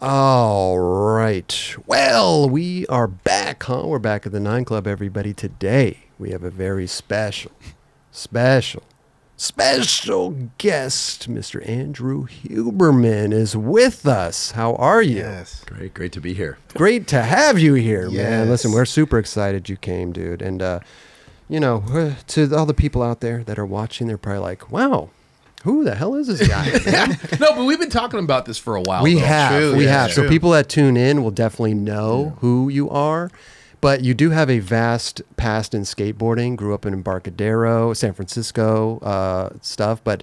All right. Well, we are back, huh? We're back at the Nine Club, everybody. Today, we have a very special, special, special guest. Mr. Andrew Huberman is with us. How are you? Yes. Great, great to be here. Great to have you here, man. Listen, we're super excited you came, dude. And, uh, you know, uh, to all the people out there that are watching, they're probably like, wow, who the hell is this guy? No, but we've been talking about this for a while. We though. have, True, we yeah, have. So people that tune in will definitely know who you are. But you do have a vast past in skateboarding. Grew up in Embarcadero, San Francisco uh, stuff. But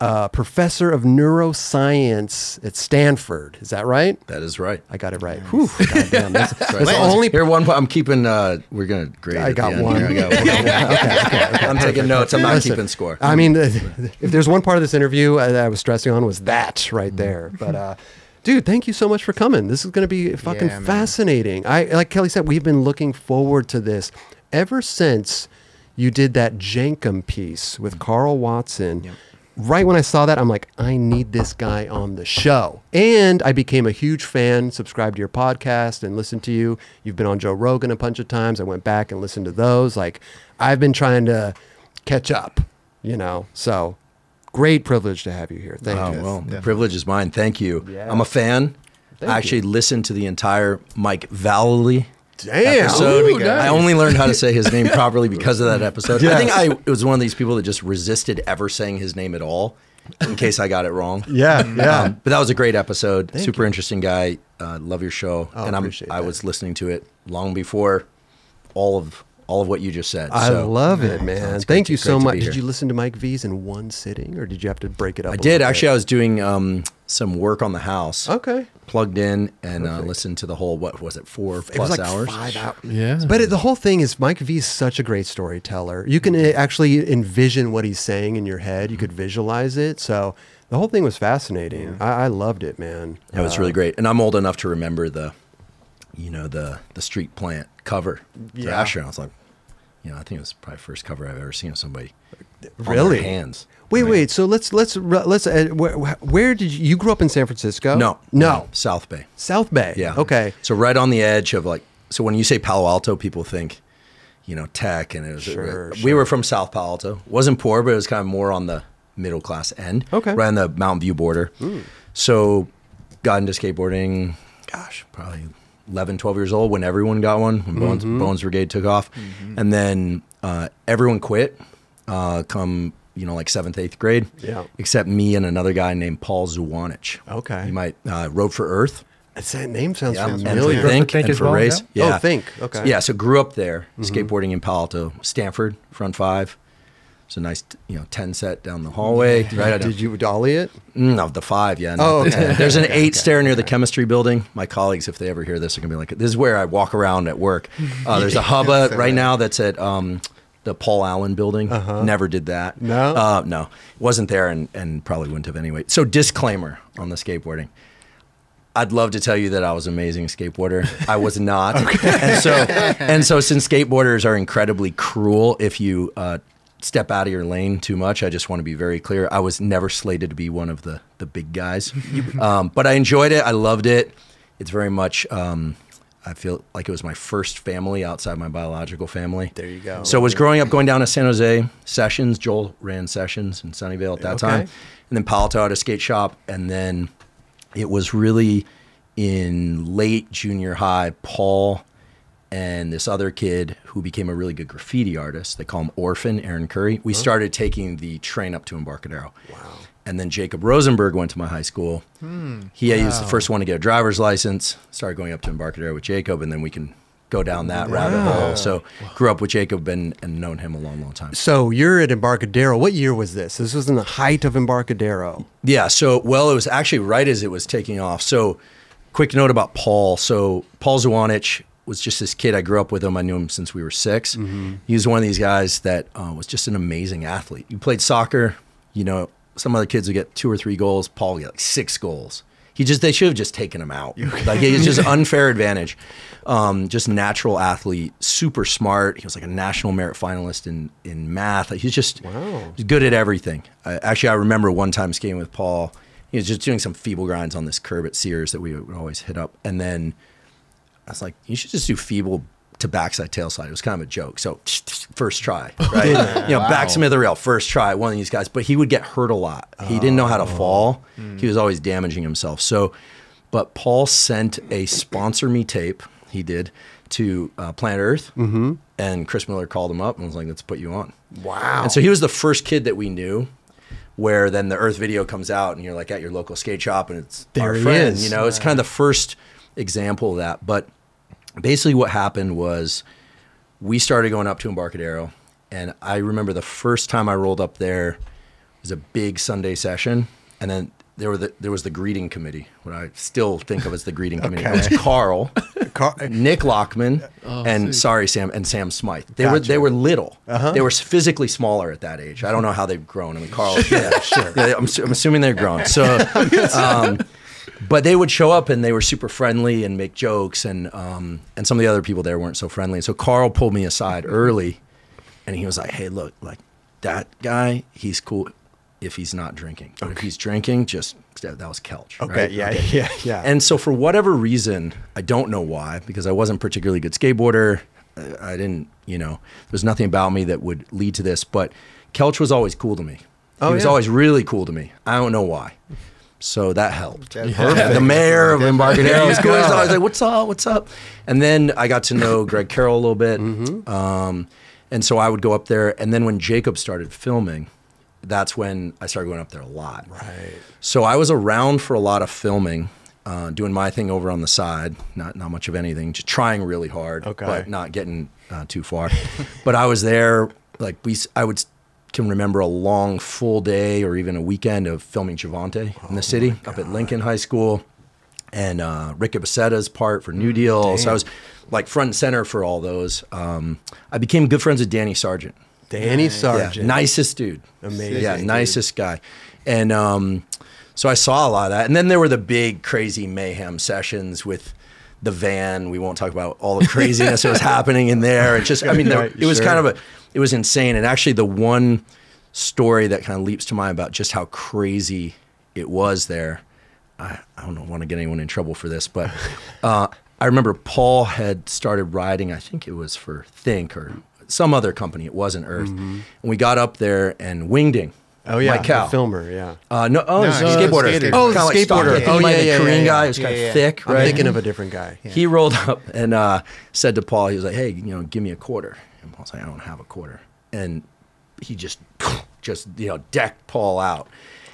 uh, professor of neuroscience at Stanford. Is that right? That is right. I got it right. Whew, goddamn, that's, that's the only. Here, one. I'm keeping. Uh, we're gonna grade. I got one. here. I got one. okay, okay, I'm taking notes. I'm not Listen, keeping score. I mean, if there's one part of this interview that I was stressing on was that right there. But uh, dude, thank you so much for coming. This is going to be fucking Yeah, fascinating. I like Kelly said, we've been looking forward to this ever since you did that Jenkem piece with Karl Watson. Right when I saw that, I'm like, I need this guy on the show. And I became a huge fan, subscribed to your podcast and listened to you. You've been on Joe Rogan a bunch of times. I went back and listened to those. Like, I've been trying to catch up, you know? So great privilege to have you here. Thank Oh you. well, the privilege is mine. Thank you. Yeah. I'm a fan. Thank I actually listened to the entire Mike Vallely Damn. episode. Ooh, nice. I only learned how to say his name properly because of that episode. I think I was one of these people that just resisted ever saying his name at all, in case I got it wrong. Yeah, yeah. Um, but that was a great episode. Thank Super you. interesting guy. Uh, love your show, Oh, and I'm appreciate I that. was listening to it long before all of all of what you just said. I so. love it, man. it's great Thank to- you so much. Did you listen to Mike V's in one sitting, or did you have to break it up? I did little actually. I was doing um, some work on the house. Okay. Plugged in and uh, listened to the whole. What was it? Four It was plus like hours. five hours. Yeah. But it, the whole thing is Mike V is such a great storyteller. You can uh, actually envision what he's saying in your head. You could visualize it. So the whole thing was fascinating. I, I loved it, man. It was Uh, really great, and I'm old enough to remember the, you know, the the street plant cover. Yeah. Yeah. Asher. I was like, you know, I think it was probably the first cover I've ever seen of somebody. on their Really? hands. Wait, wait. So let's let's let's. Uh, where, where did you, you grew up in San Francisco? No, no, South Bay. South Bay. Yeah. Okay. So right on the edge of like, so when you say Palo Alto, people think, you know, tech, and it was. Sure, we sure. were from South Palo Alto. wasn't poor, but it was kind of more on the middle class end. Okay. Right on the Mountain View border. So, got into skateboarding. Gosh, probably 11, 12 years old when everyone got one. When Bones, Mm-hmm. Bones Brigade took off, and then uh, everyone quit. Uh, come you know like seventh, eighth grade. Yeah. Except me and another guy named Paul Zuwanich. Okay. You might uh, Rode for Earth. It's, that name sounds Yeah, and familiar. for think, Think and for well, race. yeah? Yeah. Oh, Think, okay. Mm-hmm. Yeah, so grew up there, skateboarding in Palo Alto, Stanford, front five. It's a nice, you know, ten set down the hallway. Right, Did you dolly it? Mm, No, the five. Yeah. Oh, okay. 10. There's an eight stair near the chemistry building. My colleagues, if they ever hear this, are gonna be like, "This is where I walk around at work." Uh, there's a hubba right now that's at um, the Paul Allen building. Never did that. Uh-huh. No? uh, no, wasn't there, and and probably wouldn't have anyway. So disclaimer on the skateboarding. I'd love to tell you that I was an amazing skateboarder. I was not. okay. And so and so since skateboarders are incredibly cruel if you uh, step out of your lane too much, I just want to be very clear. I was never slated to be one of the the big guys. um, but I enjoyed it. I loved it. It's very much um, I feel like it was my first family outside my biological family. There you go. So I was growing up going down to San Jose Sessions. Joel ran Sessions in Sunnyvale at that Okay. time, and then Palo Alto had a skate shop, and then it was really in late junior high. Paul and this other kid who became a really good graffiti artist. They call him Orphan, Aaron Curry. We started taking the train up to Embarcadero. Wow. And then Jacob Rosenberg went to my high school. Hmm. he was the first one to get a driver's license. Started going up to Embarcadero with Jacob, and then we can go down that rabbit hole. So grew up with Jacob and, and known him a long, long time. So you're at Embarcadero. What year was this? This was in the height of Embarcadero. Yeah. So, well, it was actually right as it was taking off. So, quick note about Paul. So, Paul Zwanich was just this kid. I grew up with him. I knew him since we were 6 He was one of these guys that uh, was just an amazing athlete. You played soccer, you know, some other kids would get two or three goals. Paul would get like six goals. He just, they should have just taken him out. like, it's just unfair advantage. Um, just natural athlete, super smart. He was like a national merit finalist in, in math. Like, he's just Wow. He's good at everything. I, actually, I remember one time skating with Paul. he was just doing some feeble grinds on this curb at Sears that we would always hit up. And then I was like, you should just do feeble to backside tail slide. It was kind of a joke. So first try, right? you know, Wow. back Smith or rail, first try, one of these guys. But he would get hurt a lot. He didn't know how to fall. He was always damaging himself. So, but Paul sent a sponsor me tape. He did to uh, Planet Earth, mm-hmm. and Chris Miller called him up and was like, "Let's put you on." Wow. And so he was the first kid that we knew. Where then the Earth video comes out, and you're like at your local skate shop, and it's There our friend. is. You know, it's kind of the first example of that. But basically, what happened was we started going up to Embarcadero, and I remember the first time I rolled up there it was a big Sunday session, and then there were the, there was the greeting committee, what I still think of as the greeting committee. It was Karl, Car- Nick Lockman, and sorry Sam and Sam Smythe. They were they were little. They were physically smaller at that age. I don't know how they've grown. I mean, Karl, yeah, sure. Yeah, I'm, I'm assuming they're grown. So, um, but they would show up and they were super friendly and make jokes, and um, and some of the other people there weren't so friendly. So Karl pulled me aside early, and he was like, "Hey, look, like that guy, he's cool." If he's not drinking, but if he's drinking, just that was Kelch. Okay, right? yeah, yeah, yeah. And so for whatever reason, I don't know why, because I wasn't particularly good skateboarder. I I didn't, you know, there's nothing about me that would lead to this, but Kelch was always cool to me. Oh, he was yeah. always really cool to me. I don't know why. So that helped. That's The mayor of Embarcadero was cool. go. He's always like, "What's up? What's up?" And then I got to know Greg Carroll a little bit, Mm-hmm. um, and so I would go up there. And then when Jacob started filming, that's when I started going up there a lot. Right. So I was around for a lot of filming, uh, doing my thing over on the side. Not not much of anything, just trying really hard, Okay. but not getting uh, too far. but I was there. Like we, s- I would s- can remember a long full day or even a weekend of filming Jovontae in the city up at Lincoln High School, and uh, Rick Ibaseta's part for New Deal. So I was like front and center for all those. Um, I became good friends with Danny Sargent. Danny Sargent. Yeah, nicest dude. Amazing, Yeah, dude. nicest guy. And um, so I saw a lot of that. And then there were the big crazy mayhem sessions with the van. We won't talk about all the craziness that was happening in there. It just, I mean, there, Right, it was sure. kind of a, it was insane. And actually, the one story that kind of leaps to mind about just how crazy it was there. I, I don't want to get anyone in trouble for this, but uh, I remember Paul had started riding. I think it was for Think or some other company. It wasn't Earth. And we got up there and Wingding. Oh yeah, Mike the filmer. Yeah. Uh, no, oh, No, he's a skateboarder. skater. Oh, Kinda like skateboarder. I Oh, yeah, yeah, Korean yeah, guy. yeah. He was kind of yeah. thick, I'm thinking of a different guy. He rolled up and uh, said to Paul, he was like, "Hey, you know, give me a quarter." And Paul's like, "I don't have a quarter." And he just, just you know, decked Paul out.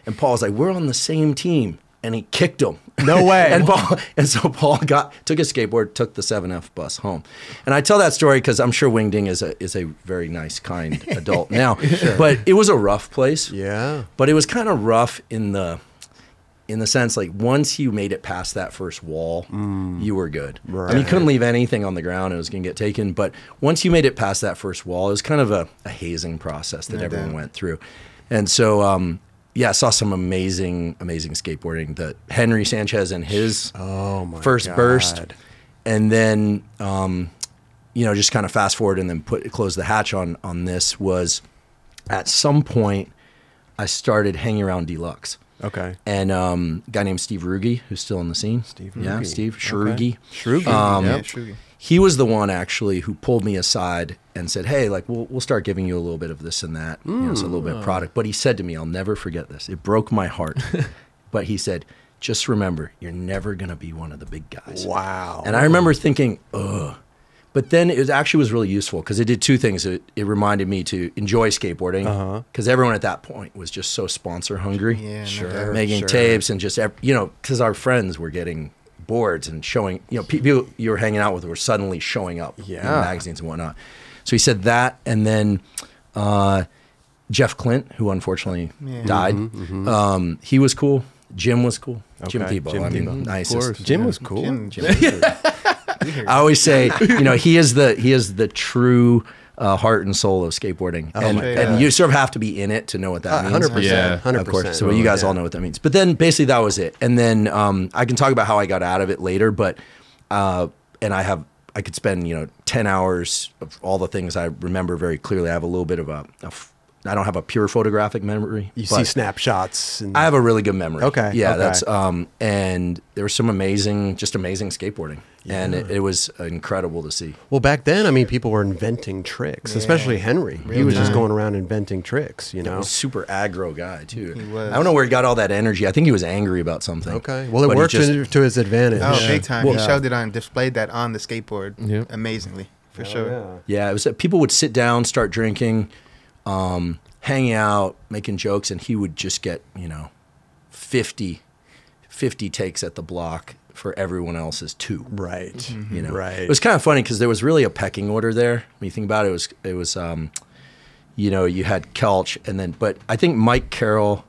And Paul's like, "We're on the same team," and he kicked him. No way. and Paul, and so Paul got took his skateboard, took the seven F bus home. And I tell that story because I'm sure Wingding is a is a very nice, kind adult now. But it was a rough place. Yeah. But it was kind of rough in the in the sense like once you made it past that first wall, you were good. I mean, you couldn't leave anything on the ground; it was going to get taken. But once you made it past that first wall, it was kind of a, a hazing process that everyone doubt. went through. And so, um, yeah, I saw some amazing, amazing skateboarding. That Henry Sanchez and his Oh my first God. burst, and then um, you know just kind of fast forward and then put close the hatch on on this was at some point I started hanging around Deluxe. Okay. And um, a guy named Steve Ruge, who's still in the scene. Steve Yeah, Ruge. Steve Okay. Shrugi. Shrugi. Um, yeah, Shugi. He was the one actually who pulled me aside and said, "Hey, like we'll we'll start giving you a little bit of this and that, you know, so a little bit of product." But he said to me, "I'll never forget this. It broke my heart." but he said, "Just remember, you're never gonna be one of the big guys." Wow. And I remember thinking, ugh. But then it actually was really useful because it did two things. It, it reminded me to enjoy skateboarding Uh-huh. because everyone at that point was just so sponsor hungry Yeah, Sure. doubt. making sure. tapes and just ev- you know because our friends were getting boards and showing you know people you were hanging out with were suddenly showing up in magazines and whatnot so he said that and then uh, jeff klindt who unfortunately Yeah. died um, he was cool jim was cool jim Okay, Thiebaud, Jim i mean Thiebaud. Of nicest. Jim Yeah. was cool. Jim- Jim was good. I always say, you know, he is the he is the true uh, heart and soul of skateboarding, and and you sort of have to be in it to know what that means. Hundred Yeah. percent. Hundred Of course. percent. So you guys all know what that means. But then basically that was it. And then um, I can talk about how I got out of it later. But uh, and I have I could spend you know ten hours of all the things I remember very clearly. I have a little bit of a, a f- I don't have a pure photographic memory. You see snapshots. And, I have a really good memory. Okay, Yeah, okay. that's um, and there was some amazing, just amazing skateboarding, and it, it was incredible to see. well, back then, I mean, people were inventing tricks, especially Henry. he Real was just going around inventing tricks, you know? was a super aggro guy too. He was. I don't know where he got all that energy. I think he was angry about something. Okay. Well, it worked just- to, to his advantage. Oh, big time. Well, he showed it on, displayed that on the skateboard Yeah. amazingly, for Oh, sure. yeah. Yeah, it was that people would sit down, start drinking, um, hang out, making jokes, and he would just get, you know, 50, 50 takes at the block for everyone else's two. Right. You know, Right. It was kind of funny because there was really a pecking order there. When you think about it, it was it was, um, you know, you had Kelch, and then, but I think Mike Carroll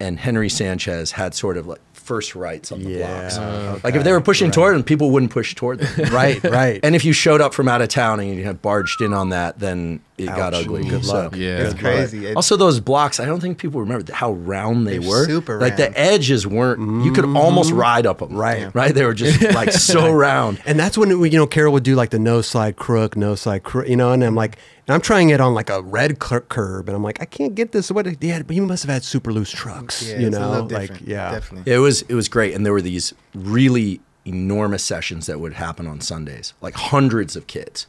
and Henry Sanchez had sort of like first rights on the Yeah, blocks. okay, Like if they were pushing toward them, people wouldn't push toward them. Right, right. And if you showed up from out of town and you had barged in on that, then it got ugly. Good So- luck. Yeah. It's crazy. It- Also, those blocks, I don't think people remember how round they were. super like round. the edges weren't. You could almost ride up them. Mm-hmm. Right. Right. They were just like so round. And that's when we, you know Carroll would do like the no slide crook, no slide crook, you know. And I'm like, and I'm trying it on like a red cur- curb, and I'm like, I can't get this. What? Yeah, but you must have had super loose trucks, yeah, you it's a know. little Like, yeah, Definitely. It was it was great, and there were these really enormous sessions that would happen on Sundays, like hundreds of kids,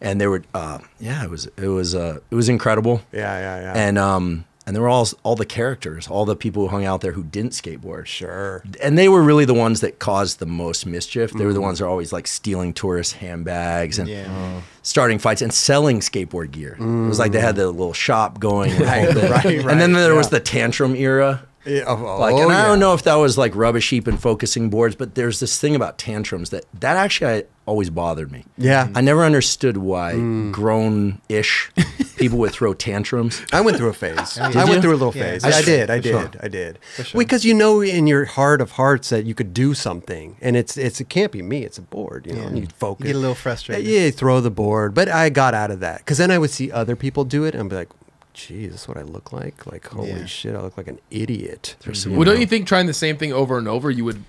and there would uh, yeah, it was it was uh, it was incredible. yeah, yeah, yeah. And um and there were all all the characters, all the people who hung out there who didn't skateboard. sure. and they were really the ones that caused the most mischief. They were Mm. the ones that are always like stealing tourist handbags and Yeah. Oh. starting fights and selling skateboard gear. It was like they had the little shop going, whole Right, right, and then right, there was the tantrum era. Yeah, oh, Like, oh, and I yeah. don't know if that was like rubbish heap and focusing boards, but there's this thing about tantrums that that actually I, always bothered me. Yeah. I never understood why Mm. grown-ish people would throw tantrums. I went through a phase. I Did went through a little Yeah, phase. for Yeah, I did. I did. sure. I did. sure. Because you know in your heart of hearts that you could do something, and it's it's it can't be me. It's a board. You know, Yeah. and you focus. You get a little frustrated. Yeah, you throw the board, but I got out of that because then I would see other people do it and be like, "Geez, that's what I look like. Like, holy Yeah. shit, I look like an idiot." Some, you well, don't you think trying the same thing over and over, you would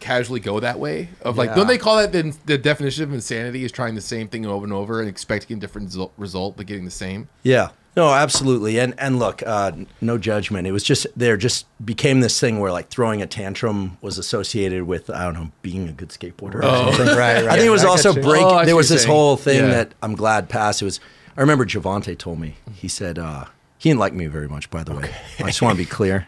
casually go that way? Of like, Yeah. don't they call that the, the definition of insanity is trying the same thing over and over and expecting a different result, result but getting the same? Yeah. No, absolutely. And and look, uh, no judgment. It was just there just became this thing where like throwing a tantrum was associated with I don't know being a good skateboarder. Or something. Right, right. I think it was I also get break. Oh, there was this saying. whole thing Yeah. that I'm glad passed. It was. I remember Jovontae told me. He said uh, he didn't like me very much. By the way, I just want to be clear.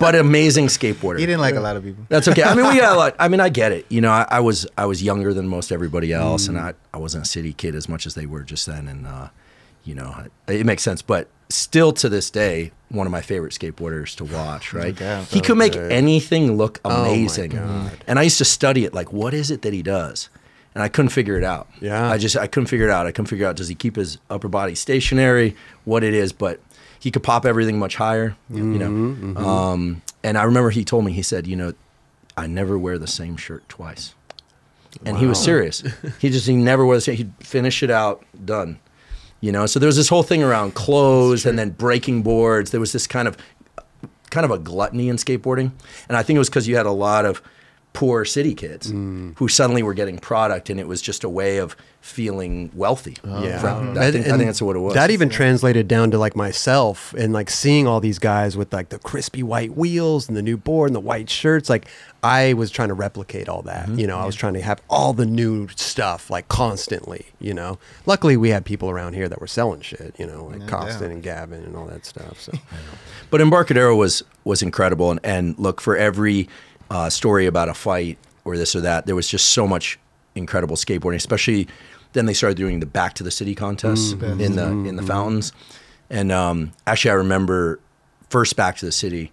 but amazing skateboarder. He didn't like a lot of people. That's okay. I mean, we got a lot. I mean, I get it. You know, I, I was I was younger than most everybody else, and I, I wasn't a city kid as much as they were just then, and uh, you know, it, it makes sense. But still, to this day, one of my favorite skateboarders to watch. Right? doubt. he could make good. anything look my amazing, God. and I used to study it. Like, what is it that he does? And I couldn't figure it out. Yeah. I just I couldn't figure it out. I couldn't figure out does he keep his upper body stationary? What it is, but he could pop everything much higher. You Mm-hmm, know. Um, and I remember he told me he said, you know, I never wear the same shirt twice. And he was serious. he just he never wore the same. He'd finish it out, done. You know. So there was this whole thing around clothes and then breaking boards. There was this kind of kind of a gluttony in skateboarding, and I think it was because you had a lot of poor city kids Mm. who suddenly were getting product, and it was just a way of feeling wealthy. Yeah, From- I, think, I think that's what it was. That even translated down to like myself and like seeing all these guys with like the crispy white wheels and the new board and the white shirts. Like I was trying to replicate all that. Mm-hmm. You know, I was trying to have all the new stuff like constantly. You know, luckily we had people around here that were selling shit. You know, like No Costin doubt. and Gavin and all that stuff. So But Embarcadero was was incredible, and, and look for every uh, story about a fight or this or that, there was just so much incredible skateboarding. Especially then they started doing the Back to the City contests in the in the fountains, and um, actually I remember first Back to the City,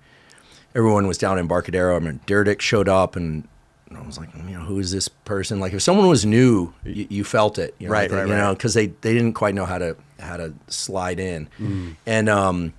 everyone was down in Barcadero. I mean, Dirdick showed up and. I was like, you know, who is this person? Like, if someone was new, you, you felt it, you know, Right, think, right, you know, because they, they didn't quite know how to how to slide in, Mm. and um,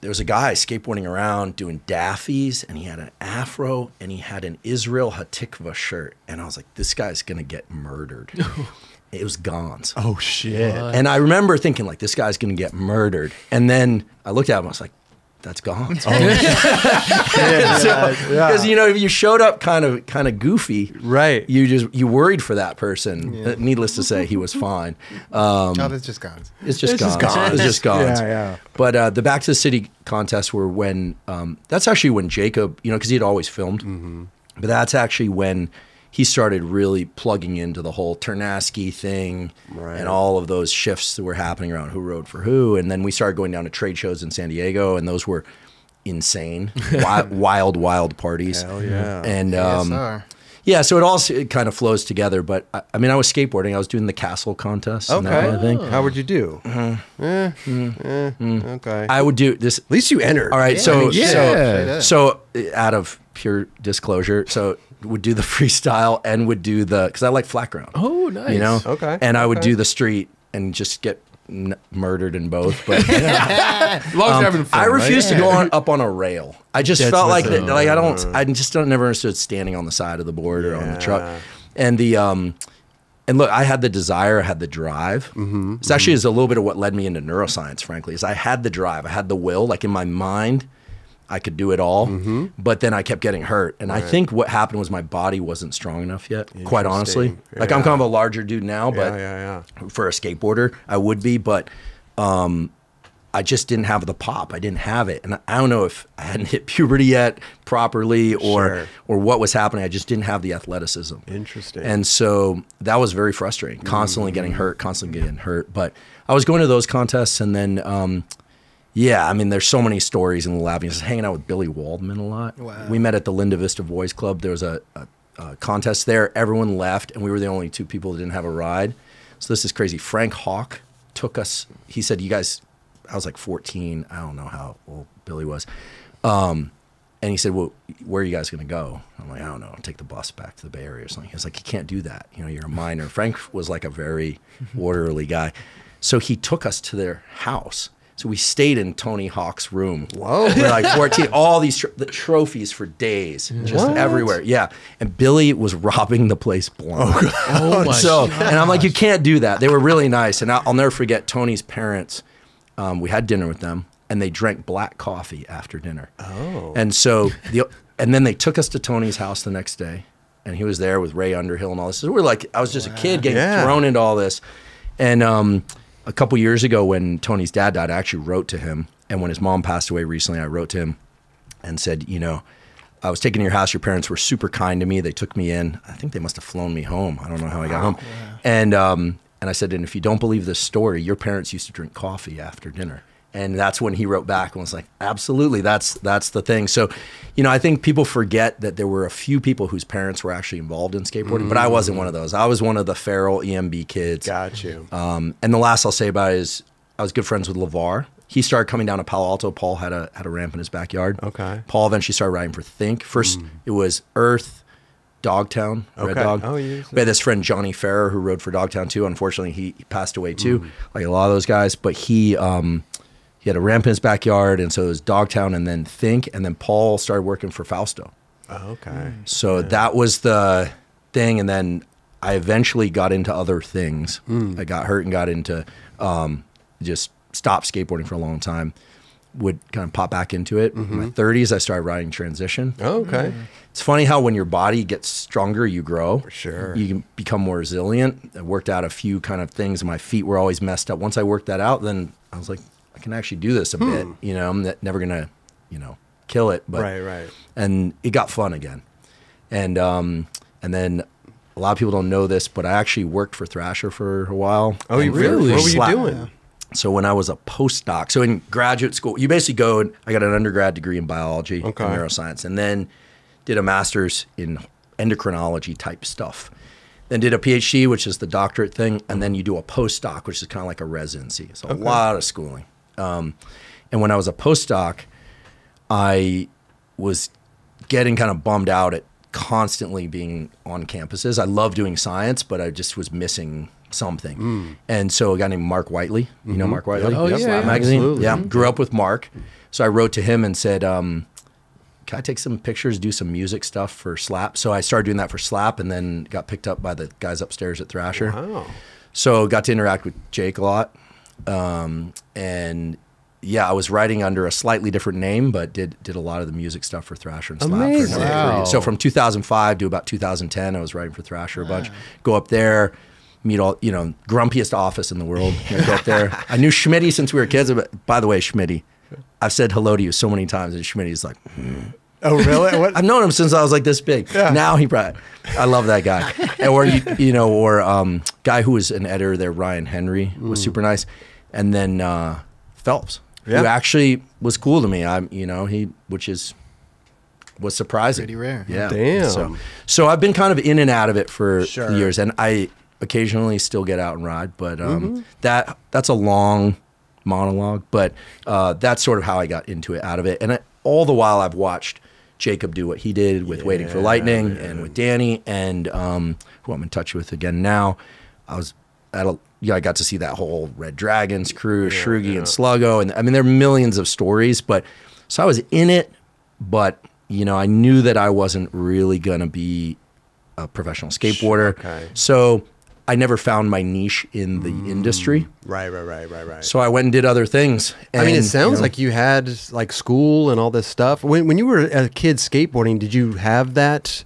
there was a guy skateboarding around doing daffies and he had an afro and he had an Israel Hatikva shirt. And I was like, this guy's going to get murdered. it was Gonz. oh shit. And I remember thinking, like, this guy's going to get murdered. And then I looked at him, I was like, that's gone. yeah, Because you know, if you showed up kind of kind of goofy, Right. You just you worried for that person. Uh, Needless to say, he was fine. Um, no, that's just gone. it's just It's gone. just gone. It's just gone. Yeah, yeah. But uh, the Back to the City contests were when um, that's actually when Jacob, you know, because he had always filmed. Mm-hmm. But that's actually when he started really plugging into the whole Ternasky thing Right. and all of those shifts that were happening around who rode for who. And then we started going down to trade shows in San Diego, and those were insane, wild, wild, wild parties. Hell yeah. And um, sir. yeah, so it all it kind of flows together. But I, I mean, I was skateboarding. I was doing the castle contest and that Okay. kind of thing. How would you do? Mm-hmm. Eh, eh, Okay. I would do this. At least you entered. All right, so yeah. so Yeah. so uh, out of pure disclosure, so would do the freestyle and would do the because I like flat ground. Oh, nice. You know, Okay, and I would okay. do the street and just get n- murdered in both. But As long as um, fun. I refuse right? to go on up on a rail. I just That's felt like that, like I don't I just don't never understood standing on the side of the board or on the truck, and the um. And look, I had the desire, I had the drive. Mm-hmm, It's actually is a little bit of what led me into neuroscience, frankly. Is I had the drive, I had the will, like in my mind, I could do it all. Mm-hmm. But then I kept getting hurt, and I think what happened was my body wasn't strong enough yet. Quite honestly, Interesting. like I'm kind of a larger dude now, but yeah, yeah. for a skateboarder, I would be, but um, I just didn't have the pop. I didn't have it, and I- don't know if I hadn't hit puberty yet properly, or Sure. or what was happening. I just didn't have the athleticism. Interesting. And so that was very frustrating. Constantly getting hurt, constantly getting hurt. But I was going to those contests, and then. Um, yeah, I mean, there's so many stories in the lab. Was hanging out with Billy Waldman a lot. Wow. We met at the Linda Vista Boys Club. There was a, a, a contest there. Everyone left, and we were the only two people that didn't have a ride. So this is crazy. Frank Hawk took us. He said, "You guys," I was like 14. I don't know how old Billy was. Um, and he said, "Well, where are you guys going to go?" I'm like, "I don't know. Take the bus back to the Bay Area or something." He was like, "You can't do that. You know, you're a minor." Frank was like a very orderly guy, so he took us to their house. So we stayed in Tony Hawk's room. Whoa. we We're like 14. All these tr- the trophies for days, just What? everywhere. Yeah, and Billy was robbing the place blind. Oh my So, and I'm like, you can't do that. They were really nice, and I'll, I'll never forget Tony's parents. Um, we had dinner with them, and they drank black coffee after dinner. Oh. And so the and then they took us to Tony's house the next day, and he was there with Ray Underhill and all this. So we're like, I was just a kid getting Yeah. thrown into all this, and um, a couple years ago when Tony's dad died, I actually wrote to him, and when his mom passed away recently, I wrote to him and said, you know. I was taken to your house. Your parents were super kind to me. They took me in. I think they must have flown me home. I don't know how I got home. And um, and I said, and if you don't believe this story, your parents used to drink coffee after dinner. And that's when he wrote back and was like, absolutely, that's that's the thing. So, you know, I think people forget that there were a few people whose parents were actually involved in skateboarding, but I wasn't one of those. I was one of the feral EMB kids. Got you. Um, and the last I'll say about it is I was good friends with LeVar. He started coming down to Palo Alto. Paul had a had a ramp in his backyard. Okay. Paul eventually started riding for Think. First, it was Earth, Dogtown, Red Okay. Dog. Oh, used We had this friend Johnny Farrer who rode for Dogtown too. Unfortunately, he, he passed away too, like a lot of those guys. But he um, he had a ramp in his backyard, and so it was Dogtown, and then Think, and then Paul started working for Fausto. Oh, okay. Hmm. So that was the thing, and then I eventually got into other things. Hmm. I got hurt and got into um, just stopped skateboarding for a long time. Would kind of pop back into it. In my mm-hmm. 30s, I started riding transition. Oh, okay. Hmm. It's funny how when your body gets stronger, you grow. For sure. You can become more resilient. I worked out a few kind of things. My feet were always messed up. Once I worked that out, then I was like, I can actually do this a bit. You know, I'm never gonna, you know, kill it. But Right, right. and it got fun again. And um, and then a lot of people don't know this, but I actually worked for Thrasher for a while. Oh, you really? What were you doing? So when I was a postdoc, so in graduate school, you basically go. and I got an undergrad degree in biology Okay. and neuroscience, and then did a master's in endocrinology type stuff. Then did a PhD, which is the doctorate thing, and then you do a postdoc, which is kind of like a residency. So a lot of schooling. Um, and when I was a postdoc, I was getting kind of bummed out at constantly being on campuses. I love doing science, but I just was missing something. And so a guy named Mark Whiteley, you know Mark Whiteley? Oh, Yes, yeah, yeah, magazine. absolutely. Yeah, grew up with Mark. So I wrote to him and said, um, can I take some pictures, do some music stuff for Slap? So I started doing that for Slap and then got picked up by the guys upstairs at Thrasher. Wow. So got to interact with Jake a lot, um, and yeah, I was writing under a slightly different name, but did did a lot of the music stuff for Thrasher and Slap. for a number of Amazing. Wow. So from 2005 to about 2010, I was writing for Thrasher a bunch. Go up there, meet all you know, grumpiest office in the world. You know, go up there. I knew Schmitty since we were kids. But by the way, Schmitty, I've said hello to you so many times, and Schmitty's like, Oh, really? What? I've known him since I was like this big. Now he probably, I love that guy. Or you, you know, or um, guy who was an editor there, Ryan Henry, was super nice, and then uh, Phelps, Yeah. who actually was cool to me. I'm, you know, he, which is was surprising. Pretty rare. Yeah. Damn. So, so I've been kind of in and out of it for Sure. years, and I occasionally still get out and ride, but um, that that's a long monologue. But uh, that's sort of how I got into it, out of it, and I, all the while I've watched Jacob do what he did with Waiting for Lightning and with Danny, and um, who I'm in touch with again now. I was at a yeah, I got to see that whole Red Dragons crew, Shrugi and Sluggo, and I mean there are millions of stories, but so I was in it, but you know I knew that I wasn't really gonna be a professional skateboarder, okay. so I never found my niche in the industry. Right, right, right, right, right. So I went and did other things. I mean, it sounds you know, like you had like school and all this stuff. When when you were a kid skateboarding, did you have that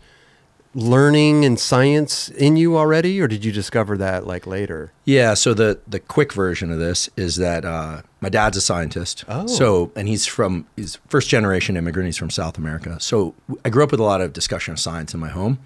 learning and science in you already, or did you discover that like later? Yeah. So the the quick version of this is that uh, my dad's a scientist. Oh. So and he's from he's first generation immigrant. He's from South America. So I grew up with a lot of discussion of science in my home.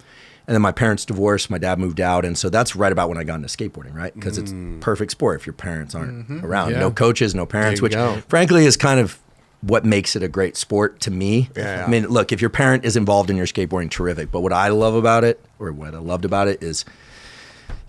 And then my parents divorced. My dad moved out, and so that's right about when I got into skateboarding, right? Because it's mm. perfect sport if your parents aren't mm-hmm. around. Yeah. No coaches, no parents, which go. frankly is kind of what makes it a great sport to me. Yeah. I mean, look, if your parent is involved in your skateboarding, terrific. But what I love about it, or what I loved about it, is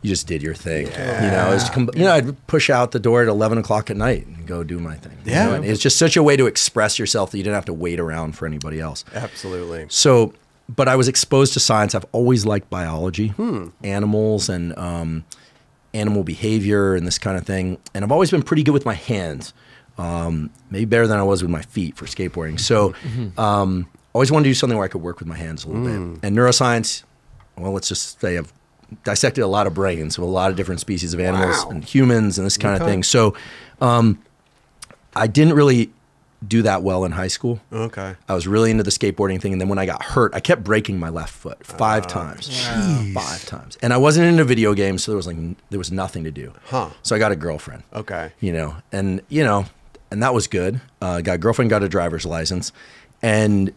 you just did your thing. You know, it's you know, I'd push out the door at eleven o'clock at night and go do my thing. you Yeah. know, and it's just such a way to express yourself that you didn't have to wait around for anybody else. Absolutely. So, but I was exposed to science. I've always liked biology, animals, and um, animal behavior and this kind of thing. And I've always been pretty good with my hands, um, maybe better than I was with my feet for skateboarding. So, um, always wanted to do something where I could work with my hands a little bit. And neuroscience, well, let's just say I've dissected a lot of brains of a lot of different species of animals Wow. and humans and this kind of thing. So, um, I didn't really do that well in high school. Okay. I was really into the skateboarding thing, and then when I got hurt, I kept breaking my left foot five Ah, times, five times, and I wasn't into video games, so there was like there was nothing to do. Huh. So I got a girlfriend. Okay. You know, and you know, and that was good. Uh, got a girlfriend, got a driver's license, and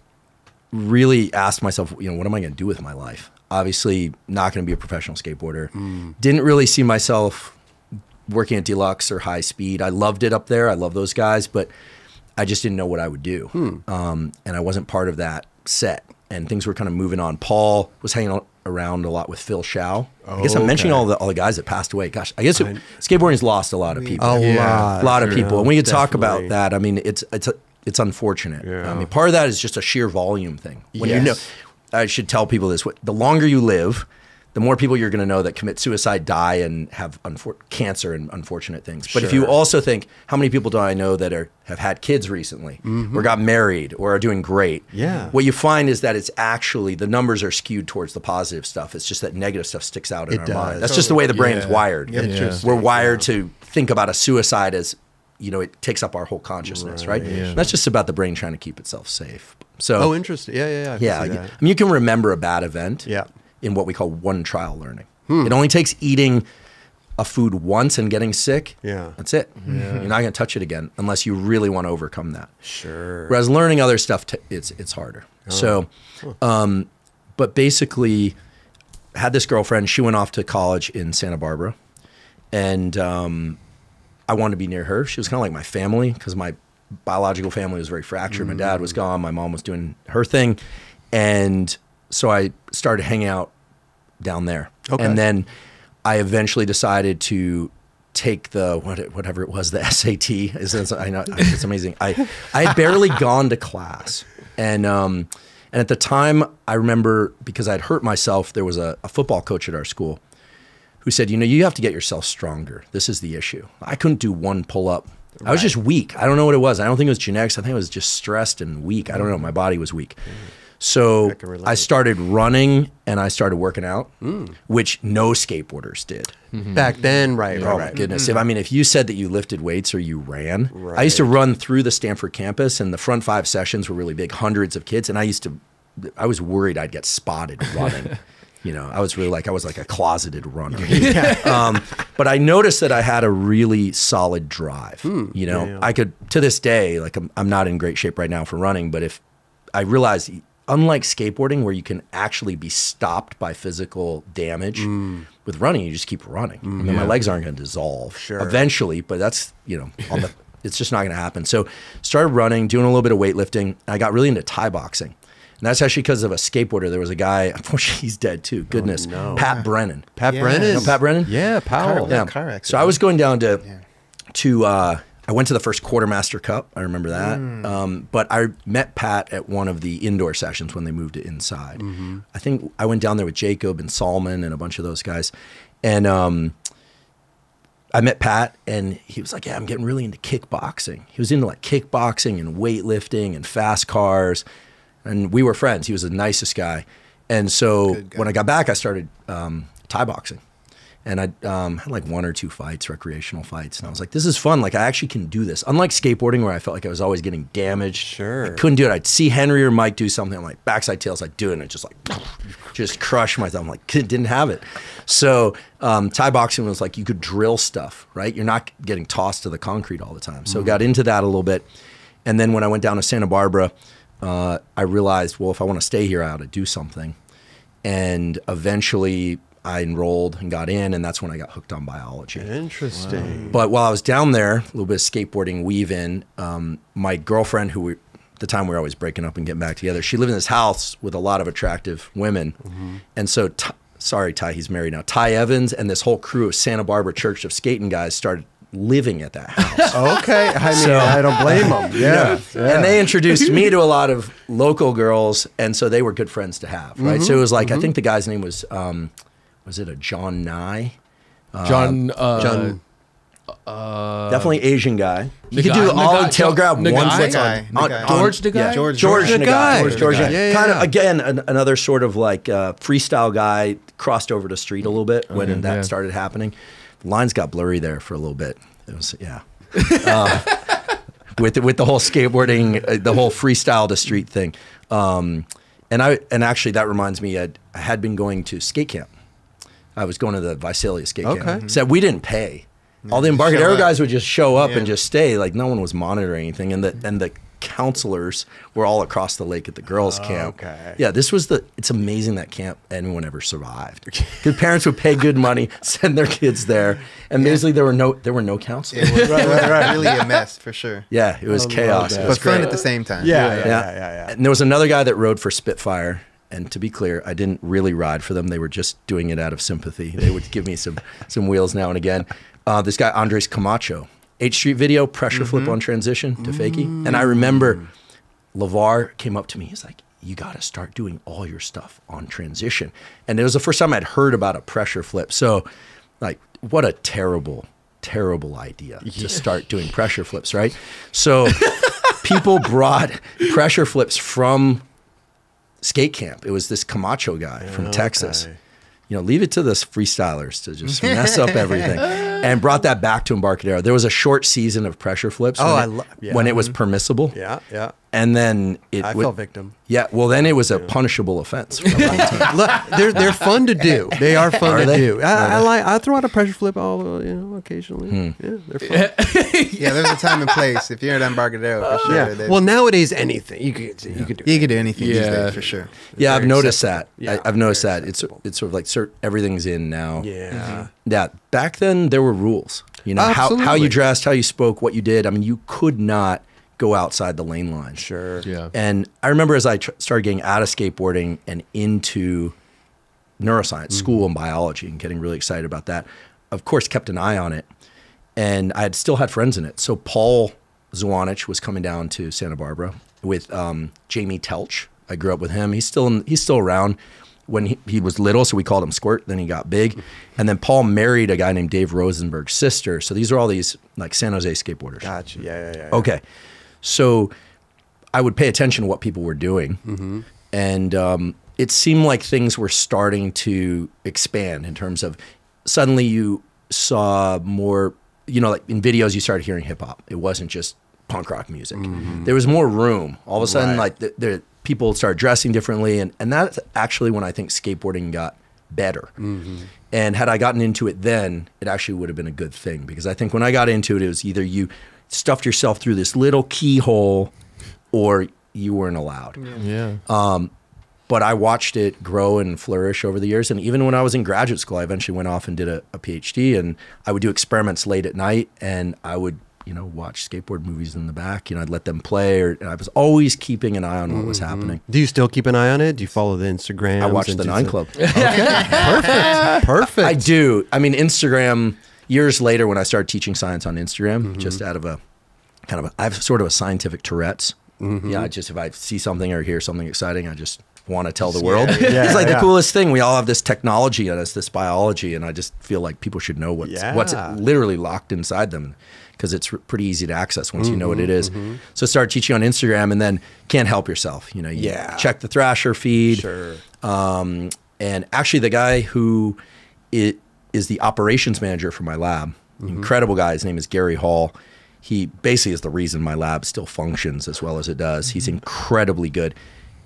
really asked myself, you know, what am I going to do with my life? Obviously, not going to be a professional skateboarder. Hmm. Didn't really see myself working at Deluxe or High Speed. I loved it up there. I love those guys, but I just didn't know what I would do. Hmm. Um, and I wasn't part of that set. And things were kind of moving on. Paul was hanging around a lot with Phil Shao. I guess I'm mentioning Okay. all the all the guys that passed away. Gosh, I guess it, skateboarding's lost a lot of people. A Yeah. lot. a lot of people, know, and we could talk about that. I mean, it's it's it's unfortunate. Yeah. I mean, part of that is just a sheer volume thing. When you know, I should tell people this: what- the longer you live, the more people you're going to know that commit suicide, die, and have unfor- cancer and unfortunate things. But if you also think, how many people do I know that are have had kids recently, or got married, or are doing great? Mm-hmm. Yeah. What you find is that it's actually the numbers are skewed towards the positive stuff. It's just that negative stuff sticks out in It our does. mind. That's just the way the brain is wired. Interesting. We're wired to think about a suicide as you know it takes up our whole consciousness, right? Yeah. That's just about the brain trying to keep itself safe. So Oh, interesting. Yeah, yeah, yeah. I yeah, you- I mean you can remember a bad event Yeah. In what we call one trial learning. Hmm. It only takes eating a food once and getting sick. Yeah. That's it. Yeah. You're not going to touch it again unless you really want to overcome that. Sure. Whereas learning other stuff, t- it's it's harder. So, um, but basically, had this girlfriend. She went off to college in Santa Barbara, and um, I wanted to be near her. She was kind of like my family because my biological family was very fractured. My dad was gone. My mom was doing her thing, and so I started hanging out down there. Okay. And then I eventually decided to take the what, whatever it was the SAT. Is I know it's amazing. I I had barely gone to class, and um, and at the time I remember because I'd hurt myself. There was a, a football coach at our school who said, you know, you have to get yourself stronger. This is the issue. I couldn't do one pull up. I was just weak. I don't know what it was. I don't think it was genetics. I think it was just stressed and weak. I don't know. My body was weak. So I. I started running and I started working out, mm. which no skateboarders did. Mm-hmm. Back then, right, right, Oh right. my goodness! Mm-hmm. If I mean, if you said that you lifted weights or you ran, I used to run through the Stanford campus, and the front five sessions were really big, hundreds of kids, and I used to, I was worried I'd get spotted running. you know, I was really like I was like a closeted runner. um, but I noticed that I had a really solid drive. Hmm. you know, I could to this day, like I'm, I'm not in great shape right now for running, but if I realized. Unlike skateboarding, where you can actually be stopped by physical damage, with running, you just keep running. I mean, my legs aren't going to dissolve Sure. eventually, but that's you know, on the, it's just not going to happen. So, started running, doing a little bit of weightlifting. I got really into Thai boxing, and that's actually because of a skateboarder. There was a guy, unfortunately, he's dead too. Goodness, no. Pat Brennan. Pat Yeah. Brennan. Know Pat Brennan? Yeah, Powell. Car- Yeah. car accident. So I was going down to to uh, I went to the first quartermaster cup. I remember that. Um, but I met Pat at one of the indoor sessions when they moved it inside. I think I went down there with Jacob and Salman and a bunch of those guys, and um, I met Pat and he was like, "Yeah, I'm getting really into kickboxing." He was into like kickboxing and weightlifting and fast cars, and we were friends. He was the nicest guy, and so guy. when I got back, I started um, Thai boxing, and I um, had like one or two fights, recreational fights, and I was like, "This is fun! Like I actually can do this." Unlike skateboarding, where I felt like I was always getting damaged. Sure. I couldn't do it. I'd see Henry or Mike do something, I'm like backside tails, I'd do it, and it just like just crush myself. I'm like didn't have it. So um, Thai boxing was like you could drill stuff, right? You're not getting tossed to the concrete all the time. So got into that a little bit, and then when I went down to Santa Barbara, uh, I realized, well, if I want to stay here, I ought to do something. And eventually, I enrolled and got in, and that's when I got hooked on biology. Interesting. But while I was down there, a little bit of skateboarding weave in, um, my girlfriend, who we, at the time we were always breaking up and getting back together, she lived in this house with a lot of attractive women. And so, Ty, sorry, Ty, he's married now. Ty Evans and this whole crew of Santa Barbara Church of Skatan guys started living at that house. Okay, I mean, So- I don't blame them. Yeah, And they introduced me to a lot of local girls, and so they were good friends to have, right? So it was like I think the guy's name was um, was it a John Nye? John. Uh, John. Definitely Asian guy. You could do all ollie Nagai- tail grab Nagai? one foot Nagai. on, on, on- George Nagai? yeah. George- George George Nagai. Nagai. George, George Yeah, Nagai. yeah, Kind of again an, another sort of like uh, freestyle guy crossed over to street a little bit when Okay, that yeah. started happening. The lines got blurry there for a little bit. It was yeah. Uh, with the, with the whole skateboarding, uh, the whole freestyle to street thing, um, and I and actually that reminds me, I'd, I had been going to skate camp. I was going to the Visalia skate Okay. camp. Mm-hmm. Said we didn't pay. All the just Embarcadero guys would just show up and just stay. Like no one was monitoring anything, and the mm-hmm. and the counselors were all across the lake at the girls' oh, camp. okay. Yeah, this was the. It's amazing that camp anyone ever survived. Because parents would pay good money, send their kids there, and basically there were no there were no counselors. It was, it was really a mess for sure. Yeah, it was I chaos. It was But fun at the same time. Yeah, yeah, Yeah. yeah, yeah, yeah. And there was another guy that rode for Spitfire. And to be clear, I didn't really ride for them. They were just doing it out of sympathy. They would give me some some wheels now and again. Uh, this guy Andres Camacho, H Street Video pressure flip on transition to fakie. And I remember Lavar came up to me. He's like, "You got to start doing all your stuff on transition." And it was the first time I'd heard about a pressure flip. So, like, what a terrible, terrible idea to start doing pressure flips, right? So, people brought pressure flips from skate camp. It was this Camacho guy from Texas. You know, leave it to the freestylers to just mess up everything. And brought that back to Embarcadero. There was a short season of pressure flips Oh, when, I it, yeah. when it was permissible. Yeah, yeah. And then it I would- fell victim. Yeah, well then it was a punishable offense. for a long time. Look, they're they're fun to do. They are fun Are to they? do. I, I like. I throw out a pressure flip all uh, you know occasionally. Hmm. Yeah, they're fun. Yeah, there's a time and place. If you're at Embarcadero, for sure. yeah. they- Well, nowadays anything you could you could do. you can do anything these Yeah. days for sure. yeah, I've noticed acceptable. that. Yeah, I, I've noticed that. It's acceptable. it's sort of like cert, everything's in now. Yeah. Yeah, back then there were rules. You know how, how you dressed, how you spoke, what you did. I mean, you could not go outside the lane line. Sure. Yeah. And I remember as I tr- started getting out of skateboarding and into neuroscience, Mm-hmm. school and biology, and getting really excited about that, of course, kept an eye on it. And I had still had friends in it. So Paul Zwanich was coming down to Santa Barbara with um, Jamie Telch. I grew up with him. He's still in, he's still around. When he, he was little, so we called him Squirt. Then he got big, and then Paul married a guy named Dave Rosenberg's sister. So these are all these like San Jose skateboarders. Gotcha. Yeah, yeah, yeah. yeah. Okay. So I would pay attention to what people were doing. Mm-hmm. and um, it seemed like things were starting to expand in terms of suddenly you saw more. You know, like in videos, you started hearing hip hop. It wasn't just punk rock music. Mm-hmm. There was more room. All of a sudden, Right. like the, the people started dressing differently, and and that's actually when I think skateboarding got better. Mm-hmm. And had I gotten into it then, it actually would have been a good thing because I think when I got into it, it was either you stuffed yourself through this little keyhole, or you weren't allowed. Yeah. Um, But I watched it grow and flourish over the years. And even when I was in graduate school, I eventually went off and did a, a PhD. And I would do experiments late at night, and I would, you know, watch skateboard movies in the back. You know, I'd let them play, or and I was always keeping an eye on what was happening. Do you still keep an eye on it? Do you follow the Instagram? I watched the Nine Club. Perfect. Perfect. I do. I mean, Instagram. Years later, when I started teaching science on Instagram, just out of a kind of, a, I have sort of a scientific Tourette's. Yeah, I just if I see something or hear something exciting, I just want to tell the world. Yeah, it's like yeah. the coolest thing. We all have this technology and it's this biology, and I just feel like people should know what's what's literally locked inside them because it's pretty easy to access once you know what it is. Mm-hmm. So start teaching on Instagram, and then can't help yourself. You know, you Yeah. check the Thrasher feed. Sure. Um, and actually, the guy who it is the operations manager for my lab, mm-hmm. incredible guy. His name is Gary Hall. He basically is the reason my lab still functions as well as it does. He's mm-hmm. incredibly good.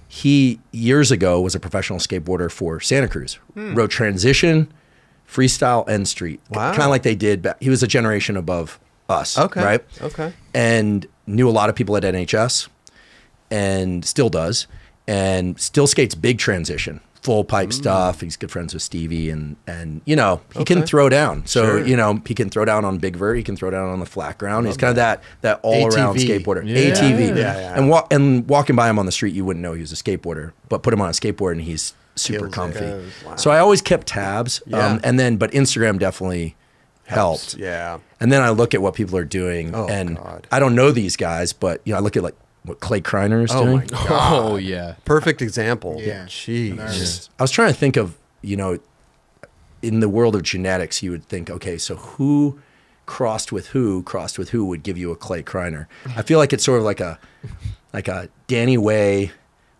He years ago was a professional skateboarder for Santa Cruz. Hmm. Rode transition, freestyle, and street. Wow. Kind of like they did. He was a generation above us. Okay. Right. Okay. And knew a lot of people at NHS and still does, and still skates big transition, full pipe stuff. He's good friends with Stevie, and and you know he can throw down. So Sure. you know he can throw down on big vert. He can throw down on the flat ground. He's kind of that that all around skateboarder. Yeah. ATV. Yeah, yeah. And wa- and walking by him on the street, you wouldn't know he was a skateboarder. But put him on a skateboard, and he's super Kills comfy. Wow. So I always kept tabs. Um, and then but Instagram definitely helped. Yeah. And then I look at what people are doing, Oh, and God. I don't know these guys, but you know, I look at like what Clay Kreiner is Oh doing. my God. Oh yeah. Perfect example. Yeah. Jeez. I was trying to think of, you know, in the world of genetics, you would think, okay, so who crossed with who, crossed with who would give you a Clay Kreiner? I feel like it's sort of like a, like a Danny Way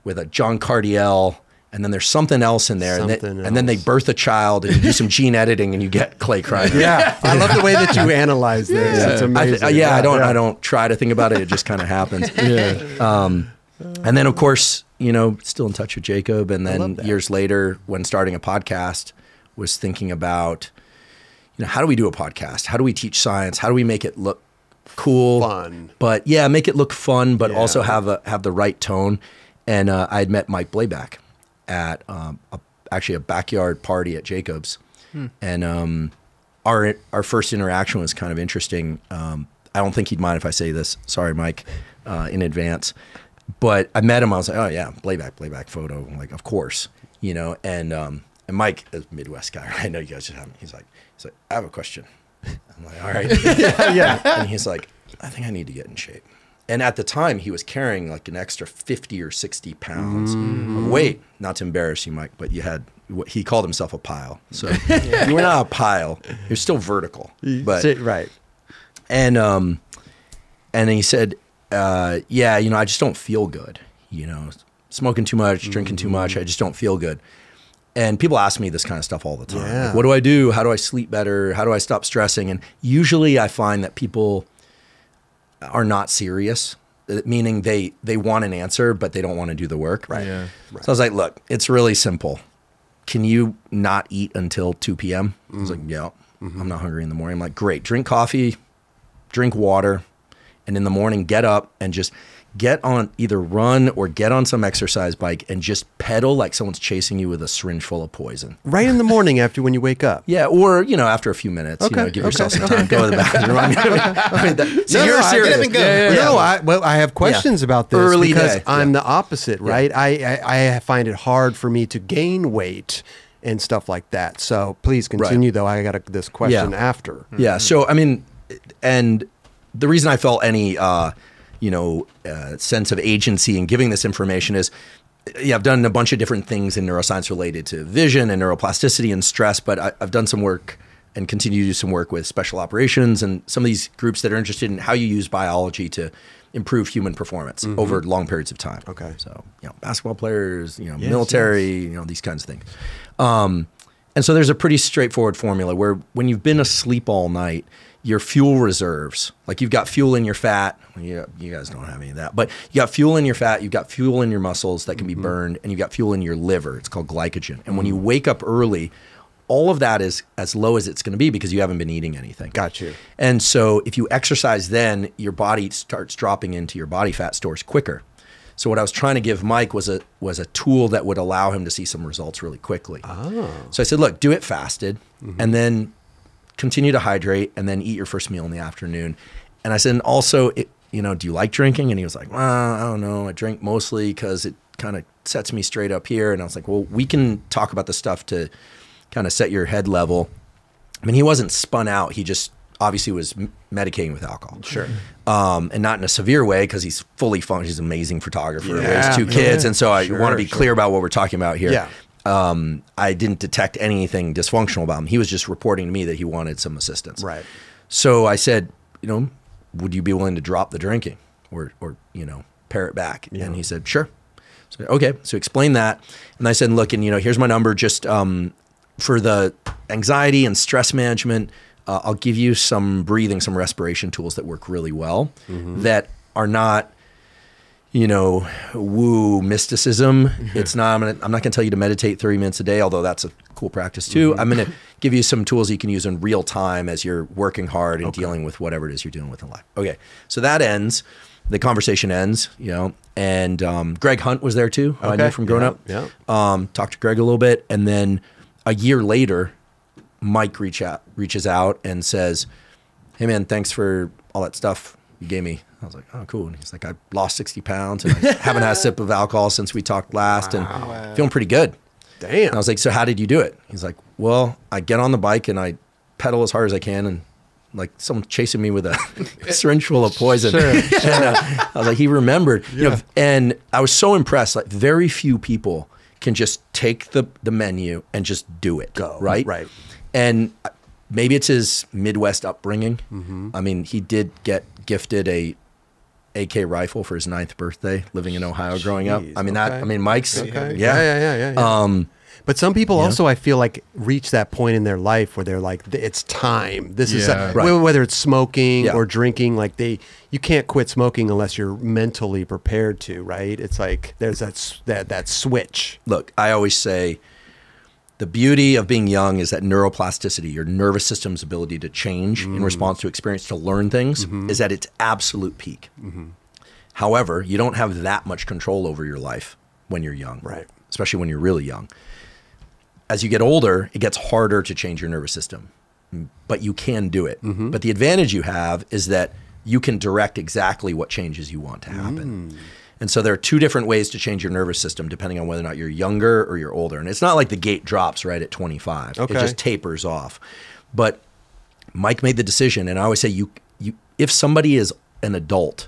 with a John Cardiel. And then there's something else in there, and, then- Something and then they birth a child, and you do some gene editing, and you get Clay Kreiner. Yeah. I love the way that you analyze this. It's I amazing. th- uh, yeah, I don't. I don't try to think about it. It just kind of happens. Yeah. Um, and then, of course, you know, still in touch with Jacob. And then years later, when starting a podcast, was thinking about, you know, how do we do a podcast? How do we teach science? How do we make it look cool, Fun. But yeah, make it look fun, but Yeah. also have a have the right tone. And uh, I had met Mike Blabac at um, a, actually a backyard party at Jacobs, and um, our our first interaction was kind of interesting. Um, I don't think he'd mind if I say this. Sorry, Mike, uh, in advance. But I met him. I was like, oh yeah, Blabac, Blabac photo. I'm like, of course, you know. And um, and Mike, is a Midwest guy, right? I know you guys just have. He's like, he's like, I have a question. I'm like, all right. yeah. and he's like, I think I need to get in shape. And at the time, he was carrying like an extra 50 or 60 pounds of weight. Not to embarrass you, Mike, but you had, what- he called himself a pile. So you were not a pile. You're still vertical. But, right. and, um, and he said, uh, yeah, you know, I just don't feel good. You know, smoking too much, drinking too much. I just don't feel good. And people ask me this kind of stuff all the time. Like, what do I do? How do I sleep better? How do I stop stressing? And usually I find that people are not serious, uh, meaning they they want an answer but they don't want to do the work. Right. Yeah. So I was like, look, it's really simple. Can you not eat until 2 p.m.? I was like, yeah, I'm not hungry in the morning. I'm like, great. Drink coffee, drink water, and in the morning, get up and just get on either run or get on some exercise bike and just pedal like someone's chasing you with a syringe full of poison. Right in the morning after when you wake up. Yeah, or you know, after a few minutes, you know, give okay, yourself some time, go to the bathroom. I mean, I mean, that, so No, you're no, serious. and. Yeah, yeah, No. I, well, I have questions about this Early because day. I'm Yeah. the opposite, right? I, I I find it hard for me to gain weight and stuff like that. So please continue, though. I got a, this question Yeah. after. Yeah. So I mean, and the reason I felt any, uh, you know, uh, sense of agency in giving this information is, yeah, I've done a bunch of different things in neuroscience related to vision and neuroplasticity and stress, but I, I've done some work and continue to do some work with special operations and some of these groups that are interested in how you use biology to improve human performance over long periods of time. Okay. So, you know, basketball players, you know, Yes, military, you know, these kinds of things. Um, and so there's a pretty straightforward formula where when you've been asleep all night, your fuel reserves, like you've got fuel in your fat, you, you guys don't have any of that, but you got fuel in your fat, you've got fuel in your muscles that can Mm-hmm. be burned, and you've got fuel in your liver. It's called glycogen. And when you wake up early, all of that is as low as it's going to be because you haven't been eating anything. Got you. And so if you exercise then, your body starts dropping into your body fat stores quicker. So what I was trying to give Mike was a was a tool that would allow him to see some results really quickly. Oh. So I said, look, do it fasted and then continue to hydrate and then eat your first meal in the afternoon. And I said, and also, it, you know, do you like drinking? And he was like, well, I don't know. I drink mostly because it kind of sets me straight up here. And I was like, well, we can talk about the stuff to kind of set your head level. I mean, he wasn't spun out. He just obviously was medicating with alcohol. Sure. Um, and not in a severe way because he's fully functional. He's an amazing photographer, Yeah, raised two yeah. kids. And so I Sure, want to be sure. clear about what we're talking about here. Yeah. Um, I didn't detect anything dysfunctional about him. He was just reporting to me that he wanted some assistance. Right. So I said, you know, would you be willing to drop the drinking or, or you know, pare it back? And he said, sure. So okay, so explain that, and I said, look, and you know, here's my number. Just um, for the anxiety and stress management, uh, I'll give you some breathing, some respiration tools that work really well, that are not you know, woo mysticism. It's not. I'm, gonna, I'm not going to tell you to meditate 30 minutes a day, although that's a cool practice too. I'm going to give you some tools you can use in real time as you're working hard and dealing with whatever it is you're dealing with in life. Okay, so that ends. The conversation ends, you know, and um, Greg Hunt was there too. who I knew from growing Yeah, up. yeah. Um, talked to Greg a little bit, and then a year later, Mike reach out, reaches out and says, "Hey man, thanks for all that stuff you gave me." I was like, "Oh, cool." And he's like, "I lost sixty pounds and I haven't had a sip of alcohol since we talked last, and feeling pretty good." Damn. And I was like, "So how did you do it?" He's like, "Well, I get on the bike and I pedal as hard as I can and." Like someone chasing me with a syringe full of poison. And, uh, I was like, he remembered. You know, and I was so impressed. Like, very few people can just take the the menu and just do it. Go. right, Right. and maybe it's his Midwest upbringing. Mm-hmm. I mean, he did get gifted a AK rifle for his ninth birthday, living in Ohio, growing up. I mean that. I mean, Mike's. Okay. Yeah. Yeah, yeah, yeah, yeah. yeah. Um, but some people yeah. also, I feel like, reach that point in their life where they're like, "It's time. This is a, Right. whether it's smoking Yeah. or drinking. Like they, you can't quit smoking unless you're mentally prepared to. Right? It's like there's that that that switch. look, I always say the beauty of being young is that neuroplasticity, your nervous system's ability to change Mm. in response to experience, to learn things, Mm-hmm. is at its absolute peak. However, you don't have that much control over your life when you're young, Right. Especially when you're really young. As you get older, it gets harder to change your nervous system, but you can do it. Mm-hmm. But the advantage you have is that you can direct exactly what changes you want to happen. And so there are two different ways to change your nervous system depending on whether or not you're younger or you're older. And it's not like the gate drops right at 25. Okay. It just tapers off. But Mike made the decision and I always say you you if somebody is an adult,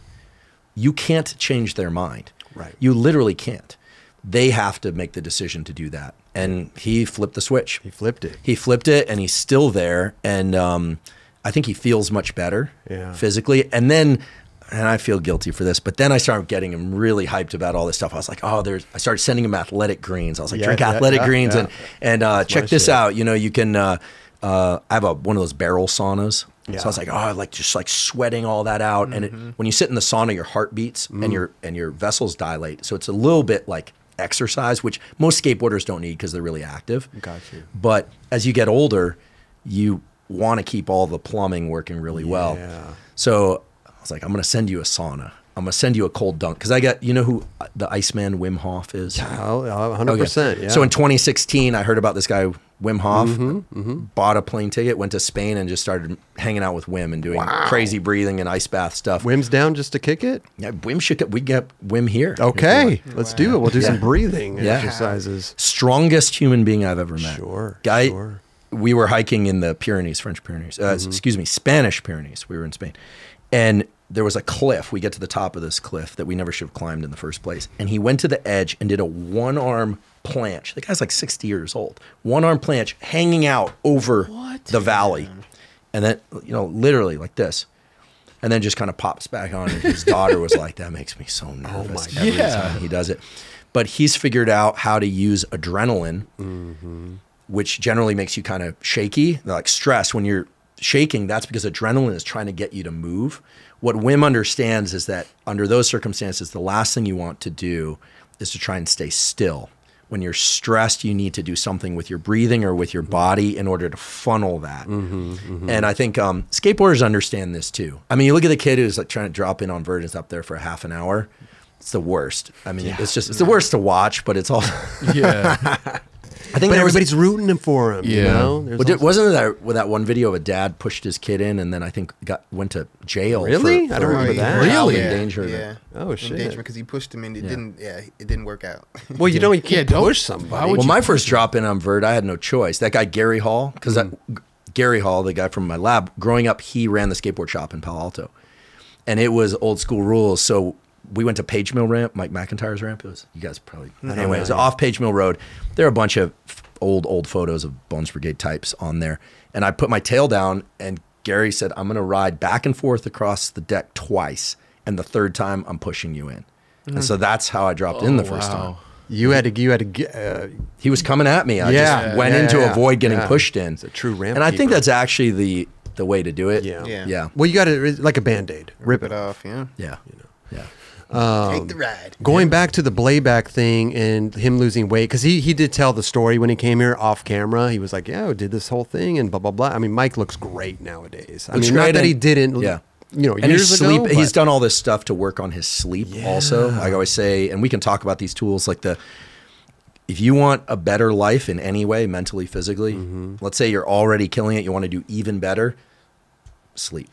you can't change their mind. Right. You literally can't. They have to make the decision to do that. And he flipped the switch. He flipped it. He flipped it and he's still there. And um, I think he feels much better Yeah. physically. And then, and I feel guilty for this, but then I started getting him really hyped about all this stuff. I was like, oh, there's, I started sending him athletic greens. I was like, Yeah, drink yeah, athletic yeah, greens and, and uh, check this shit. out. You know, you can, uh, uh, I have a, one of those barrel saunas. Yeah. So I was like, oh, I like just like sweating all that out. And it, when you sit in the sauna, your heart beats Mm. and your, and your vessels dilate. So it's a little bit like exercise, which most skateboarders don't need because they're really active. Got you. But as you get older, you want to keep all the plumbing working really well. So was like, I'm going to send you a sauna. I'm going to send you a cold dunk because I got, you know who the Iceman Wim Hof is? Oh, hundred percent. Yeah. So in 2016, I heard about this guy Wim Hof. Mm-hmm, Bought a plane ticket, went to Spain, and just started hanging out with Wim and doing crazy breathing and ice bath stuff. Wim's down just to kick it. Yeah, Wim should get, we get Wim here. Okay, let's do it. We'll do some breathing Yeah. exercises. strongest human being I've ever met. Sure, guy. sure. We were hiking in the Pyrenees, French Pyrenees. Uh, Mm-hmm. Excuse me, Spanish Pyrenees. We were in Spain, And there was a cliff. We get to the top of this cliff that we never should have climbed in the first place. And he went to the edge and did a one arm planche. The guy's like 60 years old. One arm planche hanging out over the valley. And then, you know, literally like this. And then just kind of pops back on. And his daughter was like, that makes me so nervous every Yeah. time he does it. But he's figured out how to use adrenaline which generally makes you kind of shaky, like stress. When you're shaking, that's because adrenaline is trying to get you to move. What Wim understands is that under those circumstances, the last thing you want to do is to try and stay still. When you're stressed, you need to do something with your breathing or with your body in order to funnel that. And I think um, skateboarders understand this too. I mean, you look at the kid who's like trying to drop in on Virgins up there for a half an hour. It's the worst. I mean, it's just it's the worst to watch, but it's all. Yeah. I think But there was everybody's rooting him for him. You Yeah. know, well, did, wasn't that with that one video of a dad pushed his kid in and then I think got went to jail? Really? For, I don't for remember yeah. that. Really? Yeah. Endangerment. Yeah. Oh, shit. Endangerment because he pushed him and it Yeah. didn't. Yeah, it didn't work out. well, you know, you can't don't- push why somebody. Well, my first drop in on Vert, I had no choice. That guy Gary Hall, because mm. Gary Hall, the guy from my lab, growing up, he ran the skateboard shop in Palo Alto, and it was old school rules. So we went to Page Mill Ramp, Mike McIntyre's ramp. It was you guys probably anyway. It was off Page Mill Road. There are a bunch of old old photos of Bones Brigade types on there, and I put my tail down, and Gary said, "I'm going to ride back and forth across the deck twice, and the third time I'm pushing you in." And so that's how I dropped in the Oh, first wow. time. you had to. You had to get. Uh, He was coming at me. I Yeah. just went Yeah, in to yeah, avoid getting yeah. pushed in. It's a true ramp And I think that's actually the the way to do it. yeah. Yeah. Yeah. Well, you got to like a band aid. Rip Rip it off. Yeah. Yeah. you know. Yeah. Take the ride. Going back to the Blabac thing and him losing weight, because he, he did tell the story when he came here off camera. He was like, "Yeah, I did this whole thing and blah blah blah." I mean, Mike looks great nowadays. I Looks mean, not great that he didn't. yeah. You know, And years he's ago. sleep. He's done all this stuff to work on his sleep. Also, Yeah. like I always say, and we can talk about these tools. Like the, if you want a better life in any way, mentally, physically, Mm-hmm. let's say you're already killing it, you want to do even better. Sleep.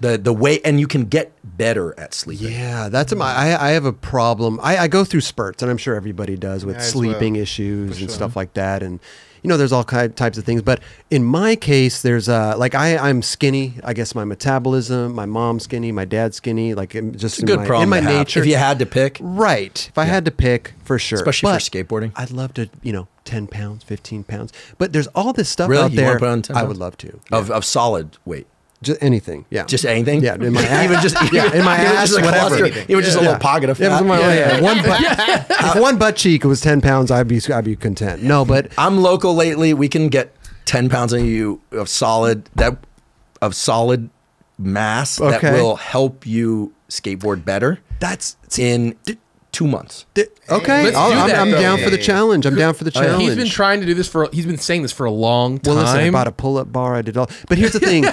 The the way, and you can get better at sleeping. Yeah, that's my. I, I have a problem. I, I go through spurts, and I'm sure everybody does with Yeah, as well, sleeping issues for and sure. stuff like that. And you know, there's all kind types of things. But in my case, there's uh like I I'm skinny. I guess my metabolism. My mom's skinny. My dad's skinny. Like just It's in good my, problem in my nature. If you had to pick, Right. If I had to pick, for sure. Especially for skateboarding. I'd love to, you know, 10 pounds, 15 pounds. But there's all this stuff Really? out You wanna there. put on 10 I would love to. of, of solid weight. Just anything. Yeah. Just anything? Yeah, in my ass. even just Yeah, in my even ass, just a whatever. cluster, even just a Yeah. little pocket of Yeah, it fat. was my- yeah, One butt, if one butt cheek was 10 pounds, I'd be, I'd be content. No, but I'm local lately. We can get 10 pounds on you of solid that of solid mass that will help you skateboard better that's, in two months. th- okay. Let's I'll- do I'm, that, I'm though. down for the Yeah. challenge. I'm down for the oh, challenge. He's been trying to do this for. He's been saying this for a long time. well, listen, I bought a pull up bar. I did all. But here's the thing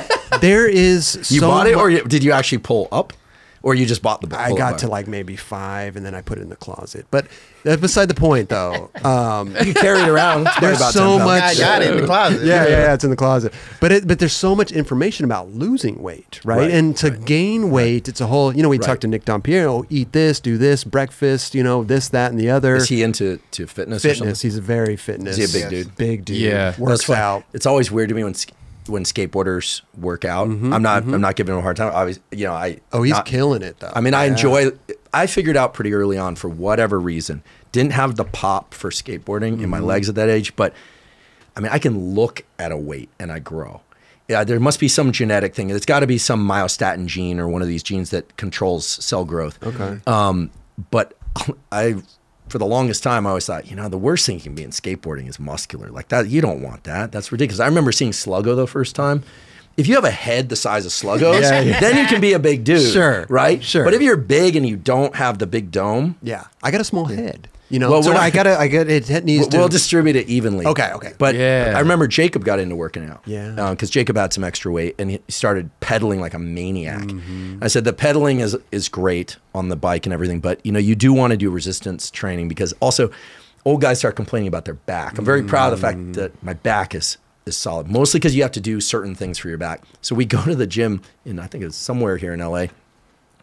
there is. You so bought it, mu- or you, did you actually pull up, or you just bought the? Book. I got to like maybe five, and then I put it in the closet. But that's beside the point, though. Um, You carry it around. There's about so much- I got it in the closet. yeah, yeah, yeah, it's in the closet. But it, but there's so much information about losing weight, right? Right, and to gain weight, it's a whole. You know, we Right. talked to Nick Dompierre. Eat this, do this, breakfast. You know, this, that, and the other. Is he into to fitness? Fitness? something? He's a very fitness. Is he a big dude? Big dude. Yeah. That's works out. It's always weird to me when sk- when skateboarders work out. I'm not. I'm not giving him a hard time. Obviously, you know, I. Oh, he's not- killing it though. I mean, I enjoy. I figured out pretty early on for whatever reason. Didn't have the pop for skateboarding in my Mm-hmm. legs at that age, but I mean, I can look at a weight and I grow. Yeah, there must be some genetic thing. It's got to be some myostatin gene or one of these genes that controls cell growth. Okay. Um, but I, for the longest time, I always thought, you know, the worst thing you can be in skateboarding is muscular. Like that, you don't want that. That's ridiculous. I remember seeing Sluggo the first time. If you have a head the size of Sluggo's, Yeah, yeah. then you can be a big dude. Sure, Right? sure. But if you're big and you don't have the big dome, Yeah, I got a small head. You know, Well, so I gotta, I got it. It needs we'll, to. we'll distribute it evenly. Okay, okay. But Yeah. I remember Jacob got into working out. Yeah. Because Jacob had some extra weight and he started pedaling like a maniac. Mm-hmm. I said the pedaling is is great on the bike and everything, but you know you do want to do resistance training because also old guys start complaining about their back. I'm very proud of the fact that my back is is solid, mostly because you have to do certain things for your back. So we go to the gym in I think it's somewhere here in LA.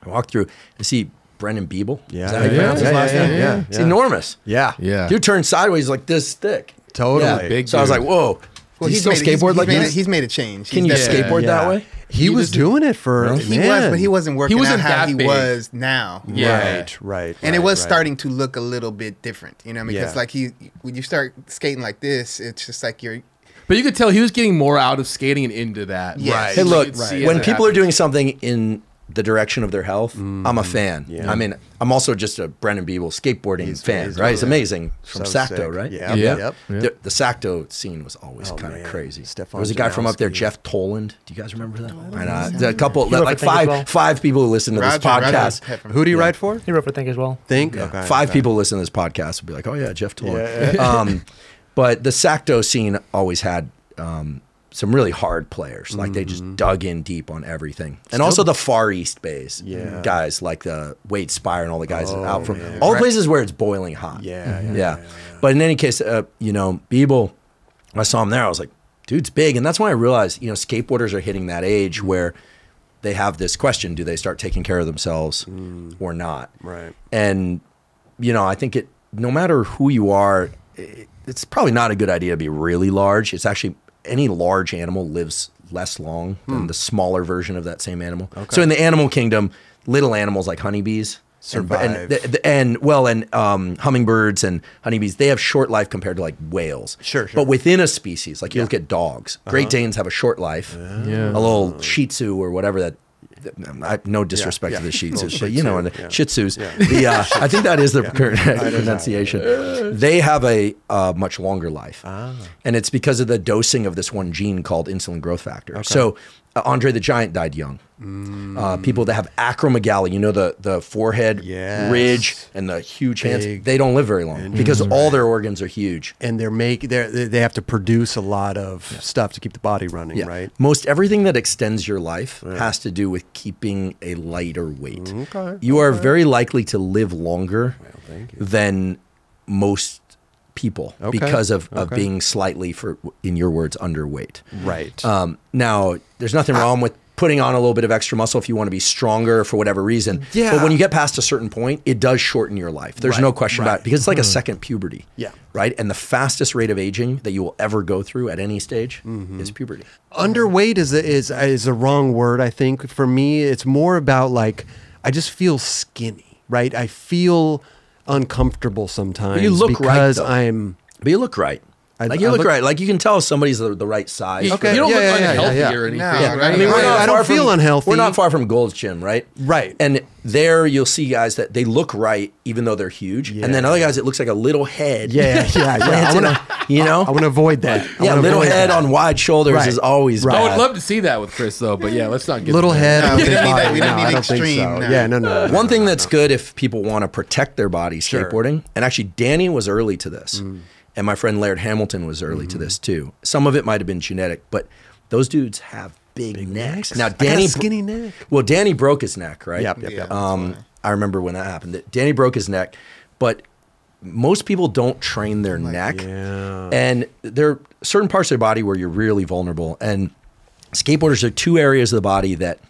I walk through and see Brandon Biebel. Yeah, Is that how you yeah, his yeah, last yeah, name? yeah, It's yeah. enormous. yeah, Yeah. Dude turned sideways like this thick. Totally. Yeah. Big so I was like, whoa. Well, Can you he's still made, skateboard he's like made this? A, he's made a change. Can He's you definitely- skateboard that way? he, was just- doing it for He man. was, but he wasn't working he wasn't out how he big. was now. Yeah. Right, right. And it was right. starting to look a little bit different, you know, because Yeah. like he, when you start skating like this, it's just like you're, But you could tell he was getting more out of skating and into that. Yes. Right. Hey, look, could see when as it people are doing something in the direction of their health, I'm a fan. Yeah. I mean, I'm also just a Brandon Biebel skateboarding fan, he's right? He's really- amazing from So Sacto, sick. right? Yeah, Yeah. yep. The, the Sacto scene was always Oh, kind of crazy. Stefan there was a guy from up there, Jeff Toland. Do you guys remember that? I know. There are A couple, He like for Think as five, well. five people who listen to this Roger, Roger podcast. Pepper. Who do you write for? He wrote for Think as well. Think. Yeah. Okay, Five okay. people who listen to this podcast will be like, "Oh yeah, Jeff Toland." Yeah. um, but the Sacto scene always had um, some really hard players. Like they Mm-hmm. just dug in deep on everything, and also the Far East Bays Yeah. guys like the Wade Speyer and all the guys Oh, out from man. all the places where it's boiling hot. Yeah, yeah. yeah, But in any case, uh, you know, Biebel, I saw him there. I was like, dude's big, and that's when I realized, you know, skateboarders are hitting that age where they have this question: Do they start taking care of themselves or not? Mm. Right. And you know, I think it. No matter who you are, it, it's probably not a good idea to be really large. It's actually any large animal lives less long than the smaller version of that same animal. So in the animal kingdom, little animals like honeybees and- and, Survive. th- th- and well, and um, hummingbirds and honeybees, they have short life compared to like whales. Sure, sure. But within a species, like you look at dogs, Great Danes have a short life. Yeah. A little Shih Tzu or whatever that. I, no disrespect yeah. to the Shih Tzus, but you know, and the yeah. Shih Tzus. The, uh, I think that is the correct pronunciation. They have a uh, much longer life, Ah. and it's because of the dosing of this one gene called insulin growth factor. So uh, Andre the Giant died young. Uh, people that have acromegaly, you know, the the forehead Yes. ridge and the huge hands, Big. they don't live very long because all their organs are huge. And they're make they're, they they have to produce a lot of stuff to keep the body running, Yeah. right? Most everything that extends your life has to do with keeping a lighter weight. Okay, You are very likely to live longer than most people Okay, because of, of being slightly, for in your words, underweight. Right. Um, now, there's nothing wrong with putting on a little bit of extra muscle if you want to be stronger for whatever reason. Yeah. But when you get past a certain point, it does shorten your life. There's no question right. Hmm. about it because it's like a second puberty. Yeah. Right. And the fastest rate of aging that you will ever go through at any stage Mm-hmm. is puberty. underweight is a, is is a wrong word. I think for me, it's more about like I just feel skinny, right? I feel uncomfortable sometimes You look right, because though. I'm But you look right. I- like you I look, look- right. Like you can tell if somebody's the, the right size. You, Okay. you don't Yeah, look yeah, yeah, unhealthy yeah, yeah. or anything. No, right? right. I mean, we're not I don't feel from- unhealthy. We're not far from Gold's Gym, right? Right. And there you'll see guys that they look right even though they're huge, and then other guys it looks like a little head. yeah, yeah, yeah. I wanna, you know, I want to avoid that. I yeah, little head that. on wide shoulders Right. is always Right. I would love to see that with Chris though, but yeah, let's not get little head. No, on we big don't need that- body. we don't need I don't think extreme, Yeah, no, no. no, One thing that's good if people want to protect their body Sure. skateboarding, and actually Danny was early to this, Mm. And my friend Laird Hamilton was early Mm-hmm. to this too. Some of it might have been genetic, but those dudes have big, necks. necks. Now I got a Danny, skinny neck. Well, Danny broke his neck, right? Yep, yep, Yeah. yep. Um, I remember when that happened. that Danny broke his neck, but most people don't train their neck, yeah. and there are certain parts of their body where you're really vulnerable. And skateboarders are two areas of the body that,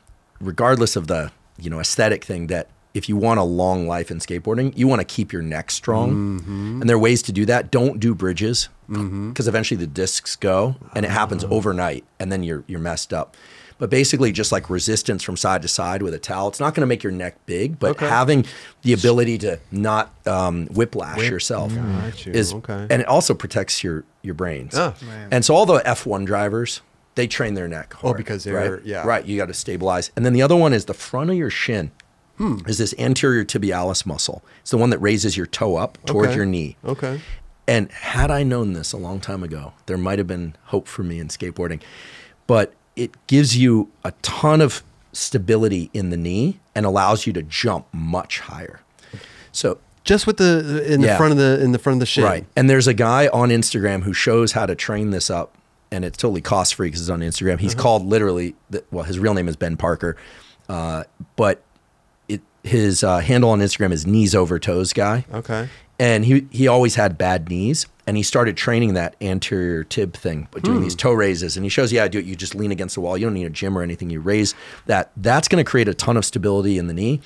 regardless of the you know aesthetic thing, that if you want a long life in skateboarding, you want to keep your neck strong. Mm-hmm. And there are ways to do that. Don't do bridges because eventually the discs go, and it happens Oh. overnight, and then you're you're messed up. But basically, just like resistance from side to side with a towel, it's not going to make your neck big, but Okay. having the ability to not um, whiplash yourself you. is, Okay. and it also protects your your brains. Oh. And so all the F1 drivers, they train their neck. Oh, because they're- right? yeah. right. You got to stabilize, and then the other one is the front of your shin. Hmm. Is this anterior tibialis muscle? It's the one that raises your toe up towards Okay. your knee. Okay. And had I known this a long time ago, there might have been hope for me in skateboarding. But it gives you a ton of stability in the knee and allows you to jump much higher. So Just with the in the Yeah. front of the in the front of the shin. Right. And there's a guy on Instagram who shows how to train this up, and it's totally cost free because it's on Instagram. He's called literally, the, well, his real name is Ben Patrick, uh, but his uh, handle on Instagram is knees over toes guy. Okay. And he he always had bad knees, and he started training that anterior tib thing, but doing these toe raises. And he shows you how to do it. You just lean against the wall. You don't need a gym or anything. You raise that. That's going to create a ton of stability in the knee.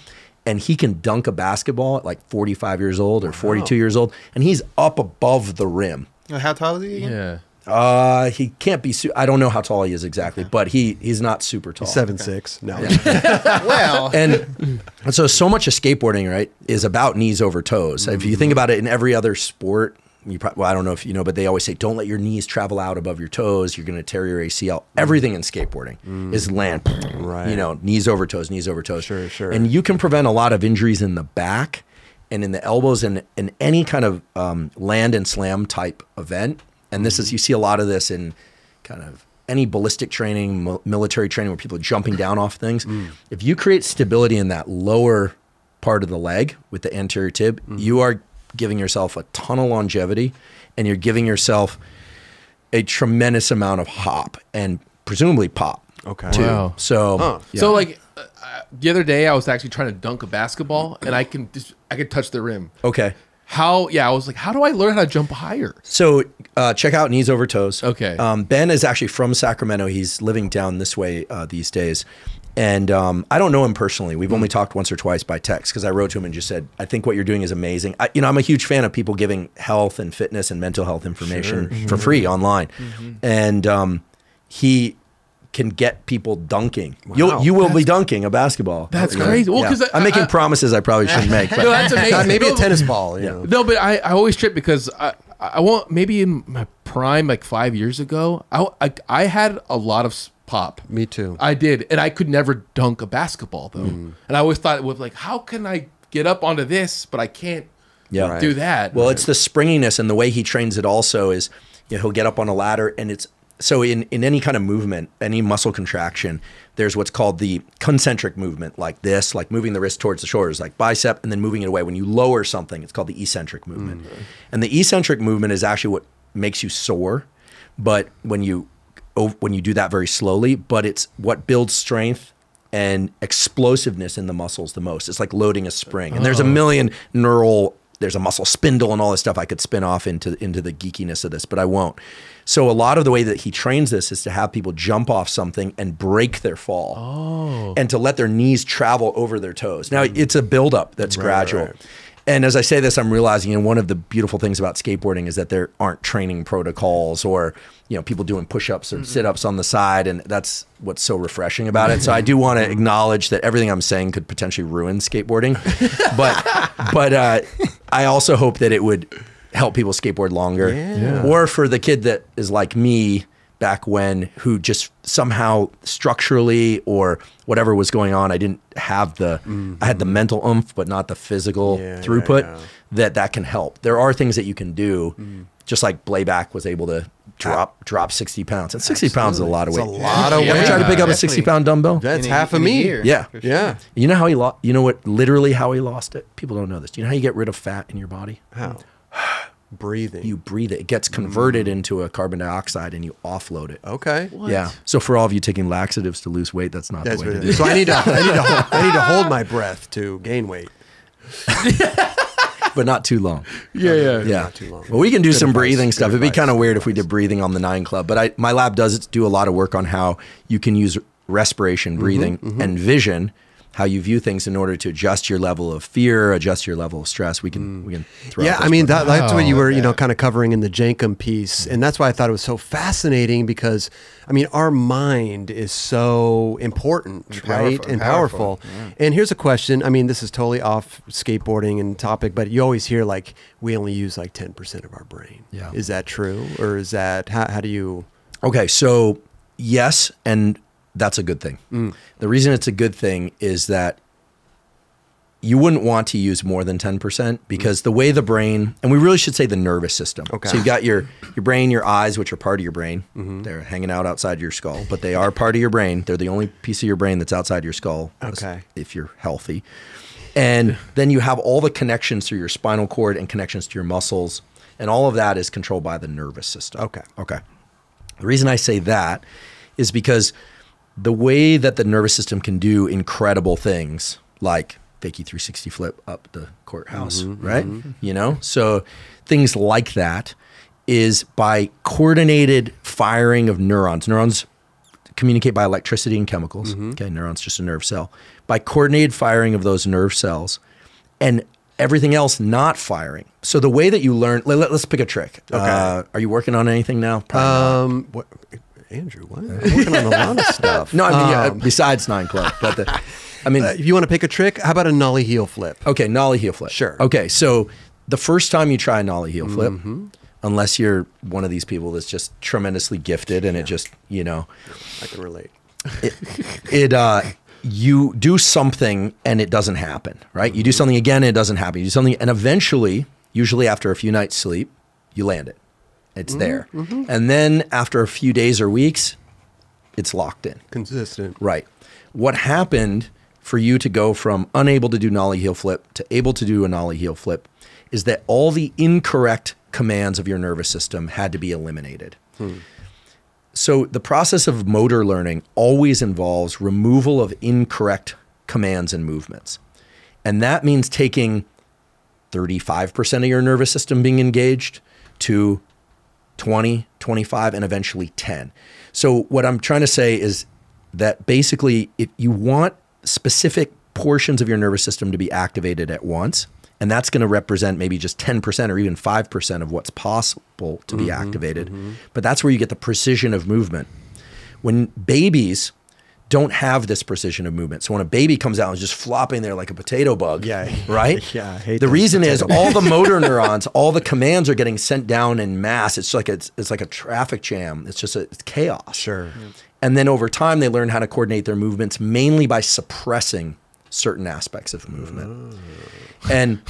And he can dunk a basketball at like 45 years old or 42 years old, and he's up above the rim. How tall is he again? Yeah. Uh, he can't be. Su- I don't know how tall he is exactly, but he he's not super tall. Seven six. No. well, and and so so much of skateboarding right is about knees over toes if you think about it in every other sport you probably, well, I don't know if you know, but they always say don't let your knees travel out above your toes. You're going to tear your ACL. Everything in skateboarding is land, Right. You know, knees over toes, knees over toes. Sure, sure. And you can prevent a lot of injuries in the back and in the elbows and in any kind of um, land and slam type event. And this is you see a lot of this in kind of any ballistic training, mil- military training, where people are jumping down off things. If you create stability in that lower part of the leg with the anterior tib, you are giving yourself a ton of longevity, and you're giving yourself a tremendous amount of hop and presumably pop. Okay. Too. Wow. So, Huh. yeah. So like uh, the other day, I was actually trying to dunk a basketball, and I can just I could touch the rim. okay. How? Yeah, I was like, how do I learn how to jump higher? So uh, check out Knees Over Toes. Okay. Um, ben is actually from Sacramento. He's living down this way uh, these days. And um, I don't know him personally. We've only talked once or twice by text because I wrote to him and just said, I think what you're doing is amazing. I, you know, I'm a huge fan of people giving health and fitness and mental health information for free online. And um, he can get people dunking. Wow. You'll, you will be dunking a basketball. That's Yeah. crazy. Well, Yeah. 'cause I- I'm making I- promises I probably shouldn't make. But No, that's amazing. Maybe a tennis ball. You Yeah. know. No, but I, I always trip because I I want maybe in my prime like five years ago I I, I had a lot of pop. Me too. I did, and I could never dunk a basketball though. Mm. And I always thought with like, how can I get up onto this, but I can't yeah. Right. do that. Well, it's the springiness and the way he trains it also is you know, he'll get up on a ladder and it's so in, in any kind of movement, any muscle contraction, there's what's called the concentric movement, like this, like moving the wrist towards the shoulders, like bicep, and then moving it away. When you lower something, it's called the eccentric movement. Mm-hmm. And the eccentric movement is actually what makes you sore. But when you oh, when you do that very slowly, but it's what builds strength and explosiveness in the muscles the most. It's like loading a spring. And there's a oh. million neural there's a muscle spindle and all this stuff I could spin off into into the geekiness of this, but I won't. So a lot of the way that he trains this is to have people jump off something and break their fall. Oh. And to let their knees travel over their toes. Now mm. it's a buildup that's gradual. right. And as I say this, I'm realizing, and one of the beautiful things about skateboarding is that there aren't training protocols or, you know, people doing push-ups or mm-hmm. sit-ups on the side, and that's what's so refreshing about it. So I do want to mm-hmm. acknowledge that everything I'm saying could potentially ruin skateboarding, but but uh, I also hope that it would help people skateboard longer, Yeah. or for the kid that is like me back when who just somehow structurally or whatever was going on i didn't have the mm-hmm. i had the mental oomph but not the physical Yeah, yeah, throughput yeah. that that can help there are things that you can do mm. just like Blabac was able to drop drop 60 pounds and 60 pounds is a lot of It's weight a lot of you ever weight. tried to pick up a 60 pound dumbbell That's In half in of a me. year. yeah sure. Yeah. you know how he lost you know what literally how he lost it people don't know this do you know how you get rid of fat in your body How? Breathing. you breathe it it gets converted mm. into a carbon dioxide and you offload it okay? What? yeah. So for all of you taking laxatives to lose weight, that's not That's the way to do it. So I need to, I need to, hold, I need to hold my breath to gain weight. but not too long. yeah, yeah, Yeah. Not too long. Well, we can do Good some advice, breathing good stuff. It'd be kind of good weird if we did breathing on the Nine Club, but I my lab does do a lot of work on how you can use respiration, breathing, mm-hmm. Mm-hmm. and vision. How you view things in order to adjust your level of fear, adjust your level of stress. We can, mm. we can. Throw Yeah, I mean that, that's what you Wow. were, you know, kind of covering in the Jenkem piece, mm. and that's why I thought it was so fascinating because, I mean, our mind is so important, And right, powerful, and powerful, powerful. And here's a question: I mean, this is totally off skateboarding and topic, but you always hear like we only use like ten percent of our brain. Yeah. is that true, or is that how, how do you? Okay, so yes, and that's a good thing. Mm. The reason it's a good thing is that you wouldn't want to use more than 10% because the way the brain, and we really should say the nervous system. Okay. So you've got your, your brain, your eyes, which are part of your brain. Mm-hmm. They're hanging out outside your skull, but they are part of your brain. They're the only piece of your brain that's outside your skull. Okay. If you're healthy. And then you have all the connections through your spinal cord and connections to your muscles. And all of that is controlled by the nervous system. Okay. Okay. The reason I say that is because the way that the nervous system can do incredible things, like fakey 360 flip up the courthouse, right? You know, so things like that is by coordinated firing of neurons. Neurons communicate by electricity and chemicals. Okay, neurons just a nerve cell. By coordinated firing of those nerve cells and everything else not firing. So the way that you learn, let, us pick a trick. Okay. Uh, are you working on anything now? Probably. Um, what, Andrew, what? I'm working on a lot of stuff. No, I mean, yeah, Um, besides Nine Club. But the, I mean, uh, if you want to pick a trick, how about a nollie heel flip? okay, nollie heel flip. Sure. Okay, so the first time you try a nollie heel flip, Mm-hmm. unless you're one of these people that's just tremendously gifted and it just, you know, I can relate. it uh you do something and it doesn't happen, right? You do something again and it doesn't happen. You do something and eventually, usually after a few nights sleep, you land it. It's there. Mm-hmm, mm-hmm. And then after a few days or weeks, it's locked in. Consistent. Right. What happened for you to go from unable to do nollie heel flip to able to do a nollie heel flip is that all the incorrect commands of your nervous system had to be eliminated. Hmm. So the process of motor learning always involves removal of incorrect commands and movements. And that means taking 35% of your nervous system being engaged to 20, 25, and eventually 10. So, what I'm trying to say is that basically, if you want specific portions of your nervous system to be activated at once, and that's going to represent maybe just 10% or even 5% of what's possible to be mm-hmm, activated. Mm-hmm. But that's where you get the precision of movement. When babies don't have this precision of movement. So when a baby comes out and is just flopping there like a potato bug, Yeah. right? Yeah, I hate the reason is all the motor neurons, all the commands are getting sent down in mass. It's like a, it's like a traffic jam. It's just a, it's chaos. Sure. And then over time, they learn how to coordinate their movements mainly by suppressing certain aspects of movement. And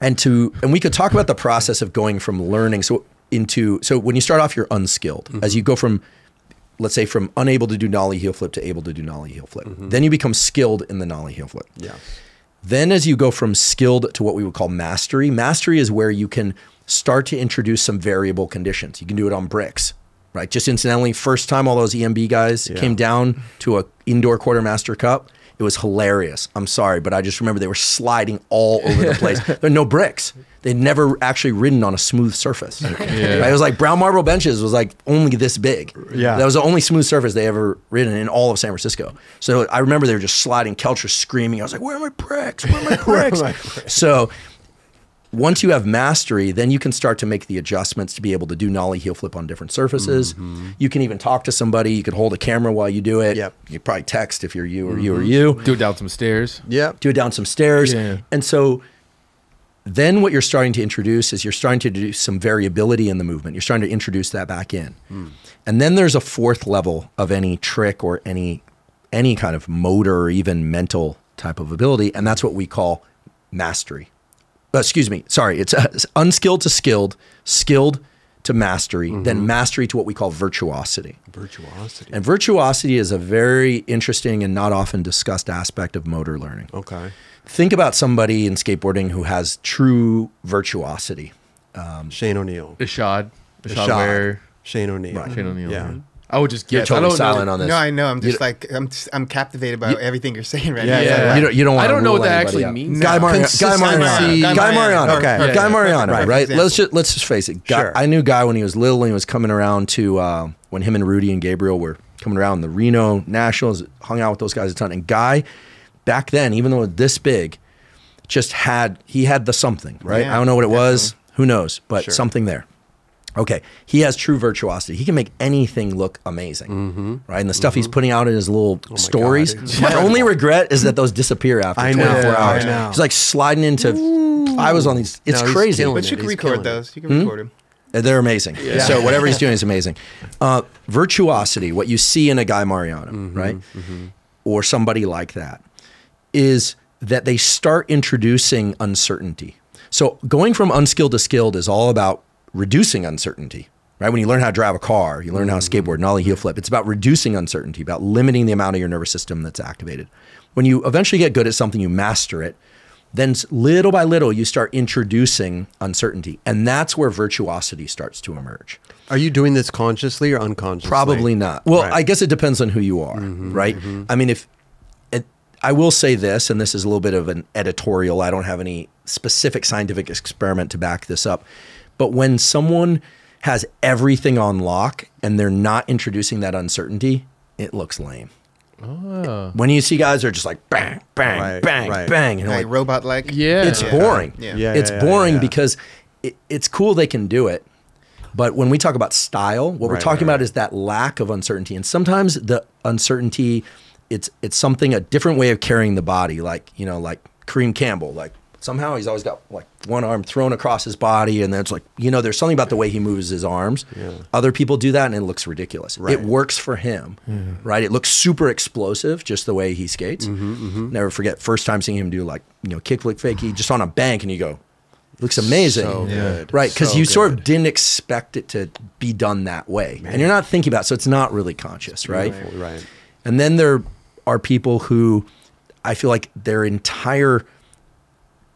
and to and we could talk about the process of going from learning so into so when you start off, you're unskilled. As you go from let's say from unable to do nollie heel flip to able to do nollie heel flip, mm-hmm. then you become skilled in the nollie heel flip. Yeah. Then, as you go from skilled to what we would call mastery, mastery is where you can start to introduce some variable conditions. You can do it on bricks, right? Just incidentally, first time all those EMB guys came down to a indoor quartermaster cup, it was hilarious. I'm sorry, but I just remember they were sliding all over the place. there are no bricks. They'd never actually ridden on a smooth surface. Right? It was like brown marble benches was like only this big. Yeah. That was the only smooth surface they ever ridden in all of San Francisco. So I remember they were just sliding. Kelch was screaming. I was like, "Where are my bricks? Where are my bricks?" my bricks? So once you have mastery, then you can start to make the adjustments to be able to do nollie heel flip on different surfaces. Mm-hmm. You can even talk to somebody. You can hold a camera while you do it. Yep. You probably text if you're you or you or mm-hmm. you. Do it down some stairs. Yeah. Do it down some stairs. Yeah. And so then what you're starting to introduce is you're starting to do some variability in the movement. You're starting to introduce that back in. And then there's a fourth level of any trick or any any kind of motor or even mental type of ability, and that's what we call mastery. Uh, excuse me, sorry, it's, uh, it's unskilled to skilled, skilled to mastery, then mastery to what we call virtuosity. Virtuosity. And virtuosity is a very interesting and not often discussed aspect of motor learning. okay. Think about somebody in skateboarding who has true virtuosity. Shane O'Neill. Ishod. Ishod Ishod. Wair. Shane O'Neill. Shane O'Neill. Yeah. I would just You're guess. I totally don't silent know. on this. No, I know. I'm just You- like I'm. Just, I'm captivated by everything you're saying right Yeah, now. yeah, It's like, You don't, you don't want I don't know what that actually out. means. Guy, No, Mari- Guy Mariano. Guy Guy Mariano. Mariano. Okay. Perfect Guy example. Mariano, Perfect right? Let's just let's just face it. Guy, Sure. I knew Guy when he was little and he was coming around to uh, when him and Rudy and Gabriel were coming around the Reno Nationals, hung out with those guys a ton. And Guy, back then, even though this big, just had he had the something, right? Yeah, I don't know what it was. Who knows? But Sure. something there. Okay, he has true virtuosity. He can make anything look amazing, right? And the stuff he's putting out in his little stories. God, My only regret is that those disappear after I know, 24 I hours. know. He's like sliding into. I was on these. It's No, crazy. But you can He's record those. You can Hmm? record them. Uh, They're amazing. So whatever he's doing is amazing. Uh, virtuosity, what you see in a guy Mariano, right, or somebody like that, is that they start introducing uncertainty. So going from unskilled to skilled is all about reducing uncertainty. Right? When you learn how to drive a car, you learn how to skateboard, nollie heel flip. It's about reducing uncertainty, about limiting the amount of your nervous system that's activated. When you eventually get good at something, you master it then little by little you start introducing uncertainty and that's where virtuosity starts to emerge Are you doing this consciously or unconsciously? probably not well Right. i guess it depends on who you are mm-hmm. right mm-hmm. i mean if i will say this and this is a little bit of an editorial i don't have any specific scientific experiment to back this up but when someone has everything on lock and they're not introducing that uncertainty it looks lame Oh. When you see guys that are just like bang, bang, Right, bang, right. bang, and Like like, robot like. Yeah. it's boring. Yeah. Yeah, it's yeah, boring yeah. because it, it's cool they can do it. But when we talk about style, what we're talking right, about is that lack of uncertainty. And sometimes the uncertainty, it's it's something a different way of carrying the body. Like you know, like Kareem Campbell. Like somehow he's always got like one arm thrown across his body, and then it's like you know, there's something about the way he moves his arms. Other people do that, and it looks ridiculous. Right. It works for him, right? It looks super explosive, just the way he skates. Mm-hmm, Never forget first time seeing him do like you know kickflip fakie just on a bank, and you go. Looks amazing, So good. right? Because So you sort of didn't expect it to be done that way, and you're not thinking about, it, so it's not really conscious, right? Right. And then there are people who I feel like their entire,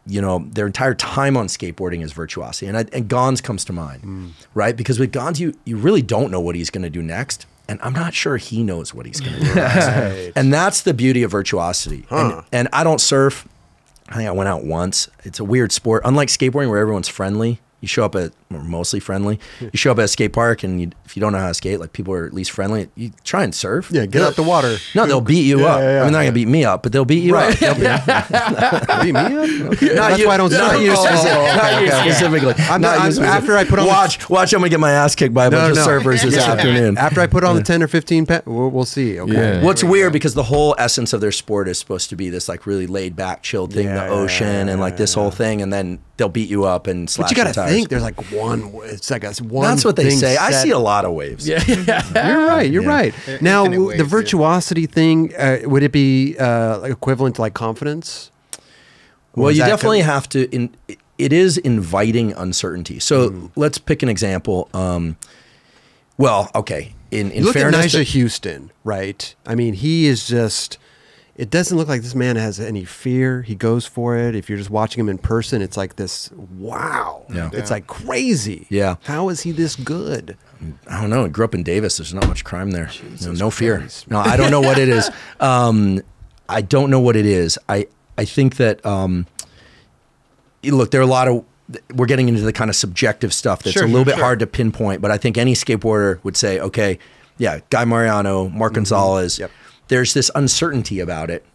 you know, their entire time on skateboarding is virtuosity. And, I, and Gonz comes to mind, mm. right? Because with Gonz, you, you really don't know what he's going to do next. And I'm not sure he knows what he's going to do next. And that's the beauty of virtuosity. And, and I don't surf. I think I went out once. It's a weird sport. Unlike skateboarding where everyone's friendly, you show up at mostly friendly. You show up at a skate park and you, if you don't know how to skate, like people are at least friendly. You try and surf. Yeah, get out the water. No, they'll beat you Yeah, up. yeah, yeah. I mean, they're not gonna beat me up, but they'll beat you up. They'll beat- Beat me up? Okay. Not That's you, why I don't not surf. you, Oh, specific- oh, okay, not you okay, specifically. I'm- Not I'm- specifically. after I put on the- watch, watch, I'm gonna get my ass kicked by a No, bunch no. of surfers this Yeah. afternoon. After I put on the 10 or 15 pe- we'll, we'll see. Okay. What's weird because the whole essence of their sport is supposed to be this like really laid back, chilled thing, the ocean, and like this whole thing, and then they'll beat you up and slash But you your to think there's like one, it's like a one. That's what they thing say. I see a lot of waves. Yeah. You're right. You're Yeah. right. They're Now, infinite w- ways, the yeah. virtuosity thing, uh, would it be uh, equivalent to like confidence? Or Well, you definitely kind have to. In, it is inviting uncertainty. So Hmm. let's pick an example. Um, well, okay. In, in You look at fairness, Nyjah Huston, right? I mean, he is just. It doesn't look like this man has any fear. He goes for it. If you're just watching him in person, it's like this. Wow, Yeah. it's like crazy. Yeah. how is he this good? I don't know. I grew up in Davis. There's not much crime there. No, no fear. No, I don't know what it is. Um, I don't know what it is. I I think that um, look, there are a lot of we're getting into the kind of subjective stuff that's Sure, a little sure, bit sure. hard to pinpoint. But I think any skateboarder would say, okay, yeah, Guy Mariano, Mark Gonzalez. Mm-hmm. Yep. There's this uncertainty about it,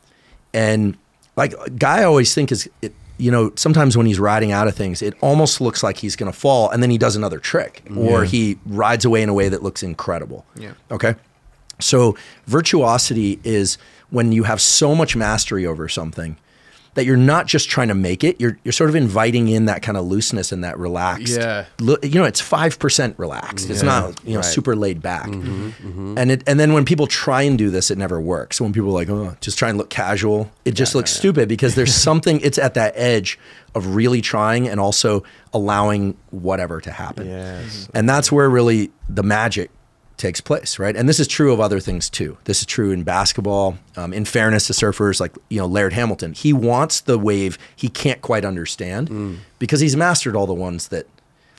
and like Guy, I always think is. It, you know, sometimes when he's riding out of things, it almost looks like he's going to fall, and then he does another trick, or he rides away in a way that looks incredible. Yeah. Okay. So virtuosity is when you have so much mastery over something that you're not just trying to make it, you're you're sort of inviting in that kind of looseness and that relaxed. Yeah. You know, it's five percent relaxed. It's not you know Right. super laid back. Mm-hmm, mm-hmm. Mm-hmm. And it and then when people try and do this, it never works. When people are like, oh, just try and look casual, it just looks stupid because there's something. It's at that edge of really trying and also allowing whatever to happen. Yes. And that's where really the magic takes place, right? And this is true of other things too. This is true in basketball. Um, in fairness to surfers like you know Laird Hamilton, he wants the wave he can't quite understand Mm. because he's mastered all the ones that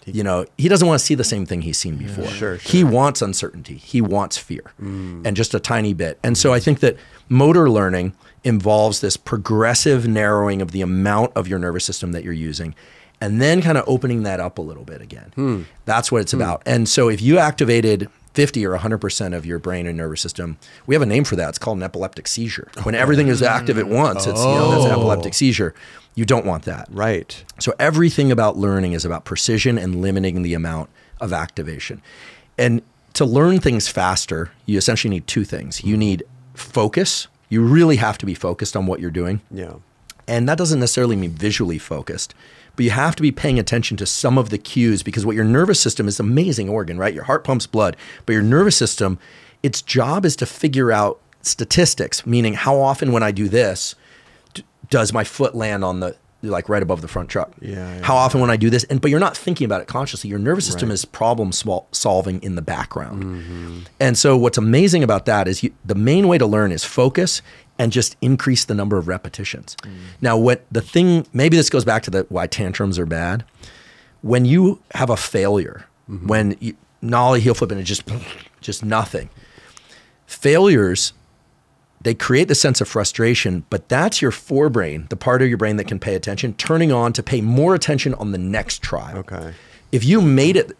you know he doesn't want to see the same thing he's seen before. sure, He wants uncertainty. He wants fear, Mm. and just a tiny bit. And so I think that motor learning involves this progressive narrowing of the amount of your nervous system that you're using. And then kind of opening that up a little bit again. Hmm. That's what it's about. And so if you activated 50 or 100% of your brain and nervous system, we have a name for that. It's called an epileptic seizure. When everything is active at once, it's you know, that's an Oh. epileptic seizure. You don't want that. Right. So everything about learning is about precision and limiting the amount of activation. And to learn things faster, you essentially need two things. You need focus. You really have to be focused on what you're doing. Yeah. And that doesn't necessarily mean visually focused, but you have to be paying attention to some of the cues because what your nervous system is an amazing organ, right? Your heart pumps blood, but your nervous system, its job is to figure out statistics, meaning how often when I do this, does my foot land on the like right above the front truck? Yeah, yeah, how often when I do this, and but you're not thinking about it consciously. Your nervous system Right. is problem solving in the background. Mm-hmm. And so what's amazing about that is you, the main way to learn is focus and just increase the number of repetitions. Mm. Now, what the thing maybe this goes back to the why tantrums are bad. When you have a failure, Mm-hmm. when you, nollie heel flip and it just just nothing. Failures they create the sense of frustration, but that's your forebrain, the part of your brain that can pay attention, turning on to pay more attention on the next try. Okay. If you made it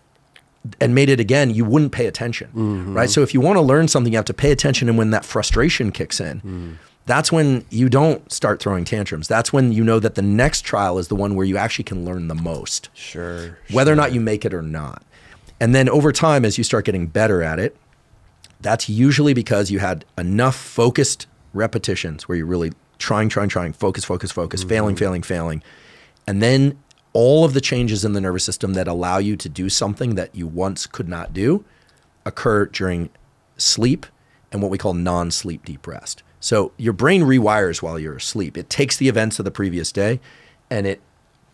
and made it again, you wouldn't pay attention, mm-hmm. right? So if you want to learn something, you have to pay attention. And when that frustration kicks in, mm. that's when you don't start throwing tantrums. That's when you know that the next trial is the one where you actually can learn the most, Sure. whether or not you make it or not. And then over time, as you start getting better at it, that's usually because you had enough focused repetitions where you're really trying, trying, trying, focus, focus, focus, failing, mm-hmm. failing, failing. And then all of the changes in the nervous system that allow you to do something that you once could not do occur during sleep and what we call non sleep deep rest. So your brain rewires while you're asleep. It takes the events of the previous day and it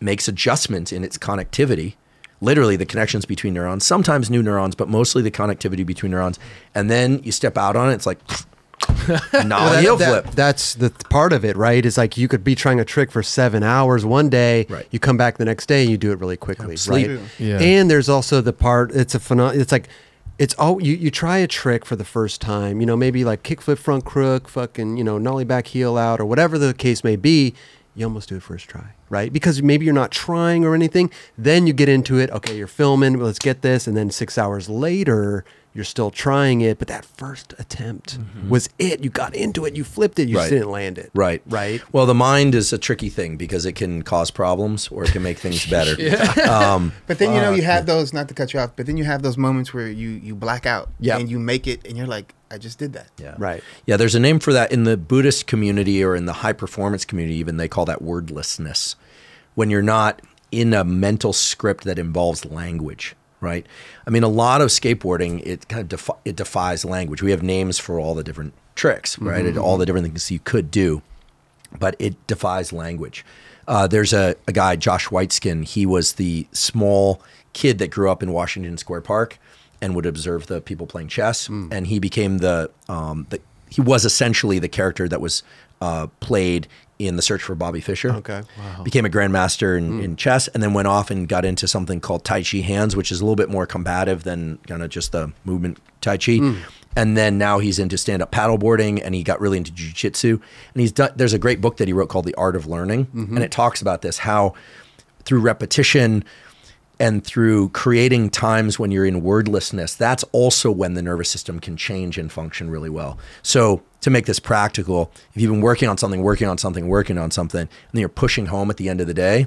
makes adjustments in its connectivity, literally the connections between neurons, sometimes new neurons, but mostly the connectivity between neurons. And then you step out on it, it's like, nah, Well, heel that- flip. that- that's the part of it, right? Is like you could be trying a trick for seven hours one day. Right. You come back the next day and you do it really quickly. Sleep. Right? Yeah. And there's also the part. It's a phenom- It's like. It's all you, you try a trick for the first time, you know, maybe like kickflip front crook, fucking, you know, nollie back heel out, or whatever the case may be. You almost do it first try, right? Because maybe you're not trying or anything. Then you get into it. Okay, you're filming. Let's get this, and then six hours later, you're still trying it. But that first attempt was it. You got into it. You flipped it. You Right. didn't land it. Right. Right. Well, the mind is a tricky thing because it can cause problems or it can make things better. um, But then you know you have those not to cut you off, but then you have those moments where you you black out Yeah. and you make it and you're like, I just did that. yeah. Right. Yeah, there's a name for that in the Buddhist community or in the high performance community, even they call that wordlessness. When you're not in a mental script that involves language, right? I mean, a lot of skateboarding, it kind of defi- it defies language. We have names for all the different tricks, right? And all the different things you could do, but it defies language. Uh, there's a, a guy, Josh Waitzkin. He was the small kid that grew up in Washington Square Park and would observe the people playing chess. And he became the, um, the he was essentially the character that was uh, played in the search for Bobby Fischer. Okay. Became a grandmaster in, hmm. in chess, and then went off and got into something called Tai Chi hands, which is a little bit more combative than kind of just the movement Tai Chi. Hmm. And then now he's into stand up paddleboarding, and he got really into jujitsu. And he's done. There's a great book that he wrote called The Art of Learning, mm-hmm. and it talks about this how through repetition and through creating times when you're in wordlessness, that's also when the nervous system can change and function really well. So, to make this practical, if you've been working on something, working on something, working on something, and then you're pushing home at the end of the day,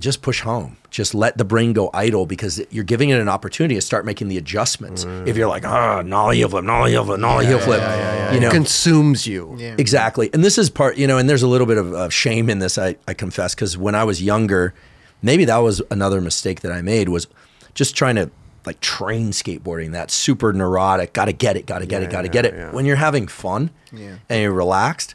just push home. Just let the brain go idle because you're giving it an opportunity to start making the adjustments. If you're like, ah, nollie heel flip, nollie heel flip, nollie heel flip, you know, It consumes you. Yeah. Exactly. And this is part, you know, and there's a little bit of, of shame in this, I, I confess, because when I was younger, maybe that was another mistake that I made was just trying to like train skateboarding, that super neurotic, gotta get it, gotta get it, gotta yeah, get it. yeah. When you're having fun Yeah. and you're relaxed,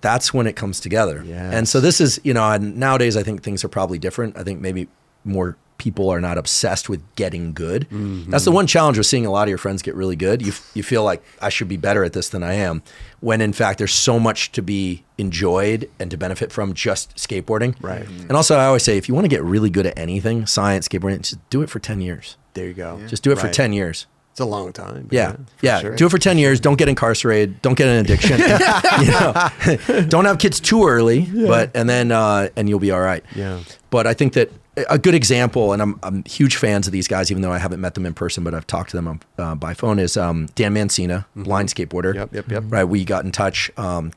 that's when it comes together. Yes. And so this is, you know, and nowadays I think things are probably different. I think maybe more people are not obsessed with getting good. Mm-hmm. That's the one challenge with seeing a lot of your friends get really good. You you feel like I should be better at this than I am, when in fact there's so much to be enjoyed and to benefit from just skateboarding. Right. And also I always say if you want to get really good at anything, science, skateboarding, just do it for 10 years. There you go. Just do it for 10 years. It's a long time. but Yeah, for yeah. sure. Do it for ten years. Don't get incarcerated. Don't get an addiction. you know, don't have kids too early. But and then uh, and you'll be all right. Yeah. But I think that a good example, and I'm I'm huge fans of these guys, even though I haven't met them in person, but I've talked to them on, uh, by phone. Is um, Dan Mancina, blind skateboarder. Yep, yep, yep. Right. We got in touch. Um,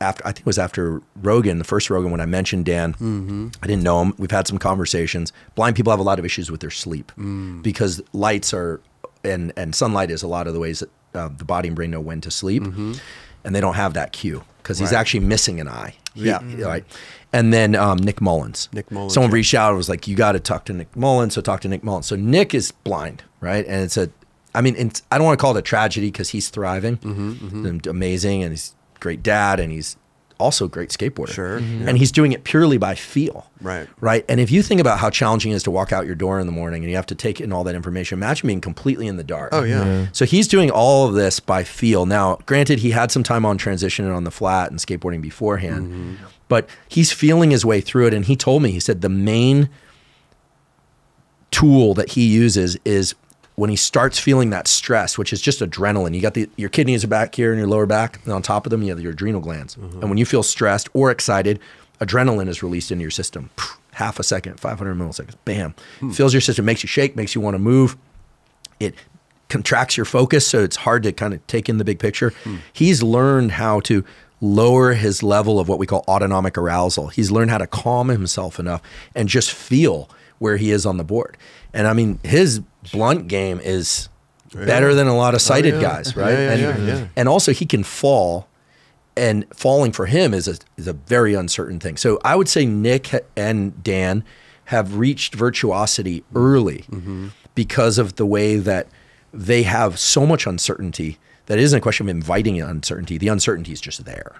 after I think it was after Rogan, the first Rogan, when I mentioned Dan, Mm-hmm. I didn't know him. We've had some conversations. Blind people have a lot of issues with their sleep Mm. because lights are and and sunlight is a lot of the ways that uh, the body and brain know when to sleep, and they don't have that cue because he's. Right. actually missing an eye. He- Yeah. right. And then um, Nick Mullins. Nick Mullins, Someone yeah. reached out and was like, "You got to talk to Nick Mullins." So talk to Nick Mullins. So Nick is blind, right? And it's a, I mean, it's, I don't want to call it a tragedy because he's thriving, Mm-hmm, and amazing, and he's a great dad, and he's also a great skateboarder. Sure. And he's doing it purely by feel. Right. Right. And if you think about how challenging it is to walk out your door in the morning and you have to take in all that information, imagine being completely in the dark. Oh yeah. So he's doing all of this by feel. Now, granted, he had some time on transition and on the flat and skateboarding beforehand, but he's feeling his way through it. And he told me, he said the main tool that he uses is when he starts feeling that stress, which is just adrenaline. You got the your kidneys are back here in your lower back, and on top of them, you have your adrenal glands. Mm-hmm. And when you feel stressed or excited, adrenaline is released into your system. half a second, 500 milliseconds, bam. Hmm. Fills your system, makes you shake, makes you want to move. It contracts your focus, so it's hard to kind of take in the big picture. Hmm. He's learned how to lower his level of what we call autonomic arousal. He's learned how to calm himself enough and just feel where he is on the board. And I mean, his blunt game is better than a lot of oh, sighted yeah. guys, right? Yeah, yeah, and, yeah, yeah. and also he can fall and falling for him is a is a very uncertain thing. So I would say Nick and Dan have reached virtuosity early mm-hmm. because of the way that they have so much uncertainty that it isn't a question of inviting uncertainty. The uncertainty is just there.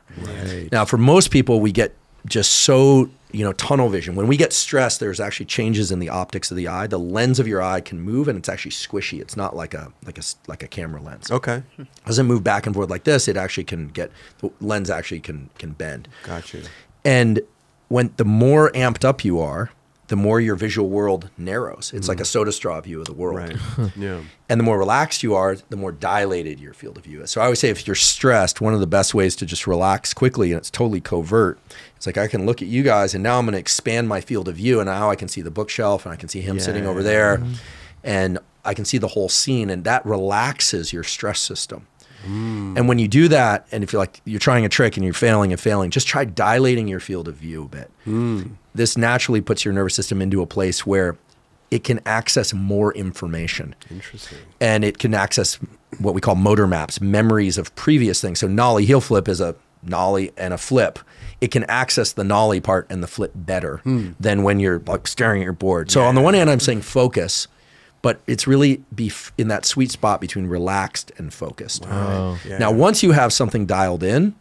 Now, for most people, we get just so you know tunnel vision. When we get stressed, there's actually changes in the optics of the eye. The lens of your eye can move, and it's actually squishy. It's not like a like a like a camera lens Okay. doesn't move back and forth like this, it actually can get the lens actually can can bend. Got you. And when the more amped up you are, the more your visual world narrows. It's like a mm. soda straw view of the world. Right. yeah. And the more relaxed you are, the more dilated your field of view is. So I always say if you're stressed, one of the best ways to just relax quickly and it's totally covert. It's like I can look at you guys and now I'm going to expand my field of view and now I can see the bookshelf and I can see him sitting over there mm-hmm. and I can see the whole scene and that relaxes your stress system. Mm. And when you do that, and if you're like you're trying a trick and you're failing and failing, just try dilating your field of view a bit. Mm. This naturally puts your nervous system into a place where it can access more information. Interesting. And it can access what we call motor maps, memories of previous things. So nollie heel flip is a nollie and a flip. It can access the nollie part and the flip better hmm. than when you're like staring at your board. So on the one hand, I'm saying focus, but it's really be f- in that sweet spot between relaxed and focused. Oh. Yeah. Now, once you have something dialed in,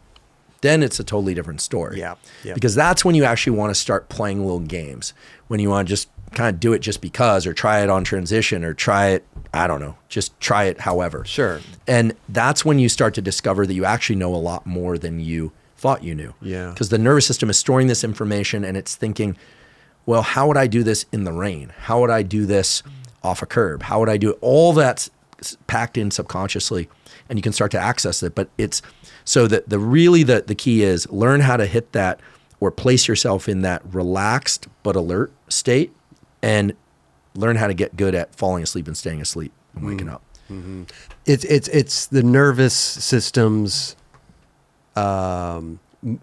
then it's a totally different story. Yeah, yeah. Because that's when you actually want to start playing little games. When you want to just kind of do it just because, or try it on transition, or try it, I don't know, just try it however. Sure. And that's when you start to discover that you actually know a lot more than you thought you knew. Yeah. Because the nervous system is storing this information and it's thinking, well, how would I do this in the rain? How would I do this off a curb? How would I do it? All that's packed in subconsciously, and you can start to access it. But it's so that the really the the key is learn how to hit that or place yourself in that relaxed but alert state, and learn how to get good at falling asleep and staying asleep and waking up. It's it's it's the nervous system's um,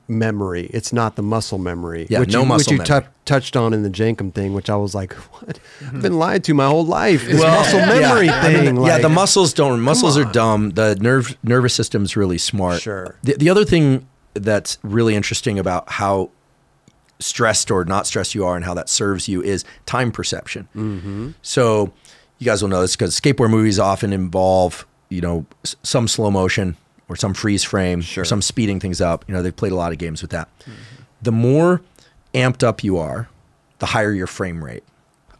memory. It's not the muscle memory. Yeah, which no you, muscle which you memory. tou- touched on in the Jenkem thing, which I was like, what? I've been lied to my whole life. This Well, muscle yeah. memory I mean, thing. yeah, like- the muscles don't. Muscles are dumb. The nerve nervous system's really smart. Sure. The, the other thing that's really interesting about how stressed or not stressed you are and how that serves you is time perception. Mm-hmm. So you guys will know this because skateboard movies often involve you know s- some slow motion or some freeze frame Sure. or some speeding things up. You know they've played a lot of games with that. Mm-hmm. The more amped up you are, the higher your frame rate.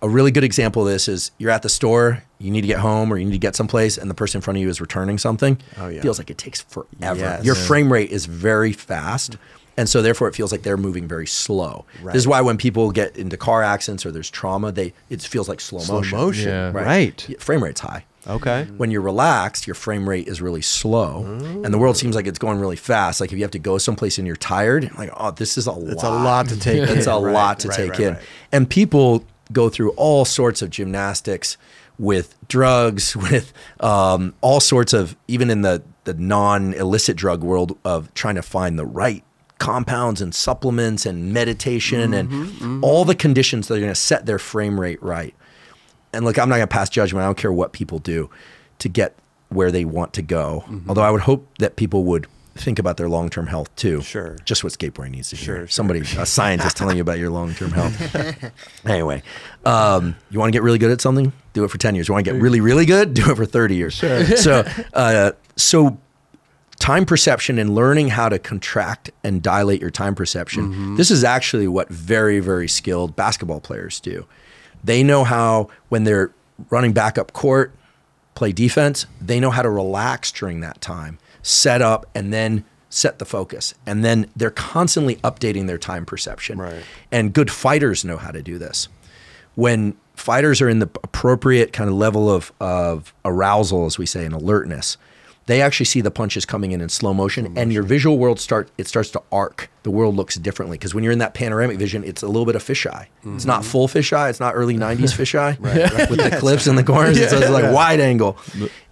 A really good example of this is you're at the store, you need to get home or you need to get someplace, and the person in front of you is returning something. Oh, yeah. Feels like it takes forever. Yes. Your Yeah. frame rate is very fast. And so therefore it feels like they're moving very slow. Right. This is why when people get into car accidents or there's trauma, they it feels like slow, slow motion. motion. Yeah. Right. Yeah, Frame rate's high. Okay. When you're relaxed, your frame rate is really slow, and the world seems like it's going really fast. Like if you have to go someplace and you're tired, like oh, this is a lot. It's a lot to take It's in. a Right, lot to right, take right, in, and people go through all sorts of gymnastics with drugs, with um, all sorts of even in the the non illicit drug world of trying to find the right compounds and supplements and meditation Mm-hmm, and all the conditions that are going to set their frame rate right and look, I'm not going to pass judgment. I don't care what people do to get where they want to go. Mm-hmm. Although I would hope that people would think about their long-term health too. Sure. Just what skateboarding needs to Sure, hear. sure. Somebody, a scientist telling you about your long-term health. anyway, um, you want to get really good at something? Do it for 10 years. You want to get really, really good? Do it for 30 years. Sure. So, uh, so time perception and learning how to contract and dilate your time perception. Mm-hmm. This is actually what very, very skilled basketball players do. They know how, when they're running back up court, play defense, they know how to relax during that time, set up, and then set the focus. And then they're constantly updating their time perception. Right. And good fighters know how to do this. When fighters are in the appropriate kind of level of, of arousal, as we say, and alertness, they actually see the punches coming in in slow motion, and your visual world start it starts to arc. The world looks differently because when you're in that panoramic vision, it's a little bit of fisheye. It's not full fisheye. It's not early '90s fisheye with the clips in the corners. It's, it's like wide angle,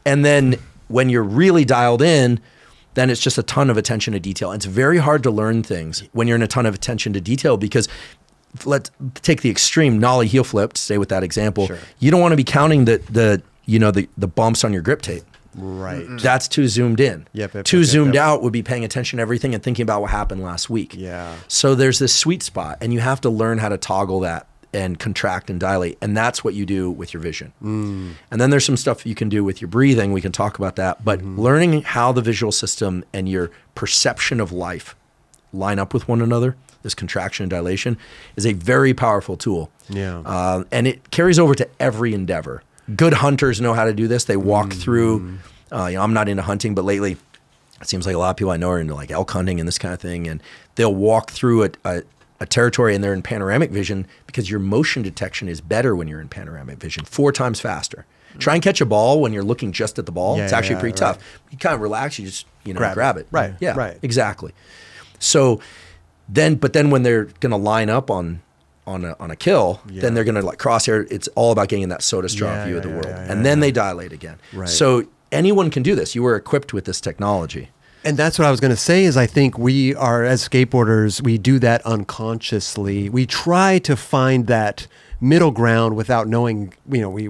and then when you're really dialed in. Then it's just a ton of attention to detail. And it's very hard to learn things when you're in a ton of attention to detail because let's take the extreme nollie heel flip to stay with that example. You don't want to be counting the the you know the the bumps on your grip tape. Right. That's too zoomed in. Yep, yep, too yep, yep, zoomed yep. out would be paying attention to everything and thinking about what happened last week. Yeah. So there's this sweet spot, and you have to learn how to toggle that and contract and dilate, and that's what you do with your vision. Mm. And then there's some stuff you can do with your breathing. We can talk about that, but Mm-hmm. learning how the visual system and your perception of life line up with one another, this contraction and dilation, is a very powerful tool. Yeah. Uh, and it carries over to every endeavor. Good hunters know how to do this. They walk Mm-hmm. through. Uh, you know, I'm not into hunting, but lately, it seems like a lot of people I know are into like elk hunting and this kind of thing. And they'll walk through a, a, a territory and they're in panoramic vision because your motion detection is better when you're in panoramic vision, four times faster. Try and catch a ball when you're looking just at the ball. Yeah, it's actually yeah, pretty right. tough. You kind of relax. You just you know Grab grab, it. it. Right, Yeah. right. Exactly. So then, but then when they're going to line up on on a, on a kill, Yeah. then they're going to like crosshair. It's all about getting that soda straw Yeah, view of the yeah, world, yeah, and yeah, then they dilate again. Right. So anyone can do this. You were equipped with this technology. And that's what I was going to say is I think we are as skateboarders we do that unconsciously. We try to find that middle ground without knowing, you know, we-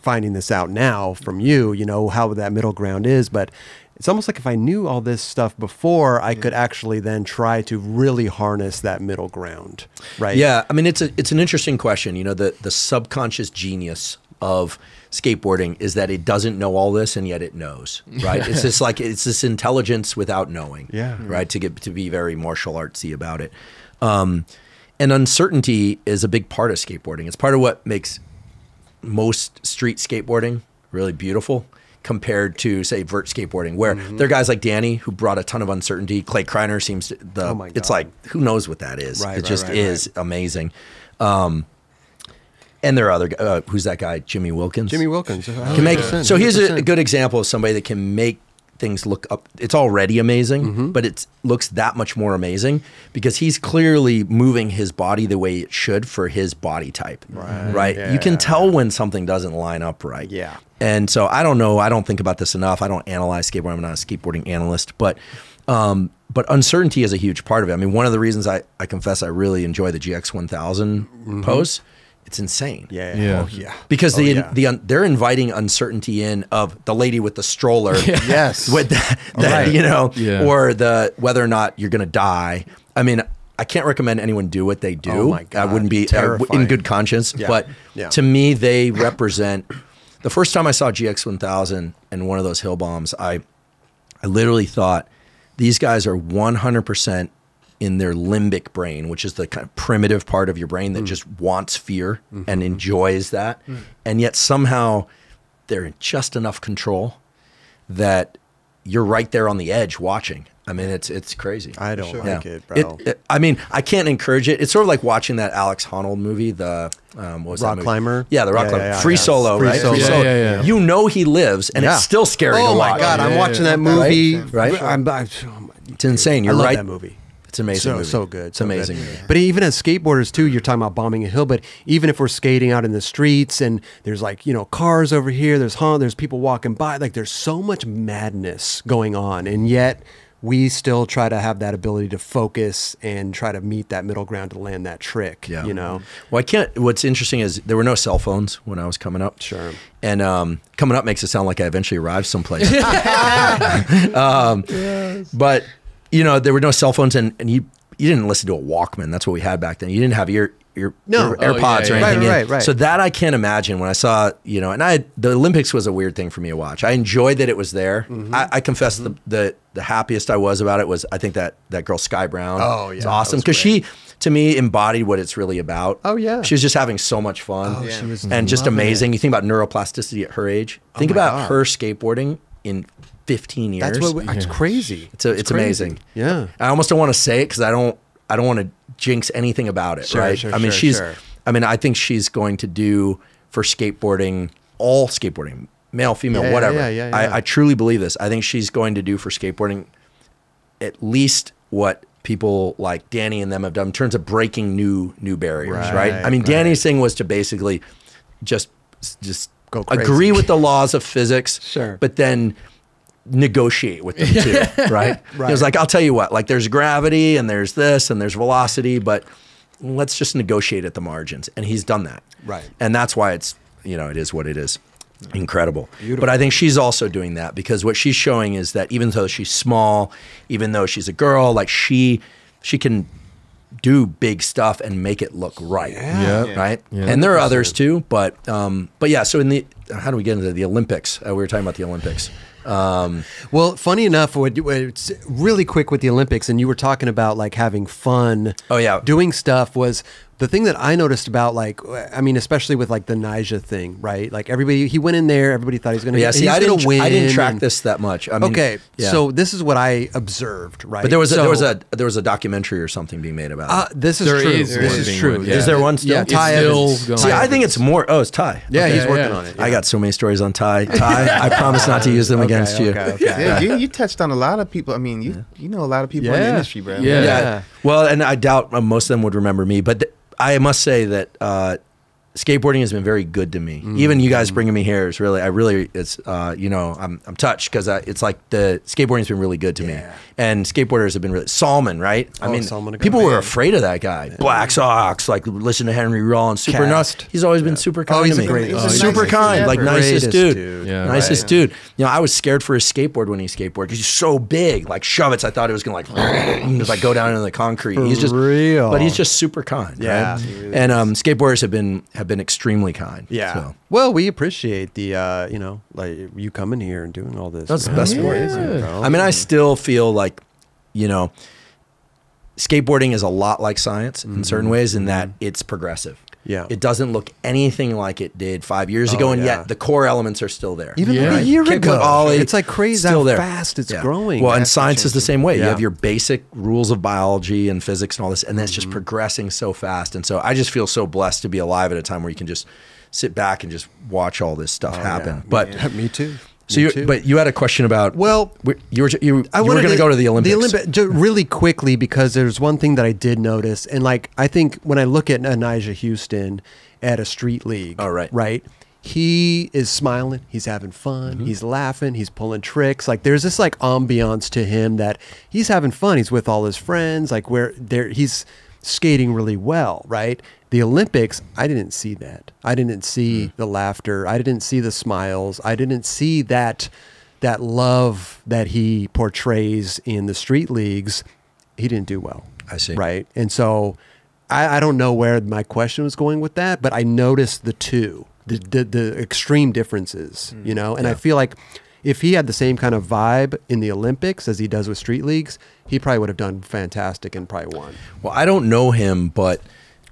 finding this out now from you, you know, how that middle ground is, but it's almost like if I knew all this stuff before, I could actually then try to really harness that middle ground, right? Yeah, I mean it's a it's an interesting question. You know, the the subconscious genius of skateboarding is that it doesn't know all this and yet it knows, right? it's just like it's this intelligence without knowing. Yeah. Right. To get to be very martial artsy about it. Um, and uncertainty is a big part of skateboarding. It's part of what makes most street skateboarding really beautiful compared to say vert skateboarding where Mm-hmm. there are guys like Danny who brought a ton of uncertainty. Clay Kreiner seems to the Oh my it's like who knows what that is. Right, it right, just right, is amazing. Um, and there are other uh, who's that guy Jimmy Wilkins. Jimmy Wilkins. can make so here's a, 100%. good example of somebody that can make things look up it's already amazing Mm-hmm. but it looks that much more amazing because he's clearly moving his body the way it should for his body type right right Yeah. you can tell when something doesn't line up right Yeah. and so i don't know i don't think about this enough i don't analyze skateboarding i'm not a skateboarding analyst but um, but uncertainty is a huge part of it. I mean, one of the reasons I, I confess I really enjoy the GX 1000 posts, it's insane. Yeah. Yeah. Oh, yeah. because Oh, the yeah. the un, they're inviting uncertainty in of the lady with the stroller, Yes. with that, that, Right. you know, Yeah. or the whether or not you're gonna die. I mean, I can't recommend anyone do what they do. Oh my God, I wouldn't be uh, in good conscience, Yeah. but Yeah. to me, they represent. The first time I saw GX 1000 and one of those hill bombs, I I literally thought these guys are 100% in their limbic brain, which is the kind of primitive part of your brain Mm. that just wants fear Mm-hmm. and enjoys that. And yet somehow they're in just enough control that you're right there on the edge watching. I mean, it's it's crazy. I don't sure. like it, bro. It- I mean, I can't encourage it. It's sort of like watching that Alex Honnold movie, the um, what was Rock that movie? Climber? Yeah, the Rock Yeah, climber, yeah, yeah, free yeah. solo, Free right? Solo. Yeah, yeah, yeah. You know he lives, and Yeah. it's still scary. Oh to my watch. god, I'm Yeah, watching yeah. that movie. Right? Right? I'm, I'm, It's insane. You're I love right. that movie. It's amazing. So movie. so good. It's so amazing. good. But even as skateboarders too, you're talking about bombing a hill. But even if we're skating out in the streets and there's like you know cars over here, there's huh, there's people walking by. Like there's so much madness going on, and yet we still try to have that ability to focus and try to meet that middle ground to land that trick. Yeah. You know. Well, I can't. What's interesting is there were no cell phones when I was coming up. Sure. And um, coming up makes it sound like I eventually arrived someplace. um, But you know, there were no cell phones, and, and you you didn't listen to a Walkman. That's what we had back then. You didn't have ear. Ear, No. ear- Oh, AirPods yeah, or anything. Right, right, right. So that I can't imagine when I saw, you know, and I the Olympics was a weird thing for me to watch. I enjoyed that it was there. Mm-hmm. I, I confess the, the the happiest I was about it was I think that that girl Sky Brown. Oh, was yeah, awesome because she to me embodied what it's really about. Oh, yeah. she was just having so much fun. Oh, she was and just amazing. it. Oh You think about neuroplasticity at her age. Think my about God. her skateboarding in 15 years. That's what. We, It's crazy. It's, a, it's, crazy. amazing. Yeah. I almost don't want to say it because I don't. I don't want to jinx anything about it. Sure, right. sure, I mean, sure, she's. sure. I mean, I think she's going to do for skateboarding, all skateboarding, male, female, Yeah, yeah, whatever. yeah, yeah, yeah. I, I truly believe this. I think she's going to do for skateboarding at least what people like Danny and them have done in terms of breaking new new barriers, right? Right, I mean, right. Danny's thing was to basically just just Go crazy. agree with the laws of physics, Sure. but then negotiate with them too, right? It was like, I'll tell you what, like there's gravity and there's this and there's velocity, but let's just negotiate at the margins. And he's done that. Right. And that's why it's, you know, it is what it is. Incredible. But I think she's also doing that because what she's showing is that even though she's small, even though she's a girl, like she she can do big stuff and make it look right. Yeah. Right. Yeah. And there are others too, but um, but yeah. So in the how do we get into the Olympics? Uh, we were talking about the Olympics. Um, Well, funny enough, what you- it's really quick with the Olympics, and you were talking about like having fun. Oh, yeah. doing stuff was the thing that I noticed about like I mean, especially with like the Nyjah thing, right? Like everybody, he went in there, everybody thought he was going to. yeah. See, I didn't win. I didn't track and- this that much. I mean, okay, yeah. so this is what I observed, right? but there was a, there was a there was a documentary or something being made about Uh, this is There true. is this one is true. yeah. Is there one still? Yeah, It's Ty still Evans. going. See, I think it's more. Oh, it's Ty. Yeah, Okay. he's working yeah. on it. I got so many stories on Ty. Ty, I promise not to use them Okay, against you. okay, okay. Yeah, you, you touched on a lot of people. I mean, you you know a lot of people in the industry, bro. Yeah. Yeah. Well, and I doubt uh, most of them would remember me, but th- I must say that uh, skateboarding has been very good to me. Even you guys bringing me here is really, I really, it's, uh, you know, I'm, I'm touched because it's like the skateboarding's been really good to me. And skateboarders have been really, Salman, right? I Oh, mean, Salman Agah. people were afraid of that guy. Black Sox, like listen to Henry Rollins, super nice. He's always been super kind Oh, he's to me. great- he's the super nicest kind, like nicest dude. dude. Yeah, nicest right. dude. You know, I was scared for his skateboard when he skateboarded because he's so big, like shove it. I thought it was gonna like, just like go down into the concrete. For he's just real. but he's just super kind. Yeah, right? really and um, skateboarders have been have been extremely kind. Yeah. so. Well, we appreciate the uh, you know, like you coming here and doing all this. That's the best It's part. amazing. I mean, I still feel like, you know, skateboarding is a lot like science in certain ways in that it's progressive. Yeah. It doesn't look anything like it did five years ago, Oh, and yeah. yet the core elements are still there. Even Yeah. like a year Kick ago, foot ollie, it's like crazy still how there. fast it's Yeah. growing. Well, and That's science is the same way. You have your basic rules of biology and physics and all this, and then it's Mm-hmm. just progressing so fast. And so I just feel so blessed to be alive at a time where you can just sit back and just watch all this stuff happen. But me too. So you, but you had a question about Well, we- you were you, I you were wanted going to go to the Olympics. The Olympic, ju- really quickly because there's one thing that I did notice, and like I think when I look at Nyjah Huston at a street league, Oh, right. right, he is smiling, he's having fun, Mm-hmm. he's laughing, he's pulling tricks. Like there's this like ambiance to him that he's having fun. He's with all his friends, like where there he's skating really well, right? The Olympics, I didn't see that. I didn't see Mm. the laughter. I didn't see the smiles. I didn't see that that love that he portrays in the street leagues. He didn't do well. I see. Right. And so I, I don't know where my question was going with that, but I noticed the two, the the, the extreme differences, you know, and I feel like if he had the same kind of vibe in the Olympics as he does with street leagues, he probably would have done fantastic and probably won. Well, I don't know him, but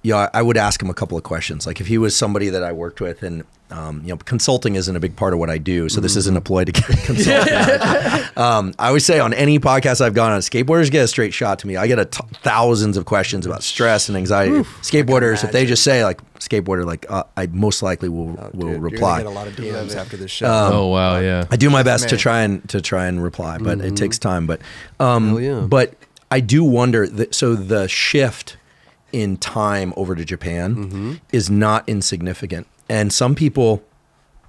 yeah, I would ask him a couple of questions. Like if he was somebody that I worked with, and um, you know, consulting isn't a big part of what I do, so this isn't a ploy to get consulting. um, I always say on any podcast I've gone on, skateboarders get a straight shot to me. I get a t- thousands of questions about stress and anxiety. skateboarders, if they just say like skateboarder, like uh, I most likely will will reply. a lot of DMs after this show. oh wow, yeah. I do my best to try and to try and reply, but it takes time. But um, yeah. but I do wonder. That, so the shift in time over to Japan is not insignificant, and some people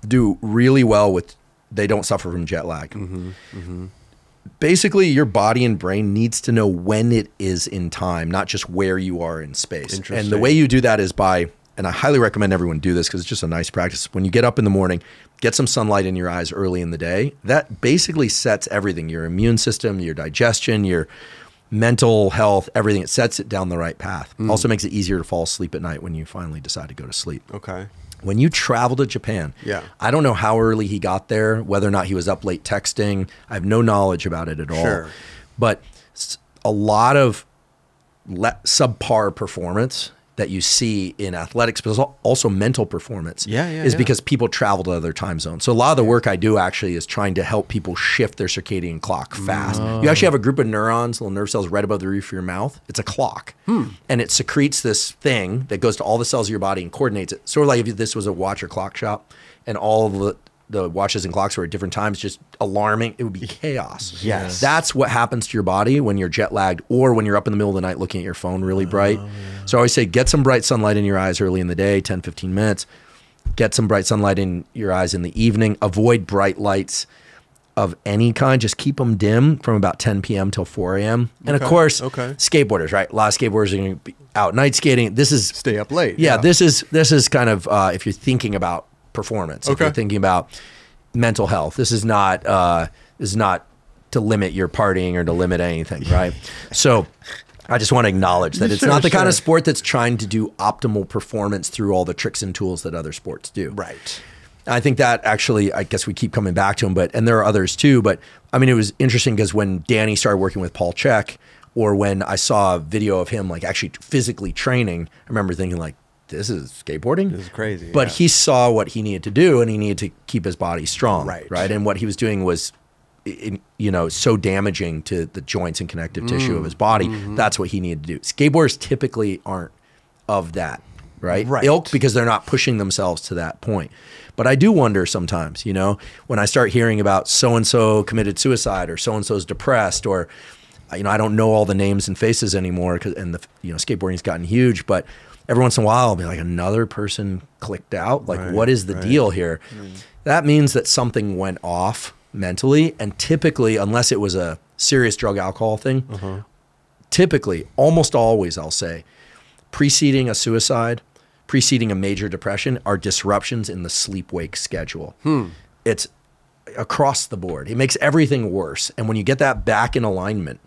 do really well with. They don't suffer from jet lag. Mm-hmm. Mm-hmm. Basically, your body and brain needs to know when it is in time, not just where you are in space. And the way you do that is by, and I highly recommend everyone do this because it's just a nice practice. When you get up in the morning, get some sunlight in your eyes early in the day. That basically sets everything your immune system, your digestion, your mental health, everything. It sets it down the right path. Mm. Also makes it easier to fall asleep at night when you finally decide to go to sleep. okay. When you travel to Japan, Yeah. I don't know how early he got there, whether or not he was up late texting. I have no knowledge about it at all. Sure. But a lot of le- subpar performance that you see in athletics, but also mental performance, Yeah, yeah, is yeah. because people travel to other time zones. So a lot of the work I do actually is trying to help people shift their circadian clock fast. You actually have a group of neurons, little nerve cells right above the roof of your mouth. It's a clock, Hmm. and it secretes this thing that goes to all the cells of your body and coordinates it. Sort of like if this was a watch or clock shop, and all the the watches and clocks were at different times, just alarming. It would be chaos. Yes. That's what happens to your body when you're jet lagged or when you're up in the middle of the night looking at your phone really bright. So I always say get some bright sunlight in your eyes early in the day, 10, 15 minutes. Get some bright sunlight in your eyes in the evening. Avoid bright lights of any kind. Just keep them dim from about 10 p.m. till 4 a.m. And of course, okay. skateboarders, right? A lot of skateboarders are going to be out night skating. This is Stay up late. yeah, this is this is kind of uh, if you're thinking about performance, if you're thinking about mental health. This is not uh, this is not to limit your partying or to limit anything, right? so. I just want to acknowledge that it's Sure, not the kind of sport that's trying to do optimal performance through all the tricks and tools that other sports do. Right. I think that actually, I guess we keep coming back to him, but and there are others too. But I mean, it was interesting because when Danny started working with Paul Chek, or when I saw a video of him like actually physically training, I remember thinking like, "This is skateboarding. This is crazy, But yeah. he saw what he needed to do, and he needed to keep his body strong. Right. Right. And what he was doing was. In, you know, so damaging to the joints and connective tissue of his body. Mm-hmm. That's what he needed to do. Skateboarders typically aren't of that, right? Right. Ilk because they're not pushing themselves to that point. But I do wonder sometimes, you know, when I start hearing about so and so committed suicide or so and so's depressed or you know, I don't know all the names and faces anymore 'cause- and the you know, skateboarding's gotten huge, but every once in a while I'll be like another person clicked out, like Right, what is the right. deal here? Mm. That means that something went off mentally and typically unless it was a serious drug alcohol thing, uh-huh. typically almost always I'll say preceding a suicide, preceding a major depression are disruptions in the sleep wake schedule. Hmm. It's across the board. It makes everything worse. And when you get that back in alignment,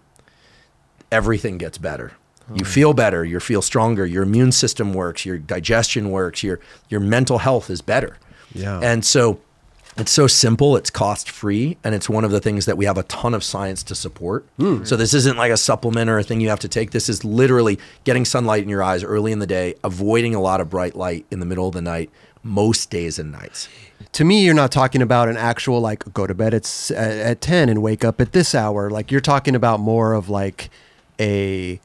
everything gets better. You feel better, you feel stronger, your immune system works, your digestion works, your your mental health is better. Yeah. And so it's so simple, it's cost free, and it's one of the things that we have a ton of science to support. Hmm. So this isn't like a supplement or a thing you have to take. This is literally getting sunlight in your eyes early in the day, avoiding a lot of bright light in the middle of the night, most days and nights. to me, you're not talking about an actual like go to bed at at at ten and wake up at this hour. Like you're talking about more of like a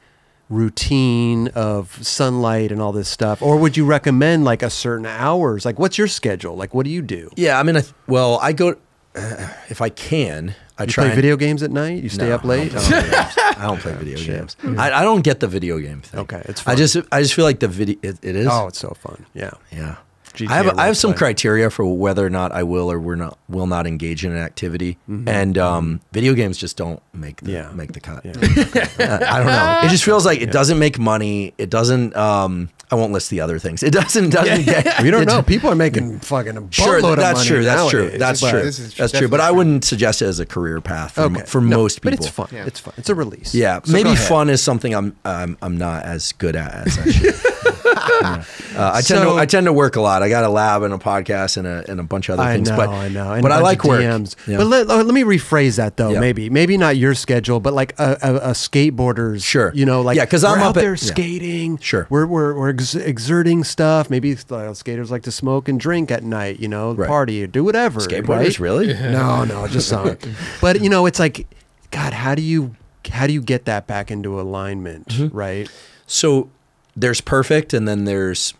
routine of sunlight and all this stuff. Or would you recommend like a certain hours? Like what's your schedule? Like what do you do? Yeah, I mean, I well, I go uh, if I can. I You try play video games at night? You stay No, up late? I don't play video games. I don't play video games. I, I don't get the video game thing. Okay, it's fun. I just I just feel like the video it, it is. Oh, it's so fun. Yeah. yeah. GTA I have I have some roleplay. criteria for whether or not I will or will not will not engage in an activity, and um, video games just don't make the, Yeah. make the cut. Yeah. I don't know. It just feels like it doesn't make money. It doesn't. Um, I won't list the other things. It doesn't doesn't get. We don't know. People are making fucking a Sure, boatload of that's money true. That's true. That's but- true. This is That's true. But I wouldn't suggest it as a career path for, mo- Okay. for No, most people. But it's fun. Yeah. It's fun. It's a release. Yeah, So maybe fun is something I'm I'm I'm not as good at as I should. Yeah. Uh, I tend So- to I tend to work a lot. I got a lab and a podcast and a and a bunch of other I things. know, but I know. And but I like of work. DMs. Yeah. But let, let me rephrase that though. Yeah. Maybe maybe not your schedule, but like a, a, a skateboarder's. Sure. You know, like Yeah, 'cause we're I'm out up at- there yeah. skating. Sure. We're we're, we're ex- exerting stuff. Maybe uh, skaters like to smoke and drink at night. You know, Right. party or do whatever. Skateboarders, right? really? No, no, just some. but you know, it's like, God, how do you how do you get that back into alignment? Mm-hmm. Right. So there's perfect, and then there's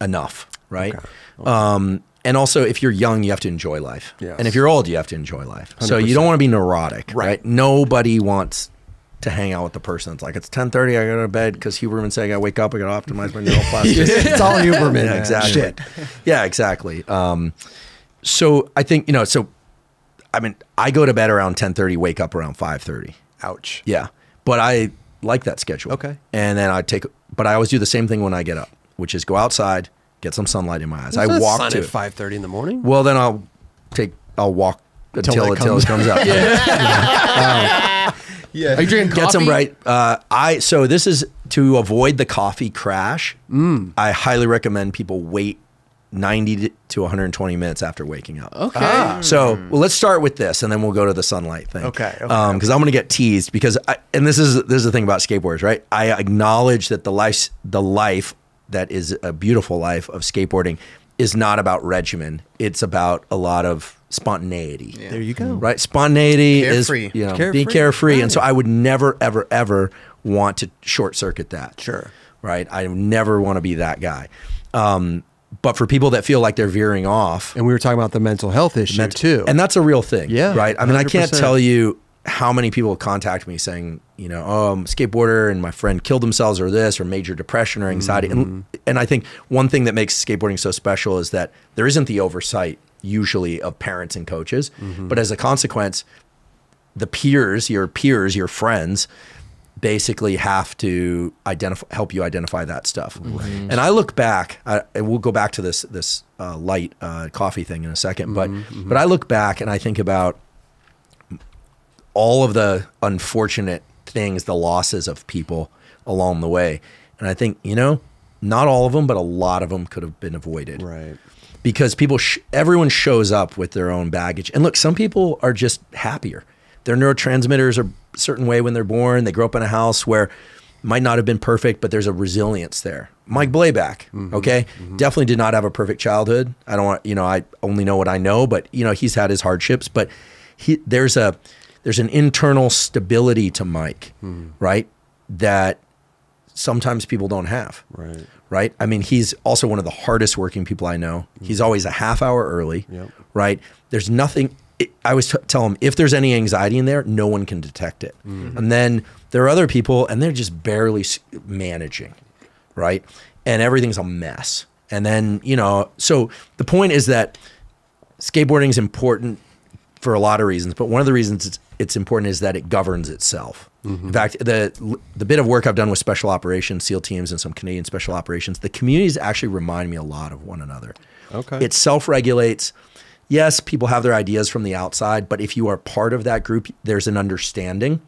enough, right? Um, and also, if you're young, you have to enjoy life, Yes. and if you're old, you have to enjoy life. So you don't want to be neurotic, right? Right. Nobody wants to hang out with the person that's like, it's 10:30, I go to bed because Huberman said I got to wake up, I got to optimize my neuroplasticity. it's all Huberman. Yeah, exactly. Shit. Yeah, exactly. Um, so I think you know. So I mean, I go to bed around ten thirty, wake up around five thirty. Ouch. Yeah, but I like that schedule. Okay. And then I take, but I always do the same thing when I get up, which is go outside, get some sunlight in my eyes. I There's walk to at five thirty in the morning. Well, then I'll take, I'll walk until it until it comes comes out. Yeah. Are you drinking coffee? Get some right. Uh, I so this is to avoid the coffee crash. Mm. I highly recommend people wait 90 to 120 minutes after waking up. Okay. So well, let's start with this, and then we'll go to the sunlight thing. Okay, okay, Um, because I'm going to get teased because, I, and this is this is the thing about skateboards, right? I acknowledge that the life the life that is a beautiful life of skateboarding is not about regimen. It's about a lot of spontaneity. There you go. Right, spontaneity Carefree. is you know Carefree, be carefree, and so. I would never, ever, ever want to short circuit that. Sure. Right, I never want to be that guy. Um, but for people that feel like they're veering off, And we were talking about the mental health issue That's- too. And that's a real thing. Yeah, Right. I mean, I can't tell you how many people contact me saying, you know, oh, I'm a skateboarder and my friend killed themselves or this or major depression or anxiety. And, Mm-hmm. and I think one thing that makes skateboarding so special is that there isn't the oversight usually of parents and coaches. Mm-hmm. But as a consequence, the peers, your peers, your friends, basically have to identify, help you identify that stuff. And I look back, I, and we'll go back to this this uh, light uh, coffee thing in a 2nd but but I look back and I think about all of the unfortunate things, the losses of people along the way, and I think you know, not all of them, but a lot of them could have been avoided. Right. because people sh- everyone shows up with their own baggage. And look some people are just happier. Their neurotransmitters are certain way when they're born they grow up in a house where might not have been perfect but there's a resilience there mike blabac mm-hmm. okay mm-hmm. definitely did not have a perfect childhood i don't want you know i only know what i know but you know he's had his hardships but he there's a there's an internal stability to mike hmm. right that sometimes people don't have Right. right? I mean, he's also one of the hardest working people I know. Hmm. He's always a half hour early, Yep. right? There's nothing. It, I always t- tell them if there's any anxiety in there, no one can detect it. Mm-hmm. And then there are other people, and they're just barely managing, right? And everything's a mess. And then you know, so the point is that skateboarding is important for a lot of reasons, but one of the reasons it's, it's important is that it governs itself. Mm-hmm. In fact, the the bit of work I've done with special operations, SEAL teams, and some Canadian special operations, the communities actually remind me a lot of one another. Okay. It self regulates. Yes, people have their ideas from the outside, but if you are part of that group, there's an understanding,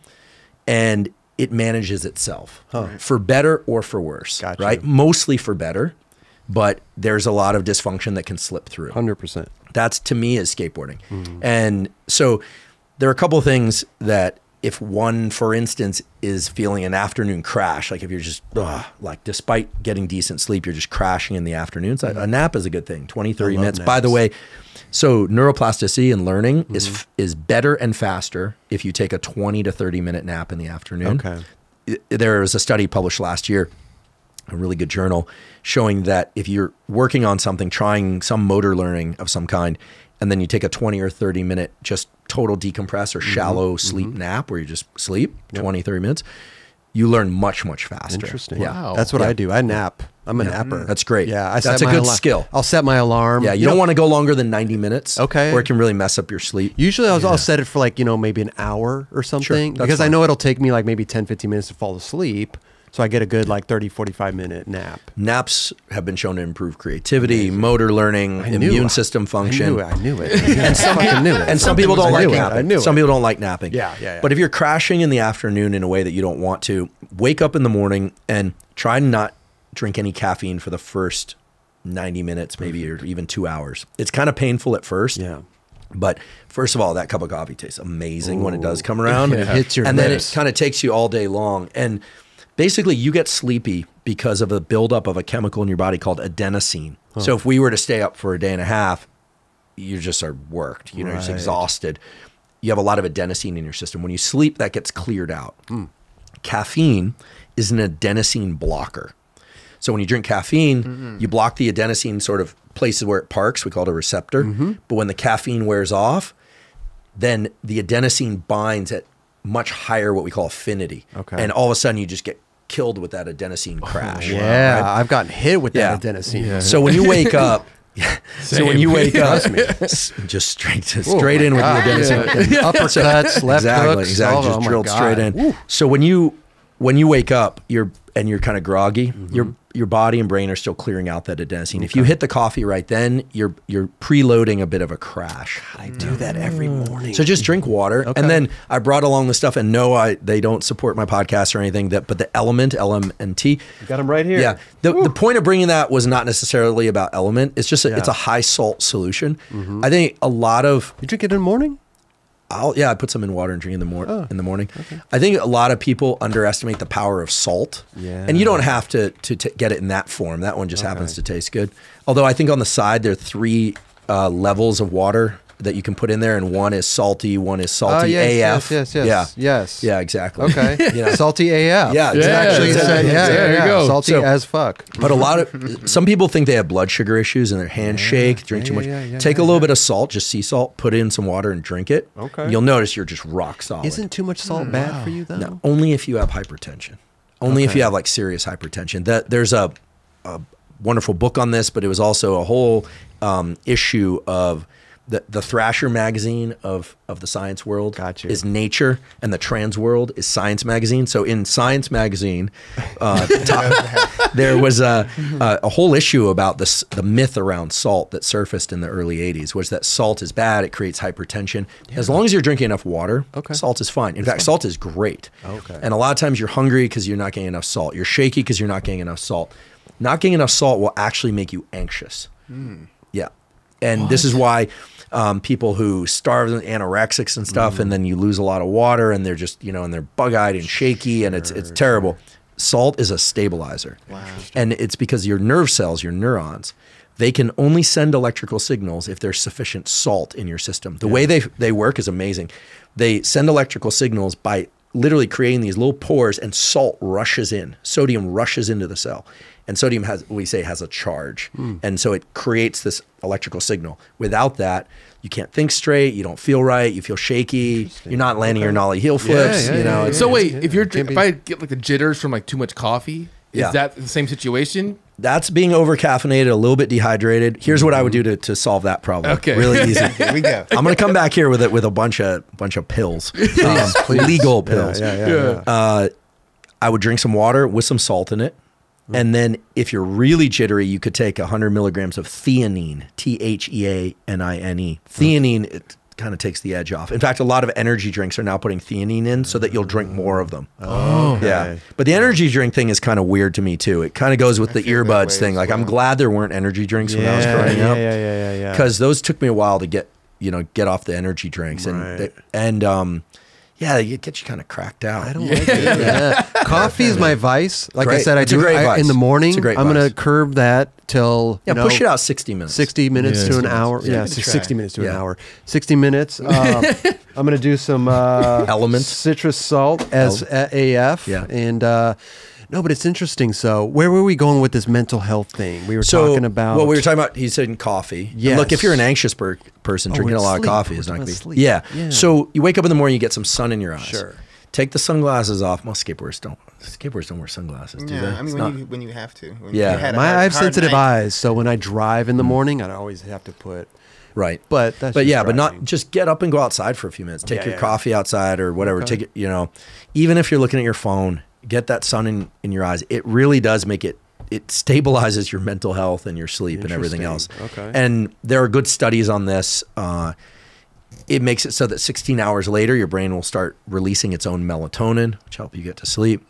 and it manages itself for better or for worse. Gotcha. Right? Mostly for better, but there's a lot of dysfunction that can slip through. Hundred percent. That's to me is skateboarding. Mm. And so there are a couple of things that if one, for instance, is feeling an afternoon crash, like if you're just ugh, like despite getting decent sleep, you're just crashing in the afternoons. A, a nap is a good thing. 20, 30 love minutes. By the way, so neuroplasticity and learning mm-hmm. is f- is better and faster if you take a 20 to 30 minute nap in the afternoon. Okay. There was a study published last year a really good journal showing that if you're working on something, trying some motor learning of some kind, and then you take a 20 or 30 minute just total decompress or mm-hmm. shallow mm-hmm. sleep nap where you just sleep 20, 30 minutes, you learn much, much faster. Interesting. Yeah. Wow. That's what Yeah. I do. I nap. I'm a napper. Mm-hmm. That's great. Yeah, I That's set a my good alar- skill. I'll set my alarm. Yeah, you, don't want to go longer than 90 minutes. Okay. Or it can really mess up your sleep. Usually I'll, I'll set it for like, you know, maybe an hour or something that's because I know it'll take me like maybe 10, 15 minutes to fall asleep. So I get a good like 30, 45 minute nap. Naps have been shown to improve creativity, motor learning, immune system function. I knew it. I knew it. and some fucking knew it. And some people don't like it. napping. I knew some it. people don't like napping. Yeah, yeah, yeah. But if you're crashing in the afternoon in a way that you don't want to, wake up in the morning and try not drink any caffeine for the first 90 minutes, maybe or even two hours. It's kind of painful at first. Yeah. But first of all, that cup of coffee tastes amazing when it does come around. It hits your and then it kind of takes you all day long. And basically, you get sleepy because of a buildup of a chemical in your body called adenosine. So if we were to stay up for a day and a half, you just are worked. You know, you're just exhausted. You have a lot of adenosine in your system. When you sleep, that gets cleared out. Hmm. Caffeine is an adenosine blocker. So when you drink caffeine, you block the adenosine sort of places where it parks. We call it a receptor. Mm-hmm. But when the caffeine wears off, then the adenosine binds at much higher what we call affinity. Okay. And all of a sudden you just get killed with that adenosine oh, crash. Yeah, right? I've gotten hit with Yeah. that adenosine. Yeah. So when you wake up, so when you wake up, s- just straight to, straight in with God. the adenosine. Yeah. Uppercuts, left exactly, hooks. exactly. oh, just oh drilled God. straight in. Woo. So when you when you wake up, you're and you're kind of groggy. Mm-hmm. Your your body and brain are still clearing out that adenosine. If you hit the coffee right then, you're you're preloading a bit of a crash. I do that every morning. So just drink water, okay. and then I brought along the stuff. And no, I they don't support my podcast or anything. That but the Element L M N T. got them right here. Yeah. The, the point of bringing that was not necessarily about element. It's just a, it's a high salt solution. I think a lot of You drink it in the morning? I'll yeah I put some in water and drink in the morning in the morning. I think a lot of people underestimate the power of salt. Yeah. And you don't have to to t- get it in that form. That one just happens to taste good. Although I think on the side there are three uh, levels of water that you can put in there, and one is salty, one is salty ah, yes, AF. yes, yes, yes, Yeah, yes. yeah, exactly. Okay. You know. Salty AF. Yeah, It's exactly. actually Yeah, said, yeah, yeah, yeah, there you go. Salty So- as fuck. But a lot of some people think they have blood sugar issues and their hands shake, drink too much. yeah, yeah, Take yeah, a little yeah. bit of salt, just sea salt, put in some water and drink it. Okay. You'll notice you're just rock solid. Isn't too much salt hmm. bad for you though? No, only if you have hypertension. Only if you have like serious hypertension. That there's a, a wonderful book on this, but it was also a whole um, issue of the the Thrasher magazine of of the science world Got you. is Nature, and the Transworld is Science magazine. So in Science magazine, uh, top, there was a, a a whole issue about this the myth around salt that surfaced in the early '80s was that salt is bad. It creates hypertension. As long as you're drinking enough water, Okay. salt is fine. In fact, salt is great. Okay. And a lot of times you're hungry because you're not getting enough salt. You're shaky because you're not getting enough salt. Not getting enough salt will actually make you anxious. Yeah. And this is why um, people who starve and anorexics and stuff, and then you lose a lot of water, and they're just you know, and they're bug eyed and shaky, and it's it's terrible. Salt is a stabilizer. Wow. And it's because your nerve cells, your neurons, they can only send electrical signals if there's sufficient salt in your system. The way they they work is amazing. They send electrical signals by literally creating these little pores and salt rushes in. Sodium rushes into the cell. And sodium has we say has a charge. And so it creates this electrical signal. Without that, you can't think straight, you don't feel right, you feel shaky, you're not landing your nollie heel flips, yeah, you know. yeah, it's- So wait, yeah. if you're Can't drink, be- if I get like the jitters from like too much coffee, is Yeah. that the same situation? That's being over caffeinated, a little bit dehydrated. Here's what I would do to, to solve that problem. Okay. Really easy. Here we go. I'm gonna come back here with it with a bunch of bunch of pills, um, legal pills. yeah, yeah. Yeah. yeah. Uh, I would drink some water with some salt in it, Mm-hmm. and then if you're really jittery, you could take 100 milligrams of theanine, T H E A N I N E. Mm-hmm. Theanine it kind of takes the edge off. In fact, a lot of energy drinks are now putting theanine in so that you'll drink mm. more of them. Oh, Yeah. But the energy drink thing is kind of weird to me too. It kind of goes with the feel that earbuds thing. Like I'm glad there weren't energy drinks when I was growing yeah, up. yeah, yeah, yeah, yeah. Because those took me a while to get, you know, get off the energy drinks and Right. they- and um yeah, it gets you kind of cracked out. I don't like it. Yeah. Coffee is my vice. Like I said, I It's a do great I, vice. in the morning. It's a great I'm gonna curb that till Yeah, you know, push it out 60 minutes. 60 minutes Yeah. to an 60 hour. minutes. Yeah, Give it a six- try. 60 minutes to an hour. 60 minutes. Um, I'm going to do some uh, Element. citrus salt as AF. Yeah. And uh, no, but it's interesting. So, where were we going with this mental health thing? We were So talking about. Well, we were talking about. He said coffee. And Look, if you're an anxious per- person, Oh, drinking a lot sleep. of coffee We're is not talking going to be. sleep. Yeah. Yeah. So you wake up in the morning, you get some sun in your eyes. Sure. Take the sunglasses off. Most skateboarders don't. Skateboarders don't wear sunglasses, do they? Yeah, I mean It's when not- you when you have to. When Yeah. you had my, hard- I have sensitive night. eyes, so when I drive in the mm-hmm. morning, I always have to put. right. But that's but just yeah, but not just get up and go outside for a few minutes. Take Yeah, your yeah. coffee outside or whatever. Okay. Take it. You know, even if you're looking at your phone, get that sun in in your eyes. It really does make it. It stabilizes your mental health and your sleep and everything else. Okay. And there are good studies on this. Uh, it makes it so that 16 hours later, your brain will start releasing its own melatonin, which help you get to sleep.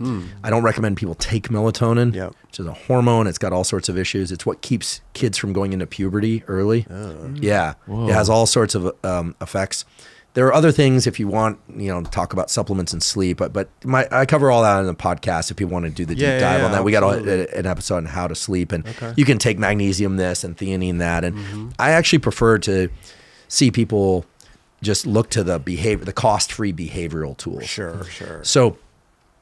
I don't recommend people take melatonin. Yep. which is a hormone. It's got all sorts of issues. It's what keeps kids from going into puberty early. Oh. Yeah, it has all sorts of um, effects. There are other things if you want, you know, talk about supplements and sleep, but but my I cover all that in the podcast if you want to do the deep Yeah, yeah, dive on yeah, that. We got a, a- an episode on how to sleep, and Okay. you can take magnesium this and theanine that, and Mm-hmm. I actually prefer to see people just look to the behavior, the cost-free behavioral tools. Sure, sure. So,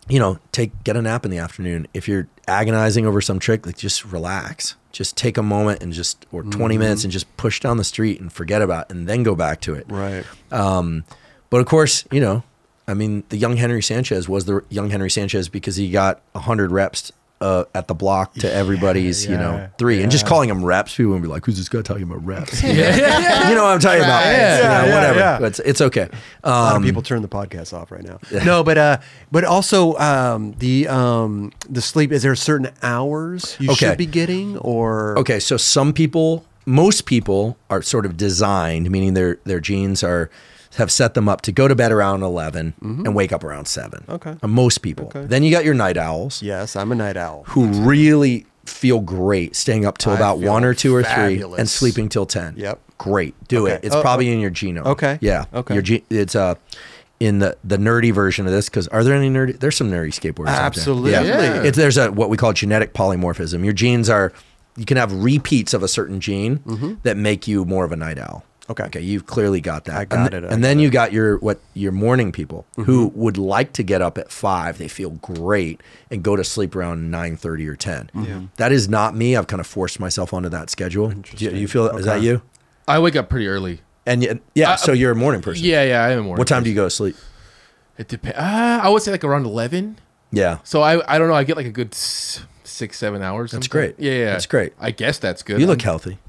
you know, take get a nap in the afternoon. If you're agonizing over some trick, like just relax. Just take a moment and just or 20 Mm-hmm. minutes and just push down the street and forget about it and then go back to it. Right. Um, but of course, you know, I mean, the young Henry Sanchez was the young Henry Sanchez because he got 100 reps uh, at the block to everybody's, you know, yeah, three. And just calling them reps, people would be like, who's this guy talking about reps? you know what I'm talking about? Yeah, You know, yeah, whatever. yeah. It's, it's okay. a lot of Um, people turn the podcast off right now. No, but uh, but also um, the um, the sleep. Is there certain hours you Okay. should be getting, or Okay, so some people, most people are sort of designed, meaning their their genes are have set them up to go to bed around 11 and wake up around 7. Mm-hmm. Okay. Uh, most people. Okay. Then you got your night owls Yes, I'm a night owl. who really feel great staying up till I about 1 or 2 or 3 and sleeping till 10. Yep. Great. Do Okay. it. It's Oh, probably oh. in your genome. Okay. Yeah. Okay. Your ge- it's uh in the the nerdy version of this cuz are there any nerdy there's some nerdy skateboarders out there. Absolutely. Yeah. It's there's a what we call genetic polymorphism. Your genes are you can have repeats of a certain gene Mm-hmm. that make you more of a night owl. Okay. Okay, you've clearly got that. I got and, it, I And then you got your what your morning people who would like to get up at five. They feel great and go to sleep around nine thirty or 10 Yeah. That is not me. I've kind of forced myself onto that schedule. Do you, you feel is that you? I wake up pretty early. And y- yeah, Uh, so you're a morning person. Yeah, yeah, I am a morning. What time do you go to sleep? It depends. Uh, I would say like around eleven. Yeah. So I, I don't know. I get like a good six, seven hours. That's sometime. great. Yeah, yeah, That's great. I guess that's good. You look healthy.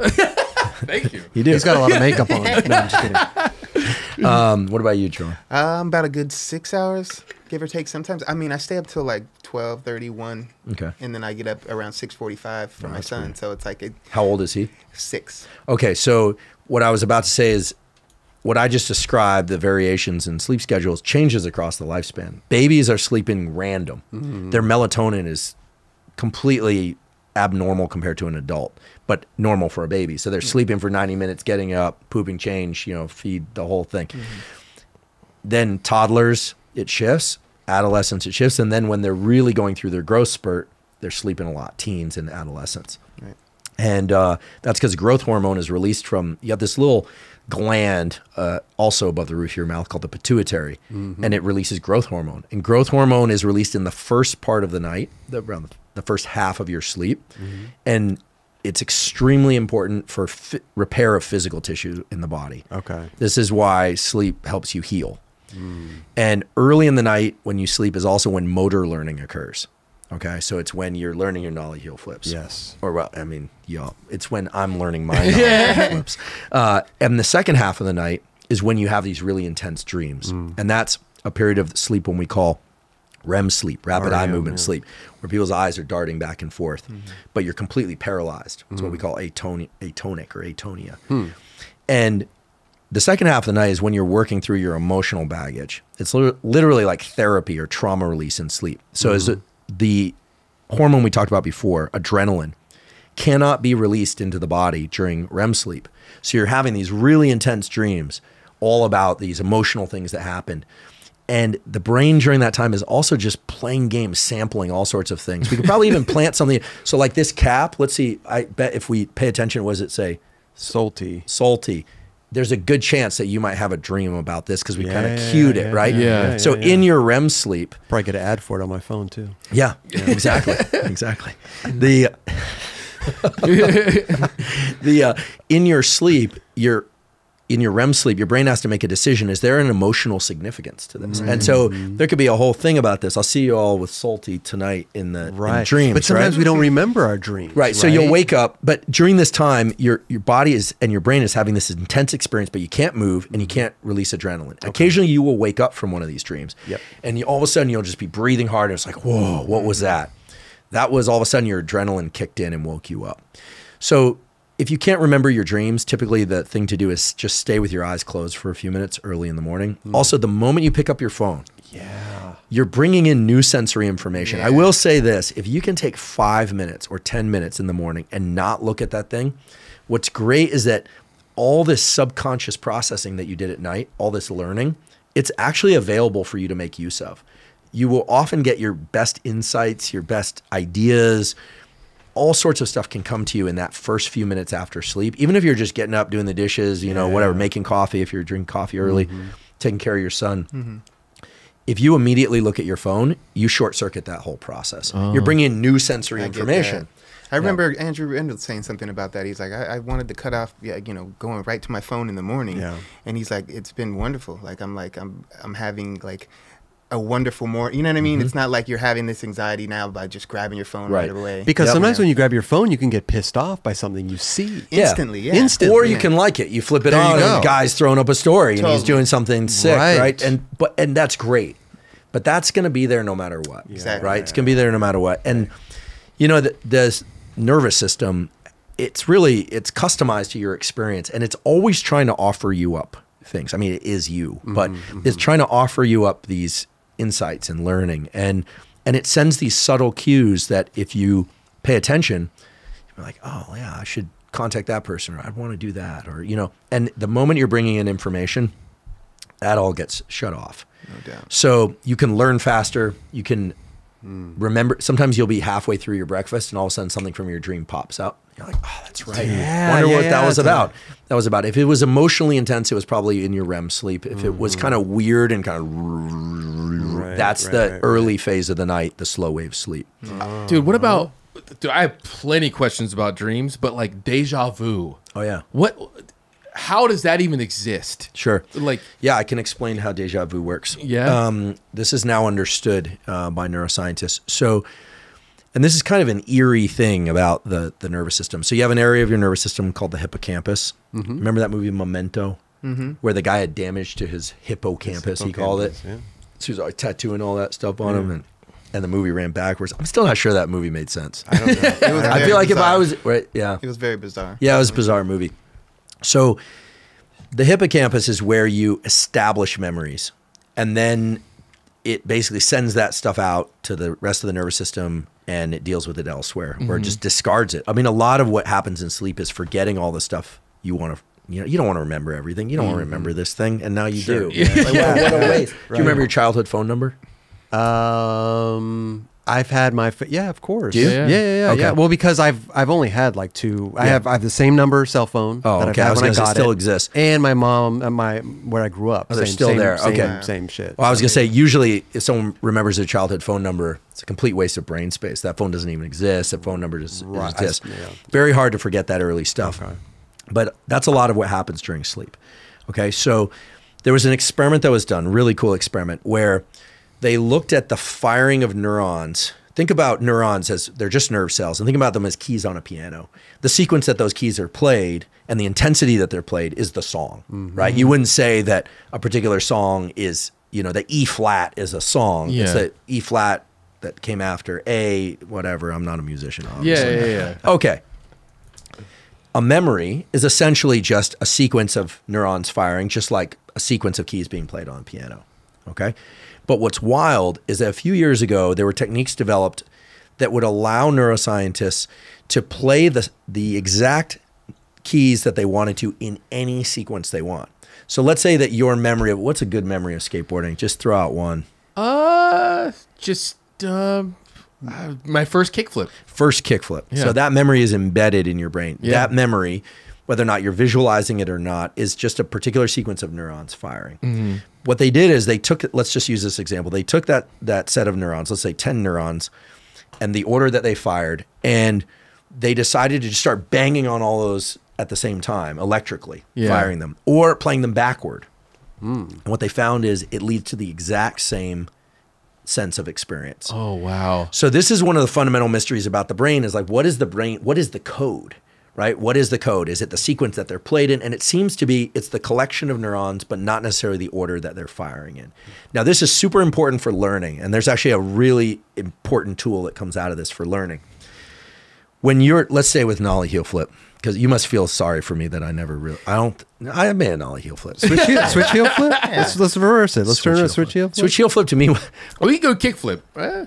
Thank you. You do. He's got a lot of makeup on. No, I'm just kidding. um, what about you, John? Um, about a good six hours, give or take. Sometimes, I mean, I stay up till like 12, 31, Okay. and then I get up around six forty-five for my son. So it's like a How old is he? six. Okay, so what I was about to say is what I just described, the variations in sleep schedules, changes across the lifespan. Babies are sleeping random. Their melatonin is completely abnormal compared to an adult, but normal for a baby. So they're sleeping for 90 minutes, getting up, pooping change, you know, feed the whole thing. Then toddlers, it shifts. Adolescents, it shifts. And then when they're really going through their growth spurt, they're sleeping a lot, teens and adolescents Right. and uh, that's because growth hormone is released from you have this little gland uh, also above the roof of your mouth called the pituitary and it releases growth hormone and growth hormone is released in the first part of the night the, around the first half of your sleep and it's extremely important for repair of physical tissue in the body. Okay. this is why sleep helps you heal. And early in the night when you sleep is also when motor learning occurs. Okay? So it's when you're learning your nollie heel flips. Yes. or well, I mean, yeah, it's when I'm learning my knowledge flips. Uh, and the second half of the night is when you have these really intense dreams, and that's a period of sleep when we call REM sleep, rapid eye movement yeah. sleep, where people's eyes are darting back and forth, mm-hmm. but you're completely paralyzed. It's what we mm. call atoni- atonic or atonia. Hmm. And the second half of the night is when you're working through your emotional baggage. It's literally like therapy or trauma release in sleep. So as the, mm-hmm. the hormone we talked about before, adrenaline, cannot be released into the body during REM sleep. So you're having these really intense dreams all about these emotional things that happen. And the brain during that time is also just playing games, sampling all sorts of things. We could probably even plant something. So like this cap, let's see, I bet if we pay attention, what does it say? Salty. salty, there's a good chance that you might have a dream about this because we kind of cued yeah, it, right? yeah, yeah, so yeah. in your REM sleep, Probably get an ad for it on my phone too. yeah, exactly, exactly. The the uh, in your sleep, your in your REM sleep, your brain has to make a decision. Is there an emotional significance to this? And so there could be a whole thing about this. I'll see you all with salty tonight in the in dreams. But sometimes right? we don't remember our dreams. Right. So you'll wake up, but during this time, your your body is and your brain is having this intense experience, but you can't move and you mm-hmm. can't release adrenaline. Occasionally, you will wake up from one of these dreams, Yep. and you, all of a sudden you'll just be breathing hard, and it's like, whoa, what was that? That was all of a sudden your adrenaline kicked in and woke you up. So. If you can't remember your dreams, typically the thing to do is just stay with your eyes closed for a few minutes early in the morning. Hmm. Also, the moment you pick up your phone, Yeah. you're bringing in new sensory information. I will say this if you can take five minutes or 10 minutes in the morning and not look at that thing, what's great is that all this subconscious processing that you did at night, all this learning, it's actually available for you to make use of. You will often get your best insights, your best ideas, all sorts of stuff can come to you in that first few minutes after sleep. Even if you're just getting up, doing the dishes, you know, whatever, making coffee, if you're drinking coffee early, mm-hmm. taking care of your son. Mm-hmm. If you immediately look at your phone, you short circuit that whole process. You're oh. bringing in new sensory I information. I remember Andrew Reynolds saying something about that. He's like, I, I wanted to cut off, yeah, you know, going right to my phone in the morning. Yeah. And he's like, it's been wonderful. Like I'm like I'm I'm having like a wonderful morning. You know what I mean? It's not like you're having this anxiety now by just grabbing your phone right, Mm-hmm. Right. away. Because Yep. sometimes when you grab your phone, you can get pissed off by something you see. Instantly, yeah. Instantly. Or you Yeah. can like it. You flip it There you on, and the guy's throwing up a story, and he's doing something sick, Right. right? And but and that's great, but that's going to be there no matter what, Exactly. right? It's going to be there no matter what. And you know, the, the nervous system, it's really it's customized to your experience, and it's always trying to offer you up things. I mean, it is you, but it's trying to offer you up these insights and learning, and and it sends these subtle cues that if you pay attention, you're like, oh yeah, I should contact that person, or I'd want to do that, or you know. And the moment you're bringing in information, that all gets shut off. no doubt. So you can learn faster. You can hmm. remember sometimes you'll be halfway through your breakfast and all of a sudden something from your dream pops out. You're like, oh, that's right. Yeah, Wonder yeah, what yeah, that was it's about. That was about. If it was emotionally intense, it was probably in your REM sleep. If it was kind of weird and kind of, Right, that's right, the right, early phase of the night, the slow wave sleep. Dude, what about? Dude, I have plenty questions about dreams, but like deja vu. Oh yeah, What? How does that even exist? sure. Like, Yeah, I can explain how deja vu works. Yeah? Um, this is now understood uh, by neuroscientists. So, and this is kind of an eerie thing about the, the nervous system. So, you have an area of your nervous system called the hippocampus. Mm-hmm. Remember that movie Memento? Where the guy had damage to his hippocampus, he called it. Yeah. So, he was always tattooing all that stuff on him. And, and the movie ran backwards. I'm still not sure that movie made sense. I don't know. I feel like if I was, right, yeah. it was very bizarre. Yeah, it was a bizarre movie. So the hippocampus is where you establish memories. And then it basically sends that stuff out to the rest of the nervous system and it deals with it elsewhere or it just discards it. I mean, a lot of what happens in sleep is forgetting all the stuff you want to you know, you don't want to remember everything. You don't want to remember this thing, and now you do. Yeah. Like, what, what a waste. Do you remember your childhood phone number? Um, I've had my fa- yeah, of course. Do you? Yeah, yeah, yeah, Okay. yeah. Well, because I've I've only had like two. I Yeah. have I have the same number cell phone. Oh, that okay. I've I was when gonna say got still it, exists. And my mom, uh, my where I grew up. Oh, they're still same- there. Same, Okay. same shit. Well, I was gonna say usually if someone remembers their childhood phone number, it's a complete waste of brain space. That phone doesn't even exist. That phone number just Right. doesn't exist. Yeah. Very hard to forget that early stuff. But that's a lot of what happens during sleep. Okay, so there was an experiment that was done, really cool experiment, where they looked at the firing of neurons. Think about neurons as they're just nerve cells, and think about them as keys on a piano. The sequence that those keys are played and the intensity that they're played is the song, mm-hmm. right? You wouldn't say that a particular song is, you know, the E flat is a song. It's Yeah. the E flat that came after A, whatever. I'm not a musician, obviously. yeah, yeah, yeah. Okay. A memory is essentially just a sequence of neurons firing, just like a sequence of keys being played on a piano. Okay. But what's wild is that a few years ago, there were techniques developed that would allow neuroscientists to play the, the exact keys that they wanted to in any sequence they want. So let's say that your memory of what's a good memory of skateboarding? Just throw out one. Uh, just um, uh, my first kickflip. First kickflip. Yeah. So that memory is embedded in your brain. Yeah. That memory, whether or not you're visualizing it or not, is just a particular sequence of neurons firing. Mm-hmm. What they did is they took let's just use this example. They took that that set of neurons, let's say 10 neurons, and the order that they fired, and they decided to just start banging on all those at the same time, electrically, Yeah. firing them, or playing them backward. And what they found is it leads to the exact same sense of experience. Oh wow. So this is one of the fundamental mysteries about the brain is like what is the brain what is the code? Right? What is the code? Is it the sequence that they're played in? And it seems to be it's the collection of neurons, but not necessarily the order that they're firing in. Now this is super important for learning, and there's actually a really important tool that comes out of this for learning. When you're let's say with nollie heel flip, because you must feel sorry for me that I never really I don't I made a nollie heel flip. switch heel, switch heel flip. Let's let's reverse it. Let's turn it a switch heel flip. Switch heel flip to me. Oh, we can go kickflip. Eh,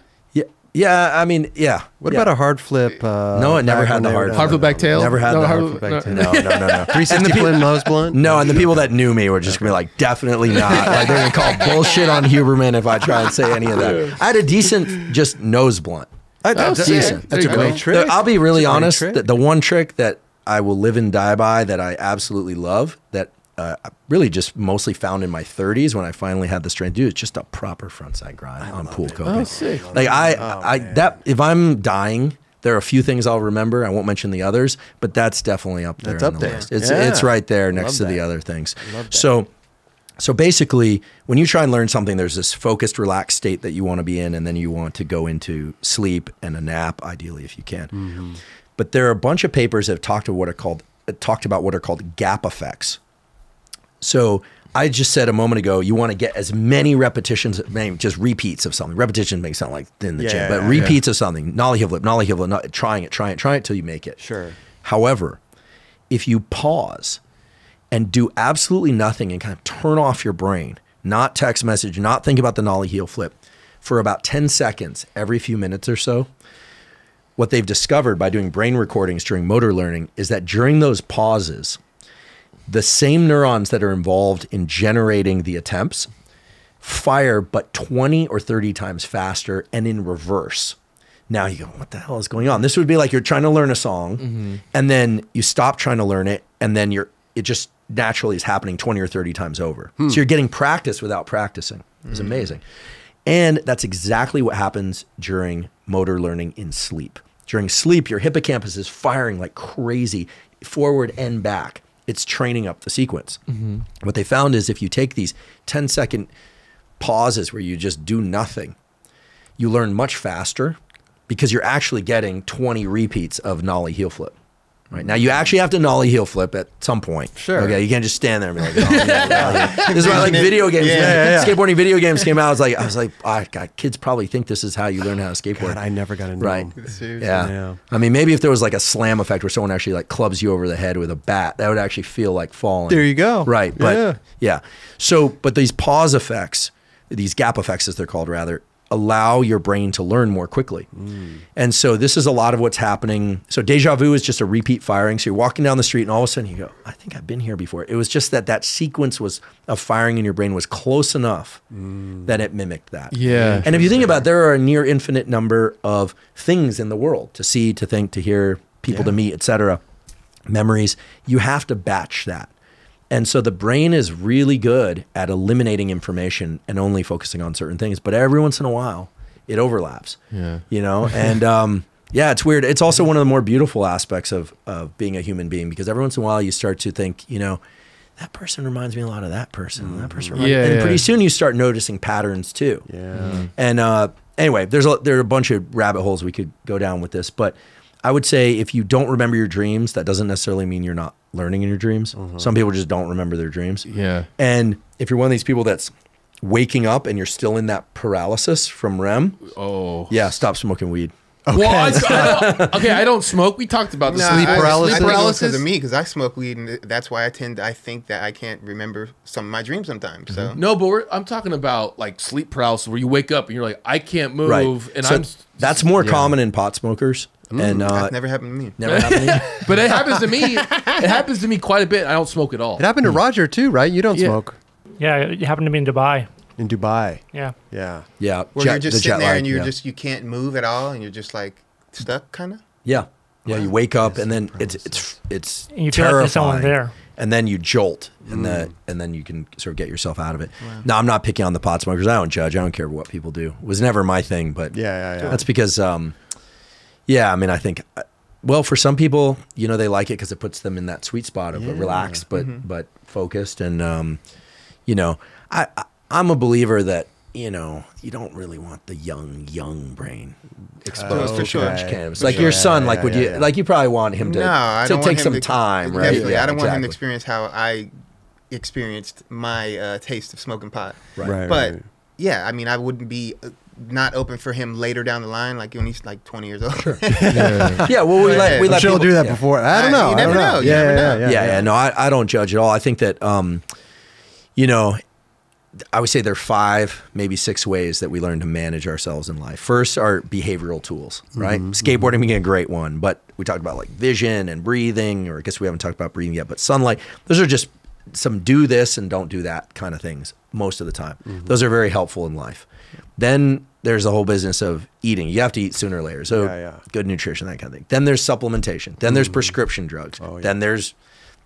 yeah, yeah. I mean, yeah. What yeah. about a hard flip? Uh, No, it never had when the hard flip. hard flip back tail. Never had no, the hard hard flip flip back tail. No, no, no, no. 360 flip nose blunt. No, and the people that knew me were just gonna be like, definitely not. Like they're gonna call bullshit on Huberman if I try and say any of that. I had a decent, just nose blunt. I- Oh, that's sick. decent. There That's a great go. trick. I'll be really That's a great honest. The, the one trick that I will live and die by that I absolutely love that uh, really just mostly found in my 30s when I finally had the strength to do it. Just a proper frontside grind on pool coping. Oh. Like I, I that if I'm dying, there are a few things I'll remember. I won't mention the others, but that's definitely up there. That's up the there. List. It's Yeah. it's right there next to the other things. So. So basically, when you try and learn something, there's this focused, relaxed state that you want to be in, and then you want to go into sleep and a nap, ideally, if you can. Mm-hmm. But there are a bunch of papers that have talked to what are called talked about what are called gap effects. So I just said a moment ago, you want to get as many repetitions, just repeats of something. Repetition makes sound like in the gym, Yeah, but yeah. repeats of something. Heel flip, nollie heel flip, not, trying it, trying it, trying it till you make it. Sure. However, if you pause and do absolutely nothing and kind of turn off your brain, not text message, not think about the nollie heel flip for about 10 seconds every few minutes or so, what they've discovered by doing brain recordings during motor learning is that during those pauses, the same neurons that are involved in generating the attempts fire but 20 or 30 times faster and in reverse. Now you go, what the hell is going on? This would be like you're trying to learn a song mm-hmm. and then you stop trying to learn it and then you're it just naturally is happening 20 or 30 times over. Hmm. So you're getting practice without practicing. It's hmm. amazing. And that's exactly what happens during motor learning in sleep. During sleep, your hippocampus is firing like crazy forward and back. It's training up the sequence. Mm-hmm. What they found is if you take these 10 second pauses where you just do nothing, you learn much faster because you're actually getting 20 repeats of nollie heel flip. Right now, you actually have to nollie heel flip at some point. Sure. Okay, you can't just stand there and be like, "Nollie, nollie, nollie." "This is why I like video games." Yeah, yeah, yeah. Skateboarding video games came out. I was like, I was like, oh, God, kids probably think this is how you learn how to skateboard. God, I never got into Right. them. Seriously. Yeah. Yeah. I mean, maybe if there was like a slam effect where someone actually like clubs you over the head with a bat, that would actually feel like falling. There you go. Right. But Yeah. yeah. So, but these pause effects, these gap effects as they're called rather, allow your brain to learn more quickly. Mm. And so this is a lot of what's happening. So deja vu is just a repeat firing. So you're walking down the street and all of a sudden you go, I think I've been here before. It was just that that sequence was of firing in your brain was close enough mm. that it mimicked that. Yeah. And if you think about it, there are a near infinite number of things in the world to see, to think, to hear, people to meet, etc. Memories. You have to batch that. And so the brain is really good at eliminating information and only focusing on certain things. But every once in a while, it overlaps. Yeah. You know, and um, yeah, it's weird. It's also one of the more beautiful aspects of of being a human being because every once in a while you start to think, you know, that person reminds me a lot of that person. That person, reminds Yeah, and yeah. pretty soon you start noticing patterns too. Yeah. And uh, anyway, there's a, there are a bunch of rabbit holes we could go down with this, but I would say if you don't remember your dreams, that doesn't necessarily mean you're not learning in your dreams. Mm-hmm. Some people just don't remember their dreams. Yeah. And if you're one of these people that's waking up and you're still in that paralysis from REM, Oh. yeah, stop smoking weed. Well, I, I okay, I don't smoke. We talked about the Nah, sleep paralysis. I, Sleep paralysis. because of me, because I smoke weed, and that's why I tend. I think that I can't remember some of my dreams sometimes. So mm-hmm. No, but we're, I'm talking about like sleep paralysis, where you wake up and you're like, I can't move, Right. and so I'm. that's more common in pot smokers. And uh, that's never happened to me. never happened to you? But it happens to me. It happens to me quite a bit. I don't smoke at all. It happened to Roger too, right? You don't Yeah. smoke Yeah, it happened to me in Dubai. in Dubai. Yeah. Yeah. Yeah. Where jet- you're just the jet sitting there lag, and you're yeah. just you can't move at all, and you're just like stuck, kind of. Yeah. Yeah, you wake up and then it's it's it's And you feel like there's someone terrifying. there. And then you jolt and that and then you can sort of get yourself out of it. No, I'm not picking on the pot smokers. I don't judge. I don't care what people do. It was never my thing, but Yeah, yeah, yeah. That's because um yeah, I mean, I think uh, well, for some people, you know, they like it because it puts them in that sweet spot of Yeah. relaxed but but focused and um you know, I, I I'm a believer that you know, you don't really want the young, young brain exposed for to sure. too much cannabis. For Like sure. your son, yeah, like would yeah, you yeah. like you probably want him to, no, I to don't want take some to- time, right? Definitely. Yeah, I don't want him to experience how I experienced my uh, taste of smoking pot. Right. Right. But right. yeah, I mean, I wouldn't be uh, not open for him later down the line, like when he's like 20 years old. Yeah, well, we let we I'm let sure he'll people do that yeah. before. I don't know. you I don't never know. You Yeah, never yeah, know. yeah, yeah, yeah, No, I, I don't judge at all. I think that, um, you know, I would say there are five, maybe six ways that we learn to manage ourselves in life. First are behavioral tools, right? Skateboarding being a great one, but we talked about like vision and breathing, or I guess we haven't talked about breathing yet, but sunlight. Those are just some do this and don't do that kind of things most of the time. Mm-hmm. Those are very helpful in life. Then there's the whole business of eating. You have to eat sooner or later. So Yeah, yeah. good nutrition, that kind of thing. Then there's supplementation. Then there's mm-hmm. prescription drugs. Oh, yeah. Then there's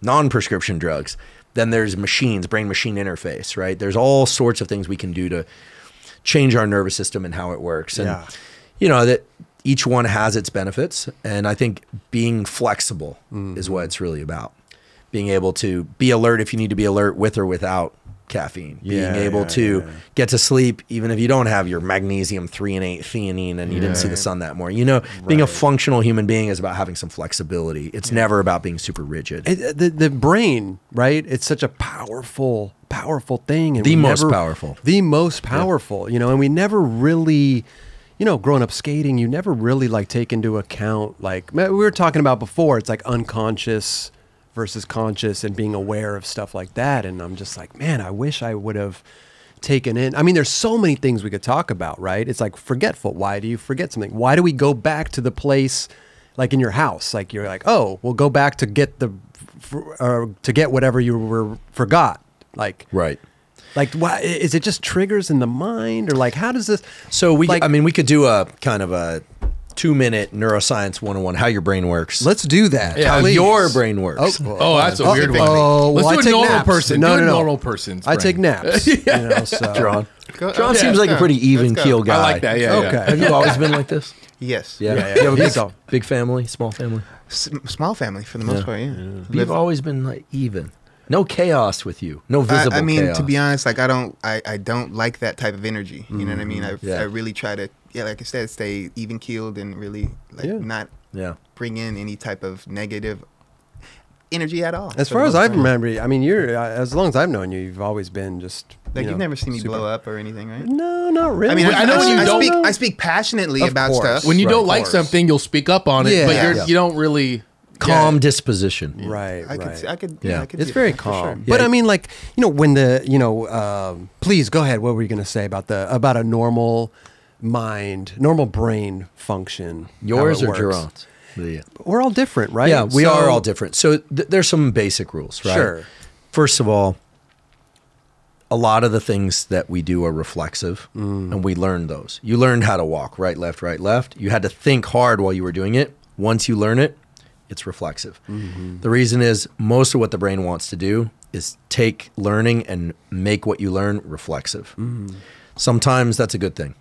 non-prescription drugs. Then there's machines, brain-machine interface, right? There's all sorts of things we can do to change our nervous system and how it works. And you know that each one has its benefits, and I think being flexible mm-hmm. is what it's really about. Being able to be alert if you need to be alert with or without caffeine. Yeah, being able yeah, to yeah. get to sleep even if you don't have your magnesium threonate theanine and you didn't see the sun that morning. You know, being a functional human being is about having some flexibility. It's never about being super rigid. It, uh, the the brain, right? It's such a powerful, powerful thing, and The most never- powerful. the most powerful. You know, and we never really, you know, growing up skating, you never really like take into account like we were talking about before. It's like unconscious versus conscious, and being aware of stuff like that. And I'm just like, man, I wish I would have taken in. I mean, there's so many things we could talk about, right? It's like forgetful. Why do you forget something? Why do we go back to the place? like in your house like you're like oh we'll go back to get the or to get whatever you were forgot like Right. Like, why is it just triggers in the mind, or like how does this? So we, Like- I mean, we could do a kind of a two minute neuroscience 101, how your brain works. Let's do that. Yeah, how please. your brain works. Oh, that's a Oh, weird one. oh, Let's well, do a take normal naps. person. No, do no, a no. normal person's. I take naps. You know, so. John. John yeah, seems let's like a pretty even keel guy. I like that. Yeah. Okay. Yeah. Have you always been like this? Yes. Yeah. Yeah, yeah. You have a big, So- big family, small family. S- small family for the most Yeah. part. Yeah. You've Live- always been like even. No chaos with you. No I, visible I mean, chaos. to be honest, like I don't, I, I don't like that type of energy. You know what I mean? I, Mm-hmm. Yeah. I really try to, yeah, like I said, stay even keeled and really like Yeah. not Yeah. bring in any type of negative energy at all. As far as I remember, I mean, you're uh, as long as I've known you, you've always been just like you you've know, never seen me super- blow up or anything, right? No, not really. I mean, I know when you I, don't- speak, I speak passionately Of about course. stuff. When you Right, don't like something, you'll speak up on it, Yeah. but you're, Yeah. you don't really Calm Yeah. disposition. right, I could, see- I could, Yeah. yeah, I could it's very that for sure. calm. But Yeah. I mean, like you know, when the you know, um, please go ahead. What were you going to say about the about a normal mind, normal brain function? Yours or? Geron's? Yeah. We're all different, right? Yeah, we So- are all different. So th- there's some basic rules, right? Sure. First of all, a lot of the things that we do are reflexive, mm. and we learn those. You learned how to walk right, left, right, left. You had to think hard while you were doing it. Once you learn it, it's reflexive. Mm-hmm. The reason is most of what the brain wants to do is take learning and make what you learn reflexive. Mm-hmm. Sometimes that's a good thing.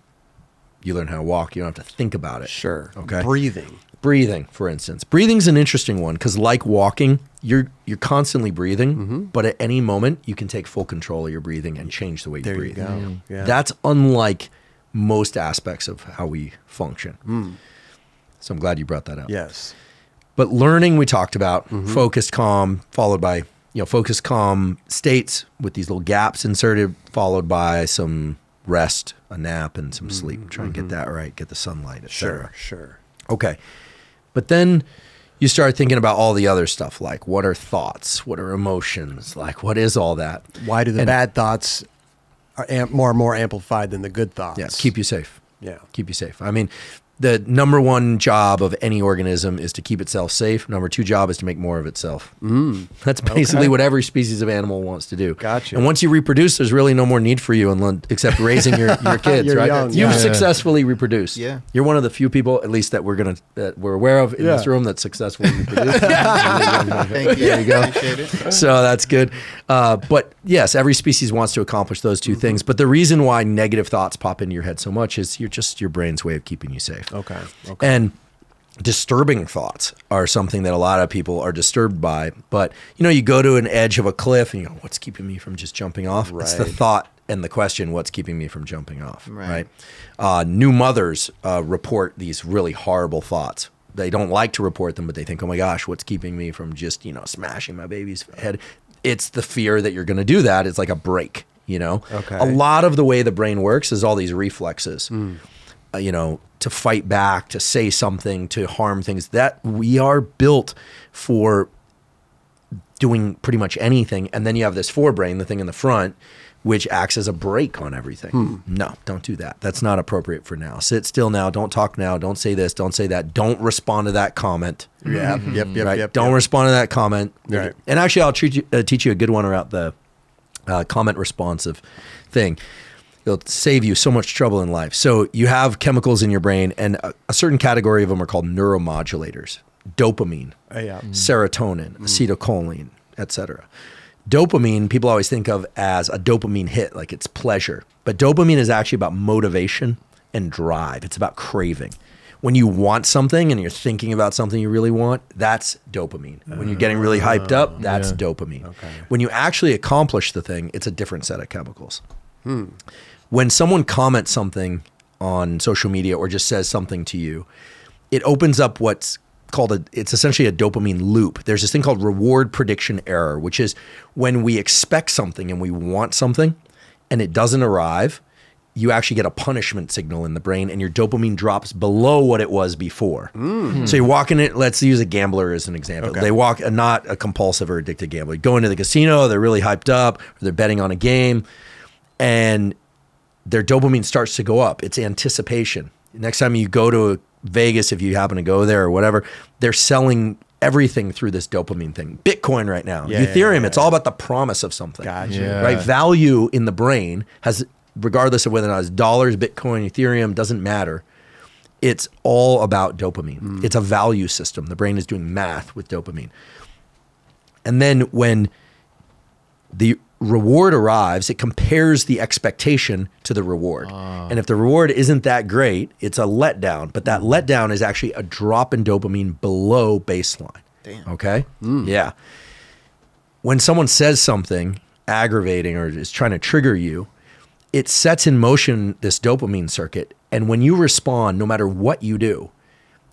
You learn how to walk, you don't have to think about it. Sure. Okay. Breathing. Breathing, for instance. Breathing's an interesting one because, like walking, you're you're constantly breathing, Mm-hmm. but at any moment you can take full control of your breathing and change the way you There you breathe. go. Yeah. That's unlike most aspects of how we function. Mm. So I'm glad you brought that up. yes. But learning, we talked about Mm-hmm. focused calm, followed by you know focused calm states with these little gaps inserted, followed by some rest, a nap, and some sleep. Try and get that right, get the sunlight, et cetera. Mm-hmm. Sure. Sure. Okay. But then you start thinking about all the other stuff like what are thoughts? What are emotions? Like what is all that? Why do the And- bad thoughts are amp- more more amplified than the good thoughts? Yeah, keep you safe. Yeah. Keep you safe. I mean, the number one job of any organism is to keep itself safe. Number two job is to make more of itself. Mm. That's basically Okay. what every species of animal wants to do. Gotcha. And once you reproduce, there's really no more need for you unless, except raising your, your kids, right? young, You've yeah. successfully reproduced. Yeah. You're one of the few people, at least that we're gonna that we're aware of in Yeah. this room that successfully reproduced. Thank you. There you go. Appreciate it. so that's good. Uh, but yes, every species wants to accomplish those 2 things. But the reason why negative thoughts pop into your head so much is you're just your brain's way of keeping you safe. Okay. Okay. And disturbing thoughts are something that a lot of people are disturbed by. But you know, you go to an edge of a cliff and you go, "What's keeping me from just jumping off?" It's the thought and the question, "What's keeping me from jumping off?" Right. Right. Uh, new mothers uh, report these really horrible thoughts. They don't like to report them, but they think, "Oh my gosh, what's keeping me from just you know smashing my baby's head?" It's the fear that you're going to do that. It's like a break. You know, Okay. a lot of the way the brain works is all these reflexes uh, you know, to fight back, to say something, to harm things. That we are built for doing pretty much anything. And then you have this forebrain, the thing in the front, which acts as a brake on everything. No, don't do that. That's not appropriate for now. Sit still now. Don't talk now. Don't say this. Don't say that. Don't respond to that comment. Yeah. Yep. Yep. right? Yep. don't yep. respond to that comment. Right. And actually, I'll treat you, uh, teach you a good one about the uh, comment responsive thing. It'll save you so much trouble in life. So you have chemicals in your brain, and a, a certain category of them are called neuromodulators: dopamine, Uh, yeah. serotonin, acetylcholine, etc. Dopamine, people always think of as a dopamine hit, like it's pleasure. But dopamine is actually about motivation and drive. It's about craving. When you want something and you're thinking about something you really want, that's dopamine. When you're getting really hyped up, that's dopamine. When you actually accomplish the thing, it's a different set of chemicals when someone comments something on social media or just says something to you, it opens up what's called a it's essentially a dopamine loop. There's this thing called reward prediction error, which is when we expect something and we want something and it doesn't arrive, you actually get a punishment signal in the brain and your dopamine drops below what it was before. So you're walking it, let's use a gambler as an example. Okay. They walk uh, not a compulsive or addicted gambler. Go into the casino, they're really hyped up, they're betting on a game and their dopamine starts to go up. It's anticipation. Next time you go to Vegas, if you happen to go there or whatever, they're selling everything through this dopamine thing. Bitcoin right now, Yeah, yeah, Ethereum, yeah, it's all about the promise of something. Gotcha. Yeah. Right? Value in the brain has, regardless of whether or not it's dollars, Bitcoin, Ethereum, doesn't matter. It's all about dopamine. Mm. It's a value system. The brain is doing math with dopamine. And then when the reward arrives, it compares the expectation to the reward. Ah. And if the reward isn't that great, it's a letdown. But that hmm. letdown is actually a drop in dopamine below baseline. Damn. Okay? Hmm. Yeah. When someone says something aggravating or is trying to trigger you, it sets in motion this dopamine circuit. And when you respond, no matter what you do,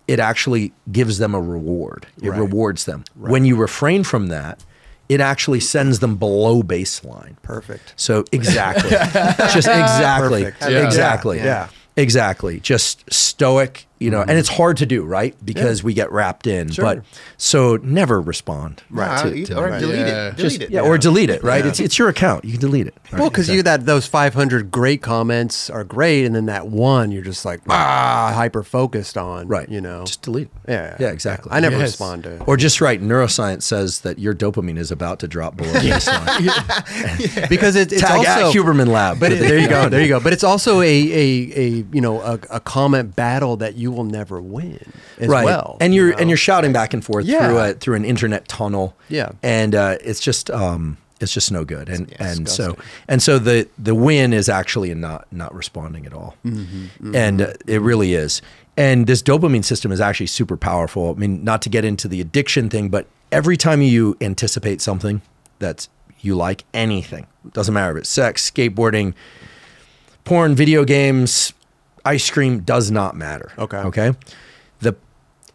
it actually gives them a reward. It Right. rewards them. When you refrain from that, it actually sends them below baseline. Perfect. So exactly, just exactly, Yeah. exactly, Yeah. Yeah. exactly. Just stoic, you know, and it's hard to do, right? Because we get wrapped in. Sure. But so never respond, Nah, to- to- or right. delete Yeah. it. Delete Just- it. yeah, or delete it, right? Yeah. It's it's your account. You can delete it. Well, because you that those 500 great comments are great, and then that one you're just like ah hyper focused on, right, You know, just delete. it. yeah, yeah, exactly. I never Yes. respond to it Or just right. Neuroscience says that your dopamine is about to drop below baseline. because it, it's Tag at also Huberman Lab. But it, there you go, there you go. But it's also a a, a you know a, a comment battle that you will never win as right. well. and you're you know? and you're shouting back and forth Yeah. through a through an internet tunnel. Yeah. and uh, it's just um, it's just no good. And Yeah, and so and so the the win is actually in not not responding at all, Mm-hmm, and uh, it really is. And this dopamine system is actually super powerful. I mean, not to get into the addiction thing, but every time you anticipate something that you like, anything doesn't matter if it's sex, skateboarding, porn, video games, ice cream does not matter. Okay. Okay. The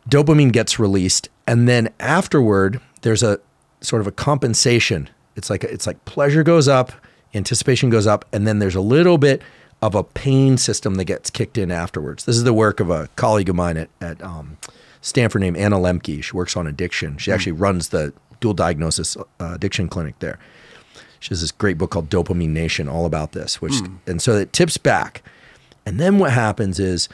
dopamine gets released, and then afterward, there's a sort of a compensation. It's like it's like pleasure goes up, anticipation goes up, and then there's a little bit of a pain system that gets kicked in afterwards. This is the work of a colleague of mine at, at um, Stanford named Anna Lembke. She works on addiction. She actually runs the dual diagnosis uh, addiction clinic there. She has this great book called Dopamine Nation, all about this. Which and so it tips back, and then what happens is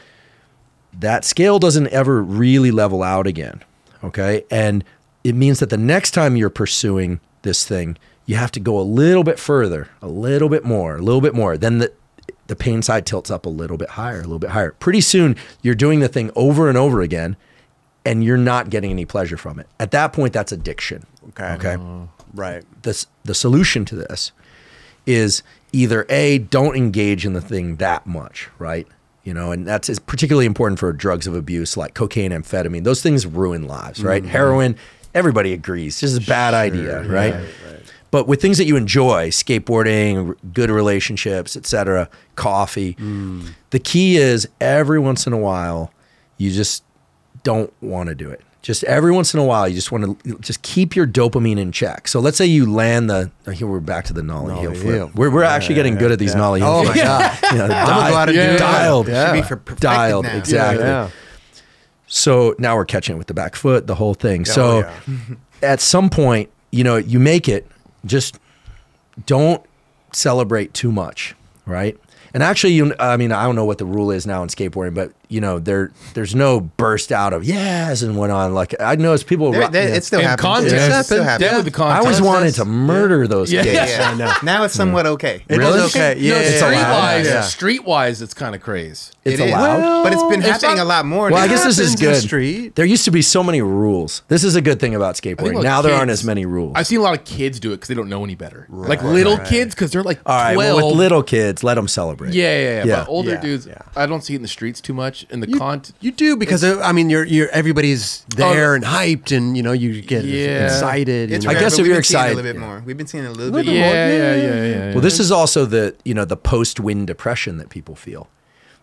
that scale doesn't ever really level out again. Okay, and it means that the next time you're pursuing this thing, you have to go a little bit further, a little bit more, a little bit more. Then the the pain side tilts up a little bit higher, a little bit higher. Pretty soon, you're doing the thing over and over again, and you're not getting any pleasure from it. At that point, that's addiction. Okay. Okay uh, right. the, the solution to this is either a don't engage in the thing that much right? You know and that's particularly important for drugs of abuse like cocaine amphetamine. Those things ruin lives right? Mm-hmm. Heroin everybody agrees. This is a bad idea right? but with things that you enjoy skateboarding r- good relationships etc coffee mm. the key is every once in a while you just don't want to do it. Just every once in a while, you just want to just keep your dopamine in check. So let's say you land the. oh, Here we're back to the nollie, Nollie heel heel. flip. We're, we're actually getting good at these yeah. nollie heel Oh my. God. You know, I'm gonna go out and Yeah, do yeah, it. dialed, Yeah. Should be for perfected dialed, now. exactly. Yeah. So now we're catching it with the back foot, the whole thing. Oh, so Oh, yeah. at some point, you know, you make it, just don't celebrate too much, right? And actually, you, I mean, I don't know what the rule is now in skateboarding, but you know, there, there's no burst out of yes and went on. Like I know noticed people. There- ro- there- yeah. it still happens. contest. It still Yeah. happens. Definitely the I always wanted to Yeah. murder those Yeah. kids. Yeah, I. Now it's somewhat okay. It Really? is okay. Yeah, no, yeah, It's allowed. streetwise, yeah. streetwise, it's kind of crazy. It's It is. allowed. but it's been It's happening not- a lot more. Well, I guess this is happens in the good. street. There used to be so many rules. This is a good thing about skateboarding. like Now there aren't as many rules. I've seen a lot of kids do it because they don't know any better. like little kids because they're like All right, 12. well, with little kids, let them celebrate. yeah, yeah, yeah, Yeah. But older Yeah, dudes, yeah. I don't see it in the streets too much. In the You, con, you do because uh, I mean you're you're everybody's there and hyped and you know you get Yeah. excited. It's and I rare, guess if we've you're been seeing it excited- a little bit more. We've been seeing a little, Little bit bit more. more. yeah, yeah, yeah, yeah, yeah. Well, this is also the you know the post-win depression that people feel.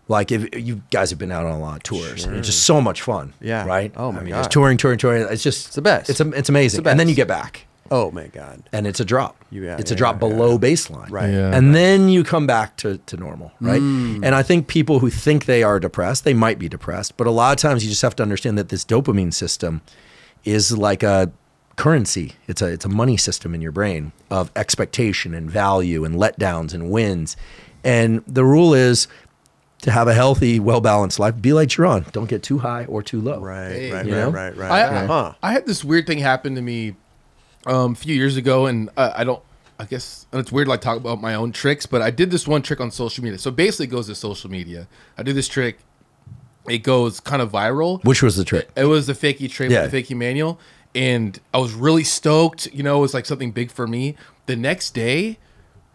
Like if you guys have been out on a lot of tours, and it's just so much fun. Yeah. Right. Oh my I mean, God. just touring, touring, touring. It's just it's the best. It's it's amazing. It's And then you get back, oh my god. and it's a drop. Yeah, it's a drop yeah, below baseline. Right. Yeah. And then you come back to, to normal, right? Mm. And I think people who think they are depressed, they might be depressed, but a lot of times you just have to understand that this dopamine system is like a currency. It's a it's a money system in your brain of expectation and value and letdowns and wins. And the rule is to have a healthy, well balanced life, be like Sharon. Don't get too high or too low. Right, Hey. right, You right, know? right, right. I, huh. I had this weird thing happen to me um, a few years ago, and uh, I don't. I guess and it's weird like talk about my own tricks, but I did this one trick on social media. So basically, it goes to social media. I did this trick. It goes kind of viral. Which was the trick? It was the fakey trade Yeah. with the fakey manual, and I was really stoked. You know, it was like something big for me. The next day,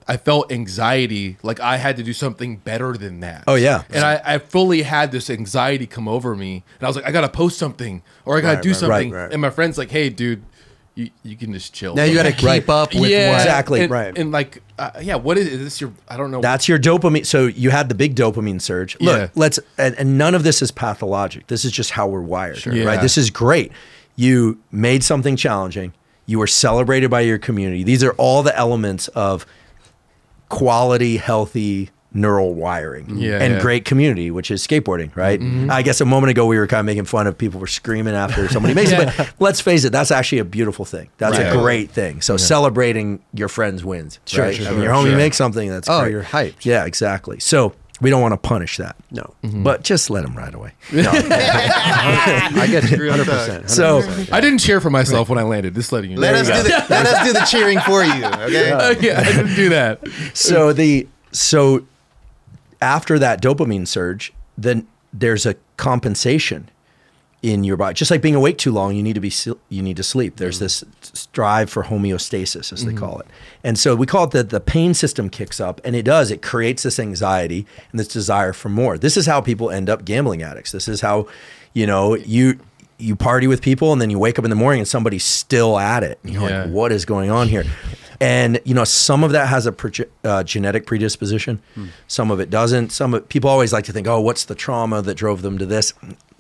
I felt anxiety, like I had to do something better than that. Oh, yeah. and I, I fully had this anxiety come over me, and I was like, I gotta post something or I gotta Right, do right, something. right, right. And my friend's like, Hey, dude, you you can just chill. Now you got to keep Right. up with yeah, what. Exactly. and, Right. And like, uh, yeah, what is, is this? Your I don't know. That's your dopamine. So you had the big dopamine surge. Look, Yeah. let's, and, and none of this is pathologic. This is just how we're wired, Yeah. right? This is great. You made something challenging. You were celebrated by your community. These are all the elements of quality, healthy neural wiring Yeah, and yeah. great community, which is skateboarding, right? Mm-hmm. I guess a moment ago we were kind of making fun of people were screaming after somebody makes it, but let's face it, that's actually a beautiful thing. That's Right. a great thing. So celebrating your friends wins, Sure, right? sure, I mean, sure, your homie sure. makes something that's Oh, great. you're hyped. Yeah, exactly. So we don't want to punish that. No. Mm-hmm. But just let him ride away. I get you 100%. So I didn't cheer for myself when I landed. Just letting you know. Let us do the let us do the cheering for you. Okay. yeah, I didn't do that. so the so after that dopamine surge, then there's a compensation in your body. Just like being awake too long, you need to be you need to sleep. There's mm-hmm. this strive for homeostasis, as they mm-hmm. call it. And so we call it the the pain system kicks up, and it does. It creates this anxiety and this desire for more. This is how people end up gambling addicts. This is how, you know, you you party with people and then you wake up in the morning and somebody's still at it. And you're Yeah. like, what is going on here? And you know, some of that has a uh, genetic predisposition. Some of it doesn't. Some of, people always like to think, "Oh, what's the trauma that drove them to this?"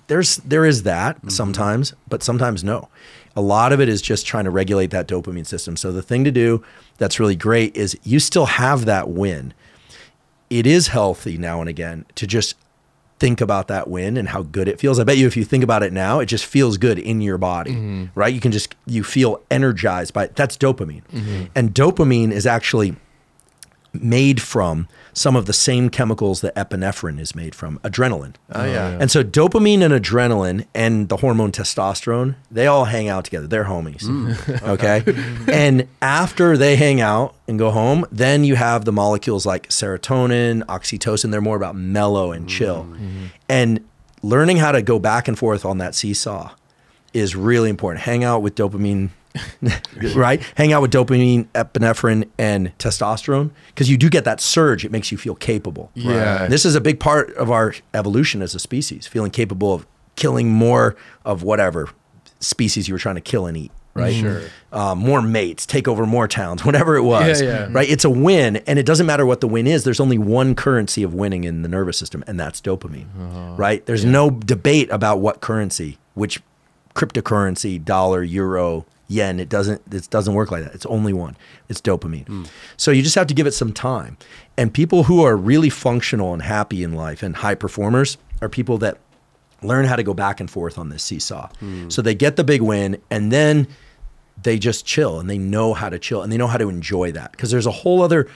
There's there is that sometimes, but sometimes no. A lot of it is just trying to regulate that dopamine system. So the thing to do that's really great is you still have that win. It is healthy now and again to just think about that win and how good it feels. I bet you if you think about it now, it just feels good in your body, mm-hmm. right? You can just you feel energized by that's dopamine. Mm-hmm. And dopamine is actually made from some of the same chemicals that epinephrine is made from, adrenaline. Oh, oh, yeah. And so dopamine and adrenaline and the hormone testosterone, they all hang out together. They're homies. Mm. okay. and after they hang out and go home, then you have the molecules like serotonin, oxytocin. They're more about mellow and mm-hmm. chill. Mm-hmm. And learning how to go back and forth on that seesaw is really important. Hang out with dopamine, right? Hang out with dopamine, epinephrine, and testosterone because you do get that surge. It makes you feel capable. Yeah. This is a big part of our evolution as a species, feeling capable of killing more of whatever species you were trying to kill and eat. Right. Sure. Uh, more mates, take over more towns, whatever it was. Yeah, yeah. Right. It's a win, and it doesn't matter what the win is. There's only one currency of winning in the nervous system, and that's dopamine. Right. There's no debate about what currency, which cryptocurrency, dollar, euro, yen. It doesn't. It doesn't work like that. It's only one. It's dopamine. So you just have to give it some time. And people who are really functional and happy in life and high performers are people that learn how to go back and forth on this seesaw. Hmm. So they get the big win and then they just chill and they know how to chill and they know how to enjoy that because there's a whole other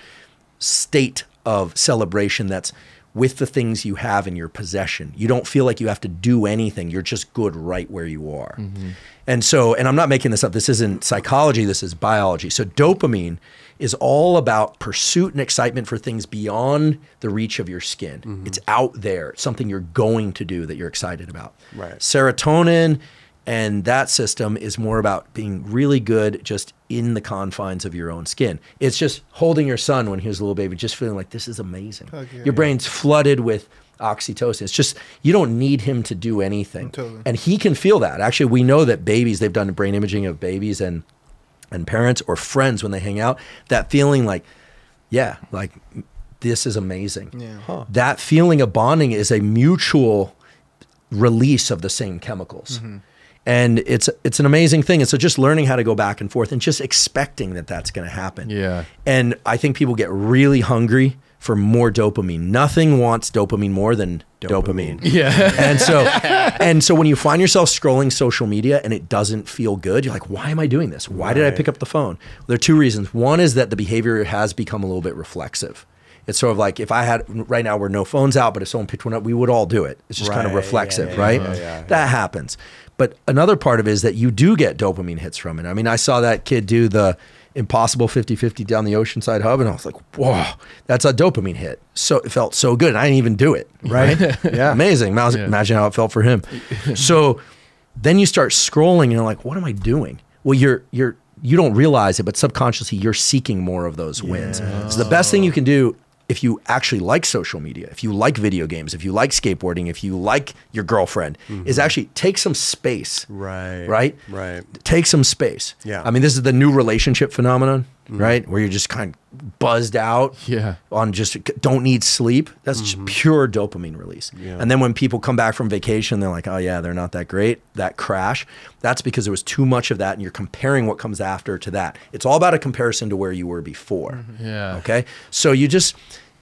state of celebration that's with the things you have in your possession. You don't feel like you have to do anything. You're just good right where you are. Mm-hmm. And so, and I'm not making this up. This isn't psychology, this is biology. So dopamine is all about pursuit and excitement for things beyond the reach of your skin. Mm-hmm. It's out there. It's something you're going to do that you're excited about. Right. Serotonin and that system is more about being really good just in the confines of your own skin. It's just holding your son when he was a little baby, just feeling like this is amazing. your brain's flooded with oxytocin. It's just you don't need him to do anything. Totally. And he can feel that. Actually, we know that babies, they've done brain imaging of babies and and parents or friends when they hang out, that feeling like, yeah, like this is amazing. Yeah. That feeling of bonding is a mutual release of the same chemicals. Mm-hmm. And it's it's an amazing thing. And so just learning how to go back and forth and just expecting that that's going to happen. Yeah. And I think people get really hungry for more dopamine. Nothing wants dopamine more than dopamine. Yeah. And so and so when you find yourself scrolling social media and it doesn't feel good, you're like, why am I doing this? Why did I pick up the phone? There are two reasons. One is that the behavior has become a little bit reflexive. It's sort of like if I had right now we're no phones out, but if someone picked one up, we would all do it. It's just kind of reflexive, yeah, yeah, right? yeah, that happens. But another part of it is that you do get dopamine hits from it. I mean, I saw that kid do the impossible 50-50 down the oceanside hub and I was like, whoa, that's a dopamine hit. So it felt so good. And I didn't even do it. Right. Yeah. Amazing. Imagine, Yeah. imagine how it felt for him. so then you start scrolling and you're like, what am I doing? Well, you're you're you don't realize it, but subconsciously you're seeking more of those wins. So the best thing you can do if you actually like social media, if you like video games, if you like skateboarding, if you like your girlfriend, is mm-hmm. actually take some space. Mm-hmm. Right. Right? Right. Take some space. Yeah. I mean, this is the new relationship phenomenon, mm-hmm. right? Where you're just kind of buzzed out Yeah. on just don't need sleep. That's just mm-hmm. pure dopamine release. Yeah. And then when people come back from vacation, they're like, oh, yeah, they're not that great. That crash, that's because there was too much of that. And you're comparing what comes after to that. It's all about a comparison to where you were before. Yeah. Okay. So you just,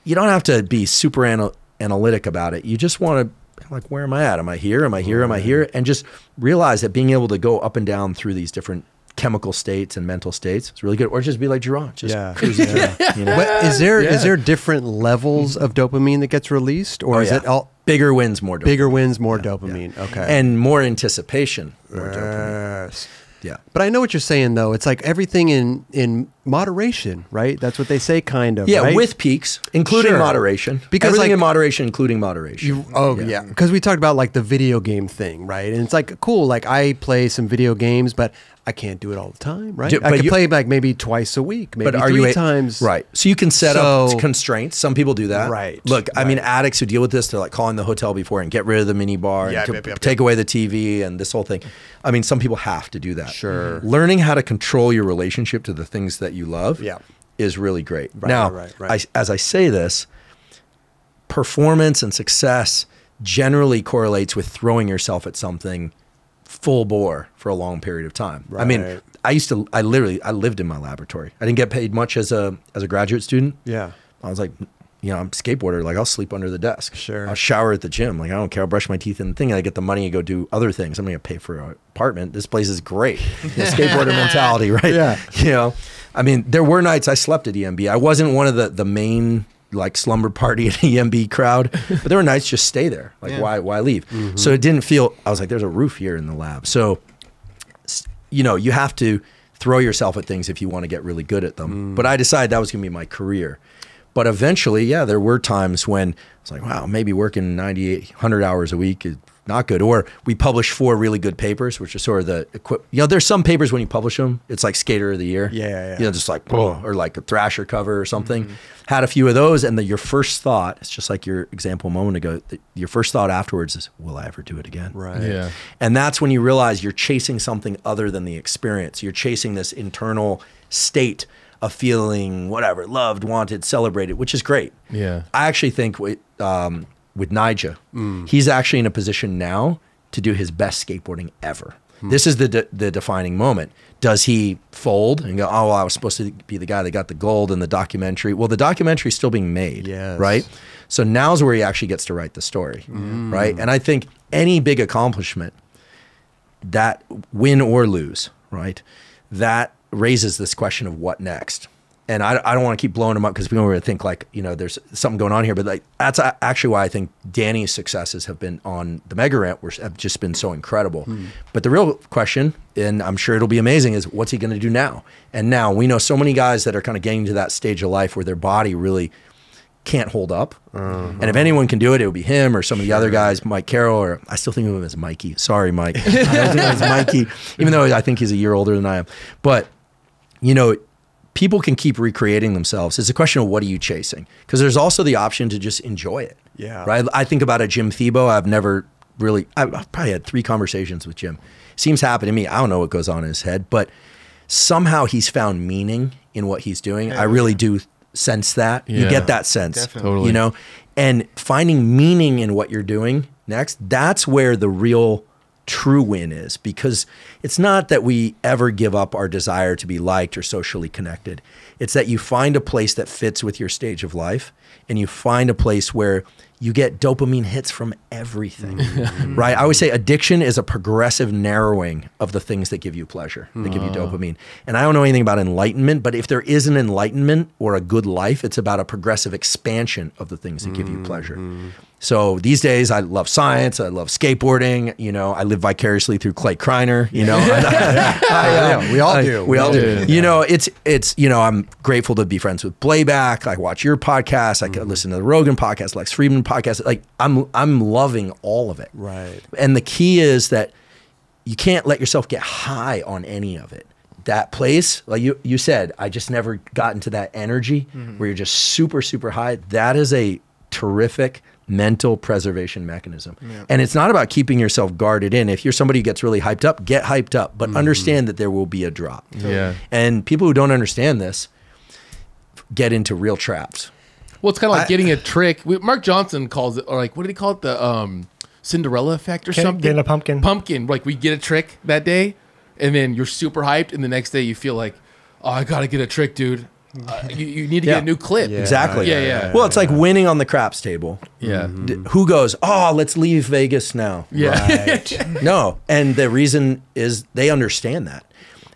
you don't have to be super anal- analytic about it. You just want to, like, where am I at? Am I here? Am I here? Am I here? And just realize that being able to go up and down through these different chemical states and mental states is really good. Or just be like Gerard, just Yeah. cruising through, you know? What, is there is Yeah. there different levels of dopamine that gets released, or Oh, is yeah. it all bigger wins, more dopamine. bigger wins, more dopamine? Okay. and more anticipation, more dopamine. Yes. Yeah. But I know what you're saying though. It's like everything in in moderation, right? That's what they say, kind of. Yeah, right? with peaks, including Sure. moderation. Because, Everything like- in moderation, including moderation. You, oh yeah, because we talked about like the video game thing, right? And it's like cool. Like I play some video games, but I can't do it all the time, right? Do- I can you- play like maybe twice a week, maybe but are three you times. right? So you can set So- up constraints. Some people do that. Right, Look, I mean, addicts who deal with this, they're like calling the hotel before and get rid of the mini bar, Yep, and yep, yep, take away the TV and this whole thing. I mean, some people have to do that. Sure. Learning how to control your relationship to the things that you love. Yeah. Is really great. Right, now, right, right. I, as I say this, performance and success generally correlates with throwing yourself at something full bore for a long period of time. I mean, I used to I literally I lived in my laboratory. I didn't get paid much as a as a graduate student. Yeah. I was like, you know, I'm a skateboarder. Like I'll sleep under the desk. Sure. I'll shower at the gym. Like I don't care. I'll brush my teeth in the thing. And I get the money and go do other things. I'm gonna pay for an apartment. This place is great. The skateboarder mentality, right? Yeah. You know, I mean, there were nights I slept at EMB. I wasn't one of the the main like slumber party at EMB crowd, but there were nights just stay there. Like Yeah. why why leave? Mm-hmm. So it didn't feel. I was like, there's a roof here in the lab. So you know, you have to throw yourself at things if you want to get really good at them. Mm. But I decided that was going to be my career. But eventually, yeah, there were times when I was like, wow, maybe working 98, 100 hours a week is not good. Or we publish four really good papers, which is sort of the equip. You know, there's some papers when you publish them, it's like Skater of the Year. Yeah, yeah. You know, just like, whoa, or like a Thrasher cover or something. Had a few of those, and the, your first thought, it's just like your example a moment ago, that your first thought afterwards is, will I ever do it again? Right. Yeah. And that's when you realize you're chasing something other than the experience. You're chasing this internal state of feeling whatever, loved, wanted, celebrated, which is great. Yeah. I actually think with, um, with Nyjah, he's actually in a position now to do his best skateboarding ever. This is the de- the defining moment. Does he fold and go, oh, well, I was supposed to be the guy that got the gold in the documentary? Well, the documentary's still being made, Yes. right? So now's where he actually gets to write the story, mm. right? And I think any big accomplishment, that win or lose, right? That raises this question of what next. And I, I don't want to keep blowing them up because people are going to think like, you know, there's something going on here. But like, that's actually why I think Danny's successes have been on the Mega Ramp, which have just been so incredible. Hmm. But the real question, and I'm sure it'll be amazing, is what's he going to do now? And now we know so many guys that are kind of getting to that stage of life where their body really can't hold up. Uh-huh. And if anyone can do it, it would be him or some of the other guys, Mike Carroll, or I still think of him as Mikey. Sorry, Mike. I think of him as Mikey, even though I think he's a year older than I am. But, you know, people can keep recreating themselves. It's a question of what are you chasing? Because there's also the option to just enjoy it. Yeah. Right. I think about a Jim Thiebaud. I've never really, I've I've probably had three conversations with Jim. Seems happy to me. I don't know what goes on in his head, but somehow he's found meaning in what he's doing. I really do sense that. You get that sense. Definitely. Totally. You know, and finding meaning in what you're doing next, that's where the real true win is because it's not that we ever give up our desire to be liked or socially connected. It's that you find a place that fits with your stage of life and you find a place where you get dopamine hits from everything, mm-hmm. right? I always say addiction is a progressive narrowing of the things that give you pleasure, that give you hmm. dopamine. And I don't know anything about enlightenment, but if there is an enlightenment or a good life, it's about a progressive expansion of the things that give you mm-hmm. pleasure. So these days, I love science. I love skateboarding. You know, I live vicariously through Clay Kreiner. You know, I- we all do. We all do. You know, it's it's you know, I'm grateful to be friends with Blabac. I watch your podcast. I Mm-hmm. listen to the Rogan podcast, Lex Fridman podcast. Like I'm I'm loving all of it. Right. And the key is that you can't let yourself get high on any of it. That place, like you you said, I just never got into that energy where you're just super super high. That is a terrific mental preservation mechanism. And it's not about keeping yourself guarded in. If you're somebody who gets really hyped up, get hyped up, but understand that there will be a drop. Yeah. And people who don't understand this get into real traps. Well, it's kind of like I- getting a trick. We, Mark Johnson calls it, or like, what did he call it? The um, Cinderella effect or something? getting a pumpkin. Pumpkin. Like, we get a trick that day, and then you're super hyped, and the next day you feel like, oh, I got to get a trick, dude. Uh, you, you need to Yeah. get a new clip. Yeah. Exactly. Yeah, yeah. Well, it's like winning on the craps table. Yeah. D- Who goes, oh, let's leave Vegas now? Yeah. No. And the reason is they understand that.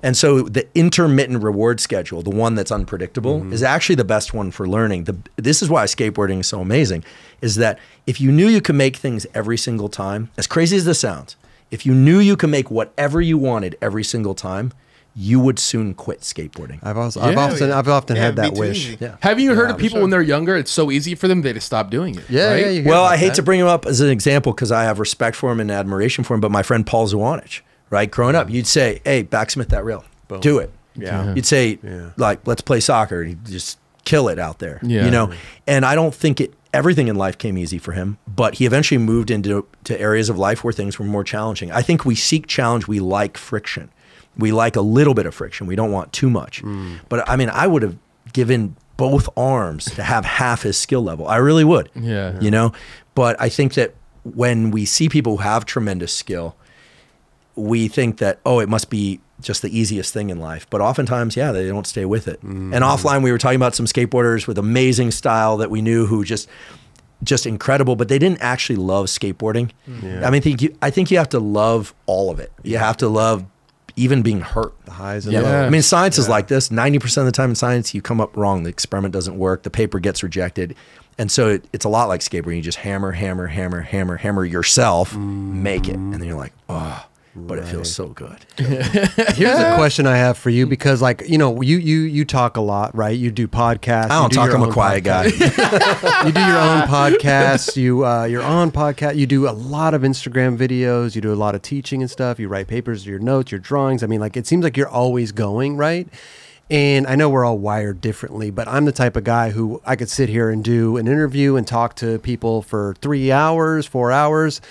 And so the intermittent reward schedule, the one that's unpredictable, is actually the best one for learning. The, this is why skateboarding is so amazing, is that if you knew you could make things every single time, as crazy as this sounds, if you knew you could make whatever you wanted every single time, you would soon quit skateboarding. I've also, I've Yeah. often, I've often Yeah, had that wish. Yeah. Have you heard of people sure. when they're younger? It's so easy for them they just stop doing it. Yeah, right? yeah, Well, I hate that. to bring him up as an example because I have respect for him and admiration for him, but my friend Paul Zawanich, right? Growing up, you'd say, hey, backsmith that rail. Boom. Do it. Yeah. You'd say, Yeah. like, let's play soccer. And he'd just kill it out there. Yeah. You know? And I don't think it everything in life came easy for him, but he eventually moved into to areas of life where things were more challenging. I think we seek challenge, we like friction. We like a little bit of friction. We don't want too much. Mm. But I mean, I would have given both arms to have half his skill level. I really would Yeah. you know but i think that when we see people who have tremendous skill we think that oh it must be just the easiest thing in life but oftentimes yeah they don't stay with it and offline we were talking about some skateboarders with amazing style that we knew who just just incredible but they didn't actually love skateboarding Yeah. i mean think you, i think you have to love all of it you have to love even being hurt The highs and yeah. lows. I mean, science is like this. 90% of the time in science, you come up wrong. The experiment doesn't work. The paper gets rejected. And so it, it's a lot like skateboarding. You just hammer, hammer, hammer, hammer, hammer yourself, mm. make it. And then you're like, oh, but it feels so good. Here's a question I have for you because, like, you know, you you you talk a lot, right? You do podcasts. I don't do talk. I'm a quiet guy. you do your own podcasts. You uh, you're on podcast. You do a lot of Instagram videos. You do a lot of teaching and stuff. You write papers, your notes, your drawings. I mean, like, it seems like you're always going, right? And I know we're all wired differently, but I'm the type of guy who I could sit here and do an interview and talk to people for three hours, four hours.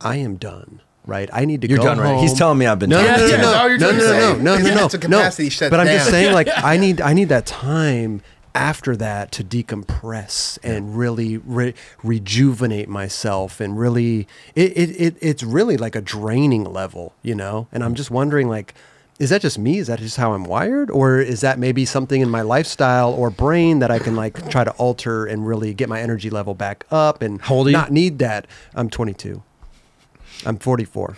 I am done. Right, I need to You're go done, right? He's telling me I've been no, done. no, no, Yeah, no, now no, no, no, no, no, no, no, mental no. But I'm just saying, like, I need, I need that time after that to decompress and really re- rejuvenate myself and really, it, it, it, it's really like a draining level, you know. And I'm just wondering, like, is that just me? Is that just how I'm wired, or is that maybe something in my lifestyle or brain that I can like try to alter and really get my energy level back up and How old are you? not need that? I'm 22. I'm 44.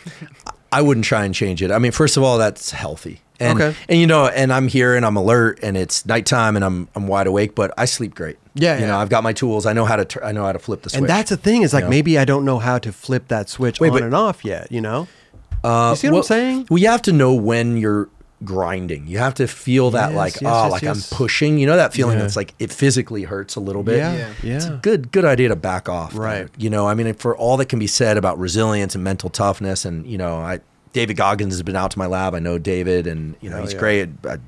I wouldn't try and change it. I mean, first of all, that's healthy. And, Okay. And you know, and I'm here and I'm alert and it's nighttime and I'm I'm wide awake, but I sleep great. Yeah, You yeah. know, I've got my tools. I know how to I know how to flip the switch. And that's the thing is like Yeah. maybe I don't know how to flip that switch Wait, on but- and off yet. You know, Uh, you see what well, I'm saying? Well, you have to know when you're grinding. You have to feel that Yes, like yes, oh, yes, like yes. I'm pushing. You know that feeling Yeah. that's like it physically hurts a little bit. Yeah, Yeah. yeah. It's a good good idea to back off. Right. You know, I mean, for all that can be said about resilience and mental toughness, and you know, I David Goggins has been out to my lab. I know David, and you know, Hell he's yeah. great. I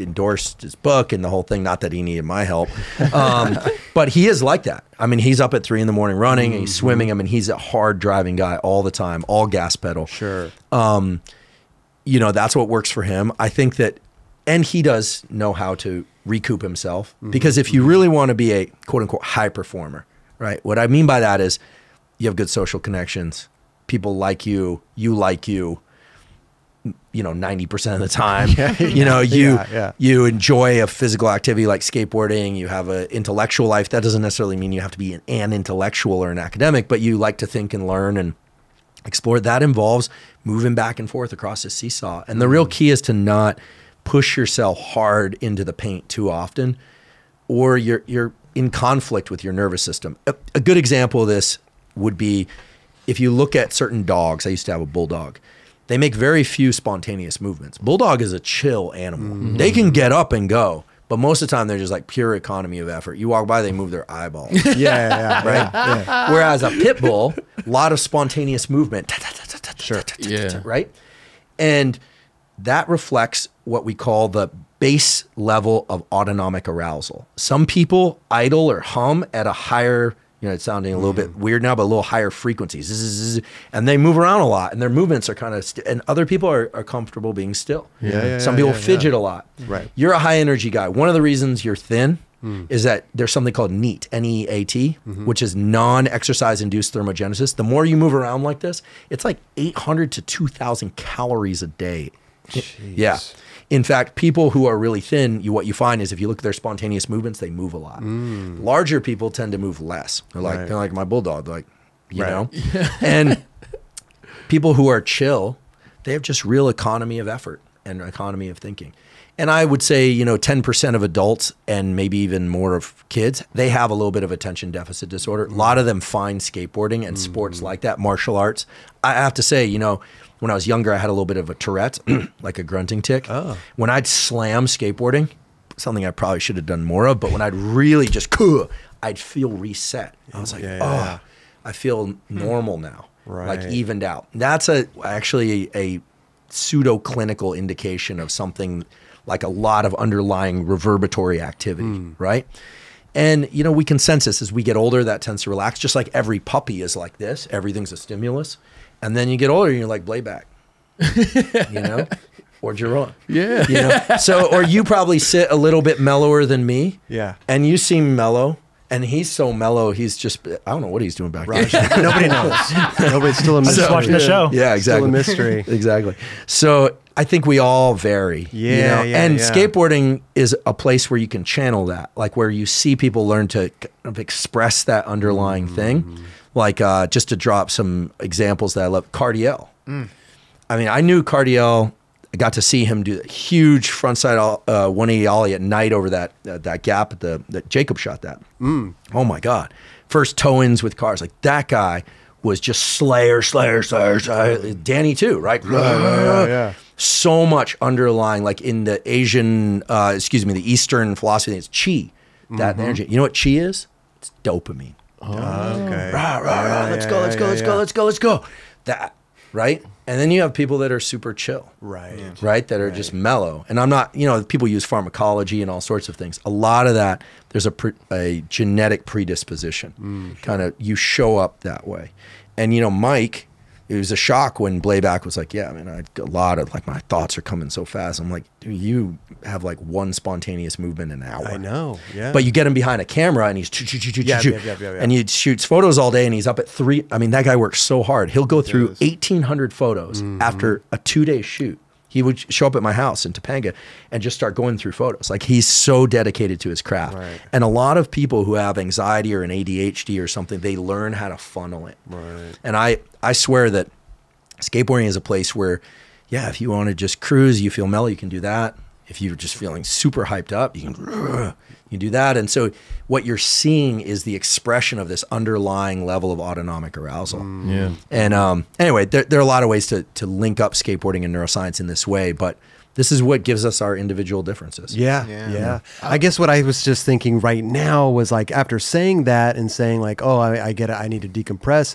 endorsed his book and the whole thing. Not that he needed my help, um, but he is like that. I mean, he's up at three in the morning running, and he's Mm-hmm. swimming. I mean, he's a hard driving guy all the time, all gas pedal Sure. You know that's what works for him. I think that and he does know how to recoup himself mm-hmm. because if you mm-hmm. really want to be a quote unquote high performer right? What i mean by that is you have good social connections. People like you. You like you. You know 90% of the time. You know you Yeah, yeah. you enjoy a physical activity like skateboarding. You have an intellectual life. That doesn't necessarily mean you have to be an, an intellectual or an academic but you like to think and learn and explore that involves moving back and forth across the seesaw and the real mm. key is to not push yourself hard into the paint too often or you're you're in conflict with your nervous system. A, a good example of this would be if you look at certain dogs. I used to have a bulldog. They make very few spontaneous movements. Bulldog is a chill animal. Mm-hmm. They can get up and go, but most of the time they're just like pure economy of effort. You walk by, they move their eyeballs. Yeah, yeah, right? yeah. Whereas a pit bull, a lot of spontaneous movement. Sure. Yeah. Right? And that reflects what we call the base level of autonomic arousal. Some people idle or hum at a higher, you know, it's sounding a little bit weird now, but a little higher frequencies. And they move around a lot and their movements are kind of, and other people are, are comfortable being still. Yeah, yeah, Some yeah, people fidget a lot. Right. You're a high energy guy. One of the reasons you're thin hmm. is that there's something called NEAT, N E A T, mm-hmm. which is non exercise induced thermogenesis. The more you move around like this, it's like 800 to 2,000 calories a day. Yeah. In fact, people who are really thin, you, what you find is if you look at their spontaneous movements, they move a lot. Mm. Larger people tend to move less. They're like, Right. they're like my bulldog, they're like, you Right. know? and people who are chill, they have just real economy of effort and economy of thinking. And I would say, you know, 10% of adults and maybe even more of kids, they have a little bit of attention deficit disorder. A lot of them find skateboarding and sports mm. like that, martial arts. I have to say, you know, when I was younger, I had a little bit of a Tourette, like a grunting tic. Oh. When I'd slam skateboarding, something I probably should have done more of, but when I'd really just, I'd feel reset. I was like, Yeah, yeah, oh. I feel normal now, like evened out. That's a actually a pseudo clinical indication of something like a lot of underlying reverberatory activity, hmm. right? And you know, we can sense this as we get older. That tends to relax, just like every puppy is like this. Everything's a stimulus, and then you get older, and you're like Blabac, you know, or Jerome. Yeah. You know, so or you probably sit a little bit mellower than me. Yeah. and you seem mellow. And he's so mellow, he's just, I don't know what he's doing back there. Nobody knows. Nobody's still a I'm mystery. just watching the show. Yeah, exactly. Still a mystery. exactly. So I think we all vary. you Yeah, know? yeah, And yeah. skateboarding is a place where you can channel that, like where you see people learn to kind of express that underlying Mm-hmm. thing. Like uh, just to drop some examples that I love, Cardiel. I mean, I knew Cardiel. I got to see him do a huge frontside uh, 180 ollie at night over that uh, that gap at the that Jacob shot that. Oh my God! First toe ins with cars like that guy was just slayer, slayer, slayer, slayer. Danny too, right? yeah. So much underlying, like in the Asian, uh, excuse me, the Eastern philosophy, it's chi, that energy. You know what chi is? It's dopamine Okay. rah, rah, rah, let's yeah, go, let's yeah, go, let's yeah. go, let's go, let's go. That, right? And then you have people that are super chill, Right. right? That are just mellow. And I'm not, you know, people use pharmacology and all sorts of things. A lot of that, there's a, pre- a genetic predisposition. Mm, kind of, you show up that way. And, you know, Mike, it was a shock when Blabac was like, yeah, I mean, I a lot of like my thoughts are coming so fast. I'm like, dude, you have like one spontaneous movement an hour. I know. Yeah. But you get him behind a camera and he's choo, choo, choo, choo, Yeah, yeah, yeah, yeah, yeah. and he shoots photos all day and he's up at three. I mean, that guy works so hard. He'll go through 1,800 photos Mm-hmm. after a two day shoot. He would show up at my house in Topanga and just start going through photos. Like he's so dedicated to his craft. Right. And a lot of people who have anxiety or an ADHD or something, they learn how to funnel it. Right. And I, I swear that skateboarding is a place where, yeah, if you want to just cruise, you feel mellow, you can do that. If you're just feeling super hyped up, you can you do that. And so what you're seeing is the expression of this underlying level of autonomic arousal. Yeah. And um, anyway, there, there are a lot of ways to, to link up skateboarding and neuroscience in this way, but this is what gives us our individual differences. Yeah, Yeah. yeah, I guess what I was just thinking right now was like after saying that and saying like, oh, I, I get it, I need to decompress.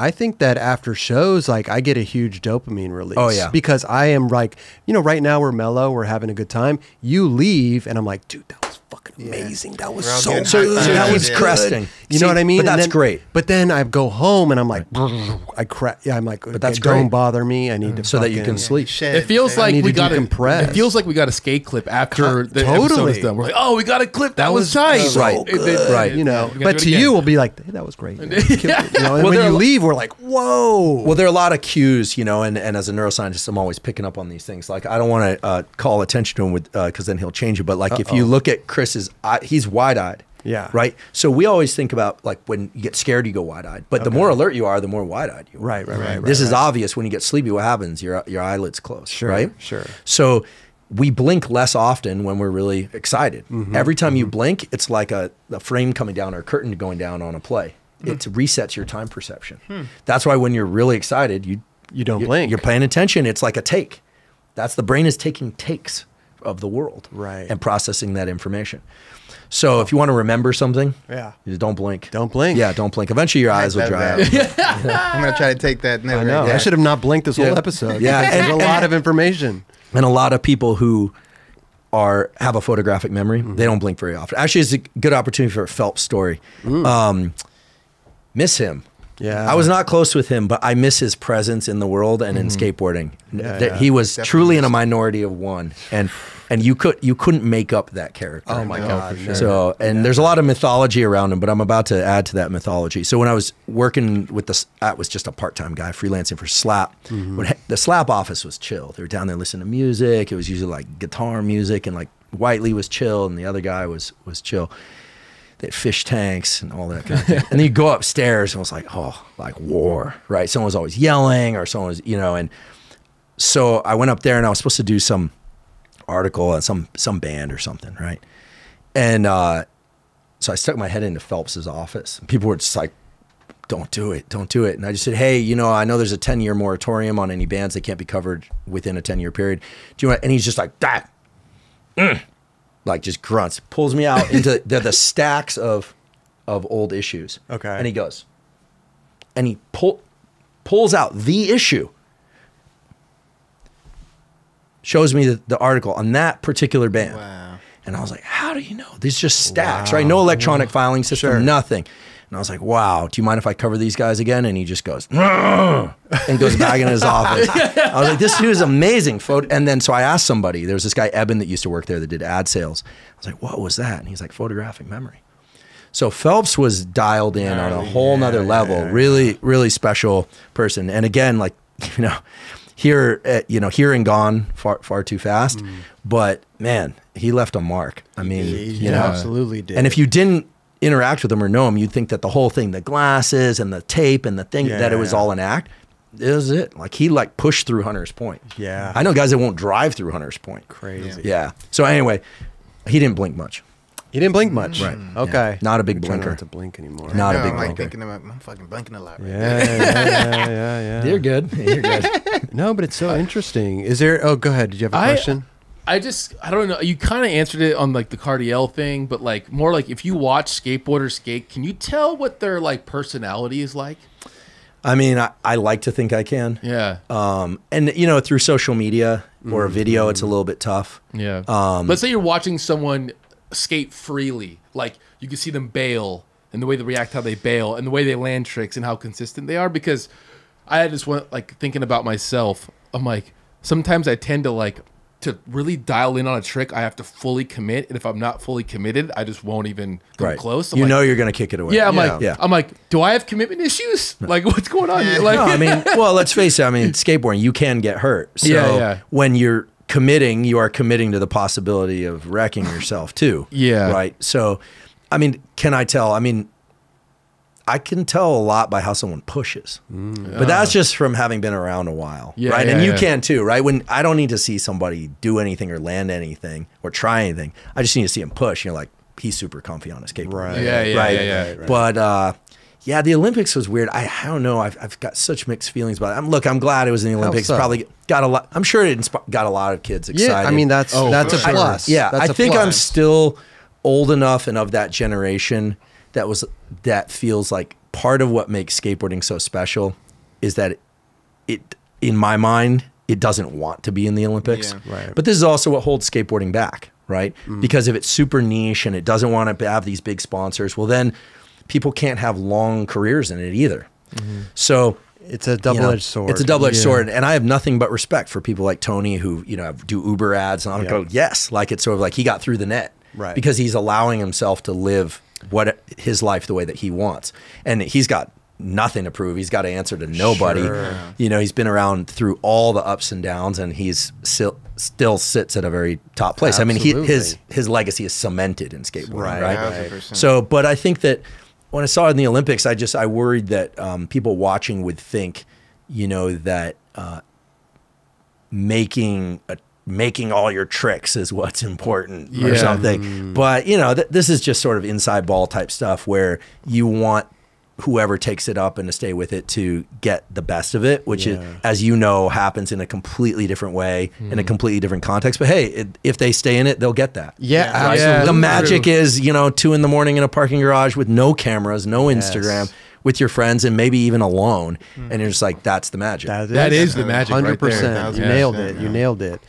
I think that after shows, like I get a huge dopamine release. Oh, yeah. because I am like, you know, right now we're mellow, we're having a good time. You leave, and I'm like, dude, that was fucking amazing. That was We're so getting so, high so that was yeah. cresting. You See, know what I mean? But And that's then- great. But then I go home and I'm like, I crack. Yeah, I'm like, but that's don't great. bother me. I need to So that you can sleep. Shed, It feels shed. like need we to got a, decompress. It feels like we got a skate clip after the episode Totally. is done. We're like, oh, we got a clip. That, was, was tight. so Right. It- it- Right. You know, but to you, we'll be like, hey, that was great. man. You know, and Well, when you leave, we're like, whoa. Well, there are a lot of cues, you know, and, and as a neuroscientist, I'm always picking up on these things. Like, I don't want to uh, call attention to him with because then he'll change it. But like, if you look at Chris's, eye, he's wide-eyed. Yeah. Right. So we always think about like when you get scared, you go wide-eyed. But the more alert you are, the more wide-eyed you are. Right, right, right, This right, is right. obvious when you get sleepy. What happens? Your your eyelids close. Sure, Right. sure. So we blink less often when we're really excited. Mm-hmm, Every time you blink, it's like a, a frame coming down or a curtain going down on a play. Hmm. It resets your time perception. That's why when you're really excited, you You don't you- blink. You're paying attention. It's like a take. That's the brain is taking takes of the world, Right. and processing that information. So if you want to remember something, Yeah. just don't blink. Don't blink. Yeah, don't blink. Eventually, your eyes will dry that- out. I'm gonna try to take that. I know. I should have not blinked this Yeah. whole episode. Yeah, There's a lot of information. and a lot of people who are have a photographic memory Mm-hmm. they don't blink very often actually it's a good opportunity for a phelps story um, miss him Mm. Yeah. I was not close with him, but I miss his presence in the world and in skateboarding. Mm-hmm. Yeah, That yeah. He was Definitely truly in a minority of one, and and you could you couldn't make up that character. Oh my No, god. no. So, and there's a lot of mythology around him, but I'm about to add to that mythology. So, when I was working with the, I was just a part time guy freelancing for Slap. Mm-hmm. When the Slap office was chill. They were down there listening to music. It was usually like guitar music, and like Whiteley was chill, and the other guy was was chill. They had fish tanks and all that kind of thing. and then you go upstairs, and it was like, oh, like war, right? Someone was always yelling, or someone was, you know, and so I went up there, and I was supposed to do some article on some some band or something, right? And uh, so I stuck my head into Phelps's office. And people were just like, "Don't do it, don't do it." And I just said, "Hey, you know, I know there's a 10 year moratorium on any bands that can't be covered within a 10 year period. Do you want?" And he's just like, "That." Like just grunts, pulls me out into the, the stacks of of old issues. Okay. And he goes, and he pull pulls out the issue shows me the, the article on that particular band. Wow. And I was like, how do you know? These just stacks, right? No electronic filing system, Sure. nothing. And I was like, wow, do you mind if I cover these guys again? And he just goes, and goes back in his office. I was like, this dude is amazing. Photo. And then so I asked somebody, there was this guy, Eben, that used to work there that did ad sales. I was like, what was that? And he's like, photographic memory. So Phelps was dialed in on a whole nother level. really, really special person. And again, like you know, here, uh, you know, here and gone far, far too fast. But man, he left a mark. I mean, He you know, absolutely did. and if you didn't interact with him or know him, you'd think that the whole thing, the glasses and the tape and the thing, that it was Yeah. all an act. Is it. Like he like pushed through Hunter's Point. Yeah. I know guys that won't drive through Hunter's Point. crazy. Yeah. So anyway, he didn't blink much. He didn't blink much. Right. Hmm. Okay. Yeah. Not a big I'm blinker. Not to blink anymore. Not a big I'm like blinker. thinking about. I'm fucking blinking a lot. Right Yeah, yeah, yeah, yeah, yeah. You're good. You're good. No, but it's so interesting. Is there? Oh, go ahead. Did you have a I- question? I just I don't know. You kind of answered it on like the Cardiel thing, but like more like if you watch skateboarders skate, can you tell what their like personality is like? I mean, I, I like to think I can. Yeah, Um, and you know, through social media or a video, it's a little bit tough. yeah. um, Let's say you're watching someone skate freely, like you can see them bail and the way they react, how they bail, and the way they land tricks and how consistent they are. Because I just went like thinking about myself. I'm like sometimes I tend to like to really dial in on a trick. I have to fully commit, and if I'm not fully committed, I just won't even come Right. close. I'm you like, know, you're going to kick it away. Yeah, I'm Yeah. like, Yeah. I'm like, do I have commitment issues? Like, what's going on? here? Like, no, I mean, well, let's face it. I mean, skateboarding, you can get hurt. So Yeah, yeah. when you're committing, you are committing to the possibility of wrecking yourself too. Yeah. Right. So, I mean, can I tell? I mean, I can tell a lot by how someone pushes, but that's just from having been around a while, Yeah, right? yeah, and you yeah. can too, right? When I don't need to see somebody do anything or land anything or try anything, I just need to see him push. You're like, he's super comfy on his skateboard, Right. Yeah, yeah, right? yeah, yeah. But uh, yeah, the Olympics was weird. I, I don't know. I've, I've got such mixed feelings about it. I'm, look, I'm glad it was in the Olympics. so? Probably got a lot. I'm sure it insp- got a lot of kids excited. Yeah, I mean that's Oh, that's a for sure. plus. yeah, that's I a think I'm still old enough and of that generation that was that feels like part of what makes skateboarding so special is that it, it in my mind it doesn't want to be in the Olympics. Yeah. Right. But this is also what holds skateboarding back. right? Mm. Because if it's super niche and it doesn't want to have these big sponsors, well, then people can't have long careers in it either. Mm-hmm. So It's a you know, double-edged sword. It's a double edged Yeah. sword, and I have nothing but respect for people like Tony who you know do Uber ads, and I Yeah. go, yes, like it's sort of like he got through the net, Right. Because he's allowing himself to live what his life the way that he wants, and he's got nothing to prove. He's got to answer to nobody. Sure. You know, he's been around through all the ups and downs, and he's still still sits at a very top place. I mean, he, his his legacy is cemented in skateboarding, Right, right? Thousand. So, but I think that when I saw it in the Olympics, I just I worried that um, people watching would think, you know, that uh, making a, making all your tricks is what's important or Yeah. something. Mm. But you know, th- this is just sort of inside ball type stuff where you want whoever takes it up and to stay with it to get the best of it, which is, as you know, happens in a completely different way in a mm. completely different context. But hey, it, if they stay in it, they'll get that. Yeah, Yeah. Right? Yeah. The magic True. is, you know, two in the morning in a parking garage with no cameras, no Yes. Instagram, with your friends and maybe even alone. Mm. And you're just like, that's the magic. That is the magic right Hundred there. percent. You nailed it. You nailed it.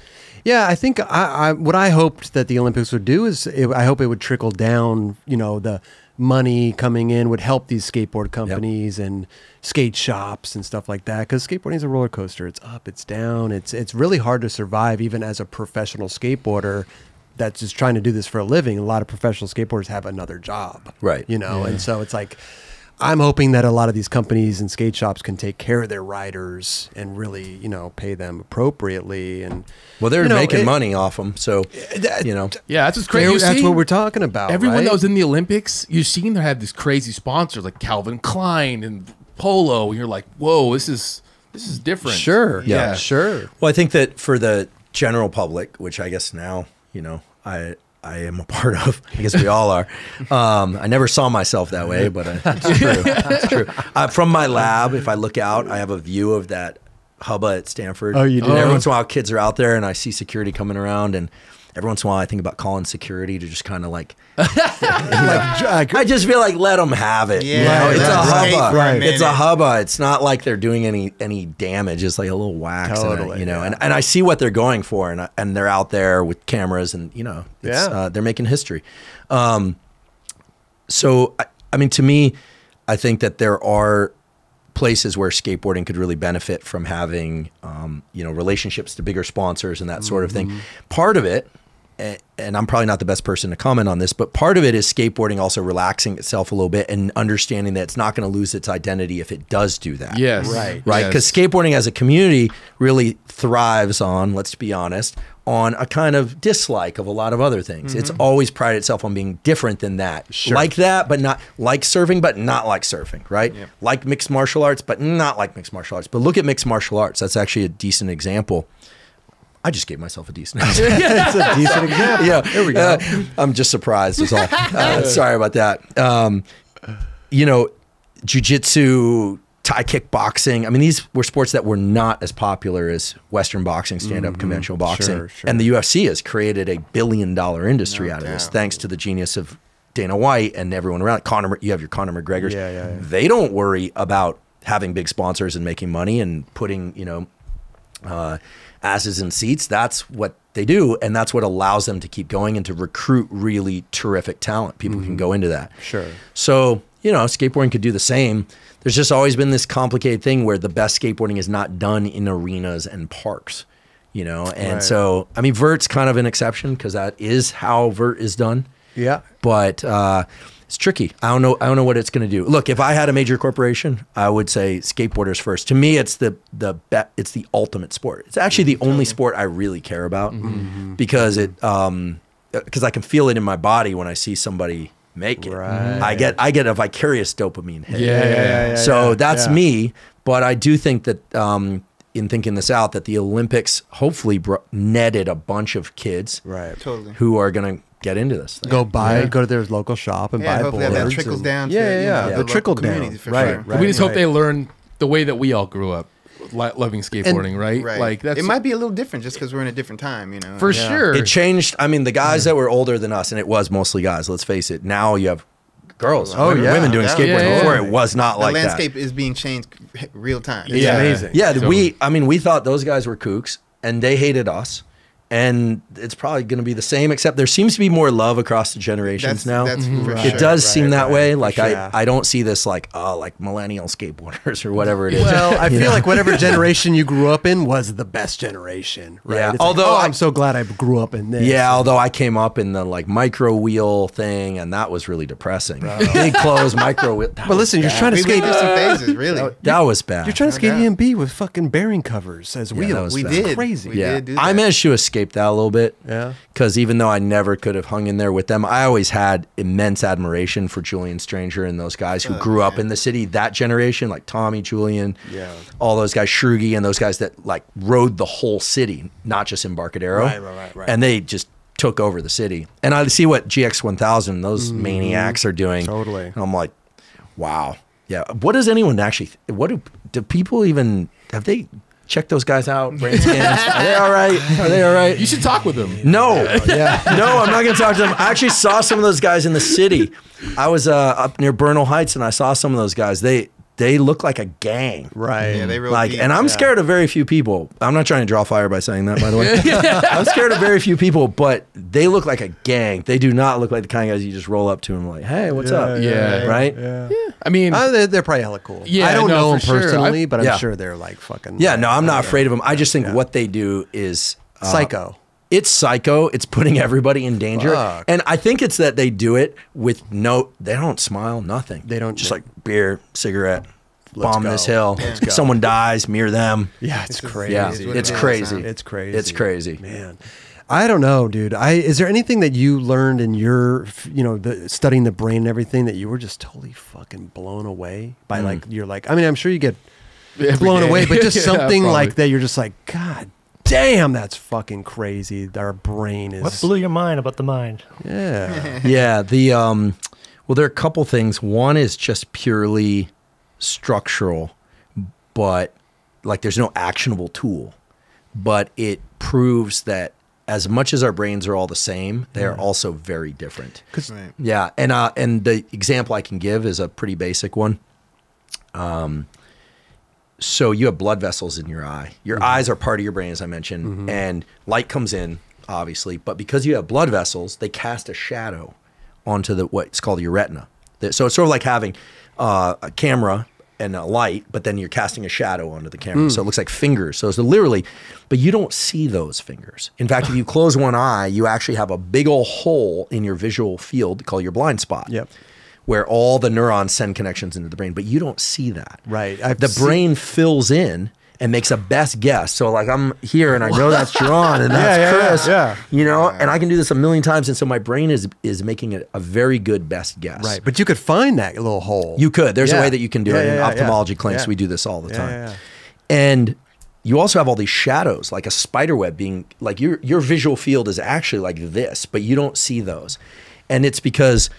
Yeah, I think I, I what I hoped that the Olympics would do is it, I hope it would trickle down. You know, the money coming in would help these skateboard companies and skate shops and stuff like that. Because skateboarding is a roller coaster. It's up, it's down. It's it's really hard to survive even as a professional skateboarder. That's just trying to do this for a living. A lot of professional skateboarders have another job, Right. You know, and so it's like I'm hoping that a lot of these companies and skate shops can take care of their riders and really, you know, pay them appropriately. And well, they're you know, making it- money off them. So, that- you know, Yeah, that's what's crazy. That's see, what we're talking about. Everyone right? that was in the Olympics, you've seen they have these crazy sponsors like Calvin Klein and Polo. And you're like, whoa, this is this is different. sure, Yeah. sure. Well, I think that for the general public, which I guess now, you know, I I am a part of. I guess we all are. Um, I never saw myself that way, but uh, it's true. It's true. Uh, from my lab, if I look out, I have a view of that hubba at Stanford. Oh, you do? And every Oh. once in a while, kids are out there, and I see security coming around, and every once in a while, I think about calling security to just kind of like, Like, I just feel like let them have it. you Yeah, know? it's a that's right hubba. for It's a minute. hubba. It's not like they're doing any any damage. It's like a little wax, in it, you know. yeah. And and I see what they're going for, and I- and they're out there with cameras, and you know, it's, Yeah. uh, they're making history. Um, so I, I mean, to me, I think that there are places where skateboarding could really benefit from having, um, you know, relationships to bigger sponsors and that sort of thing. Part of it, and I'm probably not the best person to comment on this, but part of it is skateboarding also relaxing itself a little bit and understanding that it's not going to lose its identity if it does do that Yes. Right. right? Yes. Because skateboarding as a community really thrives on, let's be honest, on a kind of dislike of a lot of other things. It's mm-hmm. always prided itself on being different than that, like that, but not like surfing, but not like surfing, right? Like mixed martial arts, but not like mixed martial arts. But look at mixed martial arts. That's actually a decent example. I just gave myself a decent example. it's a decent example. yeah, There we go. Uh, I'm just surprised. Is all. Uh, sorry about that. Um, you know, jujitsu, Thai kickboxing. I mean, these were sports that were not as popular as Western boxing, stand-up conventional boxing, Sure, sure. and the UFC has created a billion-dollar industry No out of this, thanks to the genius of Dana White and everyone around. Conor, you have your Conor McGregor's. Yeah, yeah, yeah. They don't worry about having big sponsors and making money and putting, you know, uh, asses in seats. That's what they do, and that's what allows them to keep going and to recruit really terrific talent. People can go into that. Sure. So you know, skateboarding could do the same. There's just always been this complicated thing where the best skateboarding is not done in arenas and parks. You know, and Right. so I mean, Vert's kind of an exception because that is how Vert is done Yeah. but uh, it's tricky. I don't know. I don't know what it's going to do. Look, if I had a major corporation, I would say skateboarders first. To me, it's the the be- it's the ultimate sport. It's actually the only sport I really care about because it um because I can feel it in my body when I see somebody make it. Right. I get I get a vicarious dopamine hit. Yeah, yeah, yeah, yeah, So yeah, that's yeah. me. But I do think that um, in thinking this out, that the Olympics hopefully bro- netted a bunch of kids Right. Totally. who are going to get into this. Thing. Go buy, go to their local shop and Yeah, buy hopefully that boards. trickles and- down to, Yeah, yeah, you yeah. know, the, the trickle down. community, for right, sure. right. we just hope right. they learn the way that we all grew up, loving skateboarding, right? Right. Like that's it might be a little different just because we're in a different time, you know. for Yeah. sure. It changed. I mean, the guys that were older than us, and it was mostly guys. Let's face it. Now you have girls, Oh, women, yeah. women doing Yeah. skateboarding. Yeah, yeah, Before yeah. it was not like The like landscape is being changed real time. It's Yeah. amazing. Yeah, So- we. I mean, we thought those guys were kooks, and they hated us. And it's probably going to be the same. Except there seems to be more love across the generations That's now. that's for Mhm. it sure, does right, seem that right. way. Like sure. I, I don't see this like oh like millennial skateboarders or whatever it is. Well, I feel know? like whatever generation you grew up in was the best generation, right? Yeah, It's like, although oh, I- I'm so glad I grew up in this. Yeah, although I came up in the like micro wheel thing, and that was really depressing. Big clothes, micro wheel. But was listen, you're trying to We skate. went through some phases, really. That was bad. You're trying to No skate doubt. EMB with fucking bearing covers as that wheels. was we bad. Did. crazy. We yeah, did do I that. managed to escape that a little bit. Yeah. Because even though I never could have hung in there with them, I always had immense admiration for Julian Stranger and those guys who Oh, grew up in the city. That generation, like Tommy, Julian, Yeah. all those guys, Shrugi, and those guys that like rode the whole city, not just Embarcadero. Right, right, right, right. And they just took over the city. And I see what GX 1000, those mm-hmm. maniacs are doing. Totally. And I'm like, wow. Yeah. What does anyone actually, what do, do people even, have they checked those guys out? Brain scans? Are they all right? Are they all right? You should talk with them. No, yeah, no, I'm not going to talk to them. I actually saw some of those guys in the city. I was uh, up near Bernal Heights, and I saw some of those guys. They they look like a gang, Right. Yeah, they real like, deep. and I'm yeah. scared of very few people. I'm not trying to draw fire by saying that, by the way. I'm scared of very few people, but they look like a gang. They do not look like the kind of guys you just roll up to and like, hey, what's up? yeah, right. Yeah. I mean, Uh, they're, they're probably hella cool. Yeah, I don't no, know them for sure. personally, I- but I'm Yeah. sure they're like fucking. Yeah, no, I'm not uh, afraid of them. I just think Yeah. what they do is uh, Psycho. It's psycho. It's putting everybody in danger. Fuck. And I think it's that they do it with no, they don't smile, nothing. They don't- Just they- like beer, cigarette, Let's bomb go. this hill. Let's go. Someone dies, mirror them. Yeah, it's, It's crazy. Yeah, it's it is, crazy. huh? It's crazy. It's crazy. man. I don't know, dude. I is there anything that you learned in your, you know, the studying the brain and everything that you were just totally fucking blown away by? Mm. Like you're like, I mean, I'm sure you get every blown day. away, but just Yeah, something probably. like that. You're just like, God damn, that's fucking crazy. Our brain is. What blew your mind about the mind? yeah. yeah, the um well there are a couple things. One is just purely structural, but like there's no actionable tool. But it proves that as much as our brains are all the same, they are also very different. Right. Yeah, and uh, and the example I can give is a pretty basic one. Um, so you have blood vessels in your eye. Your mm-hmm. eyes are part of your brain, as I mentioned, mm-hmm. and light comes in, obviously. But because you have blood vessels, they cast a shadow onto the what's called your retina. So it's sort of like having uh, a camera and a light, but then you're casting a shadow onto the camera. Mm. So it looks like fingers. So it's literally, but you don't see those fingers. In fact, if you close one eye, you actually have a big old hole in your visual field called your blind spot. Yep. Where all the neurons send connections into the brain, but you don't see that. Right. I've the seen- brain fills in and makes a best guess. So like I'm here and I know that's John and that's Yeah, Chris. yeah. You know, and I can do this a million times, and so my brain is is making it a very good best guess. right, but you could find that little hole. You could. There's a way that you can do it. In ophthalmology clinics, we do this all the time. And you also have all these shadows, like a spider web being like your your visual field is actually like this, but you don't see those. And it's because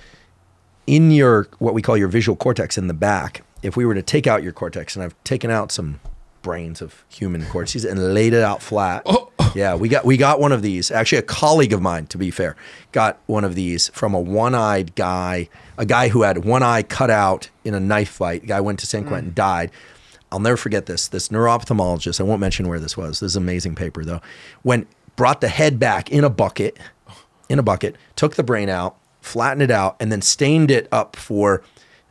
in your what we call your visual cortex in the back, if we were to take out your cortex, and I've taken out some brains of human cortices and laid it out flat. Oh. Yeah, we got we got one of these. Actually, a colleague of mine, to be fair, got one of these from a one-eyed guy, a guy who had one eye cut out in a knife fight. The guy went to San Quentin, mm. died. I'll never forget this. This neuro-ophthalmologist, I won't mention where this was. This is an amazing paper though. When brought the head back in a bucket, in a bucket, took the brain out, flattened it out, and then stained it up for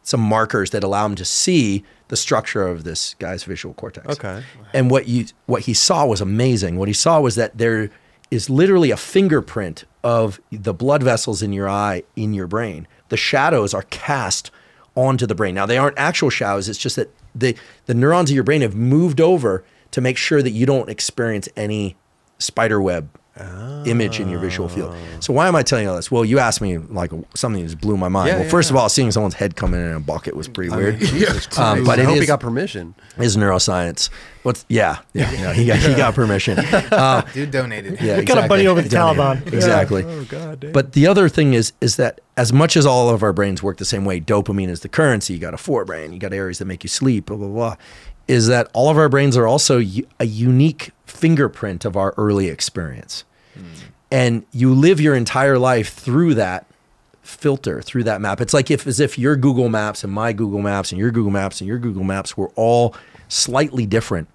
some markers that allow him to see the structure of this guy's visual cortex. Okay. And what you what he saw was amazing. What he saw was that there is literally a fingerprint of the blood vessels in your eye in your brain. The shadows are cast onto the brain. Now they aren't actual shadows. It's just that the the neurons of your brain have moved over to make sure that you don't experience any spider web image in your visual field. So why am I telling you all this? Well, you asked me like something that just blew my mind. Yeah, well, yeah, first of all, seeing someone's head come in in a bucket was pretty weird. Um, Um, but but I it hope he got permission. is neuroscience. What's yeah, yeah, no, he got he got permission. Uh, Dude donated. yeah, We got a buddy over the Donated. Taliban. Exactly. Oh god. Damn. But the other thing is is that as much as all of our brains work the same way, dopamine is the currency. You got a forebrain, you got areas that make you sleep, blah blah blah. Is that all of our brains are also a unique fingerprint of our early experience, and you live your entire life through that filter through that map. It's like if as if your Google Maps and my Google Maps and your Google Maps and your Google Maps were all slightly different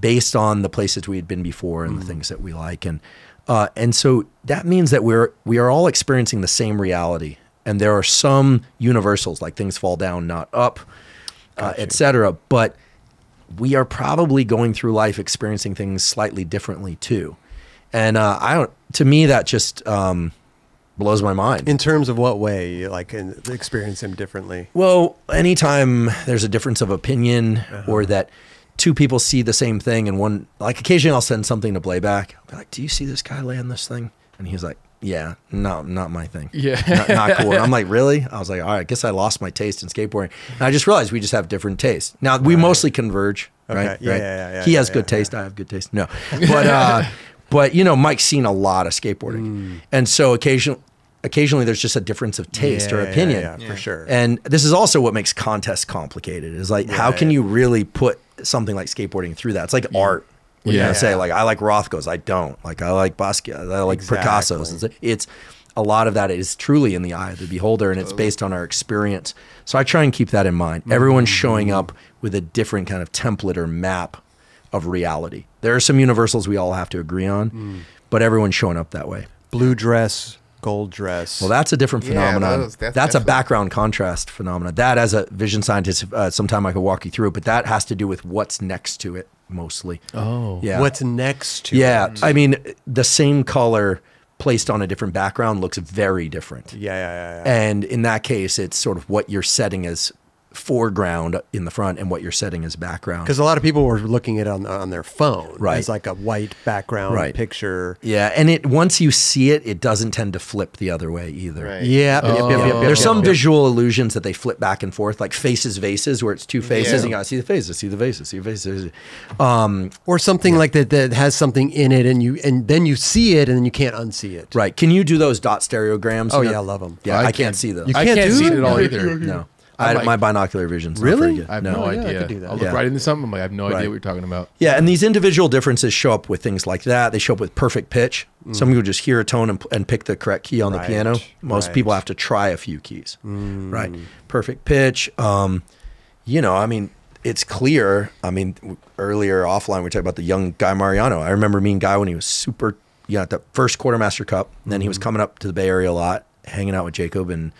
based on the places we had been before and the things that we like. And Uh, and so that means that we're we are all experiencing the same reality, and there are some universals like things fall down, not up, uh, etc. But we are probably going through life experiencing things slightly differently too, and uh, I don't. To me, that just um, blows my mind. In terms of what way, you like and experience him differently. Well, anytime there's a difference of opinion Uh-huh. or that two people see the same thing and one like occasionally I'll send something to playback. I'll be like, Do you see this guy land this thing? And he's like, Yeah, no, not my thing. Yeah. Not, not cool. And I'm like, Really? I was like, All right, I guess I lost my taste in skateboarding. And I just realized we just have different tastes. Now we mostly converge, Okay. right? Yeah, right? yeah, yeah, he has yeah, good yeah. taste, I have good taste. No. But uh but you know, Mike's seen a lot of skateboarding. Mm. And so occasionally occasionally there's just a difference of taste Yeah, or yeah, opinion. yeah, for sure. And this is also what makes contests complicated. Is like, how can Right. you really put something like skateboarding through that? It's like art. Where You're Yeah. gonna say like, I like Rothko's, I don't. Like, I like Basquiat, I like Picasso's. It's, it's a lot of that is truly in the eye of the beholder, and it's based on our experience. So I try and keep that in mind. Everyone's showing up with a different kind of template or map of reality. There are some universals we all have to agree on, but everyone's showing up that way. Blue dress, gold dress. Well, that's a different Yeah, phenomenon. those- that's that's a background contrast phenomenon. That, as a vision scientist, uh, sometime I could walk you through it, but that has to do with what's next to it mostly. Oh. Yeah. What's next to yeah. it? I mean, the same color placed on a different background looks very different. Yeah, yeah, yeah. yeah. And in that case, it's sort of what you're setting as foreground in the front and what you're setting as background. Because a lot of people were looking at it on on their phone, Right. As like a white background Right. picture. Yeah, and it once you see it, it doesn't tend to flip the other way either. Right. Yeah, yep, yep, yep, yep, There's some yep. visual illusions that they flip back and forth, like faces, vases, where it's two faces. Yeah. And you gotta see the faces, see the faces, see the faces. Um, or something like that that has something in it, and you and then you see it, and then you can't unsee it. Right? Can you do those dot stereograms? Oh, yeah, I love them. Yeah, I, can't, see those. You I can't can't do see it? it at all either. no, I'm I, like- my binocular vision's Really? very good. I have no. no, Oh, yeah, I idea. could do that. I'll look Yeah. right into something. I'm like, I have no Right. idea what you're talking about. Yeah, and these individual differences show up with things like that. They show up with perfect pitch. Some people just hear a tone and, and pick the correct key on Mm. Right, the piano. Most right. Mm. people have to try a few keys. Right. Perfect pitch. Um, you know, I mean, it's clear. I mean, earlier offline we talked about the young Guy Mariano. I remember meeting Guy when he was super, yeah, at the first quartermaster cup. And then he was Mm-hmm. coming up to the Bay Area a lot, hanging out with Jacob, and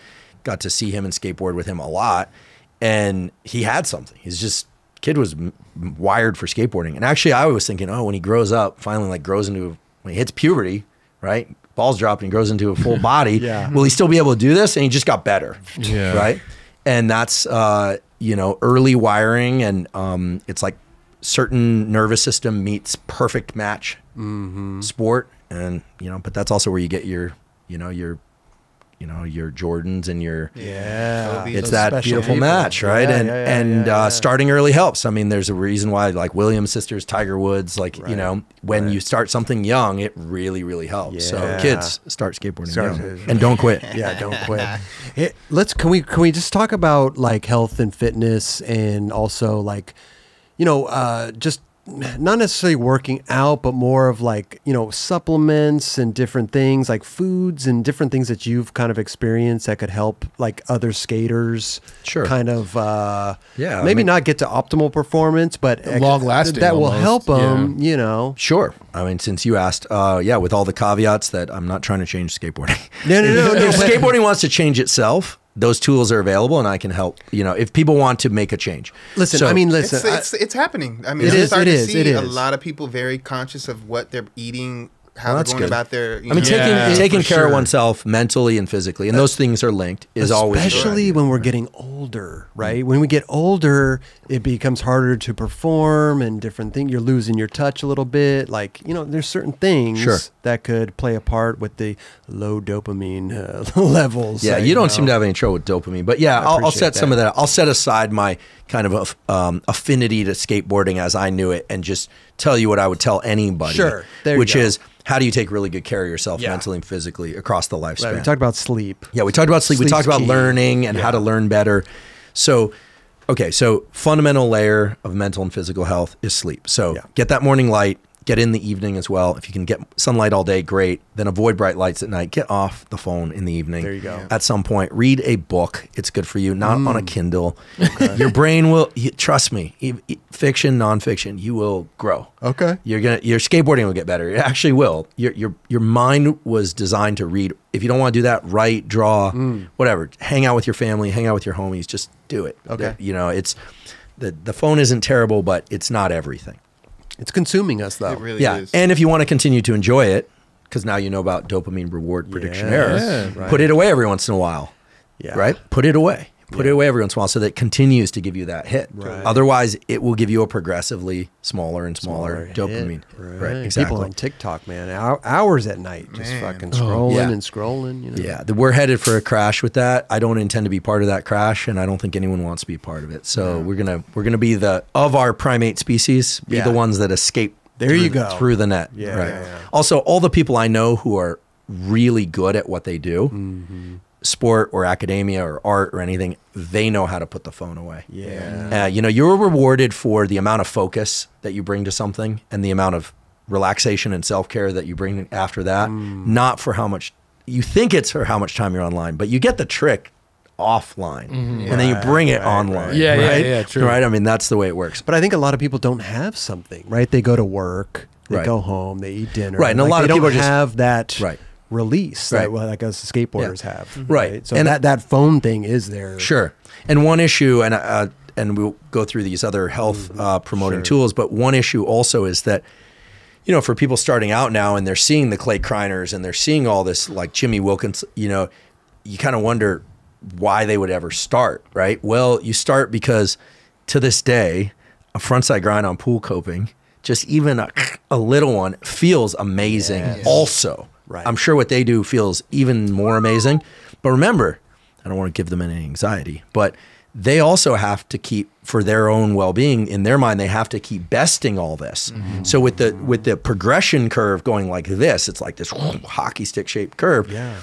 got to see him and skateboard with him a lot. And he had something. He's just kid was wired for skateboarding. And actually, I was thinking, oh, when he grows up, finally like grows into when he hits puberty, right? Balls drop and he grows into a full body. Yeah. Will he still be able to do this? And he just got better. Yeah. Right. And that's uh, you know early wiring, and um, it's like certain nervous system meets perfect match sport, and you know, but that's also where you get your you know your you know your Jordans and your Yeah, it's Those that beautiful people. match, right? Yeah, and yeah, yeah, and yeah, uh, starting early helps. I mean, there's a reason why, like Williams sisters, Tiger Woods, like you know, when right. you start something young, it really, really helps. So kids, start skateboarding Start- young and don't quit. yeah, don't quit. It, let's can we can we just talk about like health and fitness and also like you know uh, just not necessarily working out, but more of like you know supplements and different things like foods and different things that you've kind of experienced that could help like other skaters. Sure. Kind of. Uh, Yeah, I Maybe mean- not get to optimal performance, but Long-lasting That will almost, help them. You know. Sure. I mean, since you asked, uh, yeah, with all the caveats that I'm not trying to change skateboarding. No, no, no, no. if skateboarding wants to change itself, those tools are available, and I can help. You know, if people want to make a change. Listen, So- I mean, It's, listen. I- it's, it's happening. I mean, It I'm is, starting it to is, see it a lot of people very conscious of what they're eating, how Well, they're that's going good. about their. You I mean, know, taking Yeah, taking for care of oneself mentally and physically, and those things are linked, is always especially when we're getting older, right? When we get older, it becomes harder to perform and different things. You're losing your touch a little bit. Like you know, there's certain things Sure. that could play a part with the low dopamine uh, levels. Yeah, right you don't now. seem to have any trouble with dopamine, but yeah, I'll, I'll appreciate set some of that. I'll set aside my kind of um, affinity to skateboarding as I knew it, and just tell you what I would tell anybody. Sure, which is how do you take really good care of yourself Yeah. mentally and physically across the lifespan. Right, we talked about sleep. Yeah, we talked about sleep. we talked about key. learning and how to learn better. So, okay, so fundamental layer of mental and physical health is sleep. So Yeah. get that morning light. Get in the evening as well. If you can get sunlight all day, great. Then avoid bright lights at night. Get off the phone in the evening. There you go. At some point, read a book. It's good for you, not on a Mm. Kindle. Your brain will. You, trust me. Fiction, nonfiction, you will grow. Okay. You're gonna your skateboarding will get better. It actually will. Your your your mind was designed to read. If you don't want to do that, write, draw, whatever. Hang out with your family, hang out with your homies. Just do it. Okay. You know, it's the the phone isn't terrible, but it's not everything. It's consuming us though. It really yeah. is. And if you want to continue to enjoy it, because now you know about dopamine reward prediction Yes, error, right. put it away every once in a while. Yeah. Right? Put it away. Put it away every once in a while so that it continues to give you that hit. Right. Otherwise, it will give you a progressively smaller and smaller, Smaller dopamine. hit. Right. Exactly. People on TikTok, man, hours at night, just Man. fucking scrolling Yeah. and scrolling. You know? Yeah, we're headed for a crash with that. I don't intend to be part of that crash, and I don't think anyone wants to be part of it. So we're gonna we're gonna be the of our primate species, be Yeah. the ones that escape. There through you the- go. through the net. Yeah, right. yeah, yeah. Also, all the people I know who are really good at what they do, Mm-hmm. Sport or academia or art or anything, they know how to put the phone away. Yeah. Uh, you know, you're rewarded for the amount of focus that you bring to something and the amount of relaxation and self care that you bring after that, Mm. not for how much you think it's for how much time you're online, but you get the trick offline and then you Right, bring it right, online. right. Yeah, yeah, right? yeah, true. Right? I mean, that's the way it works. But I think a lot of people don't have something, right? They go to work, they Right. go home, they eat dinner. Right, and a like, lot of people don't just- have that Right. Release Right. that like us skateboarders have. Right. So And- that that phone thing is there. Sure. And one issue, and uh, and we'll go through these other health uh, promoting. Sure. tools, but one issue also is that, you know, for people starting out now and they're seeing the Clay Kreiners and they're seeing all this like Jimmy Wilkins, you know, you kind of wonder why they would ever start, right? Well, you start because to this day, a frontside grind on pool coping, just even a, a little one, feels amazing. Yes. Also, Right. I'm sure what they do feels even more amazing. But remember, I don't want to give them any anxiety, but they also have to keep for their own well-being in their mind they have to keep besting all this mm-hmm. so with the with the progression curve going like this it's like this hockey stick shaped curve Yeah.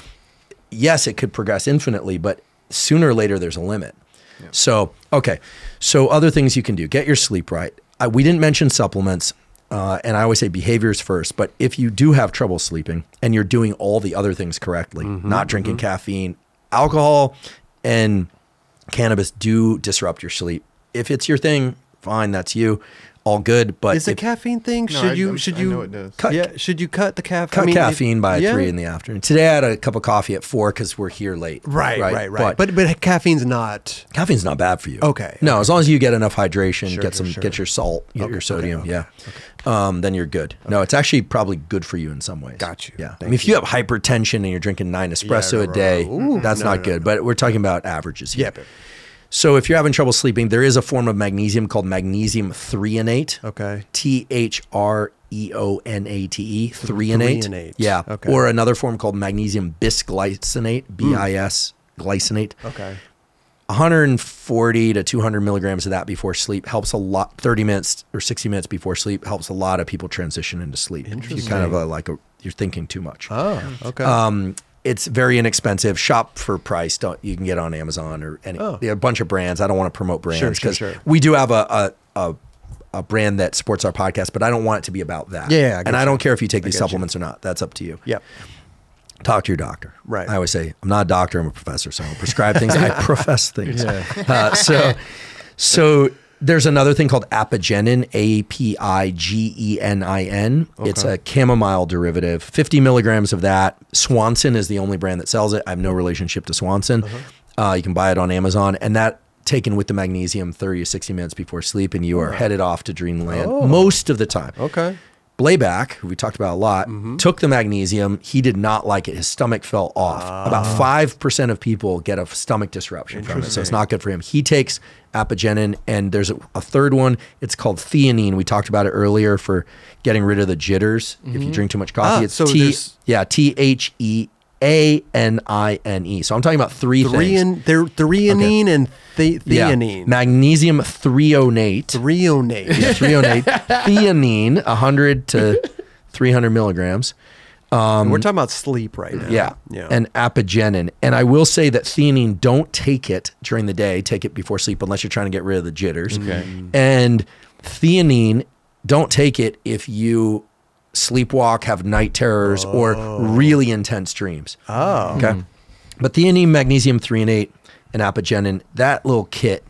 yes, it could progress infinitely, but sooner or later there's a limit. yeah. So, okay. So, other things you can do get your sleep right. I, we didn't mention supplements, uh, and I always say behaviors first, but if you do have trouble sleeping and you're doing all the other things correctly, not drinking caffeine, alcohol, and cannabis do disrupt your sleep. If it's your thing, fine, that's you. All good. But Is the if- caffeine thing? No, should I- you I'm- should I you know it does. Cut- yeah? Should you cut the caffeine? cut I mean, it- caffeine by yeah. three in the afternoon. Today I had a cup of coffee at four because we're here late. Right, right, right. But, But but caffeine's not. caffeine's not bad for you. Okay, No, as long as you get enough hydration, Sure, get some, sure. get your salt, get Okay, your sodium. okay, yeah. Um, then you're good. No, it's actually probably good for you in some ways. Got you. Yeah. I mean, if you have hypertension and you're drinking nine espresso right, a day, right. Ooh, that's no, not no, good. no. But we're talking about averages here. Yeah. So if you're having trouble sleeping, there is a form of magnesium called magnesium threonate. Okay. T H R E O N A T E, threonate. Threonate. Yeah. Okay. Hmm. Or another form called magnesium bisglycinate, B I S glycinate. Okay. 140 to 200 milligrams of that before sleep helps a lot. 30 minutes or 60 minutes before sleep helps a lot of people transition into sleep. If you kind of uh, like a, you're thinking too much. Oh. Okay. Um, it's very inexpensive. Shop for price. Don't you can get it on Amazon or any Oh. a bunch of brands. I don't want to promote brands because sure, sure. we do have a, a a a brand that supports our podcast, but I don't want it to be about that. Yeah, yeah, I and I don't care if you take these get you. supplements or not. That's up to you. yep. Talk to your doctor. Right. I always say I'm not a doctor. I'm a professor, so I don't prescribe things. I profess things. Uh, so, so there's another thing called apigenin, A P I G E N I N. It's a chamomile derivative. 50 milligrams of that. Swanson is the only brand that sells it. I have no relationship to Swanson. uh you can buy it on Amazon, and that taken with the magnesium 30 to 60 minutes before sleep, and you are headed off to dreamland Oh. most of the time. Okay. Blabac, who we talked about a lot, Mm-hmm. took the magnesium. He did not like it. His stomach fell off. Ah. About 5% of people get a stomach disruption from it. So it's not good for him. He takes apigenin, and there's a, a third one. It's called theanine. We talked about it earlier for getting rid of the jitters if you drink too much coffee. Ah, it's so T, yeah, T H E A N I N E. So I'm talking about three things. Threon, there, threonine and the, Yeah. theanine. Magnesium threonate. Threonate. Yeah, threonate. theanine, 100 to 300 milligrams. We're talking about sleep right now. Um, Yeah. Yeah. And apigenin. And I will say that theanine, don't take it during the day. Take it before sleep unless you're trying to get rid of the jitters. Okay. And theanine, don't take it if you sleepwalk, have night terrors, or really intense dreams. Oh. Okay. But theanine, magnesium, threonate, and apigenin, that little kit,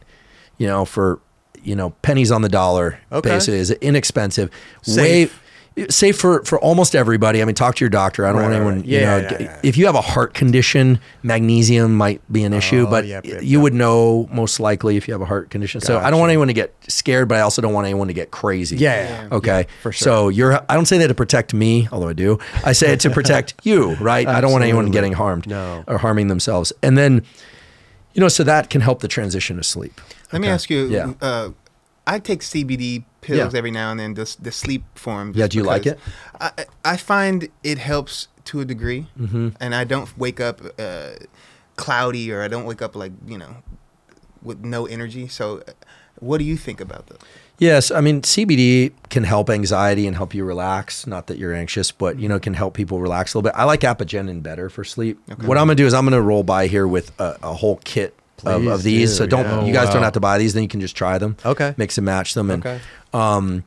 you know, for you know pennies on the dollar, Okay. basically, is inexpensive. Safe. Way safe for for almost everybody. I mean, talk to your doctor. I don't Right, want anyone. right. You Yeah, know, yeah, g- yeah. if you have a heart condition, magnesium might be an issue, Oh, but yep, yep, you yep. would know most likely if you have a heart condition. So I don't want anyone to get scared, but I also don't want anyone to get crazy. Yeah, yeah, Okay. for sure. So you're. I don't say that to protect me, although I do. I say it to protect you, right? I don't want anyone getting harmed No. or harming themselves. And then, you know, so that can help the transition to sleep. Let me ask you. Yeah. Uh, I take CBD pills Yeah. every now and then. The the sleep form. Yeah, do you like it? I I find it helps to a degree, mm-hmm. and I don't wake up uh, cloudy or I don't wake up like you know with no energy. So, uh, what do you think about that? Yes, I mean CBD can help anxiety and help you relax. Not that you're anxious, but you know can help people relax a little bit. I like apigenin better for sleep. What I'm gonna do is I'm gonna roll by here with a, a whole kit of, of these. do, so don't yeah. you guys Oh, don't have to buy these. Then you can just try them. Okay. mix and match them, and Okay. um,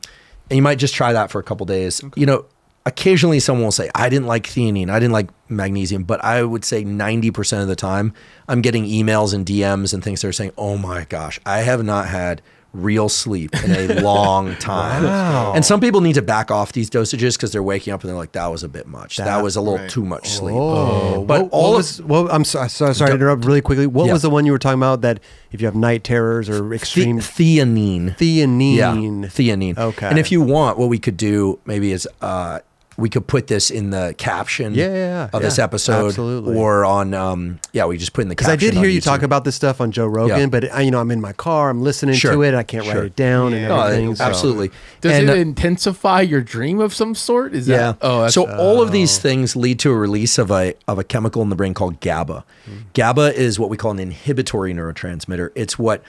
and you might just try that for a couple days. You know, occasionally someone will say, "I didn't like theanine, I didn't like magnesium," but I would say 90% of the time, I'm getting emails and DMs and things that are saying, "Oh my gosh, I have not had." Real sleep in a long time, Wow. and some people need to back off these dosages because they're waking up and they're like, "That was a bit much. That, That- was a little right. too much sleep." Oh, but what, all what of was well, I'm so, so, sorry to interrupt really quickly. What Yeah. was the one you were talking about that if you have night terrors or the, extreme theanine, theanine? Yeah, theanine. Okay. And if you want, what we could do maybe is uh, we could put this in the caption Yeah, yeah, yeah. of this episode absolutely. or on um, yeah, we just put in the because I did hear you talk about this stuff on Joe Rogan, Yeah. but I, you know I'm in my car, I'm listening Sure. to it, I can't Sure. write it down and No, everything. so- absolutely. Does and, it uh, intensify your dream of some sort? Is yeah. that? Oh, that's, so all of these things lead to a release of a of a chemical in the brain called GABA. GABA is what we call an inhibitory neurotransmitter. It's what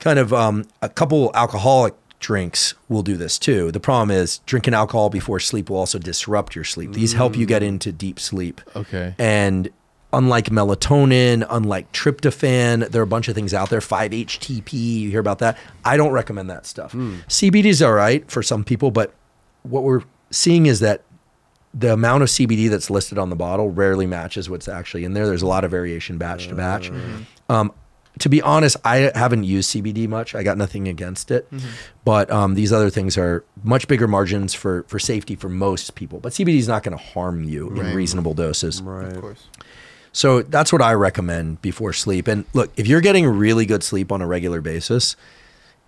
kind of um, a couple alcoholic drinks will do this too. The problem is drinking alcohol before sleep will also disrupt your sleep. These help you get mm. into deep sleep. Okay. And unlike melatonin, unlike tryptophan, there are a bunch of things out there. 5-HTP, you hear about that. I don't recommend that stuff. Hmm. CBD is all right for some people, but what we're seeing is that the amount of CBD that's listed on the bottle rarely matches what's actually in there. There's a lot of variation batch to batch. Uh. Um, to be honest, I haven't used CBD much. I got nothing against it, but um, these other things are much bigger margins for for safety for most people. But CBD is not going to harm you in reasonable doses. right. Of course. So that's what I recommend before sleep. And look, if you're getting really good sleep on a regular basis,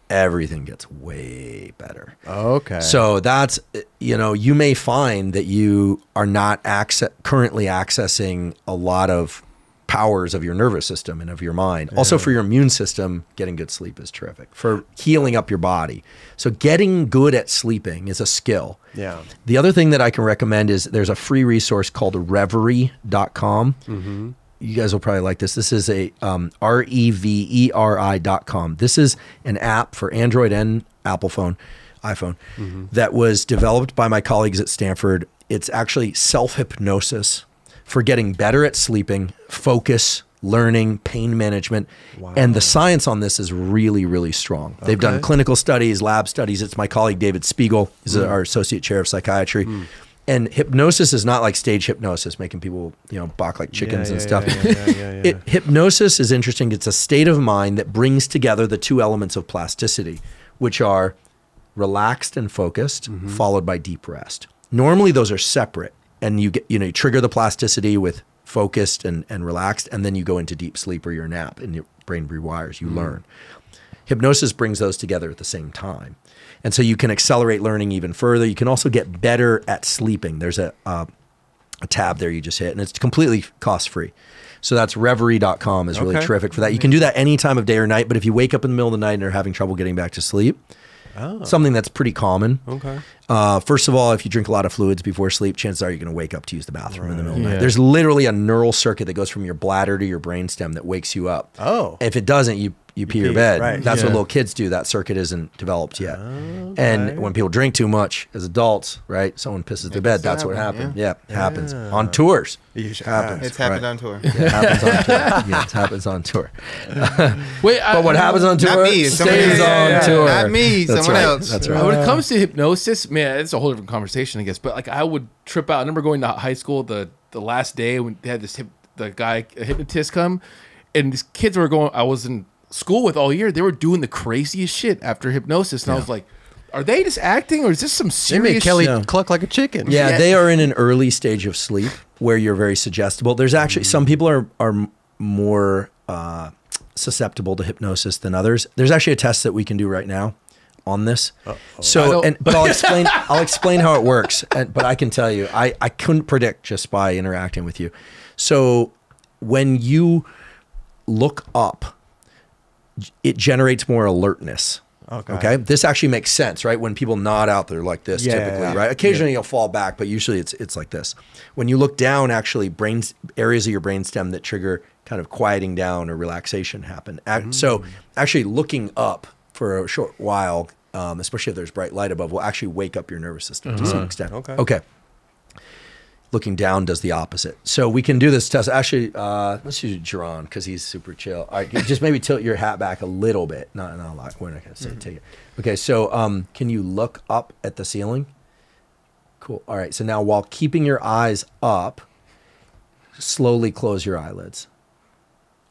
everything gets way better. Okay. So that's you know you may find that you are not access, currently accessing a lot of powers of your nervous system and of your mind. Also for your immune system, getting good sleep is terrific for healing up your body. So getting good at sleeping is a skill. Yeah. The other thing that I can recommend is there's a free resource called reveri.com. Mm-hmm. You guys will probably like this. This is a um, R E V E R I dot com. This is an app for Android and Apple phone, iPhone, Mm-hmm. that was developed by my colleagues at Stanford. It's actually self hypnosis for getting better at sleeping, focus, learning, pain management. And the science on this is really, really strong. They've done clinical studies, lab studies. It's my colleague David Spiegel, is Mm. our associate chair of psychiatry. And hypnosis is not like stage hypnosis, making people, you know, balk like chickens yeah, and yeah, stuff. yeah, yeah, yeah, yeah, It, hypnosis is interesting. It's a state of mind that brings together the two elements of plasticity, which are relaxed and focused, Mm-hmm. followed by deep rest. Normally, those are separate, and you get, you know, you trigger the plasticity with focused and, and relaxed, and then you go into deep sleep or your nap, and your brain rewires. You Mm-hmm. learn. Hypnosis brings those together at the same time. And so you can accelerate learning even further. You can also get better at sleeping. There's a, uh, a tab there you just hit, and it's completely cost free. So that's reveri.com is really Okay. terrific for that. You can do that any time of day or night, but if you wake up in the middle of the night and are having trouble getting back to sleep, something that's pretty common. Okay. Uh, first of all, if you drink a lot of fluids before sleep, chances are you're going to wake up to use the bathroom in the middle of the Yeah. night. There's literally a neural circuit that goes from your bladder to your brainstem that wakes you up. Oh. If it doesn't, you you pee your bed. right. That's what little kids do. That circuit isn't developed yet. And when people drink too much as adults, right? Someone pisses their bed. still That's what happen, happened. Yeah, it happens on tours. You should- happens. It's happened right. on tour. It happens on tour. Yeah, it happens on tour. Wait, I, But what happens on tour Not me. it's stays else. on Yeah, tour. Not me. That's someone right. else. That's right. When it comes to hypnosis, man, it's a whole different conversation, I guess. But like, I would trip out. I remember going to high school the the last day when they had this hip, the guy a hypnotist come, and these kids were going. I was in school with all year. They were doing the craziest shit after hypnosis, and I was like, "Are they just acting, or is this some serious? They serious?" made Kelly Yeah. cluck like a chicken. Yeah, Yeah. they are in an early stage of sleep where you're very suggestible. There's actually some people are are more uh, susceptible to hypnosis than others. There's actually a test that we can do right now on this. I So, and but I'll explain. I'll explain how it works. And, but I can tell you, I I couldn't predict just by interacting with you. So when you look up, it generates more alertness. Okay. Okay. This actually makes sense, right? When people nod out, they're like this Yeah, typically, yeah, right? Occasionally you'll fall back, but usually it's it's like this. When you look down, actually, brains areas of your brainstem that trigger kind of quieting down or relaxation happen. Ac- So mm. actually, looking up for a short while, um, especially if there's bright light above, will actually wake up your nervous system to some extent. Okay. Okay. Looking down does the opposite. So we can do this test. Actually, uh, let's use Jerron because he's super chill. All right, just maybe tilt your hat back a little bit. Not, not a lot. We're not going to say take it. Okay, so um, can you look up at the ceiling? Cool. All right. So now, while keeping your eyes up, slowly close your eyelids.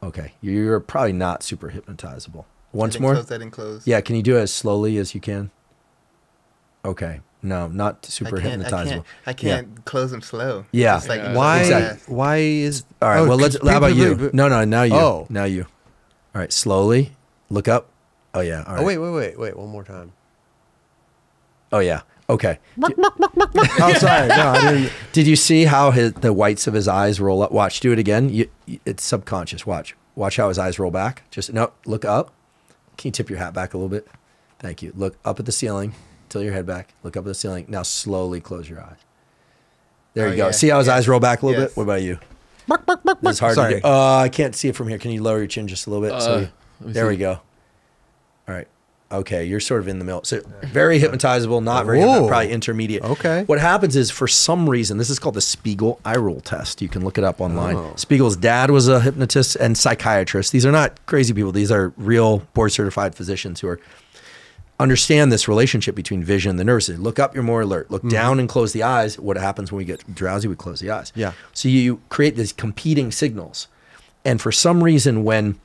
Okay, you're probably not super hypnotizable. Once more. Close, that didn't close. Yeah, can you do it as slowly as you can? Okay. No, not super can't, I hypnotizable. can't, I can't close them slow. Yeah. Just like Yeah. Why? Exactly. Why is? All right. oh, well, let's. 'cause How about you? people- No, no. Now you. Oh. Now you. All right. Slowly look up. Oh yeah. All right. Oh wait, wait, wait, wait. One more time. Oh yeah. Okay. Oh, sorry. No, I didn't. Did you see how his the whites of his eyes roll up? Watch. Do it again. You, you- it's subconscious. Watch. Watch how his eyes roll back. Just no. Look up. Can you tip your hat back a little bit? Thank you. Look up at the ceiling. Tilt your head back. Look up at the ceiling. Now slowly close your eyes. There Oh, you go. yeah. See how his Yes. eyes roll back a little Yes. bit? What about you? It's hard Sorry. to do. Uh, I can't see it from here. Can you lower your chin just a little bit? Uh, so you- let me there we go. Okay, you're sort of in the middle. So very hypnotizable, not very probably intermediate. Okay. What happens is for some reason, this is called the Spiegel eye roll test. You can look it up online. Oh. Spiegel's dad was a hypnotist and psychiatrist. These are not crazy people. These are real board certified physicians who are understand this relationship between vision and the nervous system. Look up, you're more alert. Look hmm. down and close the eyes. What happens when we get drowsy? We close the eyes. Yeah. So you create these competing signals. And for some reason, when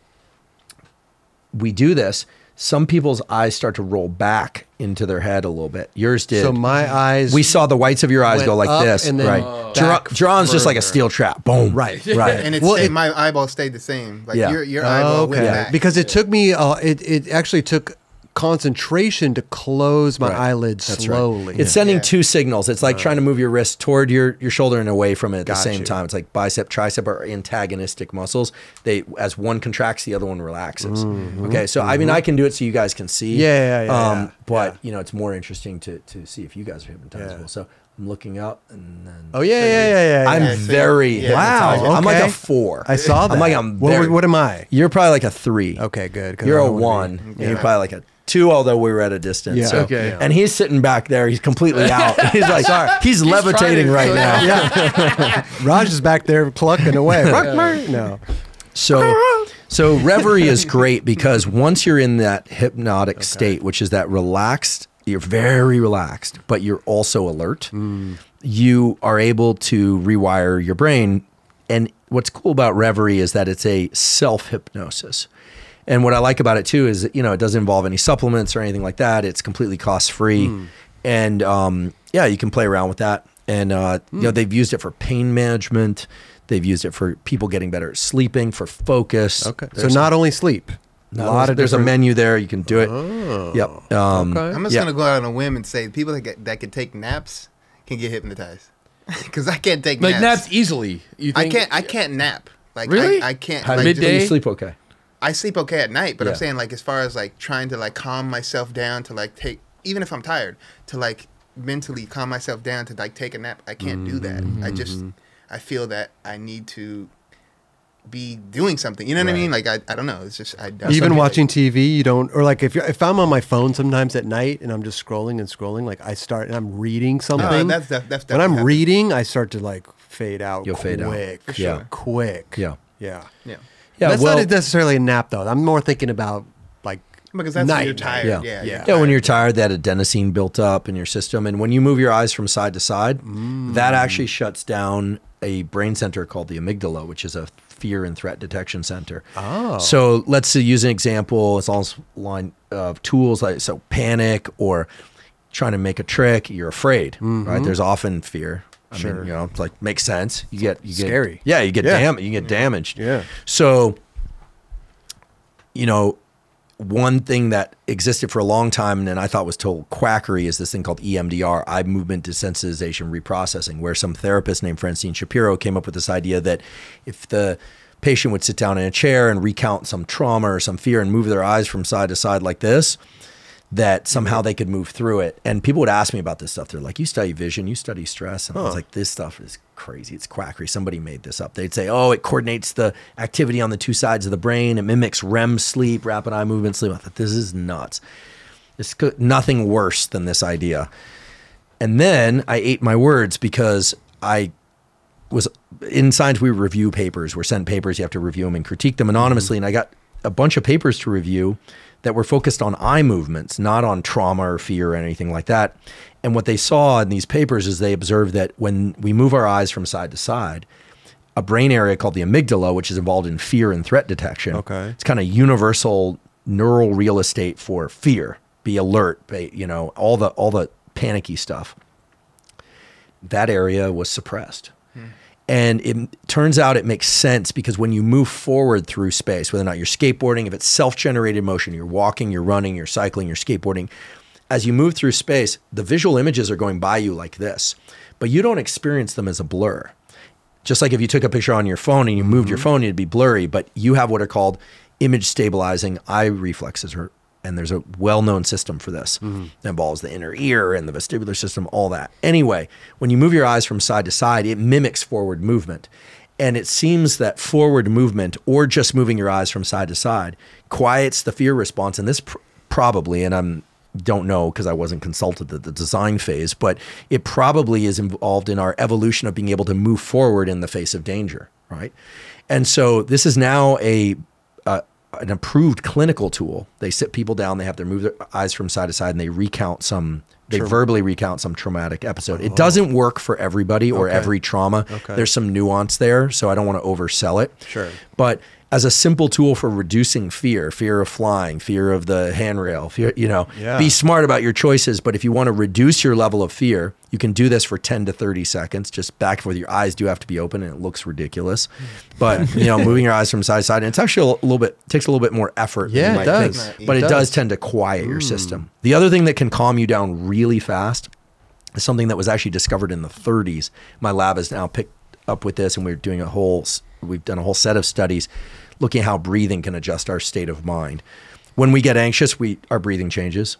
we do this, some people's eyes start to roll back into their head a little bit. Yours did. So my eyes. we saw the whites of your eyes go like this. and then right. back Dra- just like a steel trap. Boom. Right. Right. And it's Well, stayed- it- my eyeball stayed the same. Like Yeah. your your Oh, eyeball went okay. back. Because it took me. Uh, it it actually took concentration to close my Right. eyelids That's right. slowly. It's sending Yeah. two signals. It's like trying to move your wrist toward your, your shoulder and away from it at the same you. time. It's like bicep, tricep are antagonistic muscles. They as one contracts, the other one relaxes. Okay, so I mean, I can do it so you guys can see. Mm-hmm. Yeah, yeah, yeah, Um, yeah. but Yeah. you know, it's more interesting to to see if you guys are hypnotizable. Yeah. So I'm looking up and then. oh yeah, yeah, yeah, yeah. yeah. I'm Yeah, so- very yeah. Wow, hypnotizable. I'm like a four. I saw that. I'm like I'm. What, very- what am I? You're probably like a three. Okay, good. You're I a one. be- and Yeah. You're probably like a two, although we were at a distance. Yeah. So, Okay. Yeah. And he's sitting back there. He's completely out. He's like, sorry. He's, levitating trying to- right now. Yeah. Raj is back there clucking away. no. So, so Reveri is great because once you're in that hypnotic state, which is that relaxed, you're very relaxed, but you're also alert. Mm. You are able to rewire your brain. And what's cool about Reveri is that it's a self hypnosis. And what I like about it too is, you know, it doesn't involve any supplements or anything like that. It's completely cost free. And um, yeah, you can play around with that. And, uh, you know, they've used it for pain management. They've used it for people getting better at sleeping, for focus. Okay. So not only sleep. A lot there's, of there's a menu there. You can do it. Oh, Yep. Um, Okay. I'm just Yeah. gonna go out on a whim and say people that get, that can take naps can get hypnotized. Because I can't take Like naps. naps easily. You I can't. I can't nap. Like Really? I, I can't. How do like, you, just- you sleep okay? I sleep okay at night, but Yeah. I'm saying like as far as like trying to like calm myself down to like take even if I'm tired to like mentally calm myself down to like take a nap. I can't do that. I just Mm-hmm. I feel that I need to be doing something. You know what I mean? Like I, I don't know. It's just I don't Even watching like- TV, you don't, or like if you're, if I'm on my phone sometimes at night and I'm just scrolling and scrolling, like I start and I'm reading something. Oh, that's def- that's when I'm definitely reading, I start to like fade out. You'll quick, fade out. For Yeah. sure. quick. Yeah. yeah, Yeah. Yeah, That's well, not necessarily a nap though. I'm more thinking about like Because that's when you're tired. Yeah. Yeah. Yeah. Yeah, when you're tired, that adenosine built up in your system, and when you move your eyes from side to side, that mm. actually shuts down a brain center called the amygdala, which is a fear and threat detection center. Oh. So let's say use an example. It's all line of tools like so panic or trying to make a trick. You're afraid, right? Mm-hmm. There's often fear. I Sure. mean, you know, it's like makes sense. You get you get Scary. Yeah, you get Yeah. dam- you get damaged. Yeah. So, you know, one thing that existed for a long time and I thought was total quackery is this thing called EMDR, eye movement desensitization reprocessing, where some therapist named Francine Shapiro came up with this idea that if the patient would sit down in a chair and recount some trauma or some fear and move their eyes from side to side like this, that somehow mm-hmm. they could move through it. And people would ask me about this stuff. They're like, "You study vision, you study stress," and I was like, "This stuff is crazy. It's quackery. Somebody made this up." They'd say, "Oh, it coordinates the activity on the two sides of the brain. It mimics REM sleep, rapid eye movement sleep." I thought this is nuts. It's nothing worse than this idea. And then I ate my words because I was in science we review papers we're sent papers you have to review them and critique them anonymously mm-hmm. and i got a bunch of papers to review that were focused on eye movements not on trauma or fear or anything like that and what they saw in these papers is they observed that when we move our eyes from side to side a brain area called the amygdala which is involved in fear and threat detection Okay. it's kind of universal neural real estate for fear be alert be, you know all the all the panicky stuff that area was suppressed. And it turns out it makes sense because when you move forward through space, whether or not you're skateboarding, if it's self generated motion, you're walking, you're running, you're cycling, you're skateboarding, as you move through space, the visual images are going by you like this, but you don't experience them as a blur. Just like if you took a picture on your phone and you moved your mm-hmm. phone, it'd be blurry, but you have what are called image stabilizing eye reflexes, or, and there's a well known system for this. Mm-hmm. that involves the inner ear and the vestibular system, all that. Anyway, when you move your eyes from side to side, it mimics forward movement. And it seems that forward movement, or just moving your eyes from side to side, quiets the fear response. And this pr- probably, and I'm don't know because I wasn't consulted at the design phase, but it probably is involved in our evolution of being able to move forward in the face of danger, right? And so this is now a an approved clinical tool. They sit people down, they have to move their eyes from side to side, and they recount some. They verbally recount some traumatic episode. It oh. doesn't work for everybody or Okay. every trauma. Okay. There's some nuance there, so I don't want to oversell it. Sure. But as a simple tool for reducing fear, fear of flying, fear of the handrail, fear, you know, Yeah. be smart about your choices. But if you want to reduce your level of fear, you can do this for 10 to 30 seconds, just back and forth. Your eyes do have to be open and it looks ridiculous. Hmm. But, you know, moving your eyes from side to side, and it's actually a little bit, takes a little bit more effort. than Yeah, it does. think. But it does. does tend to quiet your system. Hmm. The other thing that can calm you down really fast is something that was actually discovered in the 30s. My lab has now picked up with this, and we're doing a whole. We've done a whole set of studies looking at how breathing can adjust our state of mind. When we get anxious, we our breathing changes.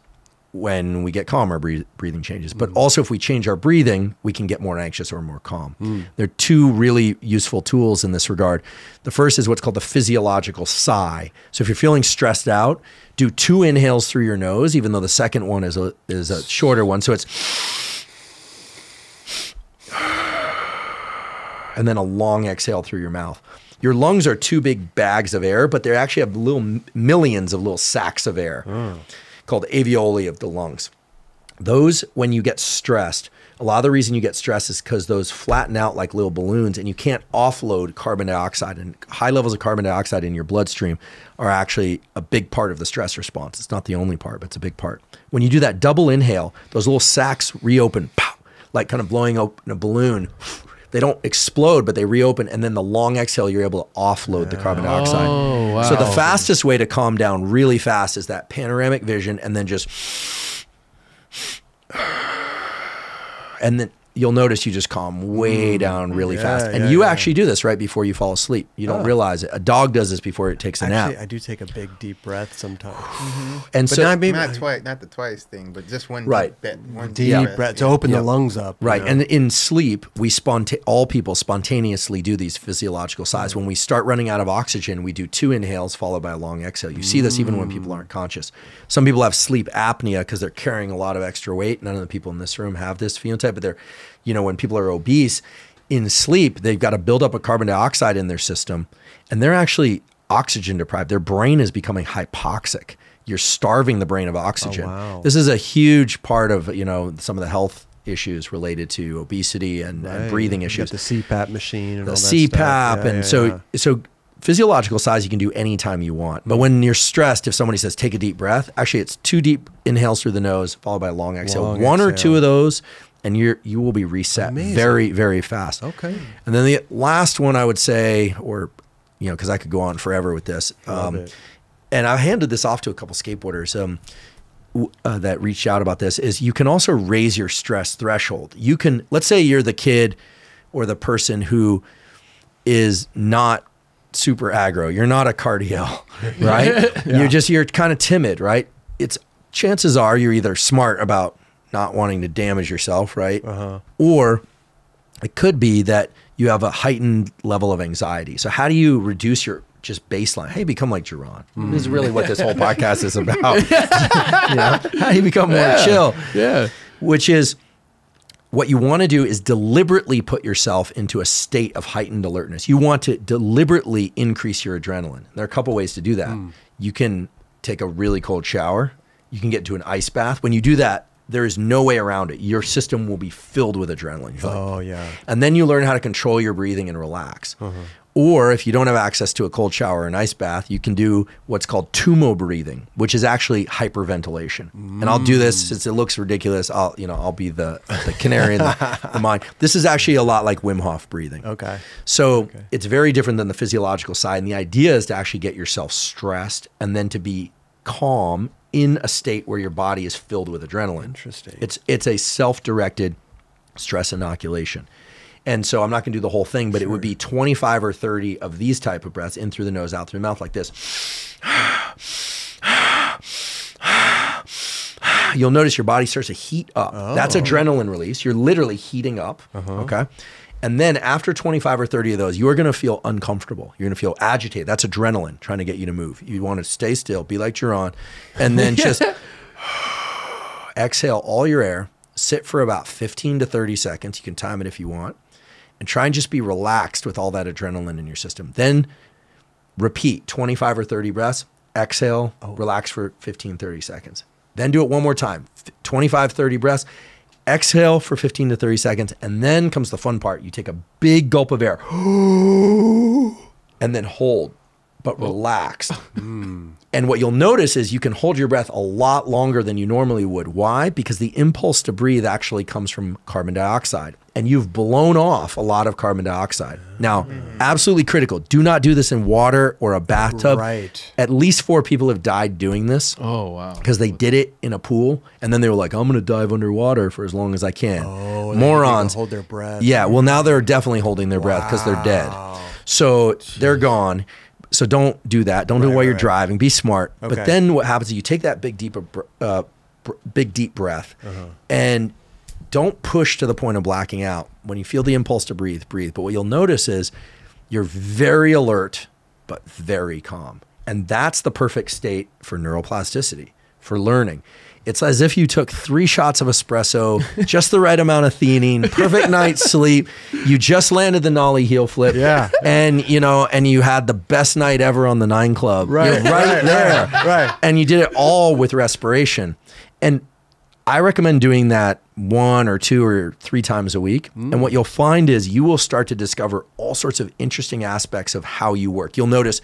When we get calm, our breathing changes. But mm-hmm. also, if we change our breathing, we can get more anxious or more calm. Mm. There are two really useful tools in this regard. The first is what's called the physiological sigh. So if you're feeling stressed out, do two inhales through your nose, even though the second one is a is a shorter one. So it's and then a long exhale through your mouth. Your lungs are two big bags of air, but they actually have little millions of little sacs of air hmm. called alveoli of the lungs. Those, when you get stressed, a lot of the reason you get stressed is because those flatten out like little balloons and you can't offload carbon dioxide. And high levels of carbon dioxide in your bloodstream are actually a big part of the stress response. It's not the only part, but it's a big part. When you do that double inhale, those little sacs reopen, pow, like kind of blowing open a balloon. They don't explode, but they reopen. And then the long exhale, you're able to offload the carbon dioxide. Oh, So the fastest way to calm down really fast is that panoramic vision and then just and then you'll notice you just calm way down really Yeah, fast. And yeah, you yeah. actually do this right before you fall asleep. You don't Oh. realize it. A dog does this before it takes a Actually, nap. I do take a big deep breath sometimes. and But so not maybe not twice, not the twice thing, but just one Right. deep, bet- one deep breath, breath to open Yeah. the lungs up. you Right. know? And in sleep, we sponta- all people spontaneously do these physiological sighs. Mm. When we start running out of oxygen, we do two inhales followed by a long exhale. You see this even when people Mm. aren't conscious. Some people have sleep apnea because they're carrying a lot of extra weight. None of the people in this room have this phenotype, but they're, you know, when people are obese in sleep, they've got to build up a carbon dioxide in their system and they're actually oxygen deprived. Their brain is becoming hypoxic. You're starving the brain of oxygen. Oh, wow. This is a huge part of, you know, some of the health issues related to obesity and, and Right. breathing You issues. The CPAP machine and The all that CPAP. Yeah, and yeah, so yeah. so physiological sighs you can do anytime you want. But when you're stressed, if somebody says take a deep breath, actually it's two deep inhales through the nose followed by a long exhale. Long One or two of those, and you're you will be reset Amazing. very very fast. Okay. And then the last one I would say, or you know, because I could go on forever with this. Um, and I handed this off to a couple skateboarders um, uh, that reached out about this. Is you can also raise your stress threshold. You can let's say you're the kid or the person who is not super aggro. You're not a Cardiel, right? You're just you're kind of timid, right? It's chances are you're either smart about not wanting to damage yourself, right? Uh-huh. Or it could be that you have a heightened level of anxiety. So how do you reduce your just baseline? Hey, become like Jerron. This is really what this whole podcast is about. You know? How do you become more chill? Yeah. Which is what you want to do is deliberately put yourself into a state of heightened alertness. You want to deliberately increase your adrenaline. There are a couple ways to do that. You can take a really cold shower. You can get into an ice bath. When you do that, there is no way around it. Your system will be filled with adrenaline. You're like, Oh yeah. and then you learn how to control your breathing and relax. Uh-huh. Or if you don't have access to a cold shower or an ice bath, you can do what's called tummo breathing, which is actually hyperventilation. And I'll do this mm. since it looks ridiculous. I'll you know I'll be the the canary in the, the mine. This is actually a lot like Wim Hof breathing. Okay. So it's very different than the physiological side. And the idea is to actually get yourself stressed and then to be calm in a state where your body is filled with adrenaline. Interesting. It's it's a self-directed stress inoculation. And so I'm not going to do the whole thing, but it would be 25 or 30 of these type of breaths in through the nose, out through the mouth like this. You'll notice your body starts to heat up. That's oh. adrenaline release. You're literally heating up. Uh-huh. Okay. And then after 25 or 30 of those, you are going to feel uncomfortable. You're going to feel agitated. That's adrenaline trying to get you to move. You want to stay still, be like Jerron, and then just exhale all your air, sit for about 15 to 30 seconds. You can time it if you want, and try and just be relaxed with all that adrenaline in your system. Then repeat 25 or 30 breaths, exhale, oh. relax for 15, 30 seconds. Then do it one more time, F- 25, 30 breaths, exhale for 15 to 30 seconds. And then comes the fun part. You take a big gulp of air and then hold, but relaxed. Hmm. And what you'll notice is you can hold your breath a lot longer than you normally would. Why? Because the impulse to breathe actually comes from carbon dioxide. And you've blown off a lot of carbon dioxide. Now, mm. absolutely critical. Do not do this in water or a bathtub. Right. At least four people have died doing this Oh wow. because they did it in a pool and then they were like, I'm going to dive underwater for as long as I can. Oh, Morons. hold their breath. Yeah, well, now they're definitely holding their breath because they're dead. So they're gone. So don't do that. Don't do it while right, you're right. driving. Be smart. Okay. But then what happens is you take that big deep, uh, big deep breath, Uh-huh. and don't push to the point of blacking out. When you feel the impulse to breathe, breathe. But what you'll notice is you're very alert, but very calm, and that's the perfect state for neuroplasticity, for learning. It's as if you took three shots of espresso, just the right amount of theanine, perfect night's sleep. You just landed the nollie heel flip, Yeah. and you know, and you had the best night ever on the Nine Club, Right, You're right, right, there, right, right. and you did it all with respiration. And I recommend doing that one or two or three times a week. Mm. And what you'll find is you will start to discover all sorts of interesting aspects of how you work. You'll notice,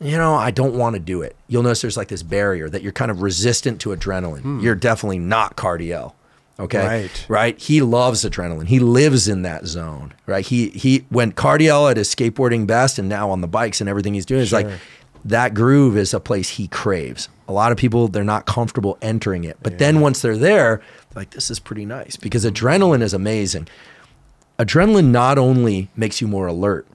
you know, I don't want to do it. You'll notice there's like this barrier that you're kind of resistant to adrenaline. Hmm. You're definitely not Cardiel. Okay. Right. Right. He loves adrenaline. He lives in that zone. Right. He he when Cardiel at his skateboarding best and now on the bikes and everything he's doing is like that groove is a place he craves. A lot of people they're not comfortable entering it, but then once they're there, they're like this is pretty nice because adrenaline is amazing. Adrenaline not only makes you more alert,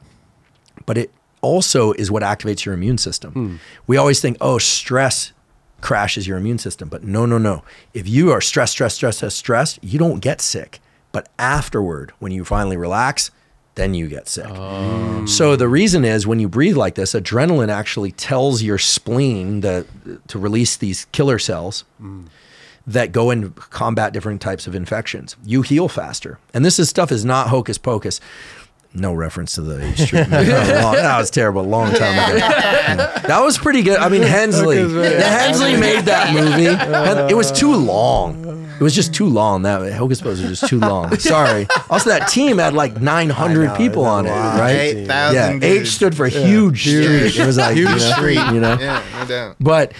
but it also is what activates your immune system. Hmm. We always think, oh, stress crashes your immune system, but no, no, no. If you are stressed, stressed, stressed, stressed, stressed, you don't get sick. But afterward, when you finally relax, then you get sick. Oh. So the reason is when you breathe like this, adrenaline actually tells your spleen the, to release these killer cells hmm. that go and combat different types of infections. You heal faster. And this is stuff is not hocus pocus. No reference to the H treatment. Long- that was terrible. A long time ago. That was pretty good. I mean, Hensley. The Hensley made that movie. It was too long. It was just too long. That Hocus Pocus was just too long. Sorry. Also, that team had like 900 know, people on it, right? 8,000 Yeah. dudes. H stood for huge street. It was like Huge you know, street. You know. Yeah, no doubt. But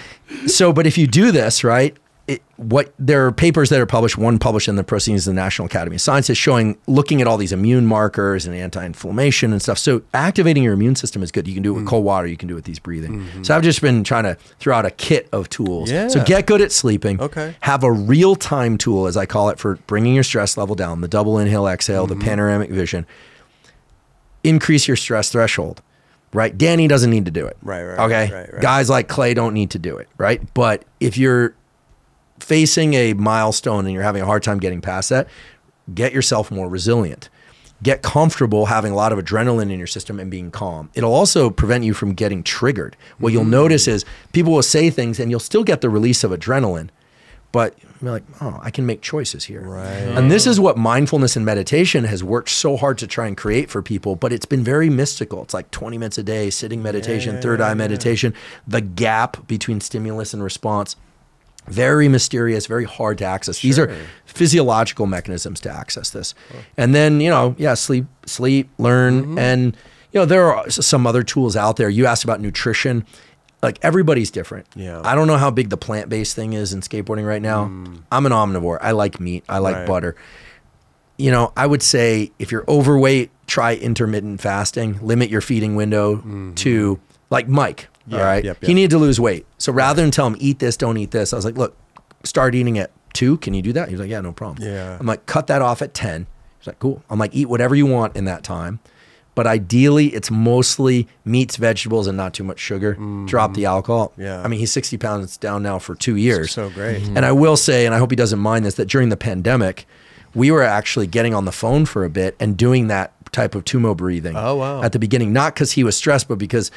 so, but if you do this right, it, what there are papers that are published. One published in the Proceedings of the National Academy of Sciences showing looking at all these immune markers and anti-inflammation and stuff. So activating your immune system is good. You can do it with mm. cold water. You can do it with these breathing. Mm-hmm. So I've just been trying to throw out a kit of tools. Yeah. So get good at sleeping. Okay. Have a real time tool, as I call it, for bringing your stress level down. The double inhale, exhale, the mm-hmm. panoramic vision. Increase your stress threshold. Right. Danny doesn't need to do it. Right, right, Okay. right, right. Guys like Clay don't need to do it. Right. But if you're facing a milestone and you're having a hard time getting past that, get yourself more resilient. Get comfortable having a lot of adrenaline in your system and being calm. It'll also prevent you from getting triggered. What you'll notice mm. is people will say things and you'll still get the release of adrenaline, but you're like, oh, I can make choices here. Right. And this is what mindfulness and meditation has worked so hard to try and create for people, but it's been very mystical. It's like 20 minutes a day, sitting meditation, third eye meditation, the gap between stimulus and response very mysterious, very hard to access. These are physiological mechanisms to access this. And then, you know, yeah, sleep, sleep, learn, Mm-hmm. and you know, there are some other tools out there. You asked about nutrition. Like everybody's different. Yeah. I don't know how big the plant-based thing is in skateboarding right now. I'm an omnivore. I like meat. I like Mm. Right. butter. You know, I would say if you're overweight, try intermittent fasting. Limit your feeding window to like Mike. All Yeah, right. yep, He needed to lose weight. So rather than tell him eat this, don't eat this, I was like, look, start eating at two. Can you do that? He's like, yeah, no problem. Yeah. I'm like, cut that off at 10. He's like, cool. I'm like, eat whatever you want in that time. But ideally, it's mostly meats, vegetables, and not too much sugar. Mm-hmm. Drop the alcohol. Yeah. I mean, he's 60 pounds down now for two years. So great. And I will say, and I hope he doesn't mind this, that during the pandemic, we were actually getting on the phone for a bit and doing that type of tummo breathing. Oh, wow. At the beginning, not because he was stressed, but because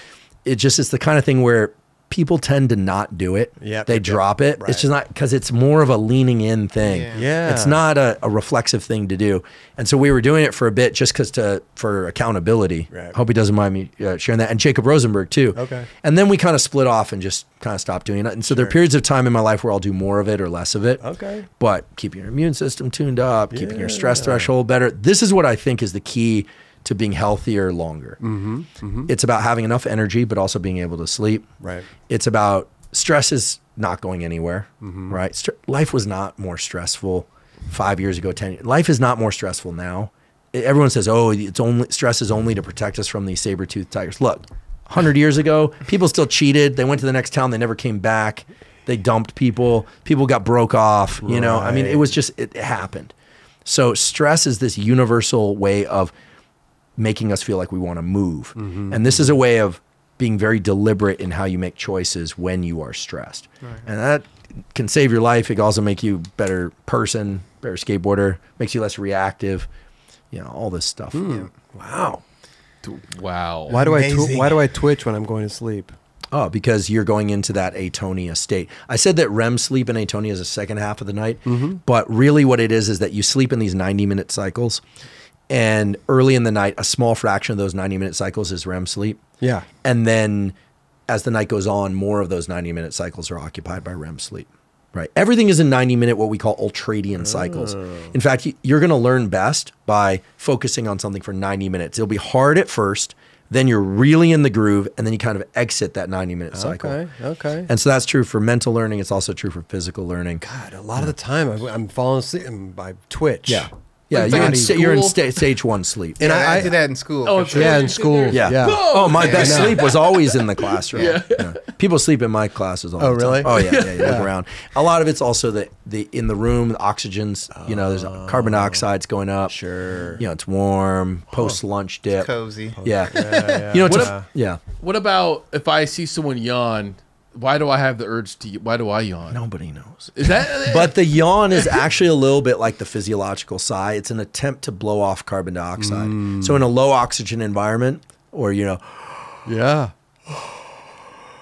it just is the kind of thing where people tend to not do it. Yeah, They yep, yep. drop it. Right. It's just not because it's more of a leaning in thing. Yeah. Yeah. It's not a, a reflexive thing to do. And so we were doing it for a bit just because to for accountability. Right. Hope he doesn't mind me uh, sharing that. And Jacob Rosenberg too. Okay. And then we kind of split off and just kind of stopped doing it. And so there are periods of time in my life where I'll do more of it or less of it. Okay. But keeping your immune system tuned up, keeping your stress Yeah. threshold better. This is what I think is the key to being healthier longer. Mm-hmm. It's about having enough energy, but also being able to sleep. Right. It's about stress is not going anywhere, Mm-hmm. right? Str- life was not more stressful five years ago, 10 years. Life is not more stressful now. Everyone says, oh, it's only stress is only to protect us from these saber-toothed tigers. Look, 100 years ago, people still cheated. They went to the next town. They never came back. They dumped people. People got broke off. You know, I mean, it was just, it happened. So stress is this universal way of making us feel like we want to move. Mm-hmm. And this is a way of being very deliberate in how you make choices when you are stressed. And that can save your life. It can also make you a better person, better skateboarder, makes you less reactive, you know, all this stuff. Hmm. Yeah. Wow. Wow. Why do I tw- why do I twitch when I'm going to sleep? Oh, because you're going into that atonia state. I said that REM sleep and atonia is the second half of the night, mm-hmm. but really what it is is that you sleep in these 90 minute cycles. And early in the night, a small fraction of those 90 minute cycles is REM sleep. Yeah. And then as the night goes on, more of those 90 minute cycles are occupied by REM sleep. Right. Everything is in 90 minute, what we call ultradian cycles. Oh. In fact, you're going to learn best by focusing on something for 90 minutes. It'll be hard at first, then you're really in the groove, and then you kind of exit that 90 minute cycle. Okay. Okay. And so that's true for mental learning. It's also true for physical learning. God, a lot of the time I, I'm falling asleep by twitch. Yeah. Yeah, Like you're in, sta- in you're in sta- stage one sleep. And yeah, I- I, did that in school. Oh, sure. Yeah, in school. Yeah. Yeah. Oh, my best Yeah. sleep was always in the classroom. Yeah. People sleep in my classes all Oh, the time. really? Oh yeah, yeah. Yeah. look around. A lot of it's also the the in the room, the oxygen's. You know, there's oh. carbon dioxide's going up. Sure. You know, it's warm. Post lunch dip. Cozy. Yeah. yeah. You know, it's What a- yeah. What about if I see someone yawn? Why do I have the urge to? Why do I yawn? Nobody knows. Is that? But the yawn is actually a little bit like the physiological sigh. It's an attempt to blow off carbon dioxide. Mm. So in a low oxygen environment, or you know, Yeah.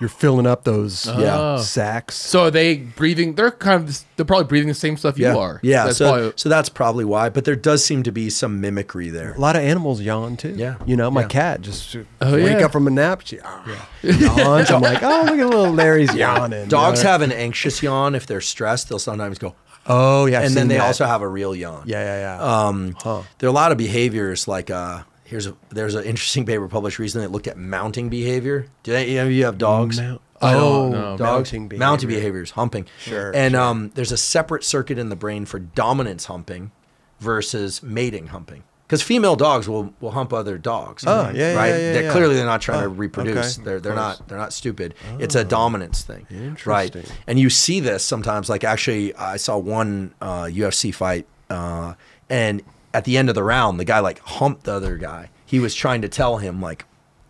You're filling up those Yeah. Oh. sacks. So are they breathing? They're kind of. They're probably breathing the same stuff yeah, you are. yeah. That's so probably, so that's probably why. But there does seem to be some mimicry there. A lot of animals yawn too. Yeah. You know, my Yeah. cat just Oh, wake yeah. up from a nap. She ah, yawns. I'm like, oh, look at little Larry's yawning. Dogs you have an anxious yawn if they're stressed. They'll sometimes go, Oh yeah. I've and then they that. also have a real yawn. Yeah, yeah, yeah. Um, Huh. There are a lot of behaviors like uh, here's a there's an interesting paper published recently that looked at mounting behavior. Do any of you have dogs? Mount- oh, know. dogs, mounting behavior. mounting behaviors, humping. Sure, And sure. um, there's a separate circuit in the brain for dominance humping versus mating humping. Because female dogs will, will hump other dogs. Oh, yeah, yeah, right. yeah, yeah, They're yeah. clearly they're not trying to Oh, reproduce. okay, They're they're not they're not stupid. It's a dominance thing. Right. And you see this sometimes. Like actually, I saw one uh, UFC fight, uh, and at the end of the round, the guy like humped the other guy. He was trying to tell him like,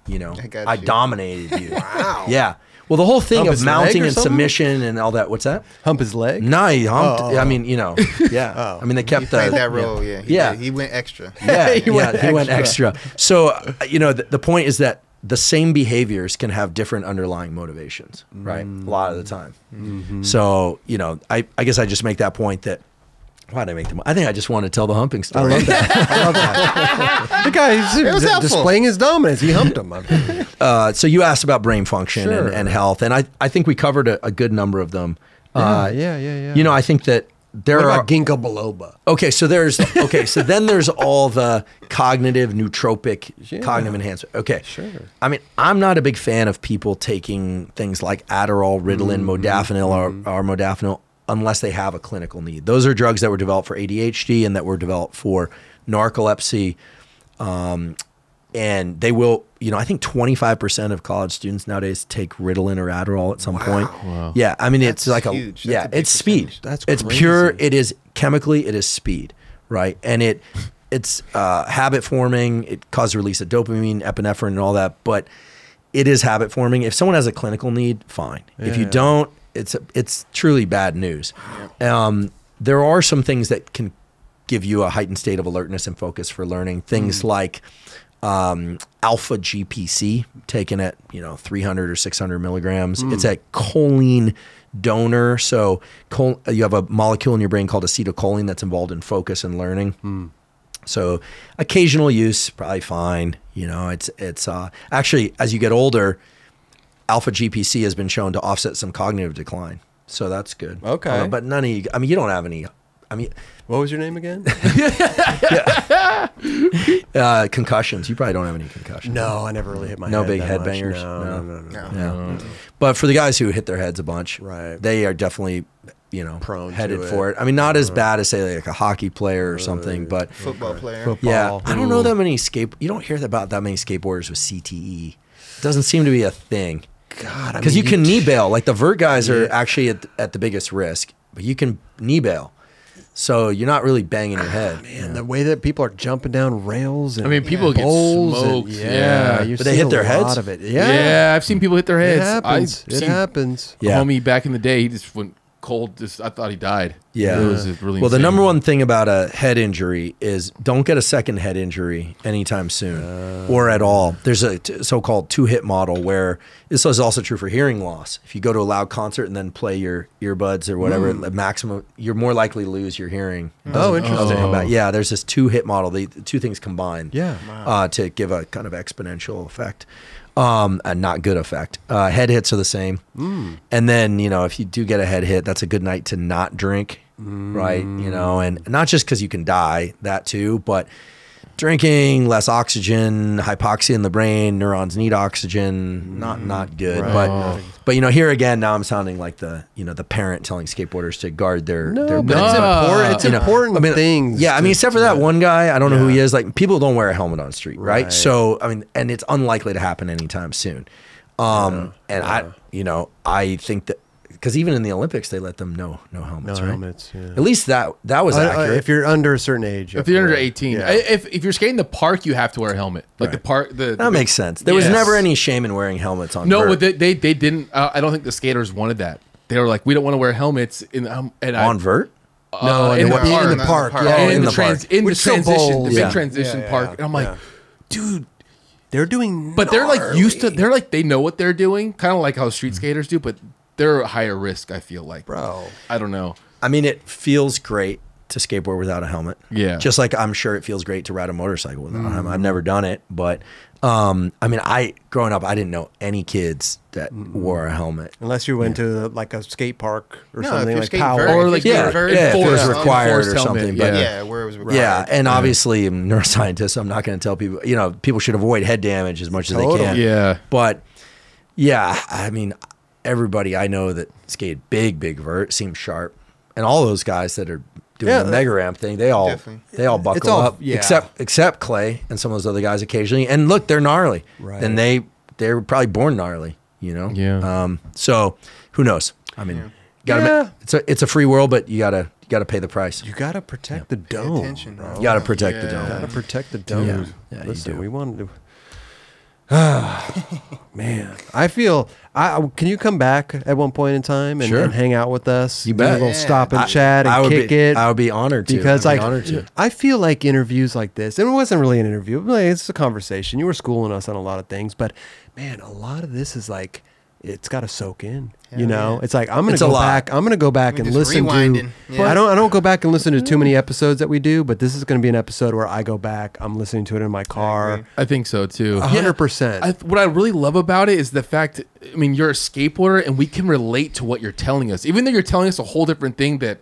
you know, I I you. dominated you. wow. Yeah. Well, the whole thing Hump of mounting and something? submission and all that. What's that? Hump his leg. No, he humped. Oh, oh, I mean, you know, yeah. Oh. I mean, they He kept the, that role. Yeah. He, Yeah. He went extra. Yeah, He yeah, went he went extra. So, uh, you know, the, the point is that the same behaviors can have different underlying motivations, right? A lot of the time. Mm-hmm. So, you know, I, I guess I just make that point that. Why did I make them? I think I just want to tell the humping I story. love that. I love that. the guy he's was d- displaying his dominance. He humped him. Uh, so you asked about brain function Sure. and, and health, and I, I think we covered a, a good number of them. Uh, yeah, yeah, yeah. You know, I think that there what are ginkgo biloba? Okay, so there's okay, so then there's all the cognitive nootropic Yeah. cognitive enhancement. Okay. Sure. I mean, I'm not a big fan of people taking things like Adderall, Ritalin, Mm-hmm. modafinil or, or modafinil unless they have a clinical need. Those are drugs that were developed for ADHD and that were developed for narcolepsy. Um, and they will, you know, I think 25% of college students nowadays take Ritalin or Adderall at some point. Wow. Yeah, I mean, it's like huge. a That's yeah, a it's speed. percentage. That's it's pure. It is chemically, it is speed, right? And it it's uh, habit forming. It causes release of dopamine, epinephrine, and all that. But it is habit forming. If someone has a clinical need, fine. If you Yeah. don't, it's it's truly bad news. Um, there are some things that can give you a heightened state of alertness and focus for learning. Things like um, alpha GPC, taken at you know 300 or 600 milligrams. It's a choline donor. So chol- you have a molecule in your brain called acetylcholine that's involved in focus and learning. So occasional use, probably fine. You know, it's it's uh, actually as you get older, alpha GPC has been shown to offset some cognitive decline. So that's good. Okay. Uh, but none of you. I mean, you don't have any. I mean, What was your name again? uh, concussions. You probably don't have any concussions. no, I never really hit my head. No head big that head much. bangers? No, No. no, no, no. No. Yeah. But for the guys who hit their heads a bunch, Right. they are definitely, you know, Prone headed it. for it. I mean, not as bad as say like a hockey player or something, but Football player. Football. yeah, I don't know that many skate. You don't hear about that many skateboarders with CTE. It doesn't seem to be a thing God, I because mean, you can knee bail. Like the vert guys are actually at, at the biggest risk, but you can knee bail, so you're not really banging your head. Ah, Man, the way that people are jumping down rails and I mean, people get bowls and- smoked, yeah, yeah. you've But they hit a their heads? lot of it. Yeah. Yeah, I've seen people hit their heads. it happens. I've It happens. Yeah. homie back in the day. He just went cold. Just I thought he died. Yeah. it was really Well, the number one thing about a head injury is don't get a second head injury anytime soon or at all. There's a t- so-called two-hit model where this is also true for hearing loss. If you go to a loud concert and then play your earbuds or whatever, the maximum, you're more likely to lose your hearing. Oh, interesting. doesn't come back. Yeah, there's this two-hit model. The, the two things combined. Yeah. Uh, to give a kind of exponential effect. Um, a not good effect. Uh, head hits are the same. And then, you know, if you do get a head hit, that's a good night to not drink, right? You know, and not just because you can die, that too, but drinking, less oxygen, hypoxia in the brain, neurons need oxygen. Not not good. Right. But but you know, here again, now I'm sounding like the you know the parent telling skateboarders to guard their No, their but brains. it's important. It's You know, important I mean, things. Yeah, I mean, except for that to- one guy, I don't know who he is. Like, people don't wear a helmet on the street, right? Right. So, I mean, and it's unlikely to happen anytime soon. Um, and I, you know, I think that because even in the Olympics, they let them know no No helmets, right? helmets. Yeah. At least that that was Uh, uh, accurate. if you're under a certain age, you If you're under 18, Yeah. If if you're skating the park, you have to wear a helmet. Like the Right. park, the that makes sense. There was never any shame in wearing helmets on. No, vert. but they, they they didn't. Uh, I don't think the skaters wanted that. They were like, we don't want to wear helmets in um, and I- on vert. uh, in in the the park. park, In the park, park. yeah. Oh, in, in the, the trans, park. in Which the so transition, the big Yeah. transition Yeah, yeah, park. And I'm like, dude, They're doing, but they're like used to. They're like they know what they're doing, kind of like how street skaters do, but they're a higher risk. I feel like, bro. I don't know. I mean, it feels great to skateboard without a helmet. Yeah. Just like I'm sure it feels great to ride a motorcycle without a helmet. I've never done it, but um, I mean, I growing up, I didn't know any kids that wore a helmet. Unless you went to like a skate park or No, something like Power. vert, Or like you're yeah, yeah, if it was required or enforced helmet, something. But yeah. Yeah, where it was required. Yeah, and obviously I'm a neuroscientist. So I'm not going to tell people. You know, people should avoid head damage as much as they can. Yeah. But yeah, I mean, everybody I know that skate big, big vert seems sharp, and all those guys that are doing Yeah, the mega ramp thing, they all Definitely. they all buckle all- up. yeah. Except except Clay and some of those other guys occasionally. And look, they're gnarly. Right. And they they were probably born gnarly. You know. Yeah. Um. So who knows? I mean, gotta Yeah. ma- it's a it's a free world, but you gotta you gotta pay the price. You gotta protect the dome, attention, bro. bro. You gotta protect the Yeah. You gotta protect the dome. Yeah. Yeah, you Listen, do. we wanted to. Man, I feel. I I- can you come back at one point in time and, Sure. and hang out with us? You Do a bet. little Yeah. stop and I- chat and I would kick be, it. I would be honored to because I'd like be honored to. I feel like interviews like this, and it wasn't really an interview. But like, it's a conversation. You were schooling us on a lot of things, but man, a lot of this is like it's got to soak in. you know, yeah. it's like I'm gonna It's go back. I'm gonna go back We're and just listen to. Yeah. I don't. I don't go back and listen to too many episodes that we do, but this is gonna be an episode where I go back. I'm listening to it in my car. agree. I think so too. A hundred percent. What I really love about it is the fact. I mean, you're a skateboarder, and we can relate to what you're telling us. Even though you're telling us a whole different thing, that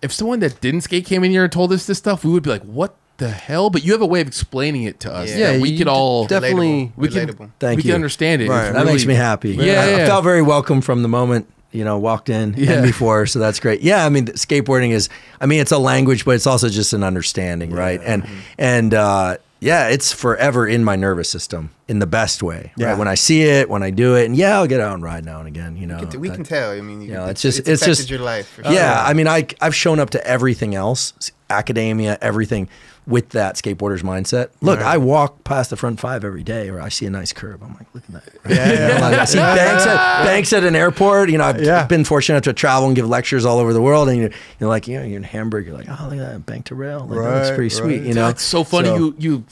if someone that didn't skate came in here and told us this stuff, we would be like, "What the hell?" But you have a way of explaining it to us. Yeah. that we you could all definitely- we can Relatable. Thank we you. can understand it. Right. It's That makes me happy. Yeah, I, I felt very welcome from the moment you know walked in Yeah. and before, so that's great. Yeah, I mean, skateboarding is. I mean, it's a language, but it's also just an understanding, right? And and uh, yeah, it's forever in my nervous system in the best way. Yeah. Right? When I see it, when I do it, and yeah, I'll get out and ride now and again. You know, We can- we that- can tell. I mean, you Yeah, can- it's just- it's, it's just- your life. For yeah. I mean, I I've shown up to everything else, academia, everything, with that skateboarder's mindset. Look, I walk past the front five every day, or I see a nice curve. I'm like, look at that. Yeah, Like, I see banks at banks at an airport. You know, I've Yeah. been fortunate enough to travel and give lectures all over the world, and you're, you're like, you know, you're in Hamburg. You're like, oh, look at that bank to rail. Like, oh, that's Right, pretty sweet. You know, It's so funny. You you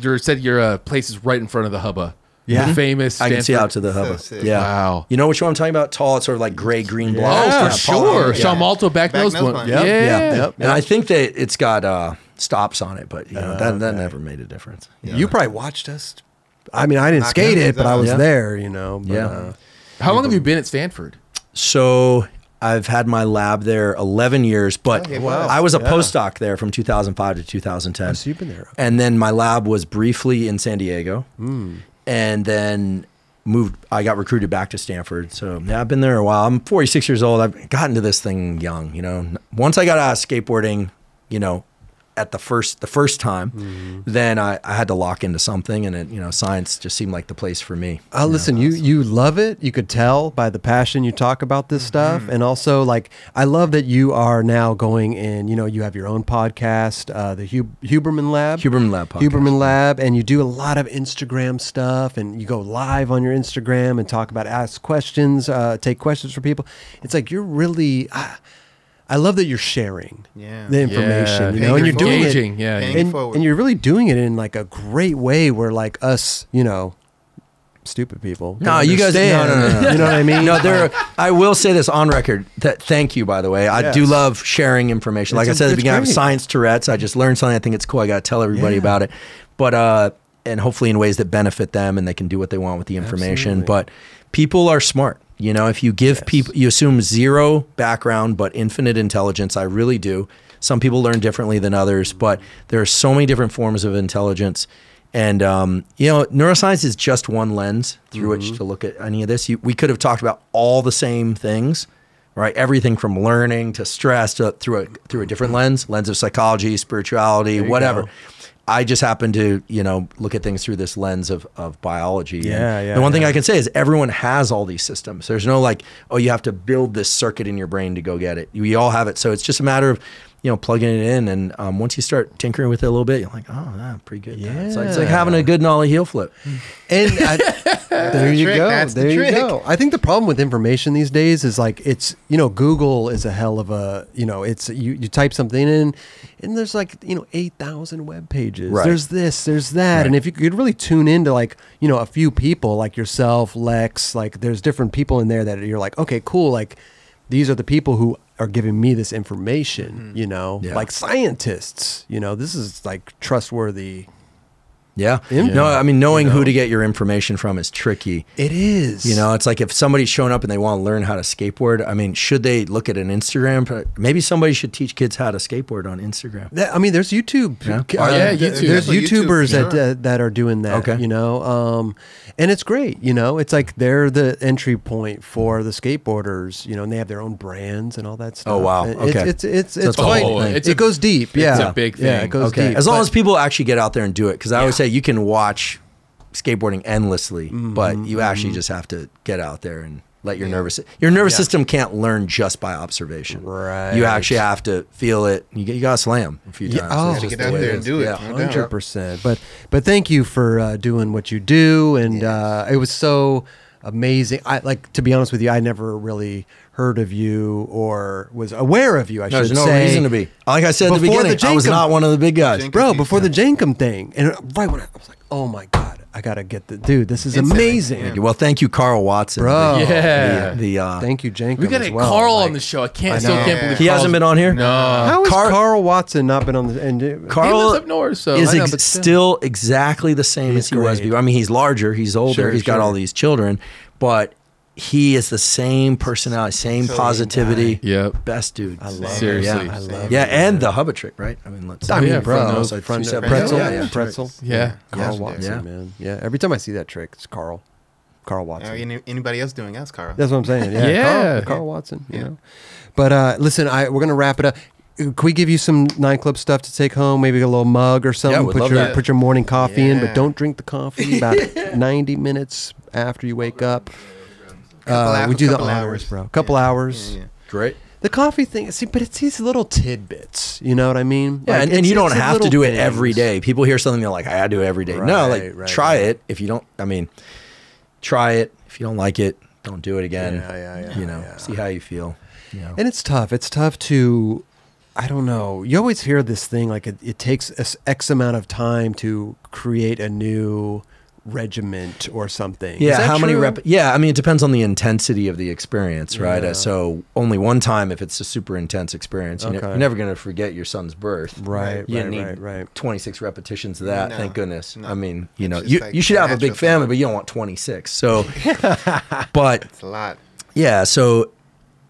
you said your uh, place is right in front of the hubba. Yeah. the famous. I can see out to the So hub. yeah. Wow. You know which one I'm talking about? Tall, it's sort of like gray green block. Oh, Yeah. for Yeah, sure. yeah. Sean Malto back, Back nose nose one. one. Yeah. Yeah. Yep. And I think that it's got uh, stops on it, but you know, that, that okay. never made a difference. Yeah. You probably watched us. I mean, I didn't Knock skate it, but I was Yeah. there. You know. But, Yeah. uh, How long have you been at Stanford? So I've had my lab there 11 years, but Okay, wow. I was a Yeah. postdoc there from 2005 to 2010. oh, so you've been there. And then my lab was briefly in San Diego. Hmm. And then moved, I got recruited back to Stanford. So yeah, I've been there a while. I'm 46 years old. I've gotten to this thing young, you know. Once I got out of skateboarding, you know, at the first the first time, Hmm. then I, I had to lock into something and it, you know, science just seemed like the place for me. Uh, listen, you you love it. You could tell by the passion you talk about this stuff, and also like I love that you are now going in. You know, you have your own podcast, uh, the Hub- Huberman Lab, Huberman Lab podcast. Huberman Lab, and you do a lot of Instagram stuff, and you go live on your Instagram and talk about ask questions, uh, take questions from people. It's like you're really. I, I love that you're sharing Yeah. the information, you know, and you're doing it, yeah. And, and you're really doing it in like a great way where like us, you know, stupid people. No, you guys. No, no, no, no. You know what I mean? No, there. I will say this on record. That thank you, by the way. I do love sharing information. Like It's I a- said at the it's beginning, I have science Tourette's. I just learned something. I think it's cool. I got to tell everybody Yeah. about it. But uh, and hopefully in ways that benefit them and they can do what they want with the information. Absolutely. But people are smart. You know, if you give people, you assume zero background but infinite intelligence. I really do. Some people learn differently than others, but there are so many different forms of intelligence. And um, you know, neuroscience is just one lens through which to look at any of this. You, we could have talked about all the same things, right? Everything from learning to stress to through a through a different lens, lens of psychology, spirituality, whatever. go. I just happen to, you know, look at things through this lens of, of biology. Yeah, And yeah, The one thing. I can say is everyone has all these systems. There's no like, oh, you have to build this circuit in your brain to go get it. We all have it. So it's just a matter of, you know, plugging it in. And um, once you start tinkering with it a little bit, you're like, oh, yeah, pretty good. Yeah. It's like, it's like having a good nollie heel flip. And I, there you trick. go. That's the you trick. go. I think the problem with information these days is like it's you know Google is a hell of a you know it's you you type something in and there's like you know eight thousand web pages. Right. There's this, there's that, and if you could really tune into like you know a few people like yourself, Lex, like there's different people in there that you're like okay, cool, like these are the people who are giving me this information. Mm-hmm. You know, Yeah. like scientists. You know, this is like trustworthy. Yeah. Yeah. No, I mean, knowing You know? who to get your information from is tricky. It is. You know, it's like if somebody's showing up and they want to learn how to skateboard, I mean, should they look at an Instagram? Maybe somebody should teach kids how to skateboard on Instagram. That, I mean, there's YouTube. Yeah? uh, Are there? th- YouTube. There's YouTubers YouTube, that uh, that are doing that. Okay. You know, um, and it's great. You know, it's like they're the entry point for the skateboarders. You know, and they have their own brands and all that stuff. Oh, wow. Okay. It's it's it's, So it's it's a whole quite. thing. It's it a- goes deep. it's Yeah, a big Yeah, it goes Okay. deep. As long But- as people actually get out there and do it, because I always say you can watch skateboarding endlessly, but Mm-hmm, you actually just have to get out there and let your nervous your nervous system can't learn just by observation. Right. You actually have to feel it. You, you got to slam a few Yeah, times. oh, It's just Get the out there and do it. Yeah. hundred percent. But but thank you for uh, doing what you do, and uh, it was so amazing. I like to be honest with you. I never really heard of you or was aware of you. I There's should no say. reason to be. Like I said at the Before the beginning, I was not one of the big guys. Jenkem. bro before the Jenkem thing and right when I, I was like oh my god I gotta get the dude this is Instantly, amazing yeah. Well, thank you, Karl Watson. Bro. The, Yeah. the, the, uh, thank you Jenkem We got to as get well. Karl Like, on the show. I can't. I still know. can't believe He Karl's- hasn't been on here? No. how has Karl- Karl, Watson not been on the and uh, he Karl lives up north, so is I know, ex- still. still. exactly the same He's as he was before. I mean, he's larger, he's older, Sure, he's got all these children, but he is the same personality, same Same positivity. Yep. Best dude. I love Seriously. Yeah, I love yeah, it, and the Hubba trick, right? I mean, let's. I mean, yeah, bro, front nose, like front- 270. pretzel, Yeah, yeah. pretzel. Yeah. Karl Yeah. Watson, Yeah. man. Yeah, every time I see that trick, it's Karl. Karl Watson. Are anybody else doing else, Karl? That's what I'm saying. Yeah, Yeah. Karl, Karl Watson. You Yeah. know, but uh, listen, I we're gonna wrap it up. Can we give you some Nine Club stuff to take home? Maybe a little mug or something. would put love your that. put your morning coffee in, but don't drink the coffee about 90 minutes after you wake up. Couple Uh, we do the honors, hours. bro. A couple Yeah. hours. Yeah, yeah. Great. The coffee thing, see, but it's these little tidbits. You know what I mean? Yeah, Like, and, and you don't have to do it things. every day. People hear something they're like, I do it every day. no, like Right, right, try right. it. If you don't, I mean, try it. If you don't like it, don't do it again. Yeah, yeah, yeah, you know, yeah. see how you feel. You know. And it's tough. It's tough to, I don't know. You always hear this thing like it, it takes X amount of time to create a new regiment or something. Is Yeah, that how many rep? Yeah, I mean, it depends on the intensity of the experience, right? Yeah. Uh, so only one time if it's a super intense experience. You know, Okay. you're never going to forget your son's birth. Right, You right, need right, right. 26 repetitions of that. No, thank goodness. no. I mean, you know, you, like you should have a big family, thing. but you don't want 26. So, but It's a lot. yeah, so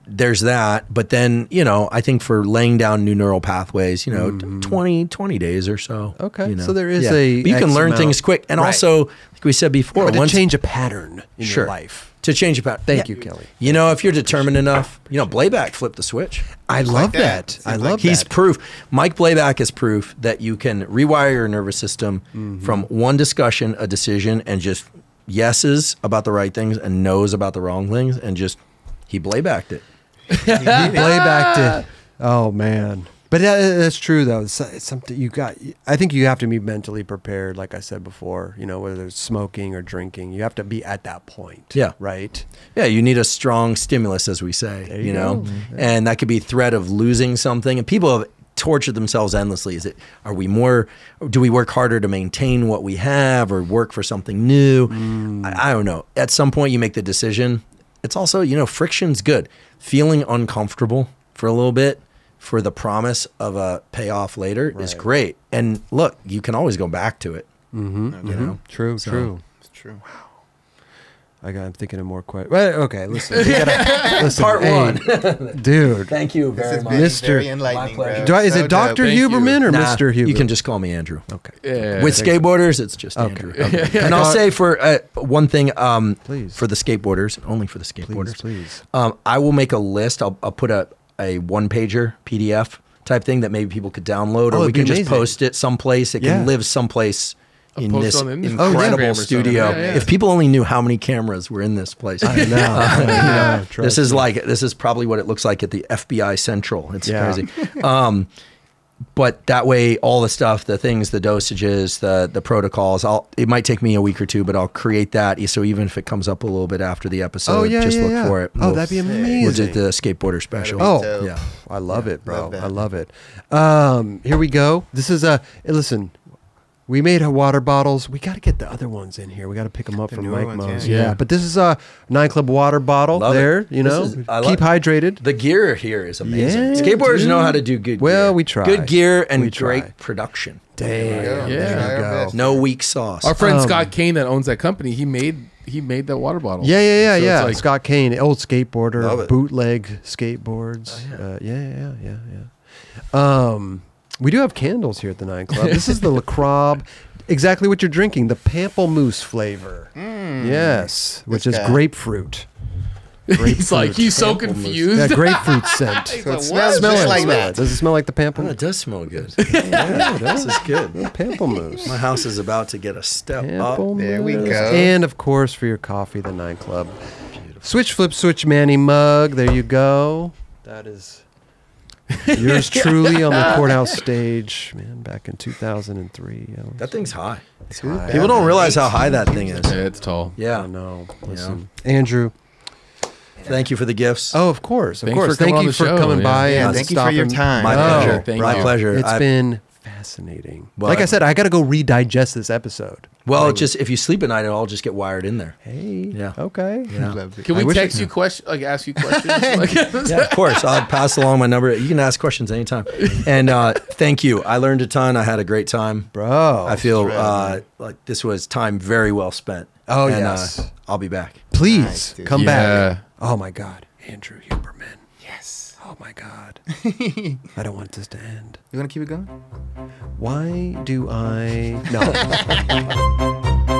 there's that. But then, you know, I think for laying down new neural pathways, you know, 20, 20 days or so. Okay, you know. so there is Yeah. a But you can learn amount. things quick. And Right. also, like we said before, But to once change a pattern in Sure. your life. to change about. Thank you, Kelly. You know, if you're determined enough, you know, Blabac flipped the switch. I love like that. that. I like love He's that. proof. Mike Blabac is proof that you can rewire your nervous system Mm-hmm. from one discussion, a decision, and just yeses about the right things and nos about the wrong things, and just he Blabacked it. Playback to. Oh man. But that, that's true though. It's, it's something you got. I think you have to be mentally prepared. Like I said before, you know, whether it's smoking or drinking, you have to be at that point. Yeah. Right. Yeah, you need a strong stimulus, as we say. There you you know. Mm-hmm. and that could be threat of losing something, and people have tortured themselves endlessly. Is it? Are we more? Do we work harder to maintain what we have, or work for something new? Mm. I, I don't know. At some point, you make the decision. It's also, you know, friction's good. Feeling uncomfortable for a little bit for the promise of a payoff later is great. And look, you can always go back to it. Mm-hmm. You know? True. So- True. It's true. I got, I'm thinking of more questions. Well, okay, listen. gotta- listen, Part hey, one. dude. Thank you This very has much. Mr. My pleasure. Do I, is So it Doctor dope. You. Huberman or Nah, Mr. Huber? You can just call me Andrew. Okay. Yeah. With skateboarders, it's just Okay. Andrew. okay. And I'll say for uh, one thing, um, Please. for the skateboarders, only for the skateboarders, please. Um, I will make a list. I'll, I'll put a, a one pager PDF type thing that maybe people could download, Oh, or we it'd be can just post it someplace. It Yeah. can live someplace I'll in this on incredible or something. studio. Yeah, yeah. If people only knew how many cameras were in this place. I know. You know, Yeah, this is like this is probably what it looks like at the FBI Central. It's Yeah. crazy. Um, but that way, all the stuff, the things, the dosages, the the protocols. I'll. It might take me a week or two, but I'll create that. So even if it comes up a little bit after the episode, Oh yeah, just yeah, look yeah. for it. Oh, We'll- that'd be amazing. We'll do the skateboarder special. Oh, Dope. yeah. I love it, bro. Love. I love it. Um, here we go. This is a listen. We made a water bottles. We got to get the other ones in here. We got to pick them up The from newer Mike ones, Mo's. yeah. Yeah. Yeah. but this is a Nine Club water bottle Love it. there. You know, is- I keep like- hydrated. The gear here is amazing. Yeah, Skateboarders dude. know how to do good. Gear. Well, gear. we try. Good gear and We try. great production. Damn. Yeah. There you go. No weak sauce. Our friend Um, Scott Kane that owns that company, he made he made that water bottle. Yeah, yeah, yeah, So yeah. like- Scott Kane, old skateboarder, bootleg skateboards. Oh, yeah. Uh, yeah, yeah, yeah, yeah. Um, we do have candles here at the Nine Club. this is the Lacrobe, exactly what you're drinking, the pamplemousse flavor. Mm. Yes, which is guy. grapefruit. he's like Grapefruit. he's so confused. Yeah, grapefruit scent. So it like, smells Smell just like smell that. Does it smell like the Oh, pamplemousse? it does smell good. yeah, this is good. Pamplemousse. My house is about to get a step up. There we go. And of course, for your coffee, the Nine Club. Switch Flip Switch Manny mug. There you go. That is yours truly on the courthouse stage, man, back in 2003. I That thing's high. It's high. People don't realize how high that thing is. Yeah, it's tall. I Yeah. know. Listen, Andrew. Thank you for the gifts. Oh, of course, of Thanks course. for coming Thank on you the for show, coming yeah. by Yeah, and thank you for your stopping- time. my Oh, pleasure. thank My you. pleasure. It's I- been fascinating. Well, like I I- said, I got to go redigest this episode. Well, Like, just if you sleep at night, it'll all just get wired in there. hey, Yeah. okay. Yeah. Can we I text you could. question like ask you questions? like, Yeah, of course. I'll pass along my number. You can ask questions anytime. And uh, thank you. I learned a ton. I had a great time. bro. I feel uh, like this was time very well spent. Oh, and, yes. Uh, I'll be back. Please Nice, come Yeah. back. Oh my God, Andrew Huberman. Oh my God. I don't want this to end. You want to keep it going? Why do I? No.